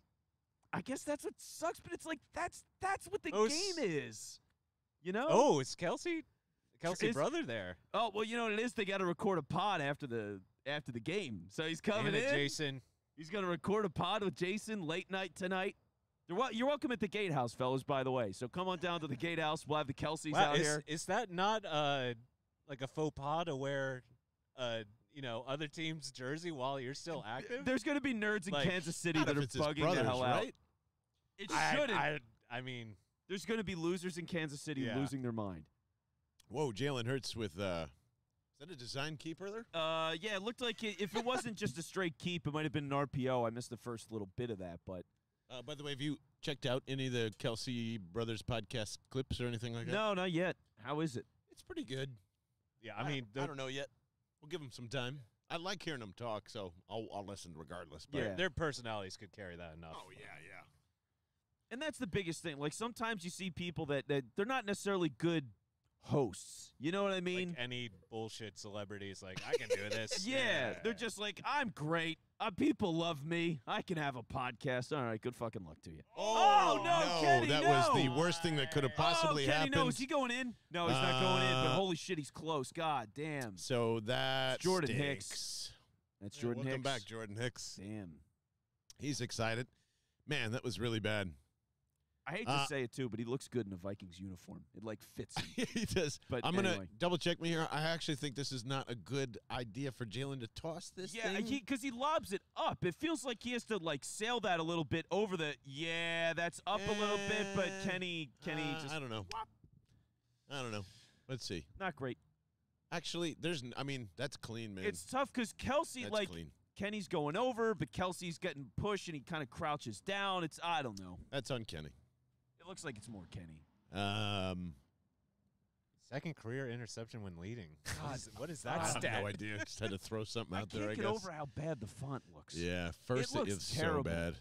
Speaker 2: I guess that's what sucks, but it's like that's that's what the
Speaker 6: Oh,
Speaker 2: game is, you know.
Speaker 6: Oh, it's Kelce, Kelce
Speaker 2: is-
Speaker 6: brother there?
Speaker 2: Oh, well, you know what it is. They got to record a pod after the after the game, so he's coming
Speaker 6: And
Speaker 2: in.
Speaker 6: Jason.
Speaker 2: He's going to record a pod with Jason late night tonight. You're, welcome at the Gatehouse, fellas, by the way. So come on down to the Gatehouse. We'll have the Kelces
Speaker 6: Wow,
Speaker 2: out
Speaker 6: is,
Speaker 2: here.
Speaker 6: is that not uh like a faux pas to wear uh you know other teams' jersey while you're still active?
Speaker 2: There's going to be nerds in
Speaker 6: Like,
Speaker 2: Kansas City that are bugging
Speaker 1: brothers,
Speaker 2: the hell out.
Speaker 1: right?
Speaker 2: It shouldn't.
Speaker 6: I, I mean,
Speaker 2: There's going to be losers in Kansas City
Speaker 6: Yeah.
Speaker 2: losing their mind.
Speaker 1: Whoa, Jalen Hurts with uh is that a design keeper there?
Speaker 2: Uh, yeah, it looked like it, if it wasn't just a straight keep, it might have been an RPO. I missed the first little bit of that, but
Speaker 1: Uh, by the way, have you checked out any of the Kelce Brothers podcast clips or anything like that?
Speaker 2: no, not yet. How is it?
Speaker 1: It's pretty good.
Speaker 6: yeah, I mean,
Speaker 1: I, don't know yet. We'll give them some time. I like hearing them talk, so I'll, I'll listen regardless. But
Speaker 2: Yeah.
Speaker 6: their personalities could carry that enough.
Speaker 1: Oh yeah, yeah.
Speaker 2: And that's the biggest thing. Like sometimes you see people that, that they're not necessarily good hosts. You know what I mean?
Speaker 6: like any bullshit celebrities, like I can do this.
Speaker 2: Yeah, they're just like, I'm great. Uh, people love me. I can have a podcast. All right, good fucking luck to you. Oh, no, Kenny,
Speaker 1: that was the worst thing that could have possibly
Speaker 2: oh, Kenny,
Speaker 1: happened.
Speaker 2: no, is he going in? No, he's not going in. But
Speaker 1: Uh,
Speaker 2: holy shit, he's close. God damn.
Speaker 1: so that
Speaker 2: Jordan Hicks.
Speaker 1: stinks.
Speaker 2: That's
Speaker 1: Yeah,
Speaker 2: Jordan
Speaker 1: welcome
Speaker 2: Hicks.
Speaker 1: back, Jordan Hicks.
Speaker 2: Damn.
Speaker 1: He's excited. Man, that was really bad.
Speaker 2: I hate
Speaker 1: Uh,
Speaker 2: to say it too, but he looks good in a Vikings uniform. It like fits him.
Speaker 1: he does.
Speaker 2: But
Speaker 1: I'm gonna double check me here. I actually think this is not a good idea for Jalen to toss this
Speaker 2: yeah, because he, lobs it up. It feels like he has to like sail that a little bit over the. Yeah, that's up a little bit, but
Speaker 1: Eh,
Speaker 2: Kenny, Kenny,
Speaker 1: Uh,
Speaker 2: just
Speaker 1: I don't know. I don't know. Let's see.
Speaker 2: not great.
Speaker 1: Actually, there's. I mean, that's clean, man.
Speaker 2: It's tough because Kelce,
Speaker 1: that's
Speaker 2: like
Speaker 1: clean.
Speaker 2: Kenny's going over, but Kelce's getting pushed and he kind of crouches down. It's I don't know.
Speaker 1: That's on Kenny.
Speaker 2: It looks like it's more Kenny.
Speaker 1: Um,
Speaker 6: Second career interception when leading. God, what is that
Speaker 1: I
Speaker 6: that
Speaker 1: have
Speaker 6: stat?
Speaker 1: no idea. Just had to throw something
Speaker 2: I
Speaker 1: out
Speaker 2: can't
Speaker 1: there. I
Speaker 2: get
Speaker 1: guess.
Speaker 2: over how bad the font looks.
Speaker 1: Yeah, first it
Speaker 2: looks
Speaker 1: it's so bad.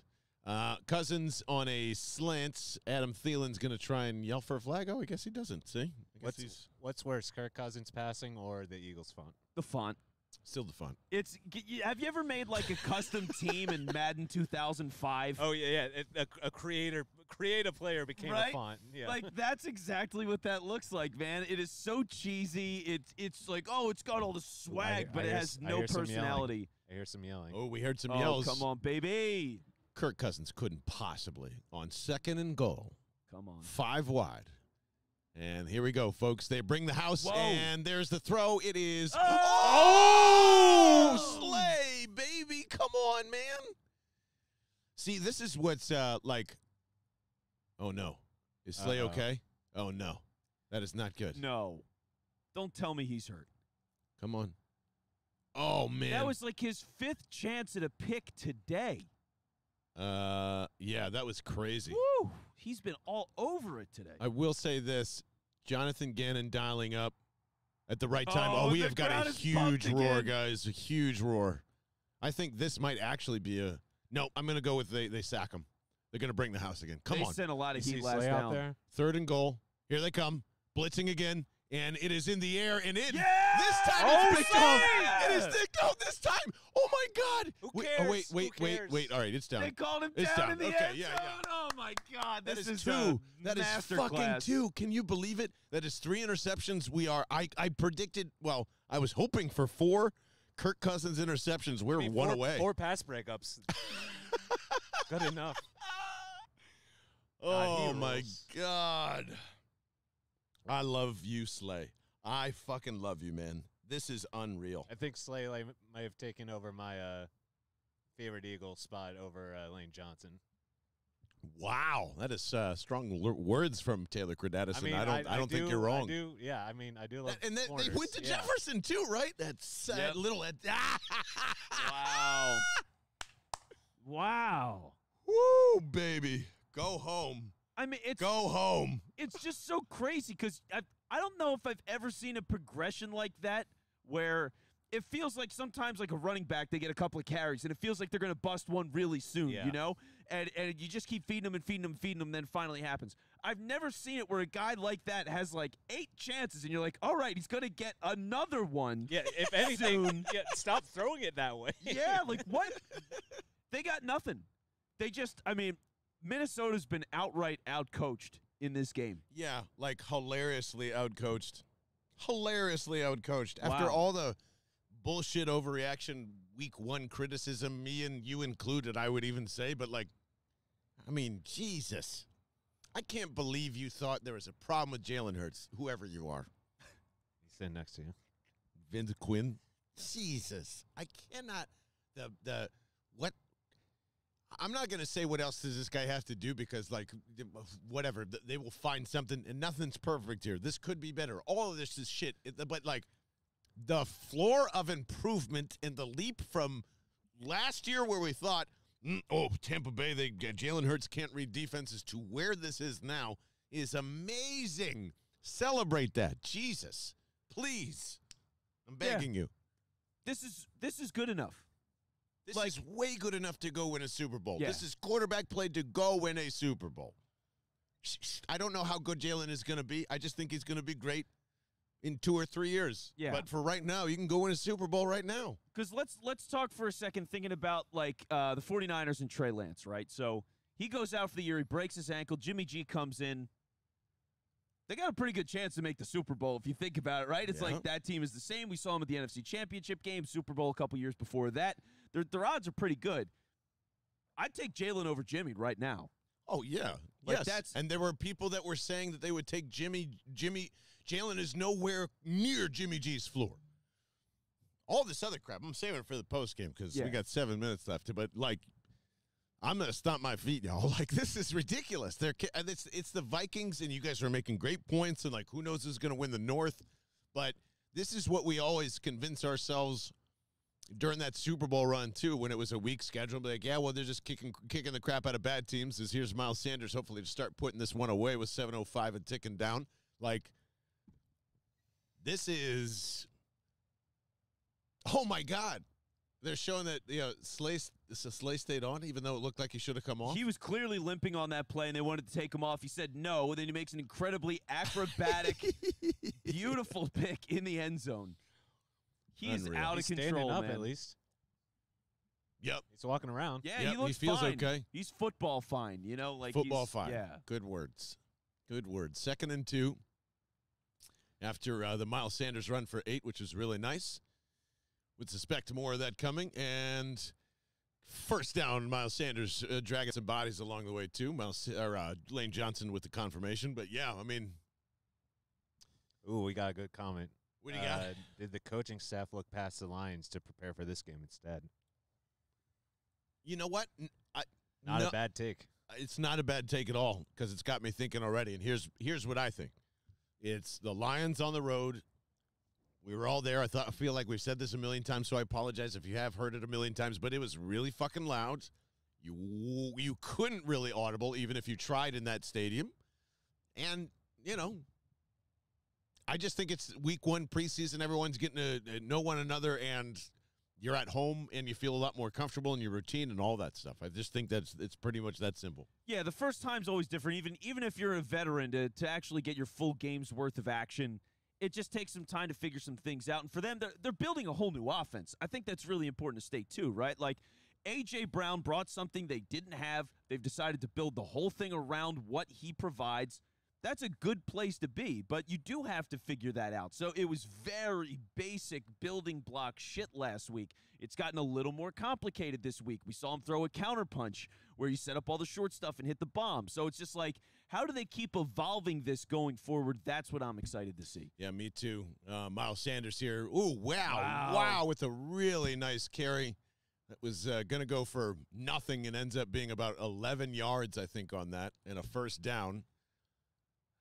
Speaker 1: Uh, Cousins on a slant. Adam Thielen's going to try and yell for a flag. Oh, I guess he doesn't. See, I guess
Speaker 6: What's
Speaker 1: he's
Speaker 6: what's worse, Kirk Cousins passing or the Eagles font?
Speaker 2: The font.
Speaker 1: still the fun.
Speaker 2: It's. Have you ever made like a custom team in Madden 2005?
Speaker 6: Oh yeah, yeah. A, a creator, creative player became
Speaker 2: Right?
Speaker 6: a font. Yeah.
Speaker 2: Like that's exactly what that looks like, man. It is so cheesy. It's it's like oh, it's got all the swag,
Speaker 6: hear-
Speaker 2: but
Speaker 6: I
Speaker 2: it
Speaker 6: hear
Speaker 2: has no
Speaker 6: hear some yelling.
Speaker 2: personality.
Speaker 6: I hear some yelling.
Speaker 1: Oh, we heard some
Speaker 2: Oh,
Speaker 1: yells.
Speaker 2: come on, baby.
Speaker 1: Kirk Cousins couldn't possibly on second and goal,
Speaker 2: Come on.
Speaker 1: five wide. And here we go, folks. They bring the house,
Speaker 2: Whoa.
Speaker 1: and there's the throw. It is.
Speaker 2: Oh!
Speaker 1: Oh, Slay, baby. Come on, man. See, this is what's uh, like. Oh, no. Is Slay
Speaker 6: Uh-oh.
Speaker 1: okay? Oh, no. That is not good.
Speaker 2: No, don't tell me he's hurt.
Speaker 1: Come on. Oh, man.
Speaker 2: That was like his fifth chance at a pick today.
Speaker 1: Uh, yeah, that was crazy.
Speaker 2: Woo! He's been all over it today.
Speaker 1: I will say this: Jonathan Gannon dialing up at the right time.
Speaker 2: Oh,
Speaker 1: Oh, we have got a huge roar,
Speaker 2: again.
Speaker 1: guys! A huge roar. I think this might actually be a no. I'm going to go with they. They sack him. They're going to bring the house again. Come
Speaker 2: they
Speaker 1: on,
Speaker 2: sent a lot of heat last
Speaker 6: Slay out
Speaker 2: down.
Speaker 6: there?
Speaker 1: third and goal. Here they come, blitzing again, and it is in the air, and it
Speaker 2: Yeah!
Speaker 1: this time
Speaker 2: Oh,
Speaker 1: it's picked off. It is picked off this time. Oh my God!
Speaker 6: Who
Speaker 1: Wait, oh, wait,
Speaker 6: cares? Who
Speaker 1: wait, wait,
Speaker 6: cares?
Speaker 1: wait. All right, it's down.
Speaker 2: They called him
Speaker 1: It's
Speaker 2: down
Speaker 1: down.
Speaker 2: in the
Speaker 1: Okay,
Speaker 2: end
Speaker 1: yeah,
Speaker 2: zone.
Speaker 1: yeah.
Speaker 2: Oh my God,
Speaker 1: That
Speaker 2: this
Speaker 1: is,
Speaker 2: is, uh,
Speaker 1: two. That is fucking
Speaker 2: masterclass.
Speaker 1: two. Can you believe it? That is three interceptions. We are. I I predicted. Well, I was hoping for four. Kirk Cousins interceptions. We're
Speaker 6: I mean,
Speaker 1: one
Speaker 6: four,
Speaker 1: away.
Speaker 6: Four pass breakups. Good enough.
Speaker 1: oh my
Speaker 6: rules.
Speaker 1: god! I love you, Slay. I fucking love you, man. This is unreal.
Speaker 6: I think Slay like, might have taken over my uh, favorite Eagle spot over uh, Lane Johnson.
Speaker 1: Wow, that is uh, strong l- words from Taylor Kredatus,
Speaker 6: I mean,
Speaker 1: and I don't. I, don't think
Speaker 6: do-
Speaker 1: you're wrong.
Speaker 6: I do, yeah. I mean, I do love.
Speaker 1: That- and that, they went to
Speaker 6: yeah.
Speaker 1: Jefferson too, right? That's uh,
Speaker 2: Yep.
Speaker 1: little.
Speaker 2: Wow. Wow.
Speaker 1: Woo, baby, go home.
Speaker 2: I mean, it's
Speaker 1: Go home.
Speaker 2: it's just so crazy because I I don't know if I've ever seen a progression like that where it feels like sometimes like a running back they get a couple of carries and it feels like they're gonna bust one really soon,
Speaker 6: Yeah.
Speaker 2: you know, and and you just keep feeding them and feeding them, and feeding them, then finally happens. I've never seen it where a guy like that has like eight chances and you're like, all right, he's gonna get another one.
Speaker 6: Yeah, if anything, yeah, stop throwing it that way.
Speaker 2: Yeah, like what? they got nothing. They just, I mean, Minnesota's been outright outcoached in this game.
Speaker 1: Yeah, like hilariously outcoached. Hilariously outcoached. After all the bullshit overreaction week one criticism, me and you included, I would even say, but like, I mean, Jesus. I can't believe you thought there was a problem with Jalen Hurts, whoever you are.
Speaker 6: He's sitting next to you.
Speaker 1: Vince Quinn. Jesus. I cannot the the what I'm not going to say what else does this guy have to do because like whatever they will find something and nothing's perfect here. This could be better. All of this is shit. But like the floor of improvement and the leap from last year where we thought "Mm, oh Tampa Bay they Jalen Hurts can't read defenses to where this is now is amazing. Celebrate that. Jesus. Please. I'm
Speaker 2: Yeah.
Speaker 1: begging you.
Speaker 2: This is this is good enough.
Speaker 1: This
Speaker 2: Like-
Speaker 1: is way good enough to go win a Super Bowl.
Speaker 2: Yeah.
Speaker 1: This is quarterback play to go win a Super Bowl. I don't know how good Jalen is going to be. I just think he's going to be great in two or three years.
Speaker 2: Yeah.
Speaker 1: But for right now, you can go win a Super Bowl right now.
Speaker 2: Because let's let's talk for a second thinking about like uh, the 49ers and Trey Lance, right? So he goes out for the year, he breaks his ankle, Jimmy G comes in. They got a pretty good chance to make the Super Bowl if you think about it, right? It's
Speaker 1: Yeah.
Speaker 2: like that team is the same. We saw him at the NFC Championship game, Super Bowl a couple years before that. Their their odds are pretty good. I'd take Jalen over Jimmy right now.
Speaker 1: Oh yeah,
Speaker 2: Like,
Speaker 1: yes.
Speaker 2: that's-
Speaker 1: and there were people that were saying that they would take Jimmy. Jimmy Jalen is nowhere near Jimmy G's floor. All this other crap. I'm saving it for the post game because
Speaker 2: Yeah.
Speaker 1: we got seven minutes left. But like, I'm gonna stomp my feet, y'all. Like this is ridiculous. They're and it's it's the Vikings, and you guys are making great points. And like, who knows who's gonna win the North? But this is what we always convince ourselves during that Super Bowl run too, when it was a weak schedule. Be like, yeah, well, they're just kicking kicking the crap out of bad teams. Is here's Miles Sanders, hopefully to start putting this one away with 7:05 and ticking down. Like, this is, oh my God, they're showing that you know Slay this Slay stayed on, even though it looked like he should have come off.
Speaker 2: He was clearly limping on that play, and they wanted to take him off. He said no, and then he makes an incredibly acrobatic, beautiful pick in the end zone. He is
Speaker 1: Unreal.
Speaker 2: out of
Speaker 6: He's standing
Speaker 2: control,
Speaker 6: up
Speaker 2: man.
Speaker 6: at least.
Speaker 1: Yep,
Speaker 6: He's walking around.
Speaker 2: Yeah,
Speaker 1: Yep,
Speaker 2: he
Speaker 1: he feels
Speaker 2: fine.
Speaker 1: okay.
Speaker 2: He's football fine, you know, like
Speaker 1: football
Speaker 2: he's,
Speaker 1: fine.
Speaker 2: Yeah,
Speaker 1: Good words. Good words. Second and two. After uh, the Miles Sanders run for eight, which was really nice. Would suspect more of that coming. And first down, Miles Sanders uh, dragging some bodies along the way, too. Miles, or, uh, Lane Johnson with the confirmation. But yeah, I mean,
Speaker 6: Ooh, we got a good comment.
Speaker 1: What do you got?
Speaker 6: Uh, did the coaching staff look past the Lions to prepare for this game instead?
Speaker 1: You know what? N- I,
Speaker 6: Not
Speaker 1: no-
Speaker 6: a bad take.
Speaker 1: it's not a bad take at all because it's got me thinking already. And here's here's what I think: it's the Lions on the road. We were all there. I thought I feel like we've said this a million times, so I apologize if you have heard it a million times. But it was really fucking loud. You you couldn't really audible even if you tried in that stadium, and you know. I just think it's week one preseason. Everyone's getting to uh, know one another, and you're at home, and you feel a lot more comfortable in your routine and all that stuff. I just think that's it's pretty much that simple.
Speaker 2: yeah. The first time's always different. Even even if you're a veteran, to to actually get your full game's worth of action, it just takes some time to figure some things out. And for them, they're they're building a whole new offense. I think that's really important to state too, right? Like. AJ Brown brought something they didn't have. They've decided to build the whole thing around what he provides. That's a good place to be, but you do have to figure that out. So it was very basic building block shit last week. It's gotten a little more complicated this week. We saw him throw a counterpunch where he set up all the short stuff and hit the bomb. So it's just like, how do they keep evolving this going forward? That's what I'm excited to see.
Speaker 1: Yeah, me too. Uh, Miles Sanders here. Ooh, wow,
Speaker 2: Wow.
Speaker 1: wow, with a really nice carry. That was uh, going to go for nothing and ends up being about 11 yards, I think, on that, and a first down.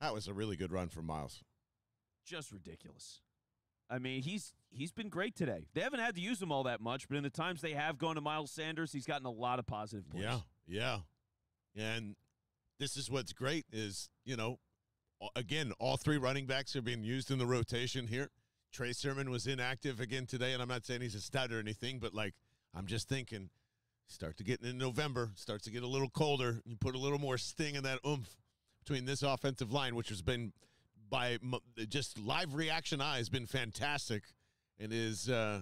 Speaker 1: That was a really good run for Miles.
Speaker 2: Just ridiculous. I mean, he's he's been great today. They haven't had to use him all that much, but in the times they have gone to Miles Sanders, he's gotten a lot of positive points.
Speaker 1: Yeah, yeah. And this is what's great is, you know, again, all three running backs are being used in the rotation here. Trey Sermon was inactive again today, and I'm not saying he's a stud or anything, but like, I'm just thinking, start to get in November, starts to get a little colder. You put a little more sting in that oomph between this offensive line, which has been by just live reaction eyes been fantastic, and is uh,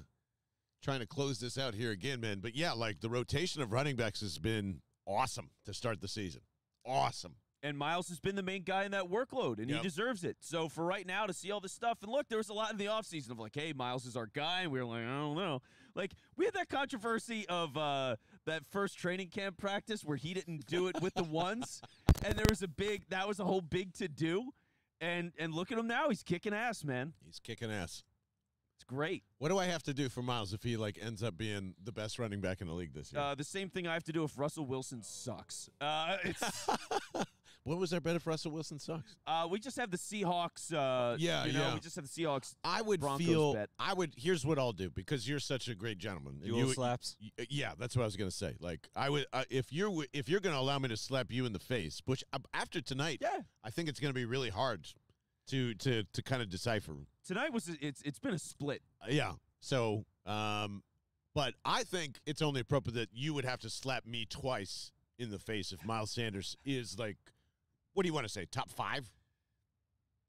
Speaker 1: trying to close this out here again, man. But yeah, like the rotation of running backs has been awesome to start the season. Awesome.
Speaker 2: And Miles has been the main guy in that workload, and
Speaker 1: Yep.
Speaker 2: he deserves it. So for right now to see all this stuff, and look, there was a lot in the offseason of like, hey, Miles is our guy, and we were like, I don't know. Like, we had that controversy of uh, that first training camp practice where he didn't do it with the ones, and there was a big, that was a whole big to do. And and look at him now, he's kicking ass, man.
Speaker 1: He's kicking ass.
Speaker 2: It's great.
Speaker 1: What do I have to do for Miles if he like ends up being the best running back in the league this year?
Speaker 2: Uh, the same thing I have to do if Russell Wilson sucks. Uh, it's
Speaker 1: what was our bet if Russell Wilson sucks?
Speaker 2: uh, we just have the Seahawks. Uh,
Speaker 1: Yeah,
Speaker 2: you know,
Speaker 1: yeah.
Speaker 2: we just have the Seahawks.
Speaker 1: I would
Speaker 2: Broncos
Speaker 1: feel.
Speaker 2: bet.
Speaker 1: I would. Here's what I'll do because you're such a great gentleman. and
Speaker 6: Dual
Speaker 1: you,
Speaker 6: slaps.
Speaker 1: y- y- yeah, that's what I was gonna say. Like I would, uh, if you're if you're gonna allow me to slap you in the face, which uh, after tonight,
Speaker 2: Yeah,
Speaker 1: I think it's gonna be really hard to to to kind of decipher.
Speaker 2: tonight was it's it's been a split.
Speaker 1: Uh, yeah. So, um, but I think it's only appropriate that you would have to slap me twice in the face if Miles Sanders is like, what do you want to say, top five?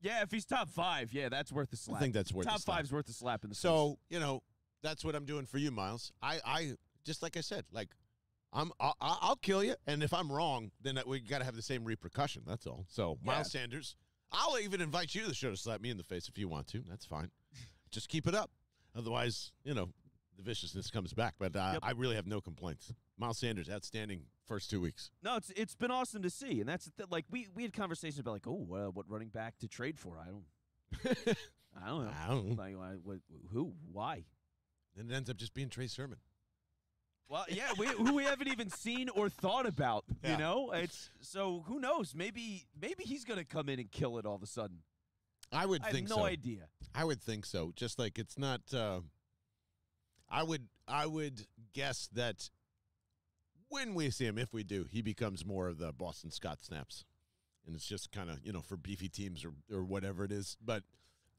Speaker 2: Yeah, if he's top five, yeah, that's worth a slap.
Speaker 1: I think that's worth
Speaker 2: top
Speaker 1: a slap.
Speaker 2: five's worth a slap in the face.
Speaker 1: So you know, that's what I'm doing for you, Miles. I, I just like I said, like I'm, I'll, I'll kill you, and if I'm wrong, then we got to have the same repercussion. That's all. So Miles Sanders, I'll even invite you to the show to slap me in the face if you want to. That's fine. just keep it up. Otherwise, you know, the viciousness comes back. But uh,
Speaker 2: Yep.
Speaker 1: I really have no complaints. Miles Sanders, outstanding first two weeks.
Speaker 2: No, it's it's been awesome to see, and that's th- like we we had conversations about like, oh, uh, what running back to trade for? I don't, I don't know.
Speaker 1: I don't know.
Speaker 2: Like, why- what, who? Why?
Speaker 1: And it ends up just being Trey Sermon.
Speaker 2: Well, yeah, we, who we haven't even seen or thought about.
Speaker 1: Yeah.
Speaker 2: You know, it's so who knows? Maybe maybe he's gonna come in and kill it all of a sudden.
Speaker 1: I would
Speaker 2: I have
Speaker 1: think
Speaker 2: no
Speaker 1: so.
Speaker 2: idea.
Speaker 1: I would think so. Just like it's not. Uh, I would. I would guess that when we see him, if we do, he becomes more of the Boston Scott snaps, and it's just kind of you know for beefy teams or or whatever it is. But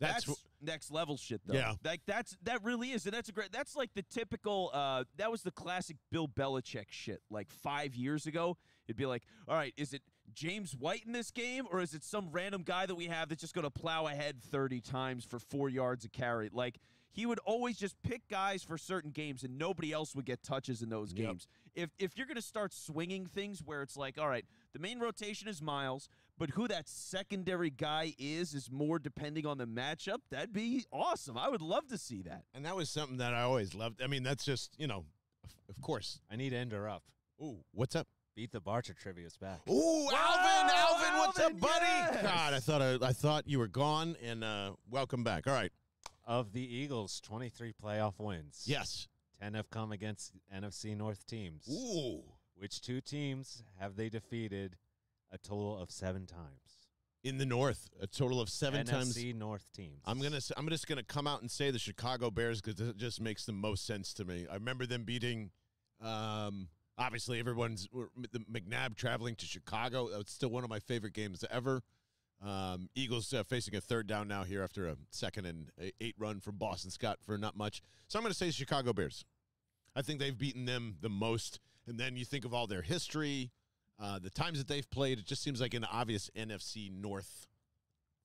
Speaker 1: that's,
Speaker 2: That's,
Speaker 1: wh-
Speaker 2: next level shit, though.
Speaker 1: Yeah.
Speaker 2: like that's that really is, and that's a great. That's like the typical. uh That was the classic Bill Belichick shit. Like five years ago, it'd be like, all right, is it James White in this game, or is it some random guy that we have that's just going to plow ahead thirty times for four yards a carry? Like he would always just pick guys for certain games, and nobody else would get touches in those
Speaker 1: Yep.
Speaker 2: games. If if you're going to start swinging things where it's like, all right, the main rotation is Miles, but who that secondary guy is is more depending on the matchup. That'd be awesome. I would love to see that.
Speaker 1: and that was something that I always loved. I mean, that's just you know, of, of course.
Speaker 6: I need to interrupt.
Speaker 1: Ooh, what's up?
Speaker 6: Beat the Barchard trivia's back.
Speaker 1: Ooh, Alvin, Alvin, what's up, buddy?
Speaker 2: yes.
Speaker 1: God, I thought I, I thought you were gone, and uh, welcome back. All right,
Speaker 6: Of the Eagles' 23 playoff wins,
Speaker 1: yes.
Speaker 6: 10 have come against NFC North teams.
Speaker 1: Ooh,
Speaker 6: Which two teams have they defeated a total of seven times?
Speaker 1: in the North, a total of seven times.
Speaker 6: NFC North teams.
Speaker 1: I'm gonna. I'm just gonna come out and say the Chicago Bears because it just makes the most sense to me. I remember them beating. Um, obviously, everyone's the McNabb traveling to Chicago. That's still one of my favorite games ever. Um, Eagles uh, facing a third down now here after a second and eight run from Boston Scott for not much. So I'm going to say Chicago Bears. I think they've beaten them the most. And then you think of all their history, uh, the times that they've played. It just seems like an obvious NFC North.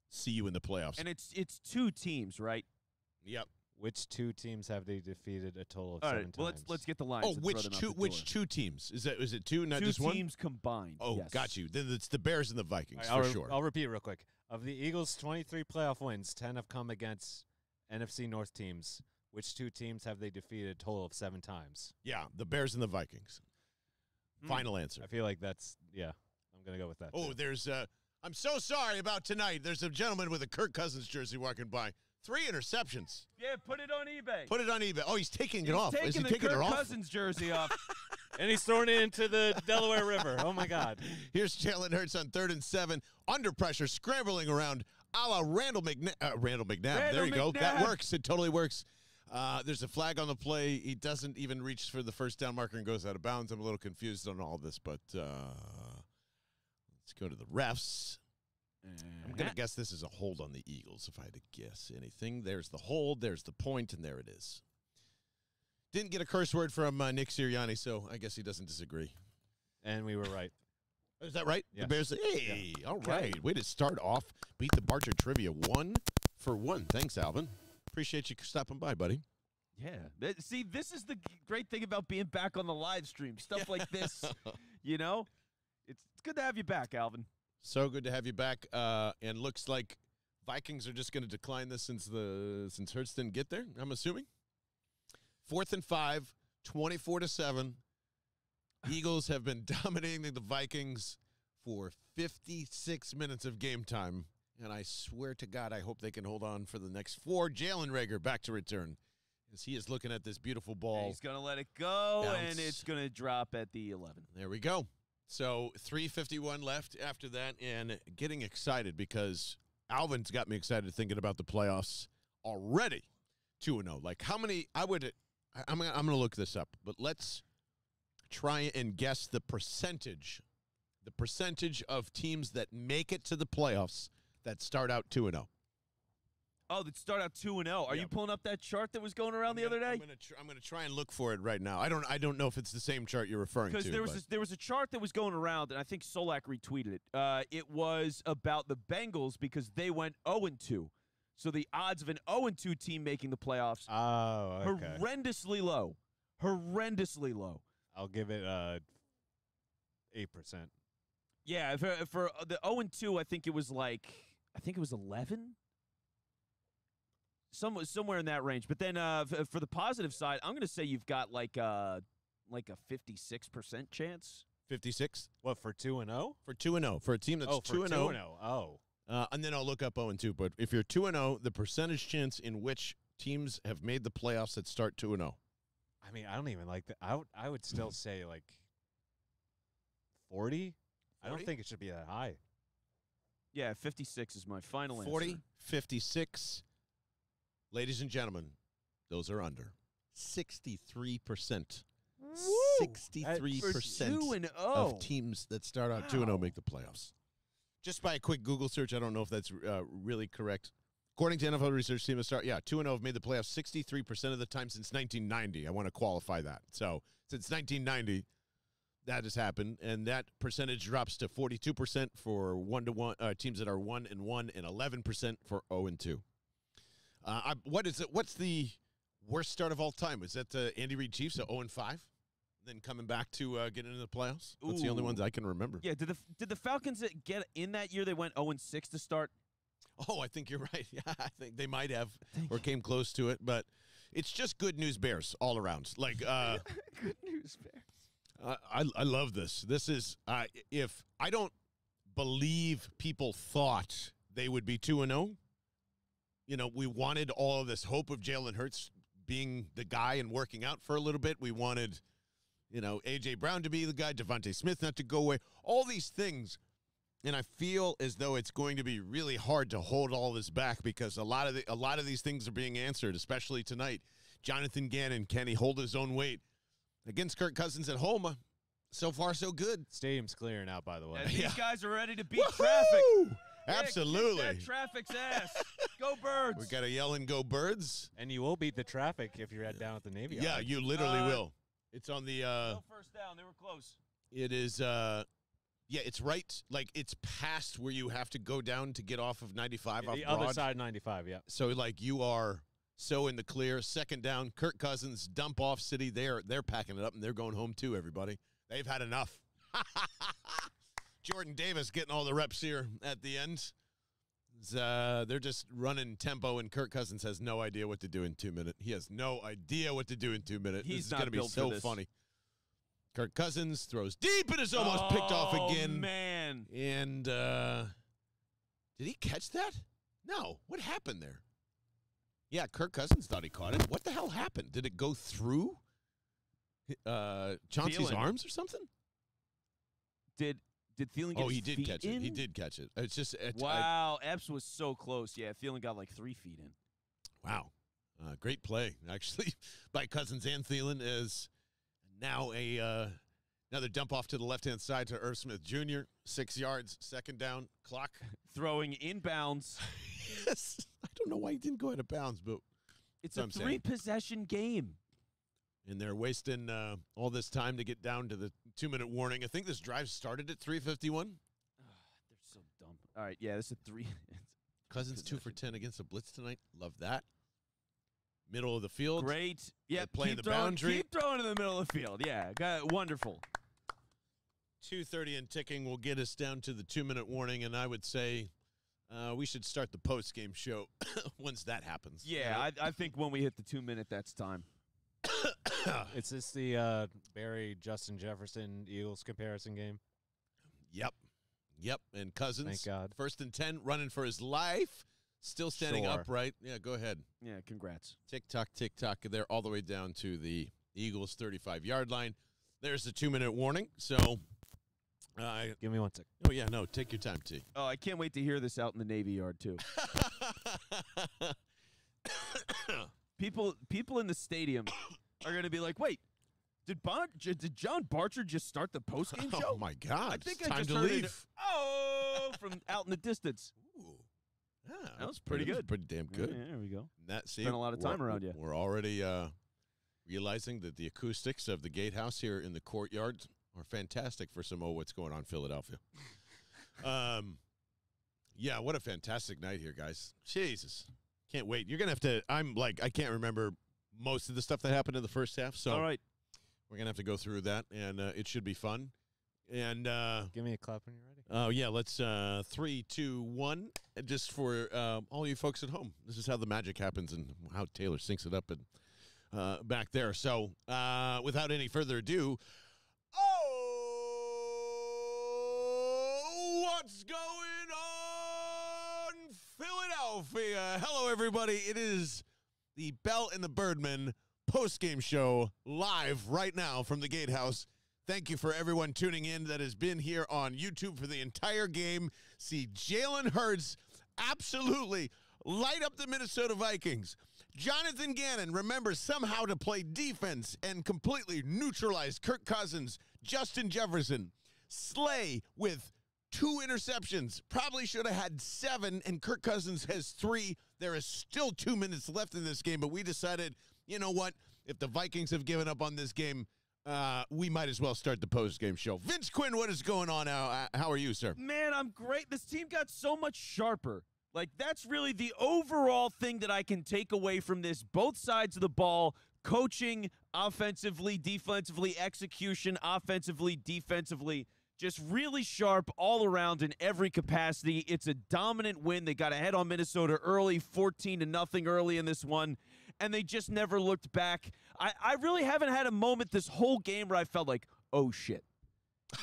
Speaker 1: See you in the playoffs.
Speaker 2: And it's it's two teams, right?
Speaker 1: yep.
Speaker 6: Which two teams have they defeated a total of
Speaker 2: All
Speaker 6: seven
Speaker 2: right. Well, let's let's get the lines.
Speaker 1: Oh,
Speaker 2: and throw
Speaker 1: which
Speaker 2: them out
Speaker 1: two?
Speaker 2: the
Speaker 1: Which
Speaker 2: door.
Speaker 1: two teams? Is that? Is it two? Not
Speaker 2: two
Speaker 1: just one.
Speaker 2: teams combined?
Speaker 1: Oh,
Speaker 2: yes.
Speaker 1: got you. Then it's the Bears and the Vikings
Speaker 6: All right,
Speaker 1: for
Speaker 6: I'll,
Speaker 1: sure.
Speaker 6: I'll repeat real quick. Of the Eagles' 23 playoff wins, 10 have come against NFC North teams. Which two teams have they defeated a total of seven times?
Speaker 1: yeah, the Bears and the Vikings.
Speaker 2: Hmm.
Speaker 1: Final answer.
Speaker 6: I feel like that's yeah. I'm gonna go with that.
Speaker 1: Oh,
Speaker 6: too.
Speaker 1: there's. Uh, I'm so sorry about tonight. There's a gentleman with a Kirk Cousins jersey walking by. Three interceptions.
Speaker 2: Yeah, put it on eBay.
Speaker 1: Put it on eBay. Oh, he's taking
Speaker 2: He's
Speaker 1: it off.
Speaker 2: taking
Speaker 1: Is he
Speaker 2: the
Speaker 1: taking
Speaker 2: Kirk
Speaker 1: it off?
Speaker 2: Cousins jersey off.
Speaker 6: and he's throwing it into the Delaware River. Oh my God!
Speaker 1: Here's Jalen Hurts on third and seven, under pressure, scrambling around, a la Randall McNabb. Uh, Randall McNabb. there
Speaker 2: Randall
Speaker 1: you go. That works. It totally works. Uh, there's a flag on the play. He doesn't even reach for the first down marker and goes out of bounds. I'm a little confused on all this, but uh, let's go to the refs. I'm going to guess this is a hold on the Eagles if I had to guess anything. There's the hold, there's the point, and there it is. Didn't get a curse word from uh, Nick Sirianni, so I guess he doesn't disagree.
Speaker 6: And we were right.
Speaker 1: Is that right? The Bears. Hey, all
Speaker 2: Okay.
Speaker 1: Way to start off. Beat the Barchard trivia one for one. Thanks, Alvin. Appreciate you stopping by, buddy.
Speaker 2: Yeah. See, this is the great thing about being back on the live stream. Stuff like this, you know? It's, it's good to have you back, Alvin.
Speaker 1: So good to have you back. Uh, and looks like Vikings are just going to decline this since the since Hurts didn't get there. I'm assuming. Fourth and five, 24 to seven. Eagles have been dominating the Vikings for 56 minutes of game time. And I swear to God, I hope they can hold on for the next four. Jalen Reagor back to return as he is looking at this beautiful
Speaker 2: And
Speaker 1: ball.
Speaker 2: He's going to let it go, and it's going to drop at the 11.
Speaker 1: There we go. So 351 left after that, and getting excited because Alvin's got me excited thinking about the playoffs already. 2 and 0. Like, how many? I would. I'm, gonna- I'm going to look this up, but let's try and guess the percentage. The percentage of teams that make it to the playoffs that start out 2 and 0.
Speaker 2: Oh, that start out 2 and 0. Are
Speaker 1: Yeah.
Speaker 2: you pulling up that chart that was going around the other
Speaker 1: I'm
Speaker 2: day?
Speaker 1: to tr- I'm going to try and look for it right now. I don't I don't know if it's the same chart you're referring to.
Speaker 2: Because there was there was a chart that was going around, and I think Solak retweeted it. Uh, it was about the Bengals because they went 0 and 2. So the odds of an 0 and 2 team making the playoffs
Speaker 6: Oh, okay.
Speaker 2: horrendously low, horrendously low.
Speaker 6: I'll give it uh eight percent.
Speaker 2: Yeah, for, for the 0 and 2, I think it was like I think it was 11. Some, somewhere in that range. But then uh, f- for the positive side, I'm going to say you've got like a like a 56% chance.
Speaker 1: 56
Speaker 6: What for two and zero?
Speaker 1: for 2 and 0 for a team that's
Speaker 6: Oh,
Speaker 1: 2
Speaker 6: for
Speaker 1: and
Speaker 6: two
Speaker 1: 0.
Speaker 6: and zero. Oh,
Speaker 1: Uh, and then I'll look up 0 and 2. But if you're 2 and 0, the percentage chance in which teams have made the playoffs that start 2 and oh. 0.
Speaker 6: I mean, I don't even like that. I would, I would still say like forty. I don't think it should be that high.
Speaker 2: Yeah, 56 is my final
Speaker 1: 40,
Speaker 2: answer.
Speaker 1: 56. Ladies and gentlemen, those are under. 63%.
Speaker 2: For
Speaker 1: 63%
Speaker 2: 2 and oh. 0.
Speaker 1: of teams that start out 2 and 0
Speaker 2: Wow.
Speaker 1: make the playoffs. Just by a quick Google search, I don't know if that's uh, really correct. According to NFL research team, start yeah, 2 and 0 have made the playoffs 63% of the time since 1990. I want to qualify that. So, since 1990 that has happened and that percentage drops to 42% for 1 to 1 uh, teams that are 1 and 1 and 11% for 0 and 2. Uh, I, what is it what's the worst start of all time? Is that the Andy Reid Chiefs at 0 and 5? Then coming back to uh, getting into the playoffs? That's the only ones I can remember.
Speaker 2: Yeah, did the did the Falcons uh, get in that year? They went 0 and 6 to start.
Speaker 1: Oh, I think you're right. Yeah, I think they might have
Speaker 2: Thank
Speaker 1: or came close to it, but it's just good news bears all around. Like uh
Speaker 2: Good news, Bears.
Speaker 1: I I love this. This is uh if I don't believe people thought they would be 2 and 0, you know, we wanted all of this hope of Jalen Hurts being the guy and working out for a little bit. We wanted you know, AJ Brown to be the guy, DeVonta Smith not to go away. All these things and I feel as though it's going to be really hard to hold all this back because a lot of the, a lot of these things are being answered, especially tonight. Jonathan Gannon, can he hold his own weight against Kirk Cousins at home? Uh, so far, so good.
Speaker 6: Stadium's clearing out, by the way.
Speaker 2: And these
Speaker 1: Yeah.
Speaker 2: guys are ready to beat traffic.
Speaker 1: Woo-hoo!
Speaker 2: Yeah, kick
Speaker 1: Absolutely.
Speaker 2: that traffic's ass. Go birds.
Speaker 1: we got to yell and go birds.
Speaker 6: And you will beat the traffic if you're head down at the Navy.
Speaker 1: Yeah,
Speaker 6: Yard.
Speaker 1: you literally
Speaker 2: Uh,
Speaker 1: will. It's on the. Uh,
Speaker 2: no first down. They were close.
Speaker 1: it is. Uh, yeah, it's right. Like it's past where you have to go down to get off of 95 off
Speaker 6: the other
Speaker 1: Broad.
Speaker 6: side, 95. Yeah.
Speaker 1: So like you are so in the clear. Second down, Kirk Cousins dump off City. They're they're packing it up and they're going home too. Everybody, they've had enough. Jordan Davis getting all the reps here at the end. Uh, they're just running tempo, and Kirk Cousins has no idea what to do in two minutes. He has no idea what to do in two minutes.
Speaker 2: He's
Speaker 1: this is going to be so funny. Kirk Cousins throws deep and is almost picked off
Speaker 2: Oh,
Speaker 1: again.
Speaker 2: man.
Speaker 1: And uh, did he catch that? No. What happened there? Yeah, Kirk Cousins thought he caught it. What the hell happened? Did it go through uh, Chauncey's
Speaker 2: Thielen.
Speaker 1: arms or something?
Speaker 2: Did did Thielen get
Speaker 1: Oh, he did catch it. He did catch it. It's just it, I-
Speaker 2: Wow, Epps was so close. Yeah, Thielen got like three feet in.
Speaker 1: wow, uh, great play actually by Cousins and Thielen is now a uh, another dump off to the left hand side to Irv Smith Jr. Six yards, second down, clock.
Speaker 2: Throwing inbounds.
Speaker 1: yes, I don't know why he didn't go out of bounds, but
Speaker 2: It's a
Speaker 1: I'm saying.
Speaker 2: three possession game.
Speaker 1: and they're wasting uh, all this time to get down to the two minute warning. I think this drive started at 351.
Speaker 2: They're so dumb. All right, yeah, this is a three.
Speaker 1: Cousins two for 10 against the Blitz tonight. Love that. Middle of the field.
Speaker 2: Great. Yeah,
Speaker 1: playing the
Speaker 2: throwing,
Speaker 1: boundary.
Speaker 2: Keep throwing in the middle of the field. Yeah, got, wonderful.
Speaker 1: 230 and ticking will get us down to the two minute warning. And I would say uh, we should start the post game show once that happens.
Speaker 2: Yeah, I, I think when we hit the two minute, that's time.
Speaker 6: It's this the uh, Barry Justin Jefferson Eagles comparison game.
Speaker 1: Yep. Yep. And Cousins.
Speaker 6: Thank God.
Speaker 1: First and 10, running for his life. Still standing
Speaker 6: Sure.
Speaker 1: upright. Yeah, go ahead.
Speaker 2: Yeah, congrats.
Speaker 1: Tick tock, tick tock. They're all the way down to the Eagles' 35 yard line. There's the two minute warning. So, uh,
Speaker 6: Give me one sec.
Speaker 1: oh, yeah, no, take your time, T.
Speaker 2: Oh, I can't wait to hear this out in the Navy Yard too. people, people in the stadium are going to be like, "Wait, did bon- J- did John Barchard just start the post game show?"
Speaker 1: oh, my God.
Speaker 2: I think
Speaker 1: it's
Speaker 2: I
Speaker 1: time
Speaker 2: just
Speaker 1: to
Speaker 2: heard
Speaker 1: leave.
Speaker 2: it. Oh, from out in the distance.
Speaker 1: Ooh. Yeah,
Speaker 2: That was pretty
Speaker 1: that
Speaker 2: good.
Speaker 1: pretty damn good.
Speaker 2: Yeah, there we go.
Speaker 1: That, see,
Speaker 2: Spent a lot of time
Speaker 1: we're-
Speaker 2: around ya.
Speaker 1: We're already uh, realizing that the acoustics of the gatehouse here in the courtyard are fantastic for some oh, what's going on in Philadelphia. um, yeah, what a fantastic night here, guys. Jesus. Can't wait. You're going to have to, I'm like, I can't remember most of the stuff that happened in the first half. So
Speaker 2: All right.
Speaker 1: we're going to have to go through that, and uh, it should be fun. And uh,
Speaker 6: Give me a clap when you're ready.
Speaker 1: oh yeah, let's uh, three, two, one. Just for uh, all you folks at home, this is how the magic happens and how Taylor syncs it up and uh, back there. So uh, without any further ado, oh, what's going on, Philadelphia? Hello, everybody. It is the Bell and the Birdmen post game show live right now from the Gatehouse. Thank you for everyone tuning in that has been here on YouTube for the entire game. See Jalen Hurts absolutely light up the Minnesota Vikings. Jonathan Gannon remembers somehow to play defense and completely neutralize Kirk Cousins, Justin Jefferson, Slay with two interceptions. Probably should have had seven, and Kirk Cousins has three. There is still two minutes left in this game, but we decided, you know what? If the Vikings have given up on this game, uh, we might as well start the post game show. Vince Quinn, what is going on How are you, sir?
Speaker 2: Man, I'm great. This team got so much sharper. Like, that's really the overall thing that I can take away from this. Both sides of the ball, coaching, offensively, defensively, execution, offensively, defensively. Just really sharp all around in every capacity. It's a dominant win. They got ahead on Minnesota early, 14 to nothing early in this one, and they just never looked back. I, I really haven't had a moment this whole game where I felt like, oh shit.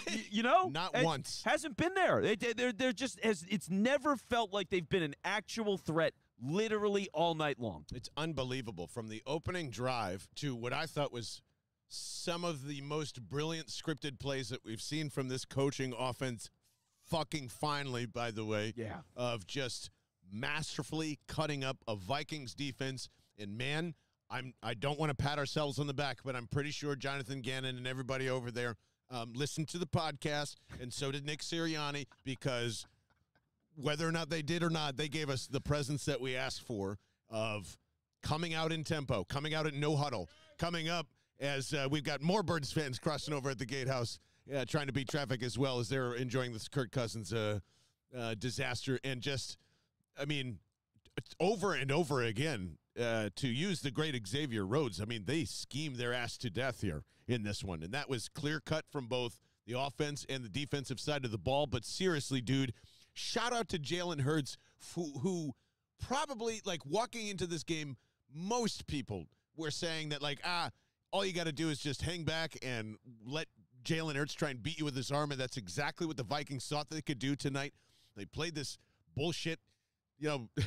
Speaker 2: You know,
Speaker 1: Not
Speaker 2: It
Speaker 1: once.
Speaker 2: Hasn't been there. They, they, they're, they're just has. It's never felt like they've been an actual threat, literally all night long.
Speaker 1: It's unbelievable from the opening drive to what I thought was some of the most brilliant scripted plays that we've seen from this coaching offense. Fucking finally, by the way,
Speaker 2: Yeah.
Speaker 1: of just masterfully cutting up a Vikings defense. And man, I'm I don't want to pat ourselves on the back, but I'm pretty sure Jonathan Gannon and everybody over there um, listened to the podcast, and so did Nick Sirianni because whether or not they did or not, they gave us the presence that we asked for of coming out in tempo, coming out at no huddle, coming up as uh, we've got more Birds fans crossing over at the gatehouse, uh, trying to beat traffic as well as they're enjoying this Kirk Cousins uh, uh, disaster. And just, I mean, over and over again, uh, to use the great Xavier Rhodes, I mean, they schemed their ass to death here in this one. And that was clear cut from both the offense and the defensive side of the ball. But seriously, dude, shout out to Jalen Hurts, who, who probably, like, walking into this game, most people were saying that, like, ah, all you got to do is just hang back and let Jalen Hurts try and beat you with his arm. And that's exactly what the Vikings thought they could do tonight. They played this bullshit, you know,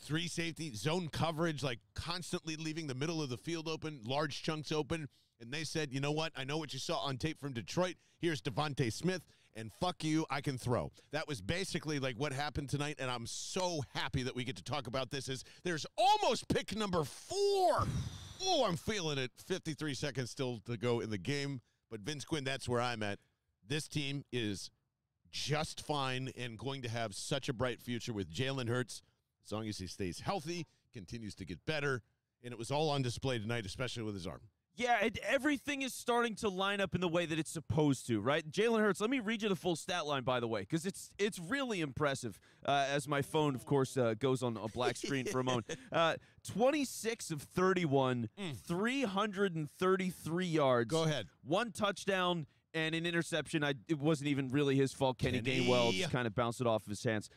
Speaker 1: three safety zone coverage, like constantly leaving the middle of the field open, large chunks open. And they said, you know what? I know what you saw on tape from Detroit. Here's DeVonta Smith, and fuck you, I can throw. That was basically like what happened tonight, and I'm so happy that we get to talk about this. Is there's almost pick number four. Oh, I'm feeling it. 53 seconds still to go in the game. But Vince Quinn, that's where I'm at. This team is just fine and going to have such a bright future with Jalen Hurts as long as he stays healthy, continues to get better. And it was all on display tonight, especially with his arm.
Speaker 2: Yeah, it, everything is starting to line up in the way that it's supposed to, right? Jalen Hurts. Let me read you the full stat line, by the way, because it's it's really impressive. Uh, as my phone, of course, uh, goes on a black screen for a moment. Uh, Twenty six of thirty one, three hundred and thirty three yards.
Speaker 1: Go ahead.
Speaker 2: One touchdown and an interception. I, it wasn't even really his fault. Kenny,
Speaker 1: Kenny.
Speaker 2: Gainwell just kind of bounced it off of his hands.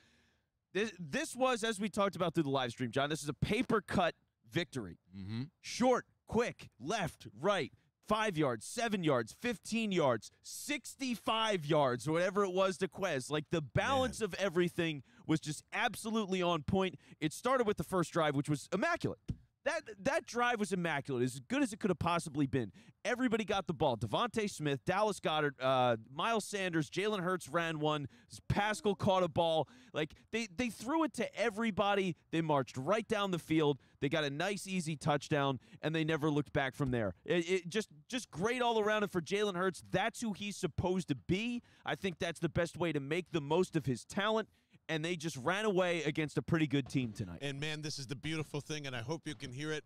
Speaker 2: This, this was, as we talked about through the live stream, John. This is a paper cut victory
Speaker 1: Mm-hmm.
Speaker 2: short, quick, left, right, five yards, seven yards, 15 yards, 65 yards, whatever it was to Quez. Like the balance of everything was just absolutely on point. It started with the first drive, which was immaculate. That that drive was immaculate, as good as it could have possibly been. Everybody got the ball. DeVonta Smith, Dallas Goedert, uh, Miles Sanders, Jalen Hurts ran one. Pascal caught a ball. Like they they threw it to everybody. They marched right down the field. They got a nice, easy touchdown, and they never looked back from there. It, it just just great all around. And for Jalen Hurts, that's who he's supposed to be. I think that's the best way to make the most of his talent. And they just ran away against a pretty good team tonight.
Speaker 1: And man, this is the beautiful thing, and I hope you can hear it.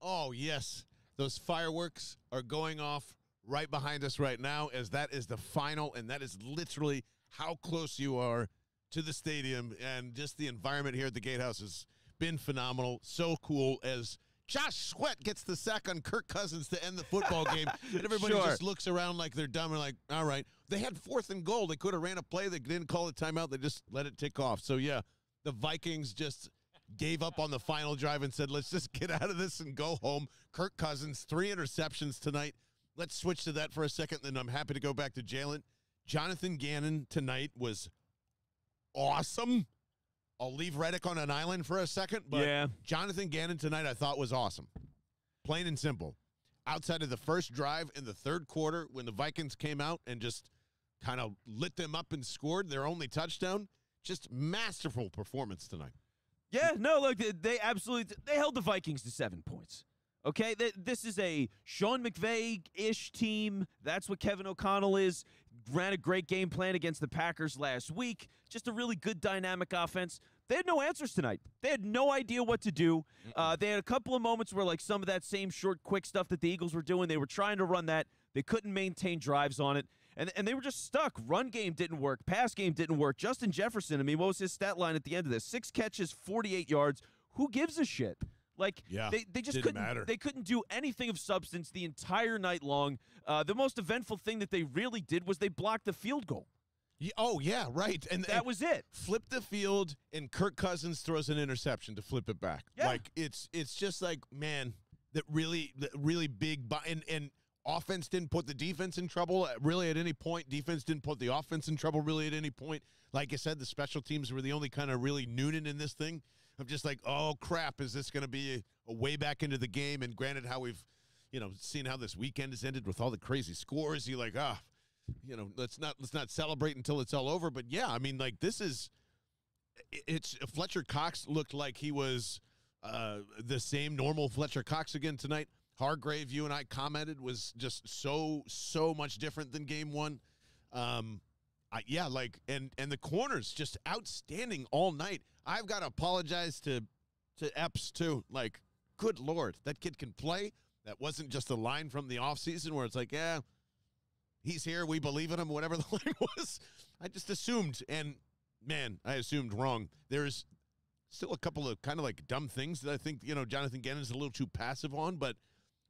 Speaker 1: Oh, yes. Those fireworks are going off right behind us right now, as that is the final, and that is literally how close you are to the stadium. And just the environment here at the Gatehouse has been phenomenal. So cool as Josh Sweat gets the sack on Kirk Cousins to end the football game. And everybody
Speaker 2: Sure.
Speaker 1: just looks around like they're dumb and like, all right. They had fourth and goal. They could have ran a play. They didn't call a timeout. They just let it tick off. So yeah, the Vikings just gave up on the final drive and said, "Let's just get out of this and go home." Kirk Cousins three interceptions tonight. Let's switch to that for a second. Then I'm happy to go back to Jalen. Jonathan Gannon tonight was awesome. I'll leave Reddick on an island for a second, but
Speaker 2: Yeah.
Speaker 1: Jonathan Gannon tonight I thought was awesome. Plain and simple. Outside of the first drive in the third quarter, when the Vikings came out and just kind of lit them up and scored their only touchdown, just masterful performance tonight.
Speaker 2: Yeah, no, look, they, absolutely they held the Vikings to seven points. Okay, this is a Sean McVay-ish team. That's what Kevin O'Connell is. Ran a great game plan against the Packers last week. Just a really good dynamic offense. They had no answers tonight. They had no idea what to do. Uh, they had a couple of moments where, like, some of that same short, quick stuff that the Eagles were doing, they were trying to run that. They couldn't maintain drives on it. And, and they were just stuck. Run game didn't work. Pass game didn't work. Justin Jefferson, I mean, what was his stat line at the end of this? Six catches, 48 yards. Who gives a shit? Like
Speaker 1: Yeah,
Speaker 2: they, they just couldn't
Speaker 1: matter.
Speaker 2: they couldn't do anything of substance the entire night long. Uh, the most eventful thing that they really did was they blocked the field goal.
Speaker 1: Yeah, oh yeah, right. And
Speaker 2: That
Speaker 1: and
Speaker 2: was it.
Speaker 1: flip the field and Kirk Cousins throws an interception to flip it back.
Speaker 2: Yeah.
Speaker 1: Like it's it's just like man, that really that really big and and offense didn't put the defense in trouble really at any point. Defense didn't put the offense in trouble really at any point. Like I said, the special teams were the only kind of really Noonan in this thing. I'm just like, oh crap, is this going to be a, a way back into the game? And granted, how we've you know seen how this weekend has ended with all the crazy scores, you like ah. you know, let's not let's not celebrate until it's all over. But yeah, I mean, like this is it's Fletcher Cox looked like he was uh, the same normal Fletcher Cox again tonight. Hargrave, you and I commented, was just so so much different than game one. Um, I, yeah, like and and the corners just outstanding all night. I've got to apologize to to Epps too. Like, good lord, that kid can play. That wasn't just a line from the offseason where it's like, yeah, he's here, we believe in him, whatever the line was. I just assumed, and man, I assumed wrong. There's still a couple of kind of like dumb things that I think, you know, Jonathan Gannon's a little too passive on, but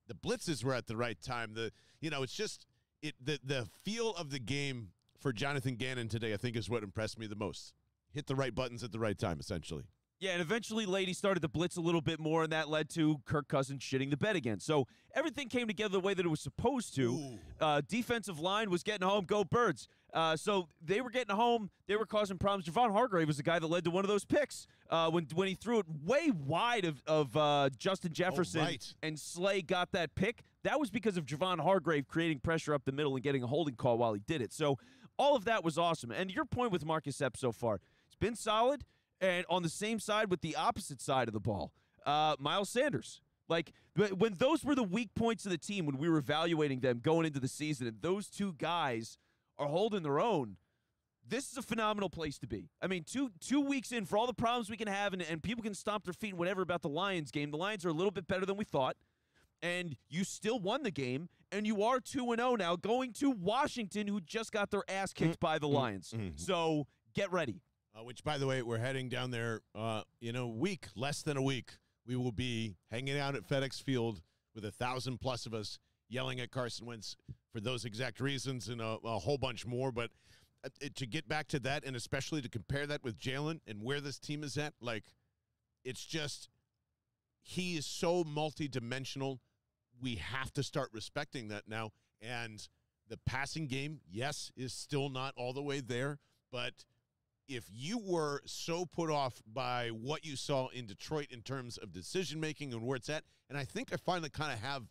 Speaker 1: the blitzes were at the right time. The you know, it's just it the the feel of the game for Jonathan Gannon today, I think, is what impressed me the most. Hit the right buttons at the right time, essentially.
Speaker 2: Yeah, and eventually Lady started to blitz a little bit more, and that led to Kirk Cousins shitting the bed again. So everything came together the way that it was supposed to. Uh, defensive line was getting home. Go Birds. Uh, so they were getting home. They were causing problems. Javon Hargrave was the guy that led to one of those picks uh, when when he threw it way wide of, of uh, Justin Jefferson,
Speaker 1: right.
Speaker 2: and Slay got that pick. That was because of Javon Hargrave creating pressure up the middle and getting a holding call while he did it. So all of that was awesome. And your point with Marcus Epps so far, it's been solid. And on the same side with the opposite side of the ball, uh, Miles Sanders. Like when those were the weak points of the team when we were evaluating them going into the season, and those two guys are holding their own. This is a phenomenal place to be. I mean, two two weeks in for all the problems we can have, and, and people can stomp their feet and whatever about the Lions game. The Lions are a little bit better than we thought, and you still won the game, and you are two and zero now, going to Washington, who just got their ass kicked by the Lions.
Speaker 1: mm.
Speaker 2: So get ready.
Speaker 1: Uh, which, by the way, we're heading down there uh, in a week, less than a week. We will be hanging out at FedEx Field with a thousand plus of us yelling at Carson Wentz for those exact reasons and a, a whole bunch more. But uh, to get back to that, and especially to compare that with Jalen and where this team is at, like, it's just he is so multidimensional. We have to start respecting that now. And the passing game, yes, is still not all the way there, but if you were so put off by what you saw in Detroit in terms of decision making and where it's at, and I think I finally kind of have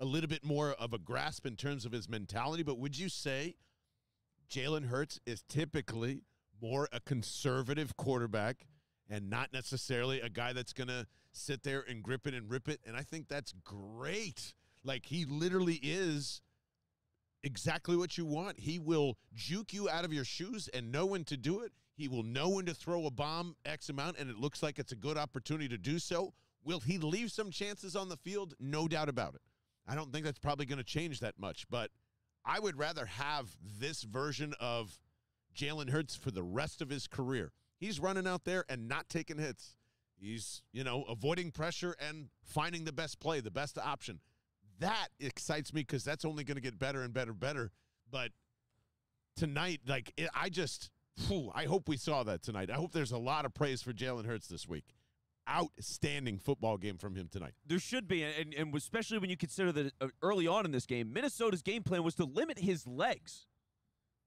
Speaker 1: a little bit more of a grasp in terms of his mentality, but would you say Jalen Hurts is typically more a conservative quarterback and not necessarily a guy that's going to sit there and grip it and rip it? And I think that's great. Like he literally is exactly what you want. He will juke you out of your shoes and know when to do it. He will know when to throw a bomb X amount, and it looks like it's a good opportunity to do so. Will he leave some chances on the field? No doubt about it. I don't think that's probably going to change that much, but I would rather have this version of Jalen Hurts for the rest of his career. He's running out there and not taking hits. He's, you know, avoiding pressure and finding the best play, the best option. That excites me because that's only going to get better and better and better. But tonight, like it, I just, phew, I hope we saw that tonight. I hope there's a lot of praise for Jalen Hurts this week. Outstanding football game from him tonight.
Speaker 2: There should be, and, and especially when you consider that uh, early on in this game, Minnesota's game plan was to limit his legs.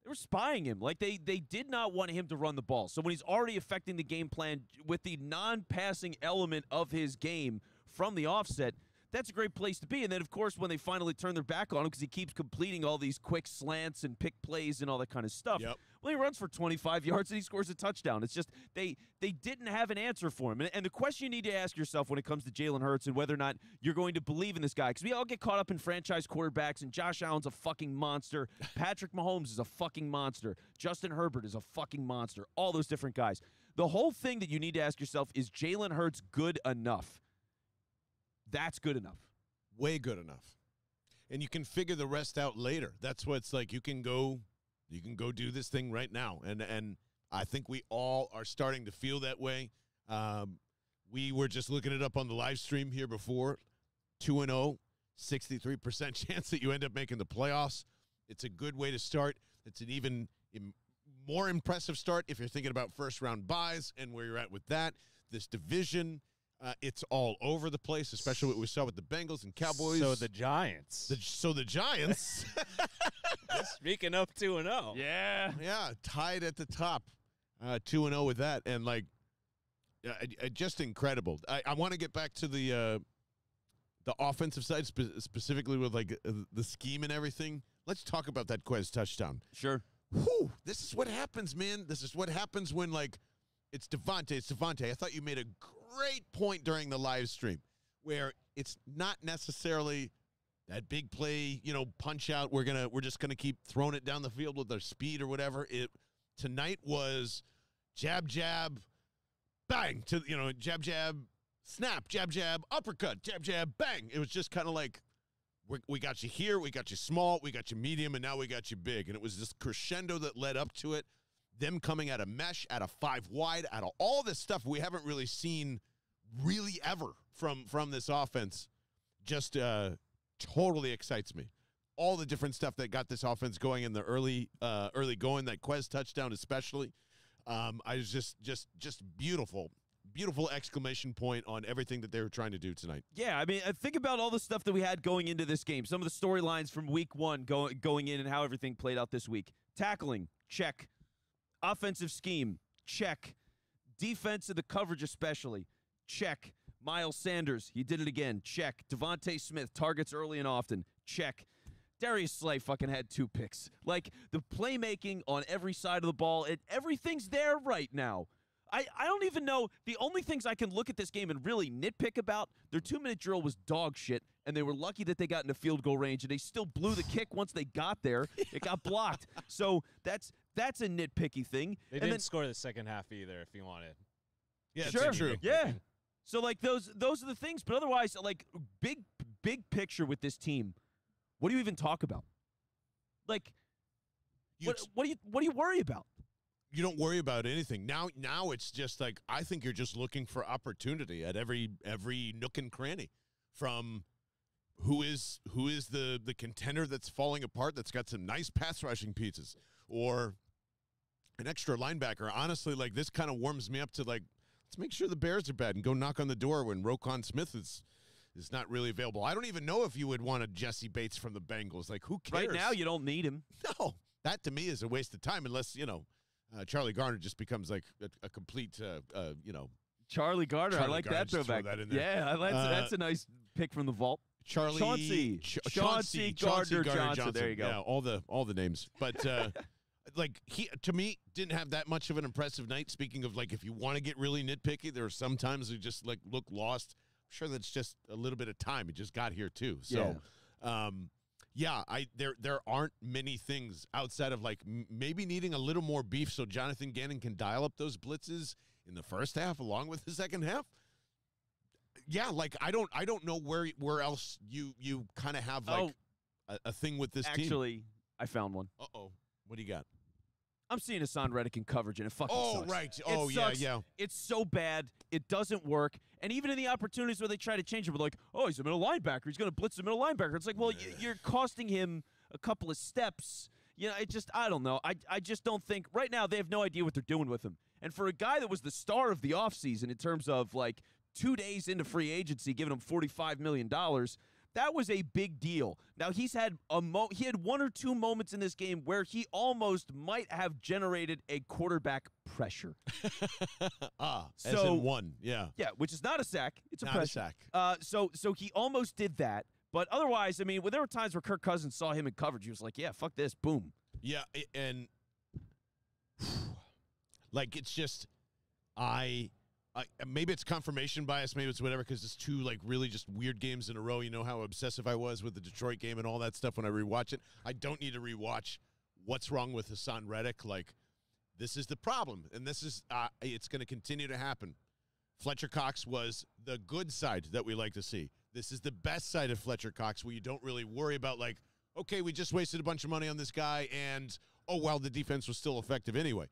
Speaker 2: They were spying him. Like they they did not want him to run the ball. So when he's already affecting the game plan with the non-passing element of his game from the offset, that's a great place to be. And then of course when they finally turn their back on him because he keeps completing all these quick slants and pick plays and all that kind of stuff.
Speaker 1: Yep.
Speaker 2: Well, he runs for 25 yards and he scores a touchdown. It's just they they didn't have an answer for him. And, and the question you need to ask yourself when it comes to Jalen Hurts and whether or not you're going to believe in this guy, because we all get caught up in franchise quarterbacks and Josh Allen's a fucking monster, Patrick Mahomes is a fucking monster, Justin Herbert is a fucking monster, all those different guys. The whole thing that you need to ask yourself is Jalen Hurts good enough? That's good enough.
Speaker 1: Way good enough. And you can figure the rest out later. That's what it's like. You can go you can go do this thing right now. And and I think we all are starting to feel that way. Um, we were just looking it up on the live stream here before. 2 and 0, 63% chance that you end up making the playoffs. It's a good way to start. It's an even more impressive start if you're thinking about first round buys and where you're at with that. This division, uh, it's all over the place, especially what we saw with the Bengals and Cowboys.
Speaker 6: So the Giants.
Speaker 1: The- so the Giants,
Speaker 3: Speaking of two and oh. zero,
Speaker 2: Yeah.
Speaker 1: yeah, tied at the top, uh, two and zero with that, and like, uh, uh, just incredible. I, I want to get back to the uh, the offensive side spe- specifically with like uh, the scheme and everything. Let's talk about that Quez touchdown.
Speaker 2: Sure.
Speaker 1: Whew, this is what happens, man. This is what happens when like it's DeVonta. It's DeVonta. I thought you made a great point during the live stream where it's not necessarily that big play, you know, punch out. We're gonna we're just gonna keep throwing it down the field with our speed or whatever. It tonight was jab jab, bang to you know jab jab, snap jab jab, uppercut jab jab, bang. It was just kind of like we we got you here, we got you small, we got you medium, and now we got you big. And it was this crescendo that led up to it. Them coming out of mesh, out of five wide, out of all this stuff we haven't really seen really ever from from this offense. Just uh, totally excites me. All the different stuff that got this offense going in the early uh, early going, that Quez touchdown especially. Um, I was just just just beautiful, beautiful exclamation point on everything that they were trying to do tonight.
Speaker 2: Yeah, I mean, uh, think about all the stuff that we had going into this game. Some of the storylines from week one going going in and how everything played out this week. Tackling, check. Offensive scheme, check. Defense of the coverage, especially, check. Miles Sanders, he did it again, check. DeVonta Smith, targets early and often, check. Darius Slay fucking had two picks. Like the playmaking on every side of the ball, it, everything's there right now. I, I don't even know. The only things I can look at this game and really nitpick about, their two minute drill was dog shit, and they were lucky that they got into field goal range, and they still blew the kick once they got there. It got blocked. So that's that's a nitpicky thing.
Speaker 6: They
Speaker 2: and
Speaker 6: didn't
Speaker 2: then,
Speaker 6: score the second half either, if you wanted.
Speaker 1: Yeah,
Speaker 2: sure,
Speaker 1: true.
Speaker 2: yeah. So like those those are the things, but otherwise, like big big picture with this team, what do you even talk about? Like,
Speaker 1: You
Speaker 2: what, what do you what do you worry about?
Speaker 1: you don't worry about anything now now it's just like i think you're just looking for opportunity at every every nook and cranny from who is who is the the contender that's falling apart that's got some nice pass rushing pieces or an extra linebacker honestly like this kind of warms me up to like let's make sure the bears are bad and go knock on the door when Roquan Smith is is not really available i don't even know if you would want a jessie bates from the bengals like who cares
Speaker 2: Right now, you don't need him.
Speaker 1: no, that to me is a waste of time unless you know uh, Charlie Garner just becomes like a, a complete, uh, uh, you know,
Speaker 2: Charlie Gardner,
Speaker 1: Charlie
Speaker 2: I like
Speaker 1: Gardner,
Speaker 2: that throwback.
Speaker 1: that in.
Speaker 2: Yeah, like,
Speaker 1: Uh,
Speaker 2: that's a nice pick from the vault.
Speaker 1: Charlie
Speaker 2: Chauncey.
Speaker 1: Ch-
Speaker 2: Chauncey Gardner Johnson. There you go.
Speaker 1: Yeah, all the all the names, but uh, like he to me didn't have that much of an impressive night. Speaking of like, if you want to get really nitpicky, there are some times who just like look lost. I'm sure that's just a little bit of time. He just got here too, so. Um, yeah, I there there aren't many things outside of like m- maybe needing a little more beef so Jonathan Gannon can dial up those blitzes in the first half along with the second half. Yeah, like I don't I don't know where where else you you kind of have like a, a thing with this team.
Speaker 2: Actually, I found one.
Speaker 1: Uh oh, what do you got?
Speaker 2: I'm seeing Haason Reddick in coverage, and it fucking
Speaker 1: Oh
Speaker 2: sucks.
Speaker 1: right,
Speaker 2: It
Speaker 1: oh yeah
Speaker 2: sucks.
Speaker 1: yeah.
Speaker 2: It's so bad. It doesn't work. And even in the opportunities where they try to change it, we're like, oh, he's a middle linebacker. He's going to blitz the middle linebacker. It's like, well, you're costing him a couple of steps. You know, it just I don't know. I I just don't think right now they have no idea what they're doing with him. And for a guy that was the star of the offseason in terms of like two days into free agency, giving him forty five million dollars. That was a big deal. Now he's had a mo- he had one or two moments in this game where he almost might have generated a quarterback pressure.
Speaker 1: ah, as
Speaker 2: So-
Speaker 1: in one. Yeah.
Speaker 2: Yeah, which is not a sack; it's a
Speaker 1: Not a
Speaker 2: pressure.
Speaker 1: sack.
Speaker 2: Uh, so so he almost did that, but otherwise, I mean, well, there were times where Kirk Cousins saw him in coverage. He was like, "Yeah, fuck this, boom."
Speaker 1: Yeah, and like it's just I, I maybe it's confirmation bias, maybe it's whatever because it's two like really just weird games in a row. You know how obsessive I was with the Detroit game and all that stuff when I rewatch it. I don't need to rewatch what's wrong with Haason Reddick. Like this is the problem, and this is uh, it's going to continue to happen. Fletcher Cox was the good side that we like to see. This is the best side of Fletcher Cox where you don't really worry about like, okay, we just wasted a bunch of money on this guy and oh well the defense was still effective anyway.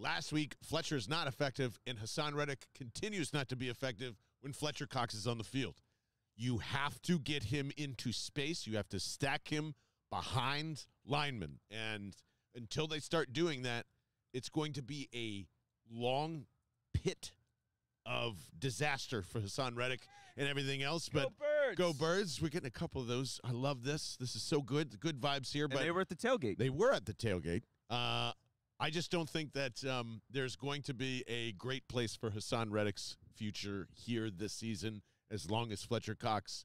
Speaker 1: Last week, Fletcher is not effective, and Haason Reddick continues not to be effective when Fletcher Cox is on the field. You have to get him into space. You have to stack him behind linemen. And until they start doing that, it's going to be a long pit of disaster for Haason Reddick and everything else. But
Speaker 2: birds!
Speaker 1: go birds. We're getting a couple of those. I love this. This is so good. Good vibes here.
Speaker 2: And
Speaker 1: But
Speaker 2: they were at the tailgate.
Speaker 1: they were at the tailgate. Uh, I just don't think that um, there's going to be a great place for Haason Reddick's future here this season as long as Fletcher Cox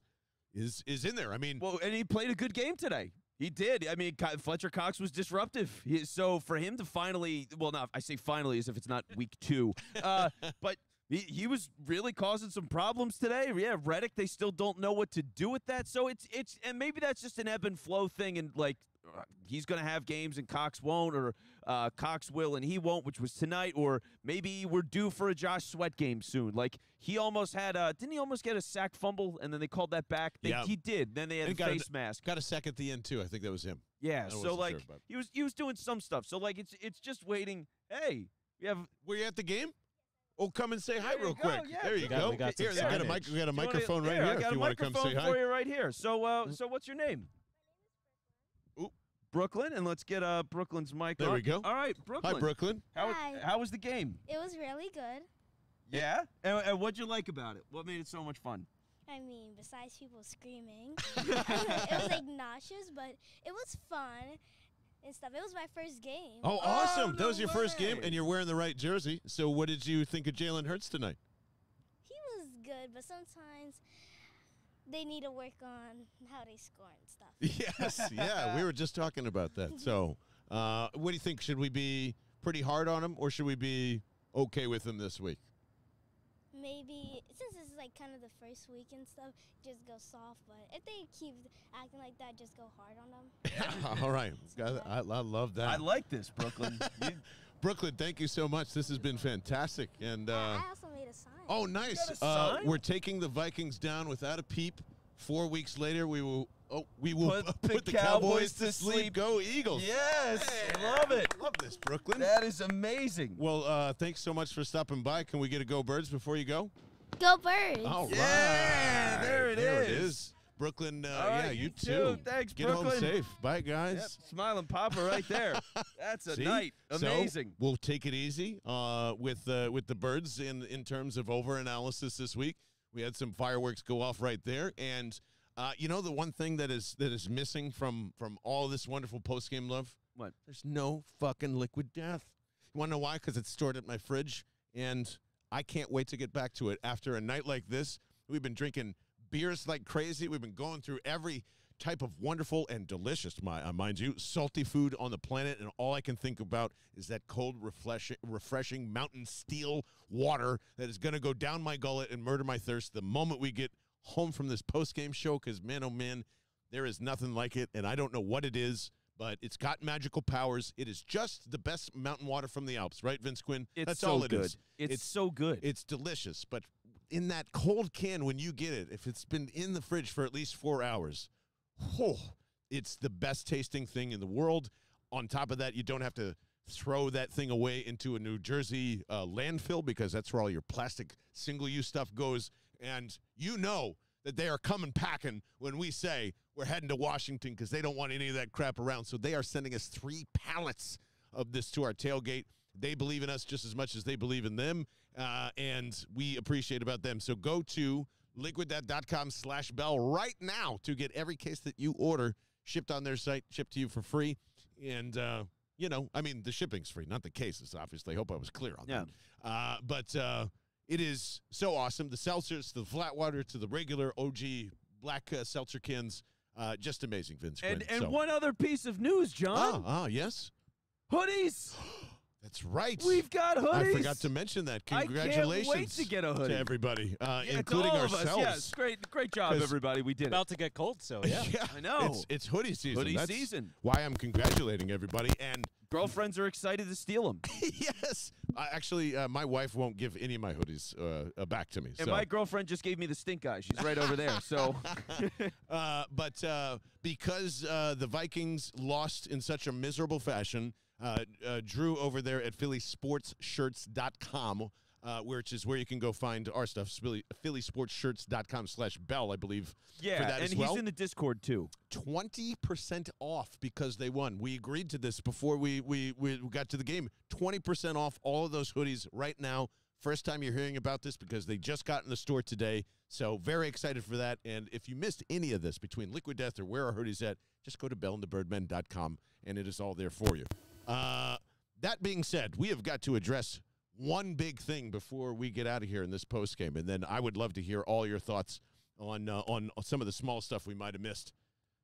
Speaker 1: is is in there. I mean,
Speaker 2: Well, and he played a good game today. He did. I mean, Fletcher Cox was disruptive. He, so for him to finally, well, not I say finally as if it's not week two, uh, but he, he was really causing some problems today. Yeah, Reddick, they still don't know what to do with that. So it's it's and maybe that's just an ebb and flow thing, and like he's going to have games and Cox won't, or uh, Cox will and he won't, which was tonight, or maybe we're due for a Josh Sweat game soon. Like he almost had a, didn't he almost get a sack fumble and then they called that back? They,
Speaker 1: Yeah.
Speaker 2: he did. Then they had
Speaker 1: And
Speaker 2: a
Speaker 1: got a-
Speaker 2: face mask.
Speaker 1: got a sack at the end too. I think that was him.
Speaker 2: Yeah, so like
Speaker 1: sure,
Speaker 2: he was he was doing some stuff. So like it's it's just waiting. Hey, we have
Speaker 1: Were you at the game? Oh, come and say hi real
Speaker 2: go,
Speaker 1: quick.
Speaker 2: yeah,
Speaker 1: there you
Speaker 6: we got-
Speaker 1: go.
Speaker 6: we got
Speaker 1: here, we got a mic. We got a
Speaker 2: Do you wanna-
Speaker 1: microphone right
Speaker 2: here. I got
Speaker 1: if
Speaker 2: a
Speaker 1: you want to come
Speaker 2: microphone
Speaker 1: say hi.
Speaker 2: for you right here. So uh, so what's your name?
Speaker 1: Oop.
Speaker 2: Brooklyn, and let's get uh Brooklyn's mic.
Speaker 1: There
Speaker 2: on.
Speaker 1: we go.
Speaker 2: All right, Brooklyn.
Speaker 1: Hi, Brooklyn.
Speaker 2: How
Speaker 7: Hi.
Speaker 2: how was the game?
Speaker 7: It was really good.
Speaker 2: Yeah. And, and what'd you like about it? What made it so much fun?
Speaker 7: I mean, besides people screaming, it was like nauseous, but it was fun and stuff. It was my first game.
Speaker 1: Oh,
Speaker 2: Oh,
Speaker 1: awesome! that
Speaker 2: no
Speaker 1: was your first game, and you're wearing the right jersey. So, what did you think of Jalen Hurts tonight?
Speaker 7: He was good, but sometimes they need to work on how they score and stuff.
Speaker 1: Yes, yeah, we were just talking about that. So, uh, what do you think? Should we be pretty hard on them, or should we be okay with them this week?
Speaker 7: Maybe since this is like kind of the first week and stuff, just go soft. But if they keep acting like that, just go hard on them.
Speaker 1: All right, Got. I, I love that.
Speaker 2: I like this, Brooklyn. You-
Speaker 1: Brooklyn, thank you so much. This has been fantastic. And uh,
Speaker 7: I also made a sign.
Speaker 1: oh, nice.
Speaker 2: a
Speaker 1: Uh,
Speaker 2: sign?
Speaker 1: we're taking the Vikings down without a peep. Four weeks later, we will. Oh, we will
Speaker 2: Put
Speaker 1: put,
Speaker 2: the
Speaker 1: the,
Speaker 2: Cowboys
Speaker 1: Cowboys,
Speaker 2: to
Speaker 1: to sleep.
Speaker 2: sleep.
Speaker 1: Go Eagles!
Speaker 2: yes,
Speaker 1: Hey,
Speaker 2: love it.
Speaker 1: Love this, Brooklyn.
Speaker 2: That is amazing.
Speaker 1: well, uh, thanks so much for stopping by. Can we get a go birds before you go?
Speaker 7: Go birds!
Speaker 1: All right,
Speaker 2: Yeah, there it
Speaker 1: there it
Speaker 2: is.
Speaker 1: Brooklyn, uh,
Speaker 2: right,
Speaker 1: yeah,
Speaker 2: you
Speaker 1: you
Speaker 2: too. Thanks,
Speaker 1: Get home
Speaker 2: Brooklyn.
Speaker 1: safe. Bye,
Speaker 2: Yep,
Speaker 1: guys.
Speaker 2: smiling Papa right there. That's a
Speaker 1: See?
Speaker 2: night.
Speaker 1: So,
Speaker 2: Amazing.
Speaker 1: we'll take it easy uh, with uh, with the birds in in terms of over analysis this week. We had some fireworks go off right there, and uh, you know the one thing that is that is missing from from all this wonderful post game love.
Speaker 2: What?
Speaker 1: There's no fucking liquid death. You want to know why? Because it's stored at my fridge, and I can't wait to get back to it after a night like this. We've been drinking beers like crazy. We've been going through every type of wonderful and delicious, my, uh, mind you, salty food on the planet, and all I can think about is that cold, refreshing, refreshing mountain steel water that is going to go down my gullet and murder my thirst the moment we get home from this post game show. Because man, oh man, there is nothing like it, and I don't know what it is. But it's got magical powers. It is just the best mountain water from the Alps, right, Vince Quinn?
Speaker 2: It's
Speaker 1: That's
Speaker 2: so
Speaker 1: all it
Speaker 2: good.
Speaker 1: is.
Speaker 2: It's,
Speaker 1: It's-
Speaker 2: so good.
Speaker 1: It's delicious, but in that cold can when you get it, if it's been in the fridge for at least four hours, whew, it's the best tasting thing in the world. On top of that, you don't have to throw that thing away into a New Jersey uh, landfill because that's where all your plastic single use stuff goes. And you know that they are coming packing when we say we're heading to Washington because they don't want any of that crap around. So they are sending us three pallets of this to our tailgate. They believe in us just as much as they believe in them, uh, and we appreciate about them. So go to liquiddeath.com slash bell right now to get every case that you order shipped on their site, shipped to you for free. And, uh, you know, I mean, the shipping's free, not the cases, obviously. I hope I was clear on
Speaker 2: Yeah.
Speaker 1: that. Uh, but uh, it is so awesome. The seltzers, the flat water to the regular OG black uh, seltzer cans. Uh, just amazing, Vince.
Speaker 2: And
Speaker 1: Quinn.
Speaker 2: and
Speaker 1: So-
Speaker 2: one other piece of news,
Speaker 1: Ah,
Speaker 2: John.
Speaker 1: ah, yes.
Speaker 2: Hoodies.
Speaker 1: That's right.
Speaker 2: We've got hoodies.
Speaker 1: I forgot to mention that.
Speaker 2: I can't wait
Speaker 1: Congratulations
Speaker 2: to get a hoodie.
Speaker 1: to everybody, uh,
Speaker 2: Yeah, to
Speaker 1: including
Speaker 2: all of us.
Speaker 1: ourselves.
Speaker 2: Yes, great, great job,
Speaker 1: 'Cause-
Speaker 2: everybody. We did it.
Speaker 6: About to get cold, so yeah.
Speaker 2: I know.
Speaker 1: It's, it's hoodie season.
Speaker 2: Hoodie
Speaker 1: That's
Speaker 2: season.
Speaker 1: Why I'm congratulating everybody. And
Speaker 2: Girlfriends are excited to steal them.
Speaker 1: yes, I actually, uh, my wife won't give any of my hoodies uh, uh, back to me.
Speaker 2: And
Speaker 1: so.
Speaker 2: my girlfriend just gave me the stink eye. She's right over there. So
Speaker 1: uh, but uh, because uh, the Vikings lost in such a miserable fashion, Drew over there at PhillySportsShirts.com, uh, which is where you can go find our stuff, Philly, PhillySportsShirts.com slash Bell, I believe,
Speaker 2: yeah,
Speaker 1: for that
Speaker 2: and
Speaker 1: as
Speaker 2: he's in the Discord too.
Speaker 1: 20% off because they won. We agreed to this before we, we, we got to the game. 20% off all of those hoodies right now. First time you're hearing about this because they just got in the store today. So very excited for that. And if you missed any of this between Liquid Death or where our hoodies at, just go to bellandthebirdmen.com and it is all there for you. Uh, that being said, we have got to address one big thing before we get out of here in this post game, and then I would love to hear all your thoughts on uh, on some of the small stuff we might have missed.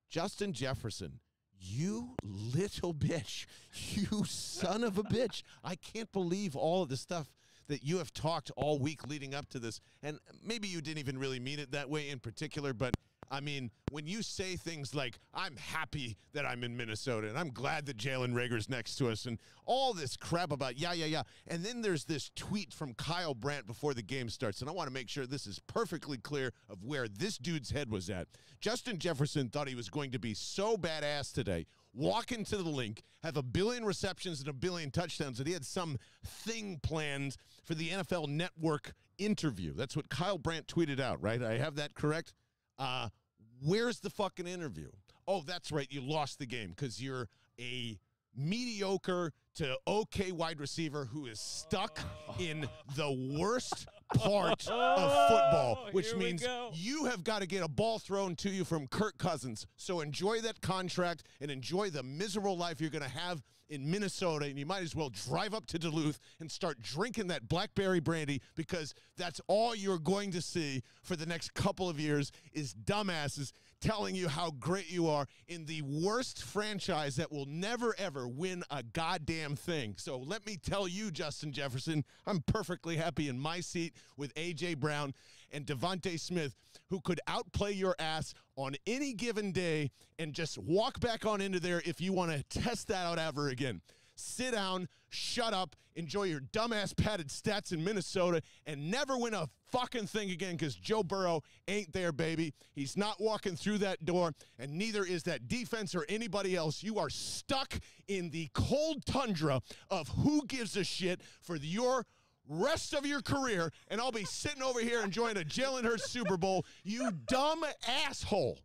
Speaker 1: Justin Jefferson, you little bitch, you son of a bitch! I can't believe all of the stuff that you have talked all week leading up to this, and maybe you didn't even really mean it that way in particular, but. I mean, when you say things like, I'm happy that I'm in Minnesota and I'm glad that Jalen Reagor's next to us and all this crap about, yeah, yeah, yeah. And then there's this tweet from Kyle Brandt before the game starts. And I want to make sure this is perfectly clear of where this dude's head was at. Justin Jefferson thought he was going to be so badass today, walk into the Linc, have a billion receptions and a billion touchdowns, that he had some thing planned for the NFL Network interview. That's what Kyle Brandt tweeted out, right? I have that correct? Uh, where's the fucking interview? Oh, that's right. You lost the game because you're a mediocre to okay wide receiver who is stuck in the worst part of football, which means you have got to get a ball thrown to you from Kirk Cousins. So enjoy that contract and enjoy the miserable life you're going to have in Minnesota. And you might as well drive up to Duluth and start drinking that blackberry brandy because that's all you're going to see for the next couple of years is dumbasses telling you how great you are in the worst franchise that will never ever win a goddamn thing. So let me tell you, Justin Jefferson, I'm perfectly happy in my seat with AJ Brown and DeVonta Smith, who could outplay your ass on any given day and just walk back on into there if you want to test that out ever again. Sit down, shut up, enjoy your dumbass padded stats in Minnesota, and never win a fucking thing again because Joe Burrow ain't there, baby. He's not walking through that door, and neither is that defense or anybody else. You are stuck in the cold tundra of who gives a shit for your rest of your career, and I'll be sitting over here enjoying a Jalen Hurts Super Bowl. You dumb asshole.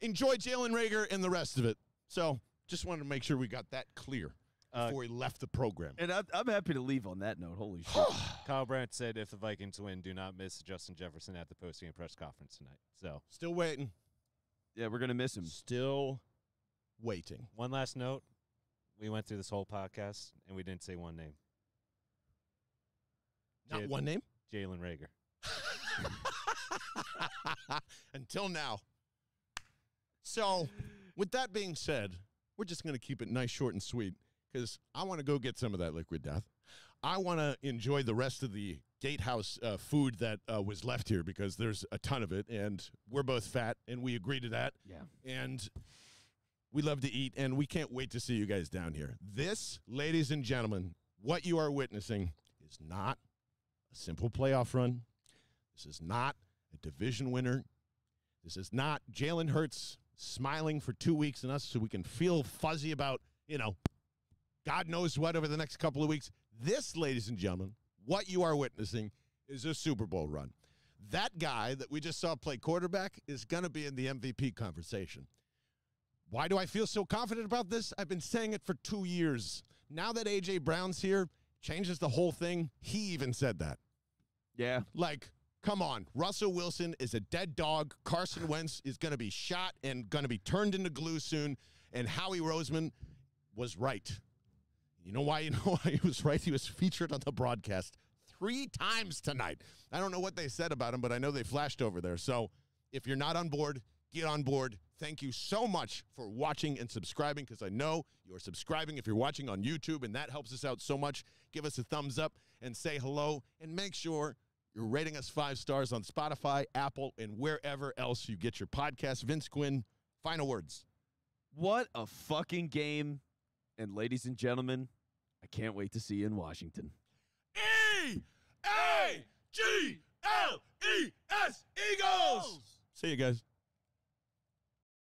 Speaker 1: Enjoy Jalen Reagor and the rest of it. So just wanted to make sure we got that clear
Speaker 6: Uh,
Speaker 1: before we left the program.
Speaker 2: And I'm, I'm happy to leave on that note. Holy shit.
Speaker 6: Kyle Brandt said if the Vikings win, do not miss Justin Jefferson at the post-game press conference tonight. So
Speaker 1: Still waiting.
Speaker 2: yeah, we're gonna miss him.
Speaker 1: Still waiting.
Speaker 6: one last note: we went through this whole podcast and we didn't say one name,
Speaker 1: Not
Speaker 6: Jalen-
Speaker 1: one name?
Speaker 6: Jalen Reagor.
Speaker 1: Until now. So, with that being said, we're just going to keep it nice, short, and sweet because I want to go get some of that liquid death. I want to enjoy the rest of the gatehouse uh, food that uh, was left here because there's a ton of it, and we're both fat, and we agree to that.
Speaker 2: Yeah.
Speaker 1: And we love to eat, and we can't wait to see you guys down here. This, ladies and gentlemen, what you are witnessing is not a simple playoff run. This is not a division winner. This is not Jalen Hurts smiling for two weeks in us so we can feel fuzzy about, you know, God knows what over the next couple of weeks. This, ladies and gentlemen, what you are witnessing is a Super Bowl run. that guy that we just saw play quarterback is going to be in the MVP conversation. Why do I feel so confident about this? I've been saying it for two years. Now that A.J. Brown's here, changes the whole thing. He even said that.
Speaker 2: Yeah.
Speaker 1: Like, come on. Russell Wilson is a dead dog. Carson Wentz is going to be shot and going to be turned into glue soon. And Howie Roseman was right. You know why? You know why he was right? He was featured on the broadcast three times tonight. I don't know what they said about him, but I know they flashed over there. So if you're not on board, get on board. Thank you so much for watching and subscribing because I know you're subscribing if you're watching on YouTube, and that helps us out so much. Give us a thumbs up and say hello, and make sure you're rating us five stars on Spotify, Apple, and wherever else you get your podcast. Vince Quinn, final words.
Speaker 2: What a fucking game. And ladies and gentlemen, I can't wait to see you in Washington.
Speaker 1: E A G L E S Eagles. See you guys.